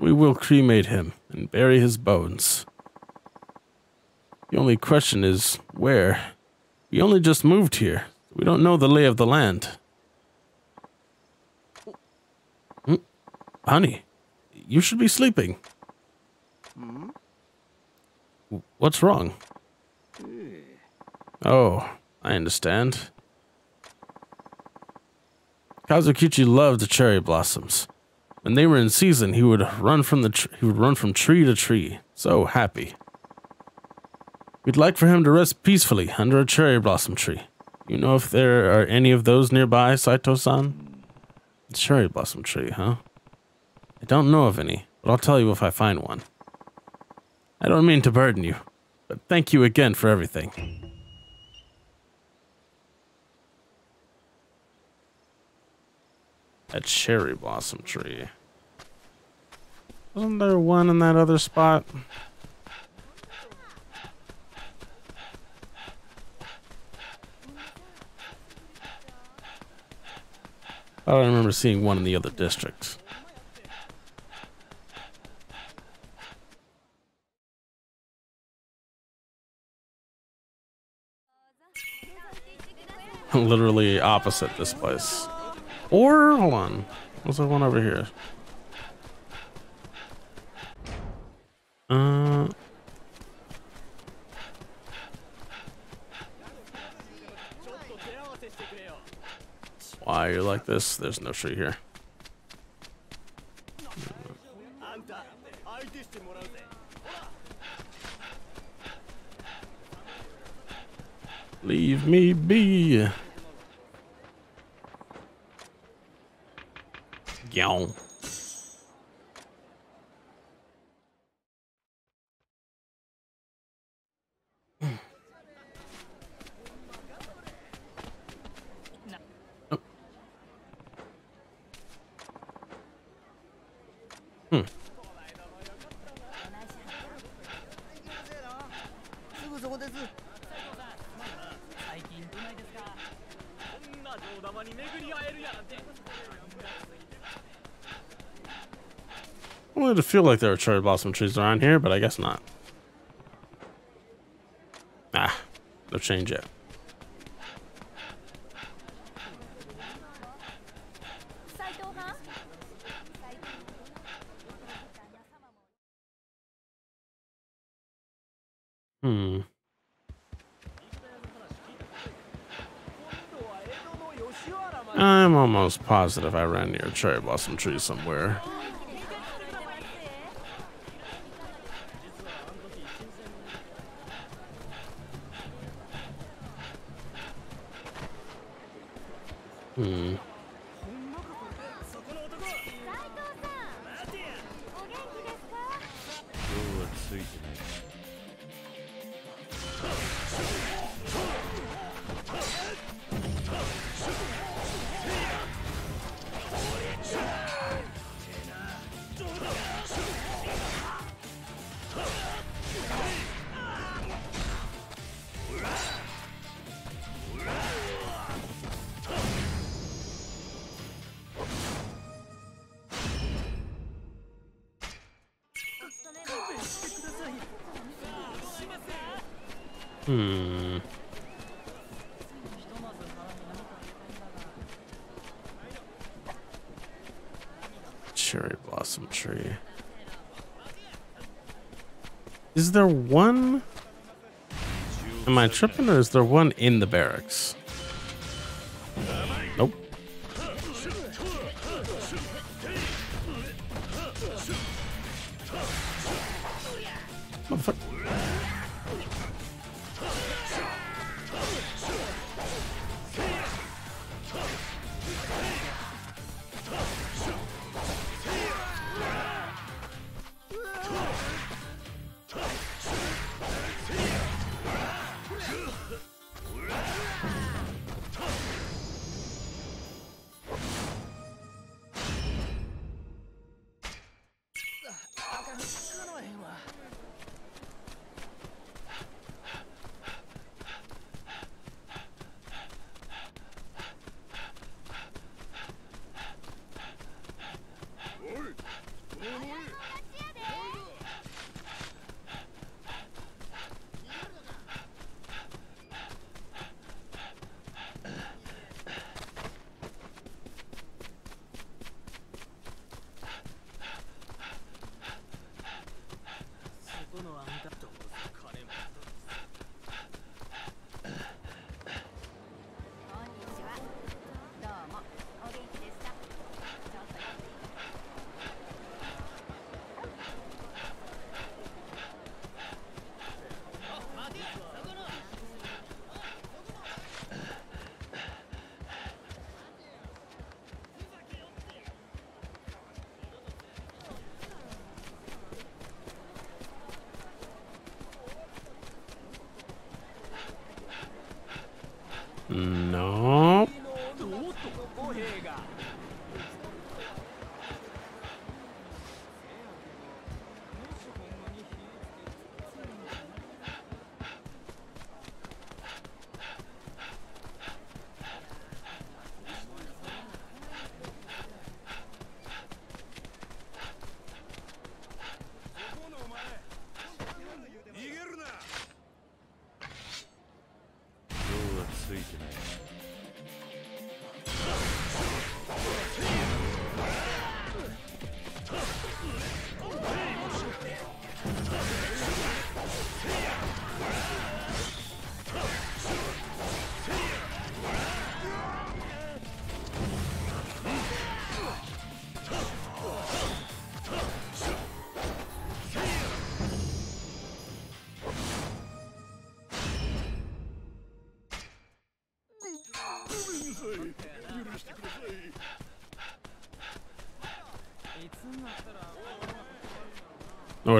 We will cremate him and bury his bones. The only question is where? We only just moved here. We don't know the lay of the land. Hmm? Honey, you should be sleeping. Hmm? What's wrong? Oh, I understand. Kazukichi loved the cherry blossoms. When they were in season, he would run from the he would run from tree to tree, so happy. We'd like for him to rest peacefully under a cherry blossom tree. You know if there are any of those nearby, Saito-san? Cherry blossom tree, huh? I don't know of any, but I'll tell you if I find one. I don't mean to burden you, but thank you again for everything. A cherry blossom tree. Wasn't there one in that other spot? I don't remember seeing one in the other districts. Literally opposite this place. Or, hold on. What's the one over here? Uh... Why you're like this? There's no tree here. Leave me be. Yow. Wanted to feel like there are cherry blossom trees around here, but I guess not. Ah, no change yet. Hmm. I'm almost positive I ran near a cherry blossom tree somewhere. Tripping or is there one in the barracks?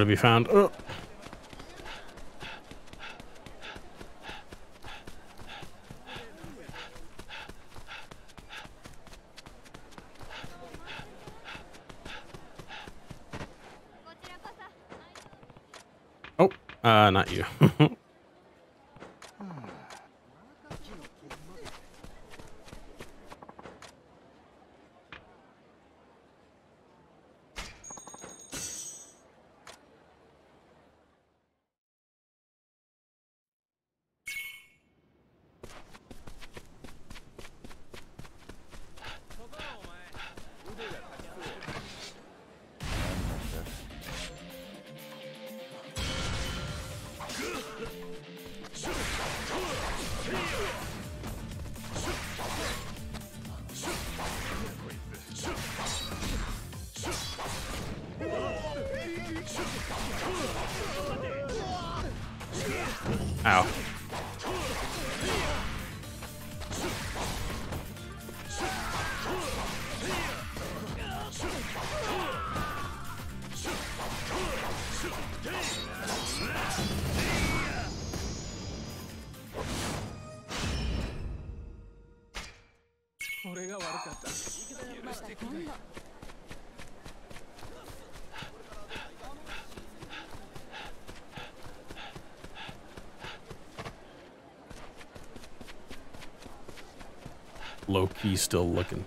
nowhere to be found. Uh. Oh. Uh, not you. he's still looking.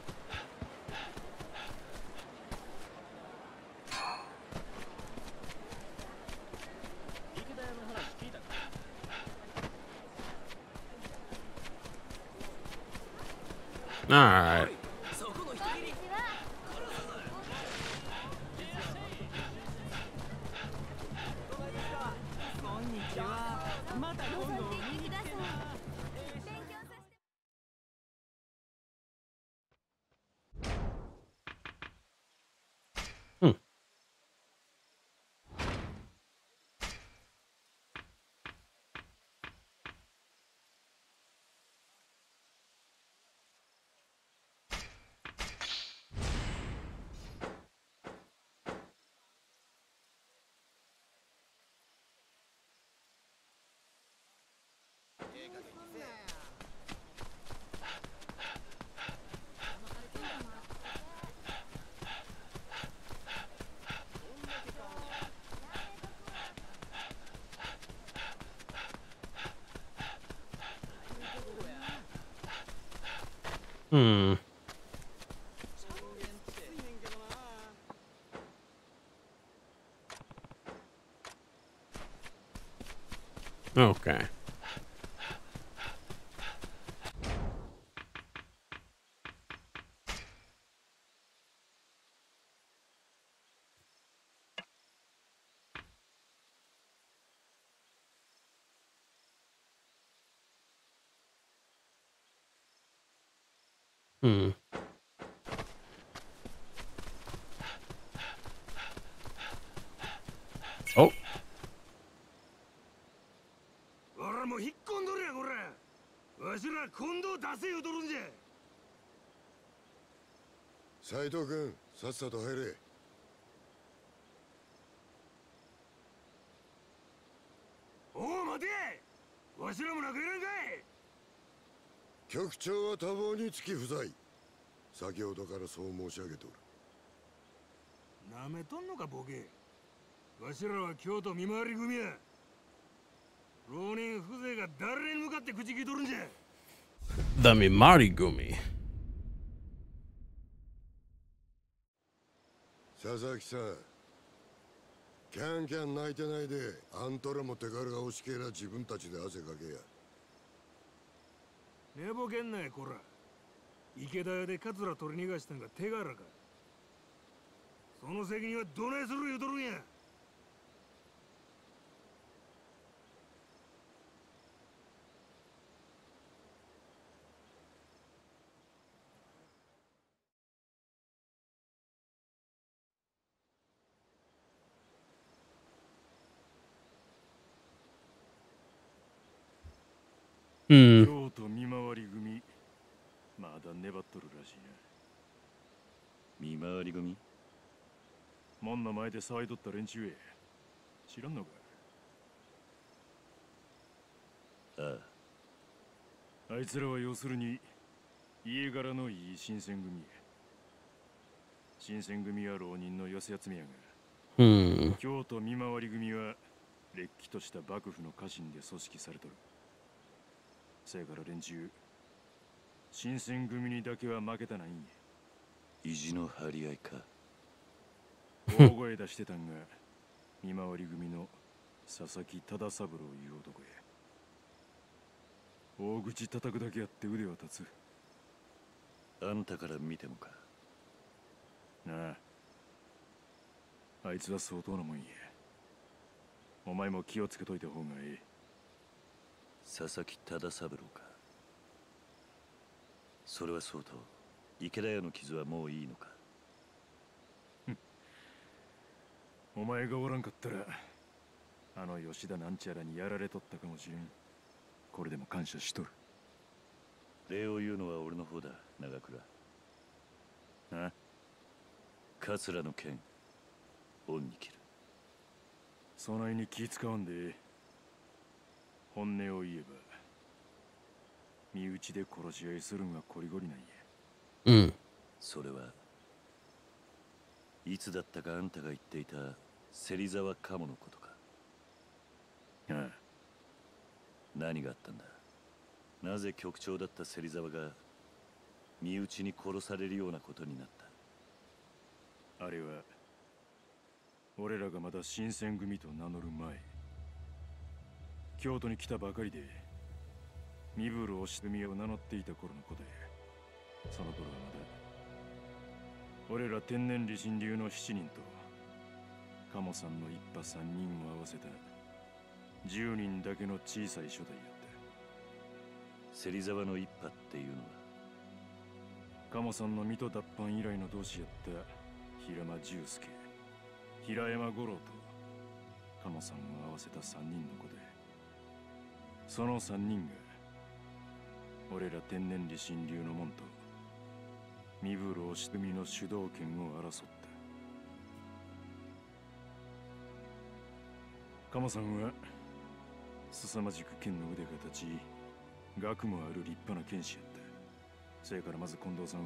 Hmm. Okay. 斎藤君さっさと入れ。おお待て。わしらも殴いらんかい。局長は多忙につき不在。先ほどからそう申し上げておる。なめとんのかボケ。わしらは京都見回り組や。浪人風情が誰に向かって口聞いとるんじゃ。だめ回り組崎さん。キャンキャン泣いてないであんたらも手柄が欲しけら自分たちで汗かけや。寝ぼけんなやこら。池田屋でカツラ取り逃がしたんが手柄か。その責任はどないする言うとるんや。うん。京都見回り組。まだ粘っとるらしい見回り組？な門の前で騒いどった連中へ。知らんのかああ。いつらは要するに家柄のいい新選組や新選組は浪人の寄せ集めやが。うん。京都見回り組はれっきとした幕府の家臣で組織されとるせやから連中新選組にだけは負けたないんや。意地の張り合いか。大声出してたんが見回り組の佐々木忠三郎いう男や。大口叩くだけやって腕は立つ。あんたから見てもか。なあ。あいつは相当なもんや。お前も気をつけといた方がええ佐々木忠三郎か。それはそうと池田屋の傷はもういいのか。お前がおらんかったらあの吉田なんちゃらにやられとったかもしれん。これでも感謝しとる。礼を言うのは俺の方だ長倉。あ桂の剣恩に切る。そないに気使わんで本音を言えば身内で殺し合いするんがこりごりなんや。うん。それはいつだったかあんたが言っていた芹沢鴨のことか。ああ。何があったんだ。なぜ局長だった芹沢が身内に殺されるようなことになった。あれは俺らがまだ新選組と名乗る前京都に来たばかりで身分押し組を名乗っていた頃のことや。その頃はまだ俺ら天然理心流の7人と鴨さんの一派3人を合わせた10人だけの小さい初代やった。芹沢の一派っていうのは？鴨さんの水戸脱藩以来の同志やった平間重介平山五郎と鴨さんを合わせた3人の子でその3人が俺ら天然理心流の門と身分押し組の主導権を争った。鴨さんは凄まじく剣の腕が立ち学もある立派な剣士やった。せやからまず近藤さんは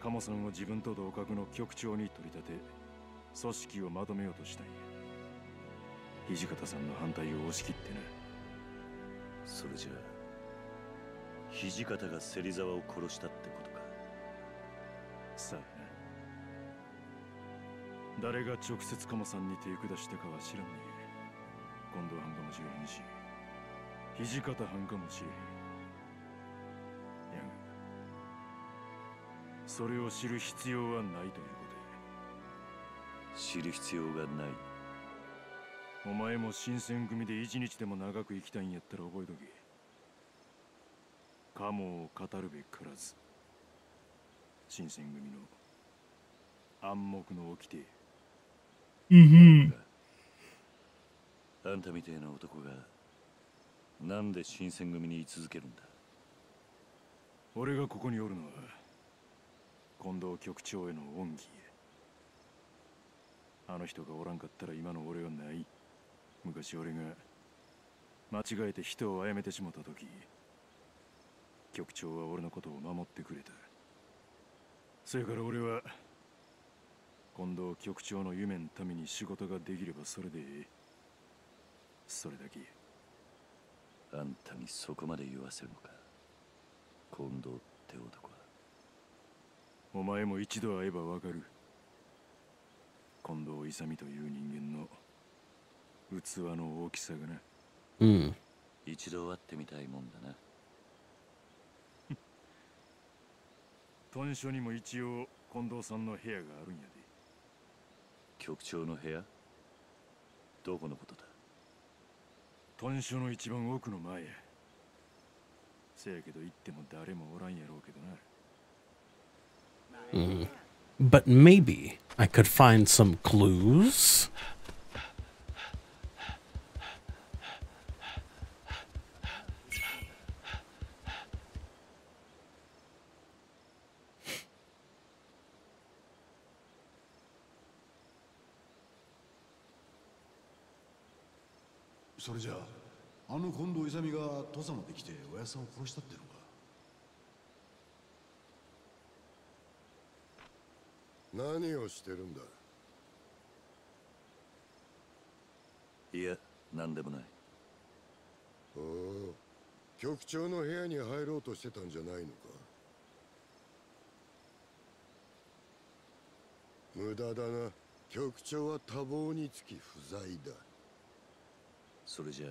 鴨さんを自分と同格の局長に取り立て組織をまとめようとしたんや。土方さんの反対を押し切ってな。それじゃあ土方が芹沢を殺したってことか。さあな。誰が直接鴨さんに手下したかは知らんねえ今度藩かもしれへんし土方藩かもしれへんやがそれを知る必要はないということ知る必要がないお前も新選組で一日でも長く生きたいんやったら覚えとけ。鴨を語るべからず新選組の暗黙の掟。うんあんたみてえな男がなんで新選組に居続けるんだ？俺がここにおるのは近藤局長への恩義や。あの人がおらんかったら今の俺はない昔俺が間違えて人を殺めてしもた時局長は俺のことを守ってくれた。それから俺は今度局長の夢のために仕事ができればそれでいい。それだけ。あんたにそこまで言わせるのか。近藤って男は。お前も一度会えばわかる。近藤勇という人間の器の大きさがな。うん。一度会ってみたいもんだな。豚書にも一応近藤さんの部屋があるんやで。局長の部屋？どこのことだ？豚書の一番奥の前や。せやけど行っても誰もおらんやろうけどな。Mm. But maybe I could find some clues. "それじゃああの近藤勇が土佐まで来ておやさんを殺したってのか？何をしてるんだ？いや何でもない。おお。局長の部屋に入ろうとしてたんじゃないのか？無駄だな。局長は多忙につき不在だ。それじゃあ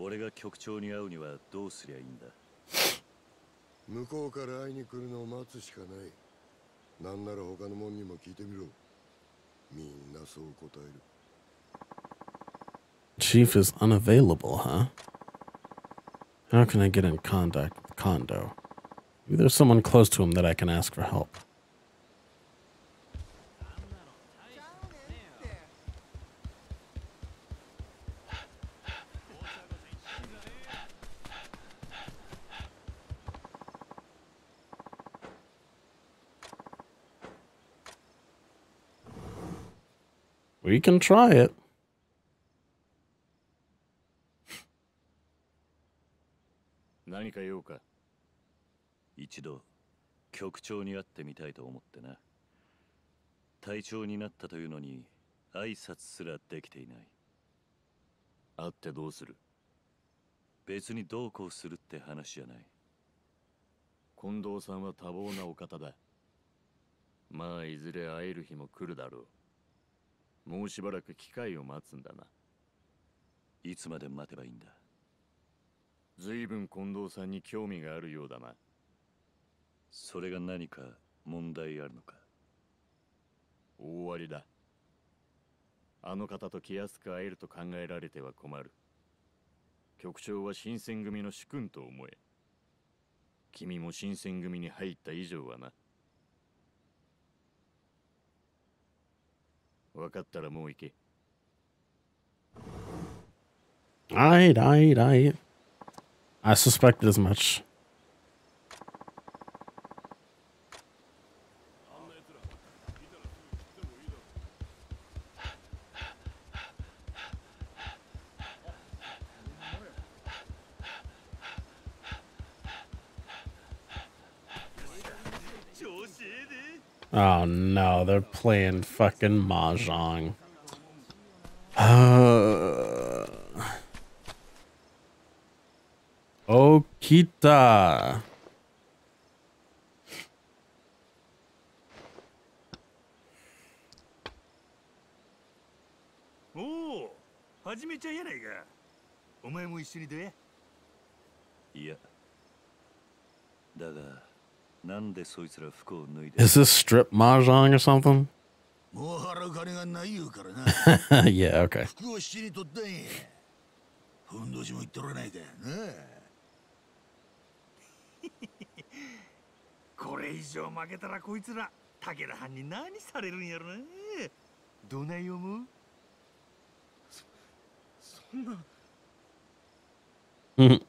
俺が局長に会うにはどうすりゃいいんだ向こうから会いに来るのを待つしかないなんなら他の者にも聞いてみろみんなそう答える Chief is unavailable, huh? How can I get in contact with Kondo? Maybe there's someone close to him that I can ask for help. We can try it. 何か用か一度局長に会ってみたいと思ってな隊長になったというのに挨拶すらできていない会ってどうする別にどうこうするって話じゃない近藤さんは多忙なお方だまあいずれ会える日も来るだろうもうしばらく機会を待つんだな。いつまで待てばいいんだ？随分近藤さんに興味があるようだな。それが何か問題あるのか？大ありだ。あの方と気安く会えると考えられては困る。局長は新選組の主君と思え。君も新選組に入った以上はな分かったらもう行け Alright, alright, alright. I suspected as much. Oh no, they're playing fucking mahjong. Uh, Okita. おおはじめちゃんやないかお前も一緒にどやいやだが Is this strip mahjong or something? もう払う金がない言うからな。Yeah, okay. 服を七に取ったんやふんどしも言っとらないかなこれ以上負けたらこいつら武田藩に何されるんやろなどない思う？そんな。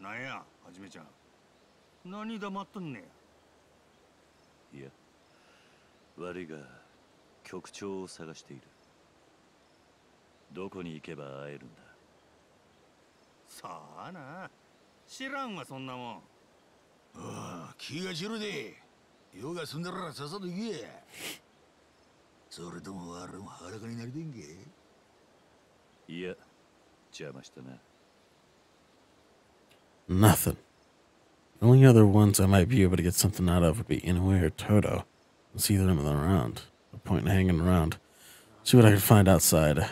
なんやはじめちゃん何黙っとんねいや悪いが局長を探している。どこに行けば会えるんだ？さあな。知らんわそんなもん。ああ気が散るで。用が済んだらさっさと行け。それとも我々も裸になりてんけ？いや邪魔したな。Nothing. The only other ones I might be able to get something out of would be Inoue or Todo. Let's either of them around. No point in hanging around. See what I can find outside.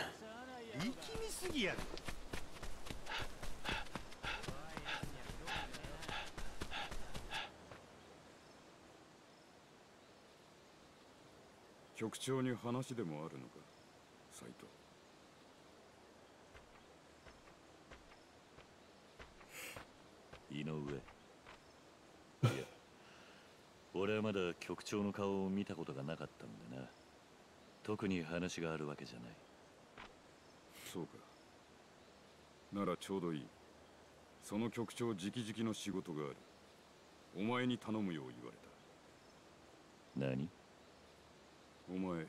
俺はまだ局長の顔を見たことがなかったんでな。特に話があるわけじゃない。そうか。ならちょうどいい。その局長直々の仕事がある。お前に頼むよう言われ何？たお前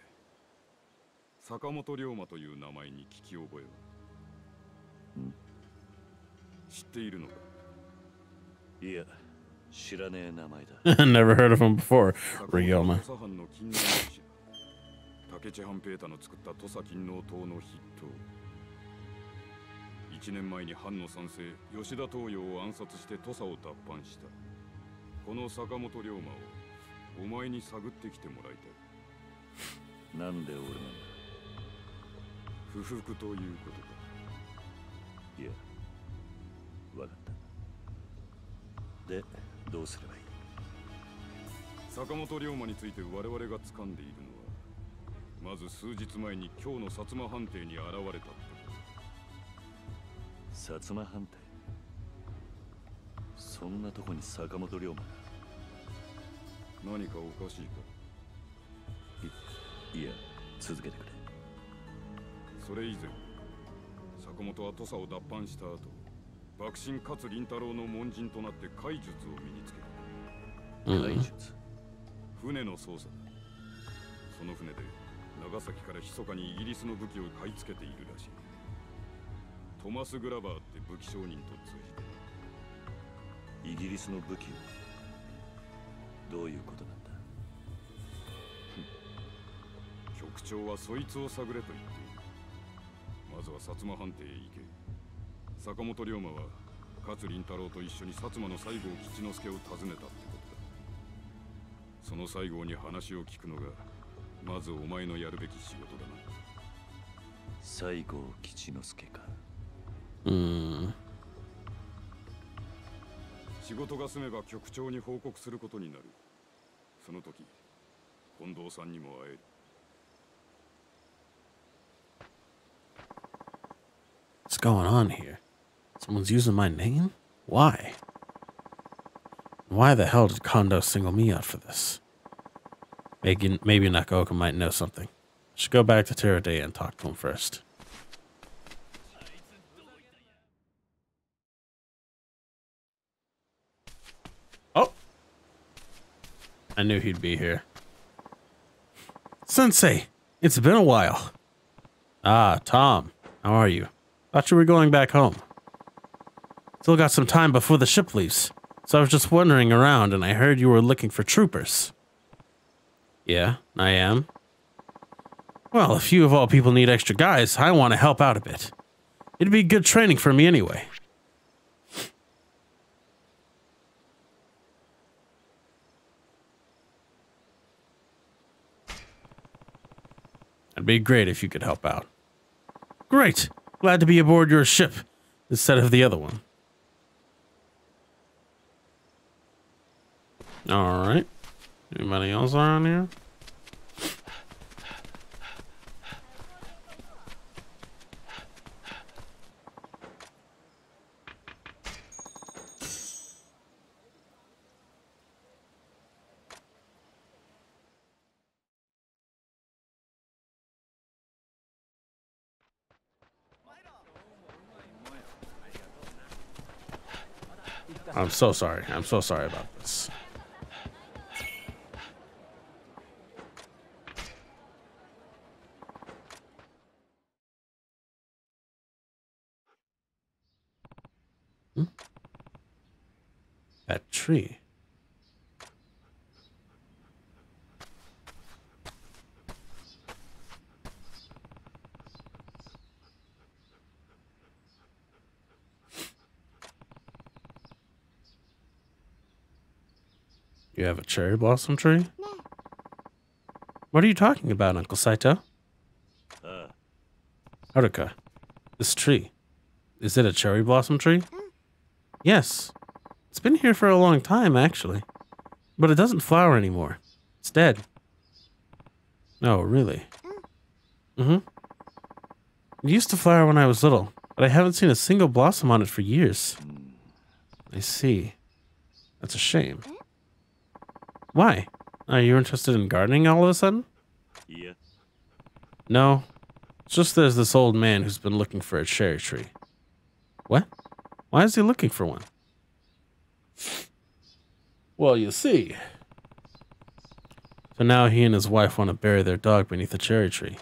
坂本龍馬という名前に聞き覚えは？知っているのか？いや知らねえ名前だ。Never heard of him before. 金王士竹地半平太の作った土佐金王党の筆頭。一年前に藩の賛成吉田東洋を暗殺して土佐を脱藩した。この坂本龍馬をお前に探ってきてもらいたい。なんで俺なんだ？不服ということか。いやわかった。でどうすればいい？坂本龍馬について我々が掴んでいるのはまず数日前に今日の薩摩藩邸に現れた薩摩藩邸？そんなとこに坂本龍馬が？何かおかしいか？いいや続けてくれ。それ以前坂本は土佐を脱藩した後幕臣勝林太郎の門人となって怪術を身につけた。怪術。船の操作。だその船で長崎から密かにイギリスの武器を買い付けているらしい。トマス・グラバーって武器商人と通じて。イギリスの武器をどういうことなんだ？局長はそいつを探れと言っている。まずは薩摩藩邸へ行け坂本龍馬は勝林太郎と一緒に薩摩の西郷吉之助を訪ねたってことだ。その西郷に話を聞くのがまずお前のやるべき仕事だな。西郷吉之助か。Hmm. 仕事が済めば局長に報告することになる。その時近藤さんにも会える。What's going on here? Someone's using my name? Why? Why the hell did Kondo single me out for this? Maybe, maybe might know something. Should go back to Teradaya and talk to him first. Oh! I knew he'd be here. Sensei, it's been a while. Ah, Tom, how are you? Thought you were going back home. Still got some time before the ship leaves, so I was just wandering around and I heard you were looking for troopers. Yeah, I am. Well, if you of all people need extra guys, I want to help out a bit. It'd be good training for me anyway. It'd be great if you could help out. Great! Glad to be aboard your ship instead of the other one. Alright. Anybody else around here? I'm so sorry. I'm so sorry about this. That tree. You have a cherry blossom tree? What are you talking about, Uncle Saito? Uh, Haruka, this tree. Is it a cherry blossom tree? Yes. It's been here for a long time, actually. But it doesn't flower anymore. It's dead. Oh, really. Mm-hmm. It used to flower when I was little, but I haven't seen a single blossom on it for years. I see. That's a shame. Why? Are you interested in gardening all of a sudden? yeah. No. It's just there's this old man who's been looking for a cherry tree. What? Why is he looking for one? Well, you see. So now he and his wife want to bury their dog beneath a cherry tree.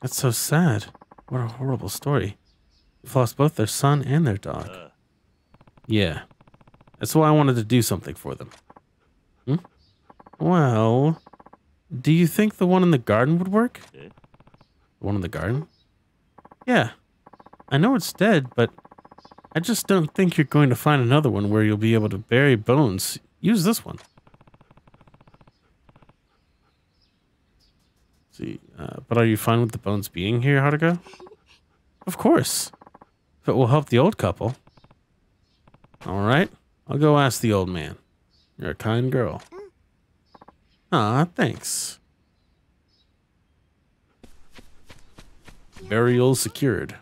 That's so sad. What a horrible story. They've lost both their son and their dog. Yeah. That's why I wanted to do something for them. Hmm? Well, do you think the one in the garden would work? The one in the garden? Yeah. I know it's dead, but I just don't think you're going to find another one where you'll be able to bury bones. Use this one. See, uh, but are you fine with the bones being here, Haruka? Of course. If it will help the old couple. All right. I'll go ask the old man. You're a kind girl. Ah, thanks. Burial secured.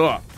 Ugh.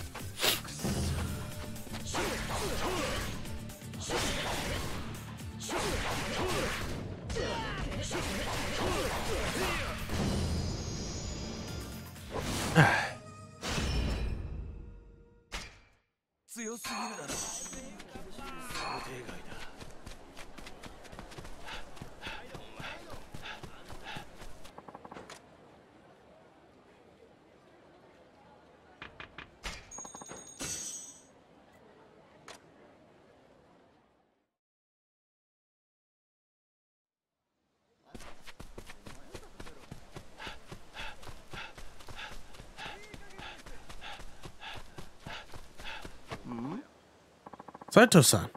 Saito-san,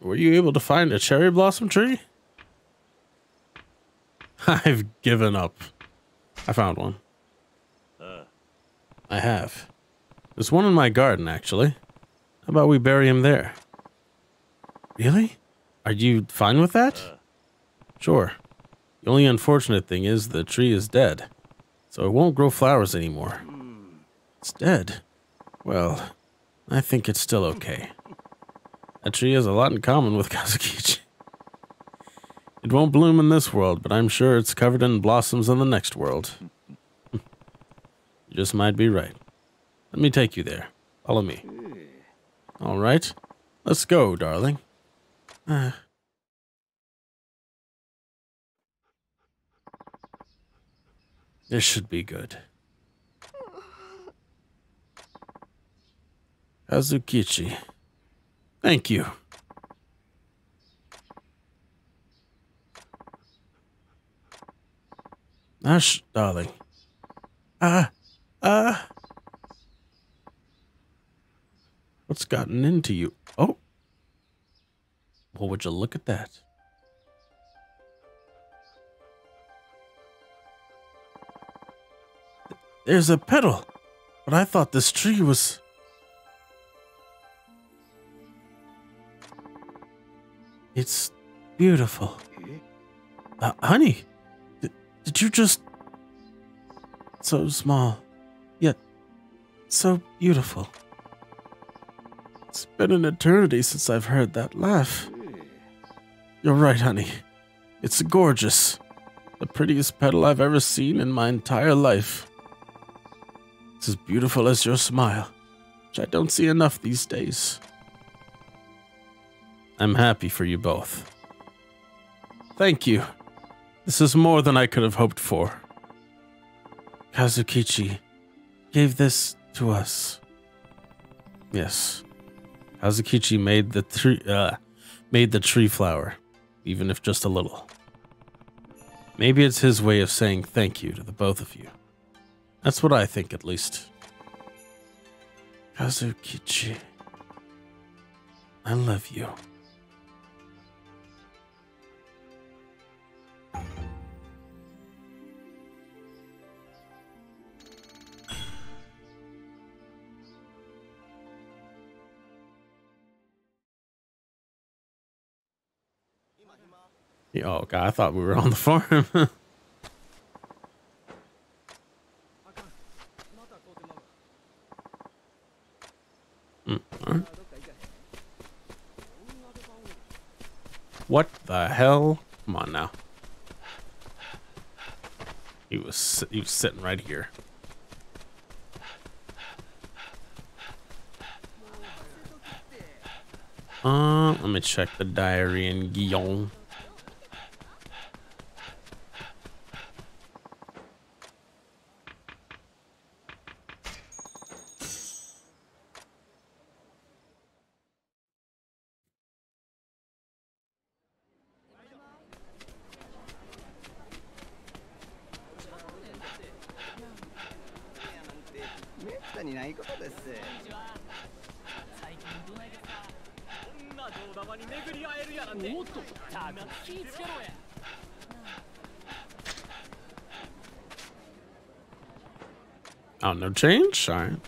were you able to find a cherry blossom tree? I've given up. I found one. Uh, I have. There's one in my garden, actually. How about we bury him there? Really? Are you fine with that? Sure. The only unfortunate thing is the tree is dead, so it won't grow flowers anymore. It's dead. Well, I think it's still okay. That tree has a lot in common with Kazukichi. It won't bloom in this world, but I'm sure it's covered in blossoms in the next world. you just might be right. Let me take you there. Follow me. All right. Let's go, darling. Uh, this should be good. Kazukichi. Thank you. Hush, darling. Ah, ah. What's gotten into you? Oh. Well, would you look at that? There's a petal. But I thought this tree was... It's beautiful. Uh, honey, did, did you just... So small, yet so beautiful. It's been an eternity since I've heard that laugh. You're right, honey. It's gorgeous. The prettiest petal I've ever seen in my entire life. It's as beautiful as your smile, which I don't see enough these days. I'm happy for you both. Thank you. This is more than I could have hoped for. Kazukichi gave this to us. Yes. Kazukichi made the tree uh, made the tree flower, even if just a little. Maybe it's his way of saying thank you to the both of you. That's what I think at least. Kazukichi. I love you. Oh god, I thought we were on the farm. Mm. What the hell? Come on now. He was he was sitting right here. Uh, let me check the diary in Guillaume. Oh, no change? Alright.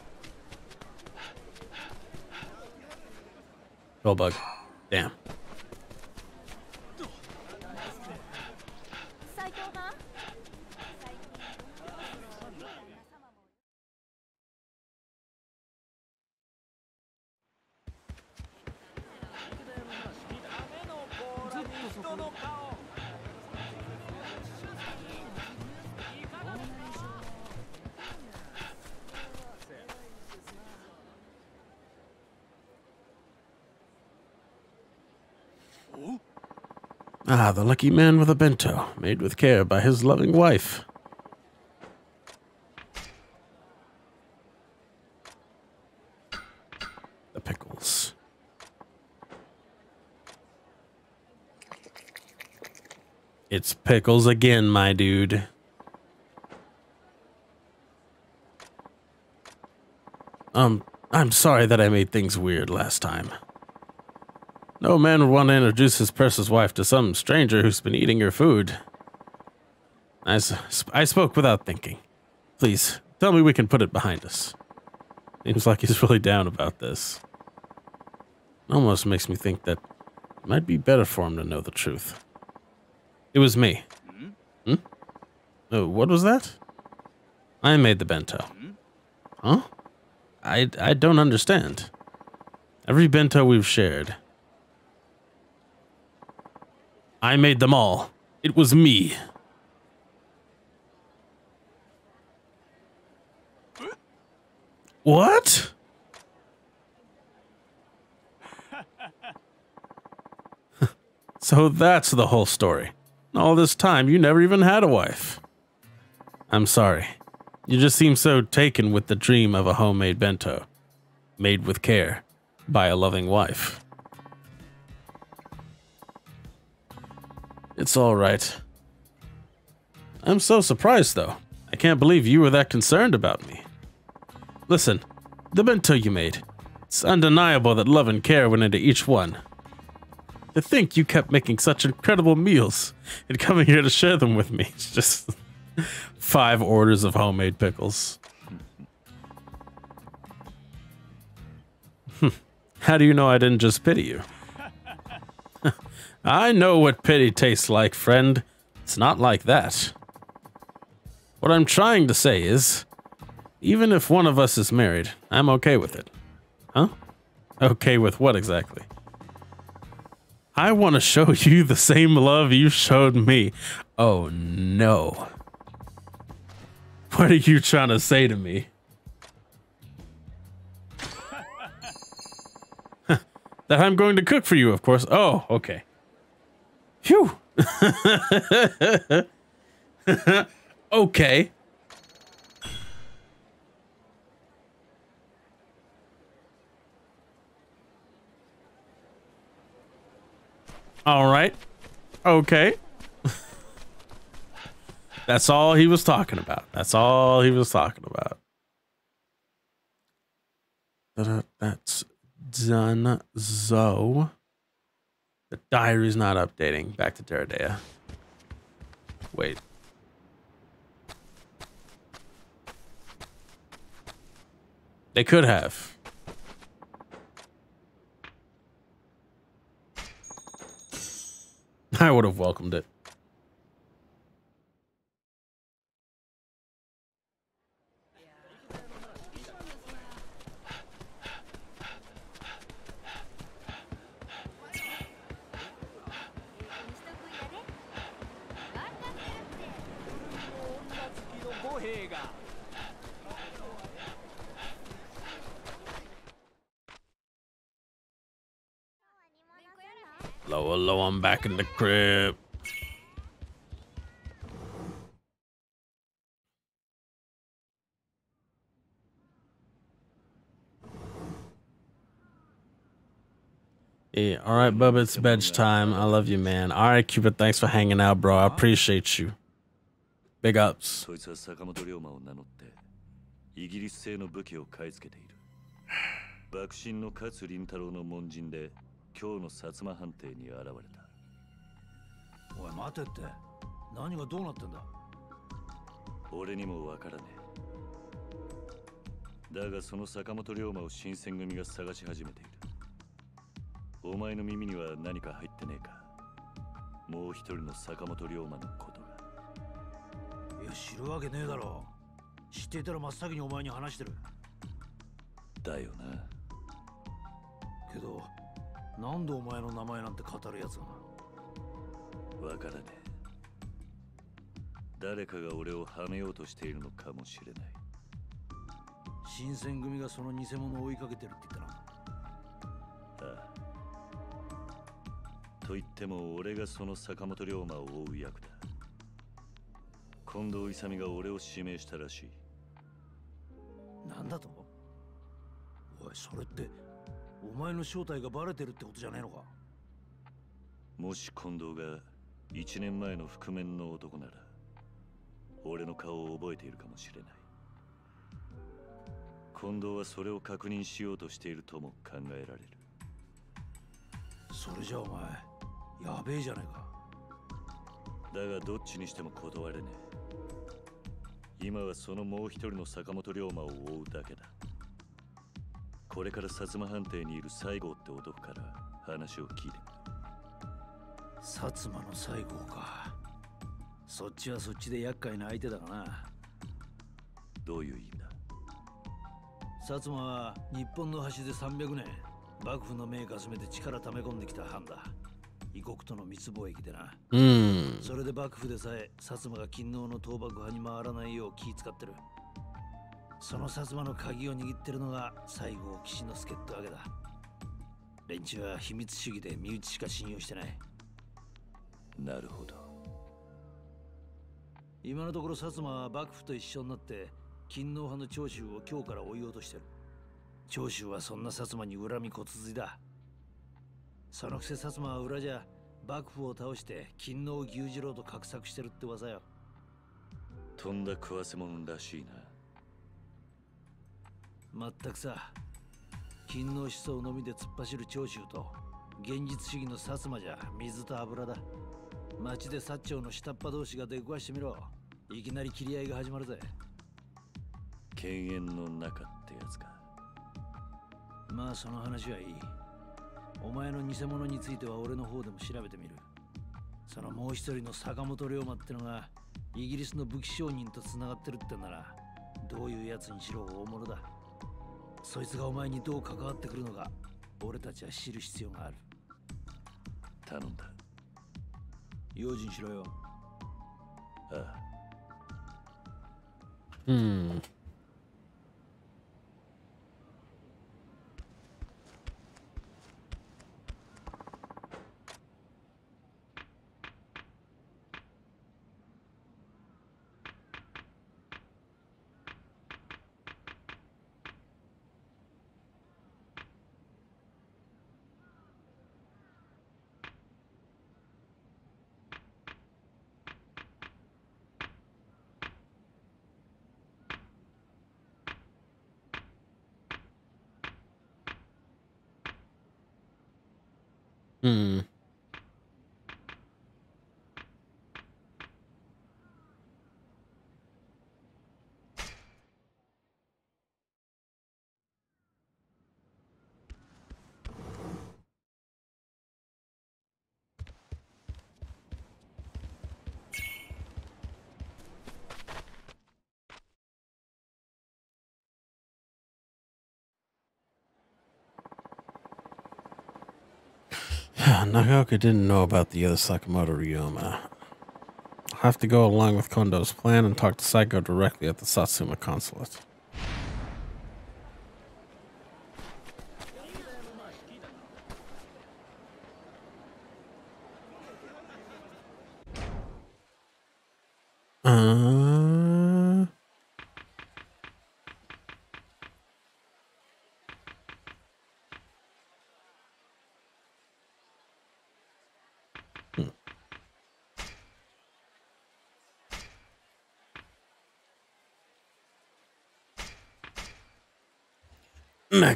Roll bug. Damn. The lucky man with a bento, made with care by his loving wife. The pickles. It's pickles again, my dude. Um, I'm sorry that I made things weird last time. No man would want to introduce his precious wife to some stranger who's been eating your food. I, I spoke without thinking. Please, tell me we can put it behind us. Seems like he's really down about this. Almost makes me think that it might be better for him to know the truth. It was me. Hmm? Oh, what was that? I made the bento. Huh? I, I don't understand. Every bento we've shared, I made them all. It was me. What? so that's the whole story. All this time, you never even had a wife. I'm sorry. You just seem so taken with the dream of a homemade bento, made with care by a loving wife. It's all right. I'm so surprised, though. I can't believe you were that concerned about me. Listen, the bento you made, it's undeniable that love and care went into each one. To think you kept making such incredible meals and coming here to share them with me. It's just five orders of homemade pickles. Hmm. How do you know I didn't just pity you? I know what pity tastes like, friend. It's not like that. What I'm trying to say is, even if one of us is married, I'm okay with it. Huh? Okay with what exactly? I want to show you the same love you showed me. Oh no. What are you trying to say to me? that I'm going to cook for you, of course. Oh, okay. Phew. okay. All right. Okay. That's all he was talking about. That's all he was talking about. That's done. Zoe. The diary's not updating. Back to Teradaya. Wait. They could have. I would have welcomed it. Low, low, I'm back in the crib. Yeah, all right, Bubba, it's bench time. I love you, man. All right, Cupid, thanks for hanging out, bro. I appreciate you. Big ups. そいつは坂本龍馬を名乗ってイギリス製の武器を買い付けている幕臣の勝林太郎の門人で 今日の薩摩藩邸に現れた。おい待てって。何がどうなってんだ？俺にもわからねえ。だがその坂本龍馬を新選組が探し始めている。お前の耳には何か入ってねえか。もう一人の坂本龍馬のことが。いや知るわけねえだろ。知っていたら真っ先にお前に話してる。だよな。けどなんでお前の名前なんて語るやつが。わからねえ。誰かが俺をはめようとしているのかもしれない。新選組がその偽物を追いかけてるって言ったな。ああ。と言っても俺がその坂本龍馬を追う役だ。近藤勇が俺を指名したらしい。なんだとおいそれってお前の正体がバレてるってことじゃねえのか？もし近藤が1年前の覆面の男なら俺の顔を覚えているかもしれない。近藤はそれを確認しようとしているとも考えられる。それじゃお前やべえじゃねえか。だがどっちにしても断れねえ。今はそのもう一人の坂本龍馬を追うだけだこれから薩摩藩邸にいる西郷って男から話を聞いて薩摩の西郷か。そっちはそっちで厄介な相手だがな。どういう意味だ？薩摩は日本の端で300年幕府の名かすめて力溜め込んできた藩だ。異国との密貿易でな。うん。それで幕府でさえ薩摩が勤王の倒幕派に回らないよう気使ってるその薩摩の鍵を握ってるのが西郷岸之助ってわけだ。連中は秘密主義で身内しか信用してない。なるほど。今のところ薩摩は幕府と一緒になって勤王派の長州を今日から追いようとしてる。長州はそんな薩摩に恨み骨髄だ。そのくせ薩摩は裏じゃ幕府を倒して勤王牛次郎と画策してるって噂よ。とんだ食わせ者らしいな。まったくさ勤王思想のみで突っ走る長州と現実主義の薩摩じゃ水と油だ。町で薩長の下っ端同士が出くわしてみろ。いきなり切り合いが始まるぜ。犬猿の中ってやつか。まあその話はいい。お前の偽物については俺の方でも調べてみる。そのもう一人の坂本龍馬ってのがイギリスの武器商人と繋がってるってならどういうやつにしろ大物だそいつがお前にどう関わってくるのか俺たちは知る必要がある。頼んだ。用心しろよ。ああ。Hmm. Hmm. Nakaoka didn't know about the other Sakamoto Ryoma. I'll have to go along with Kondo's plan and talk to Saigo directly at the Satsuma consulate.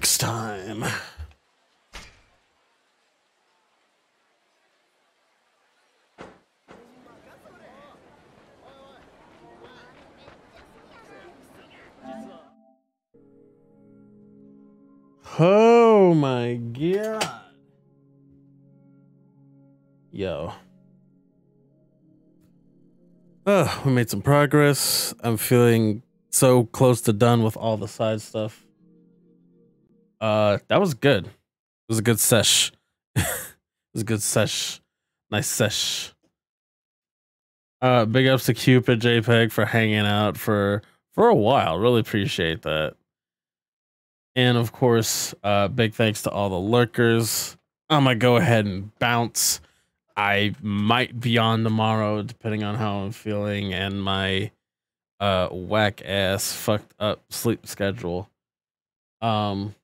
Next time. Oh my god. Yo. Oh, we made some progress. I'm feeling so close to done with all the side stuff. Uh, that was good. It was a good sesh. it was a good sesh. Nice sesh. Uh, big ups to Cupid JPEG for hanging out for for a while. Really appreciate that. And of course, uh, big thanks to all the lurkers. I'm gonna go ahead and bounce. I might be on tomorrow, depending on how I'm feeling and my uh whack ass fucked up sleep schedule. Um,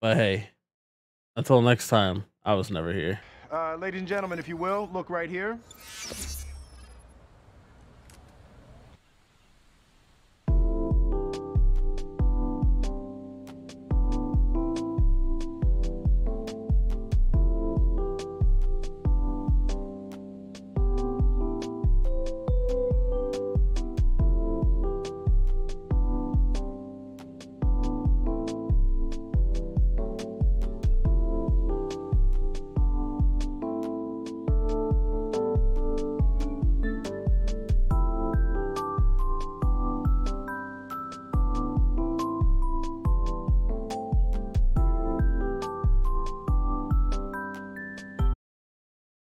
but hey, until next time, I was never here. Uh, ladies and gentlemen, if you will, look right here.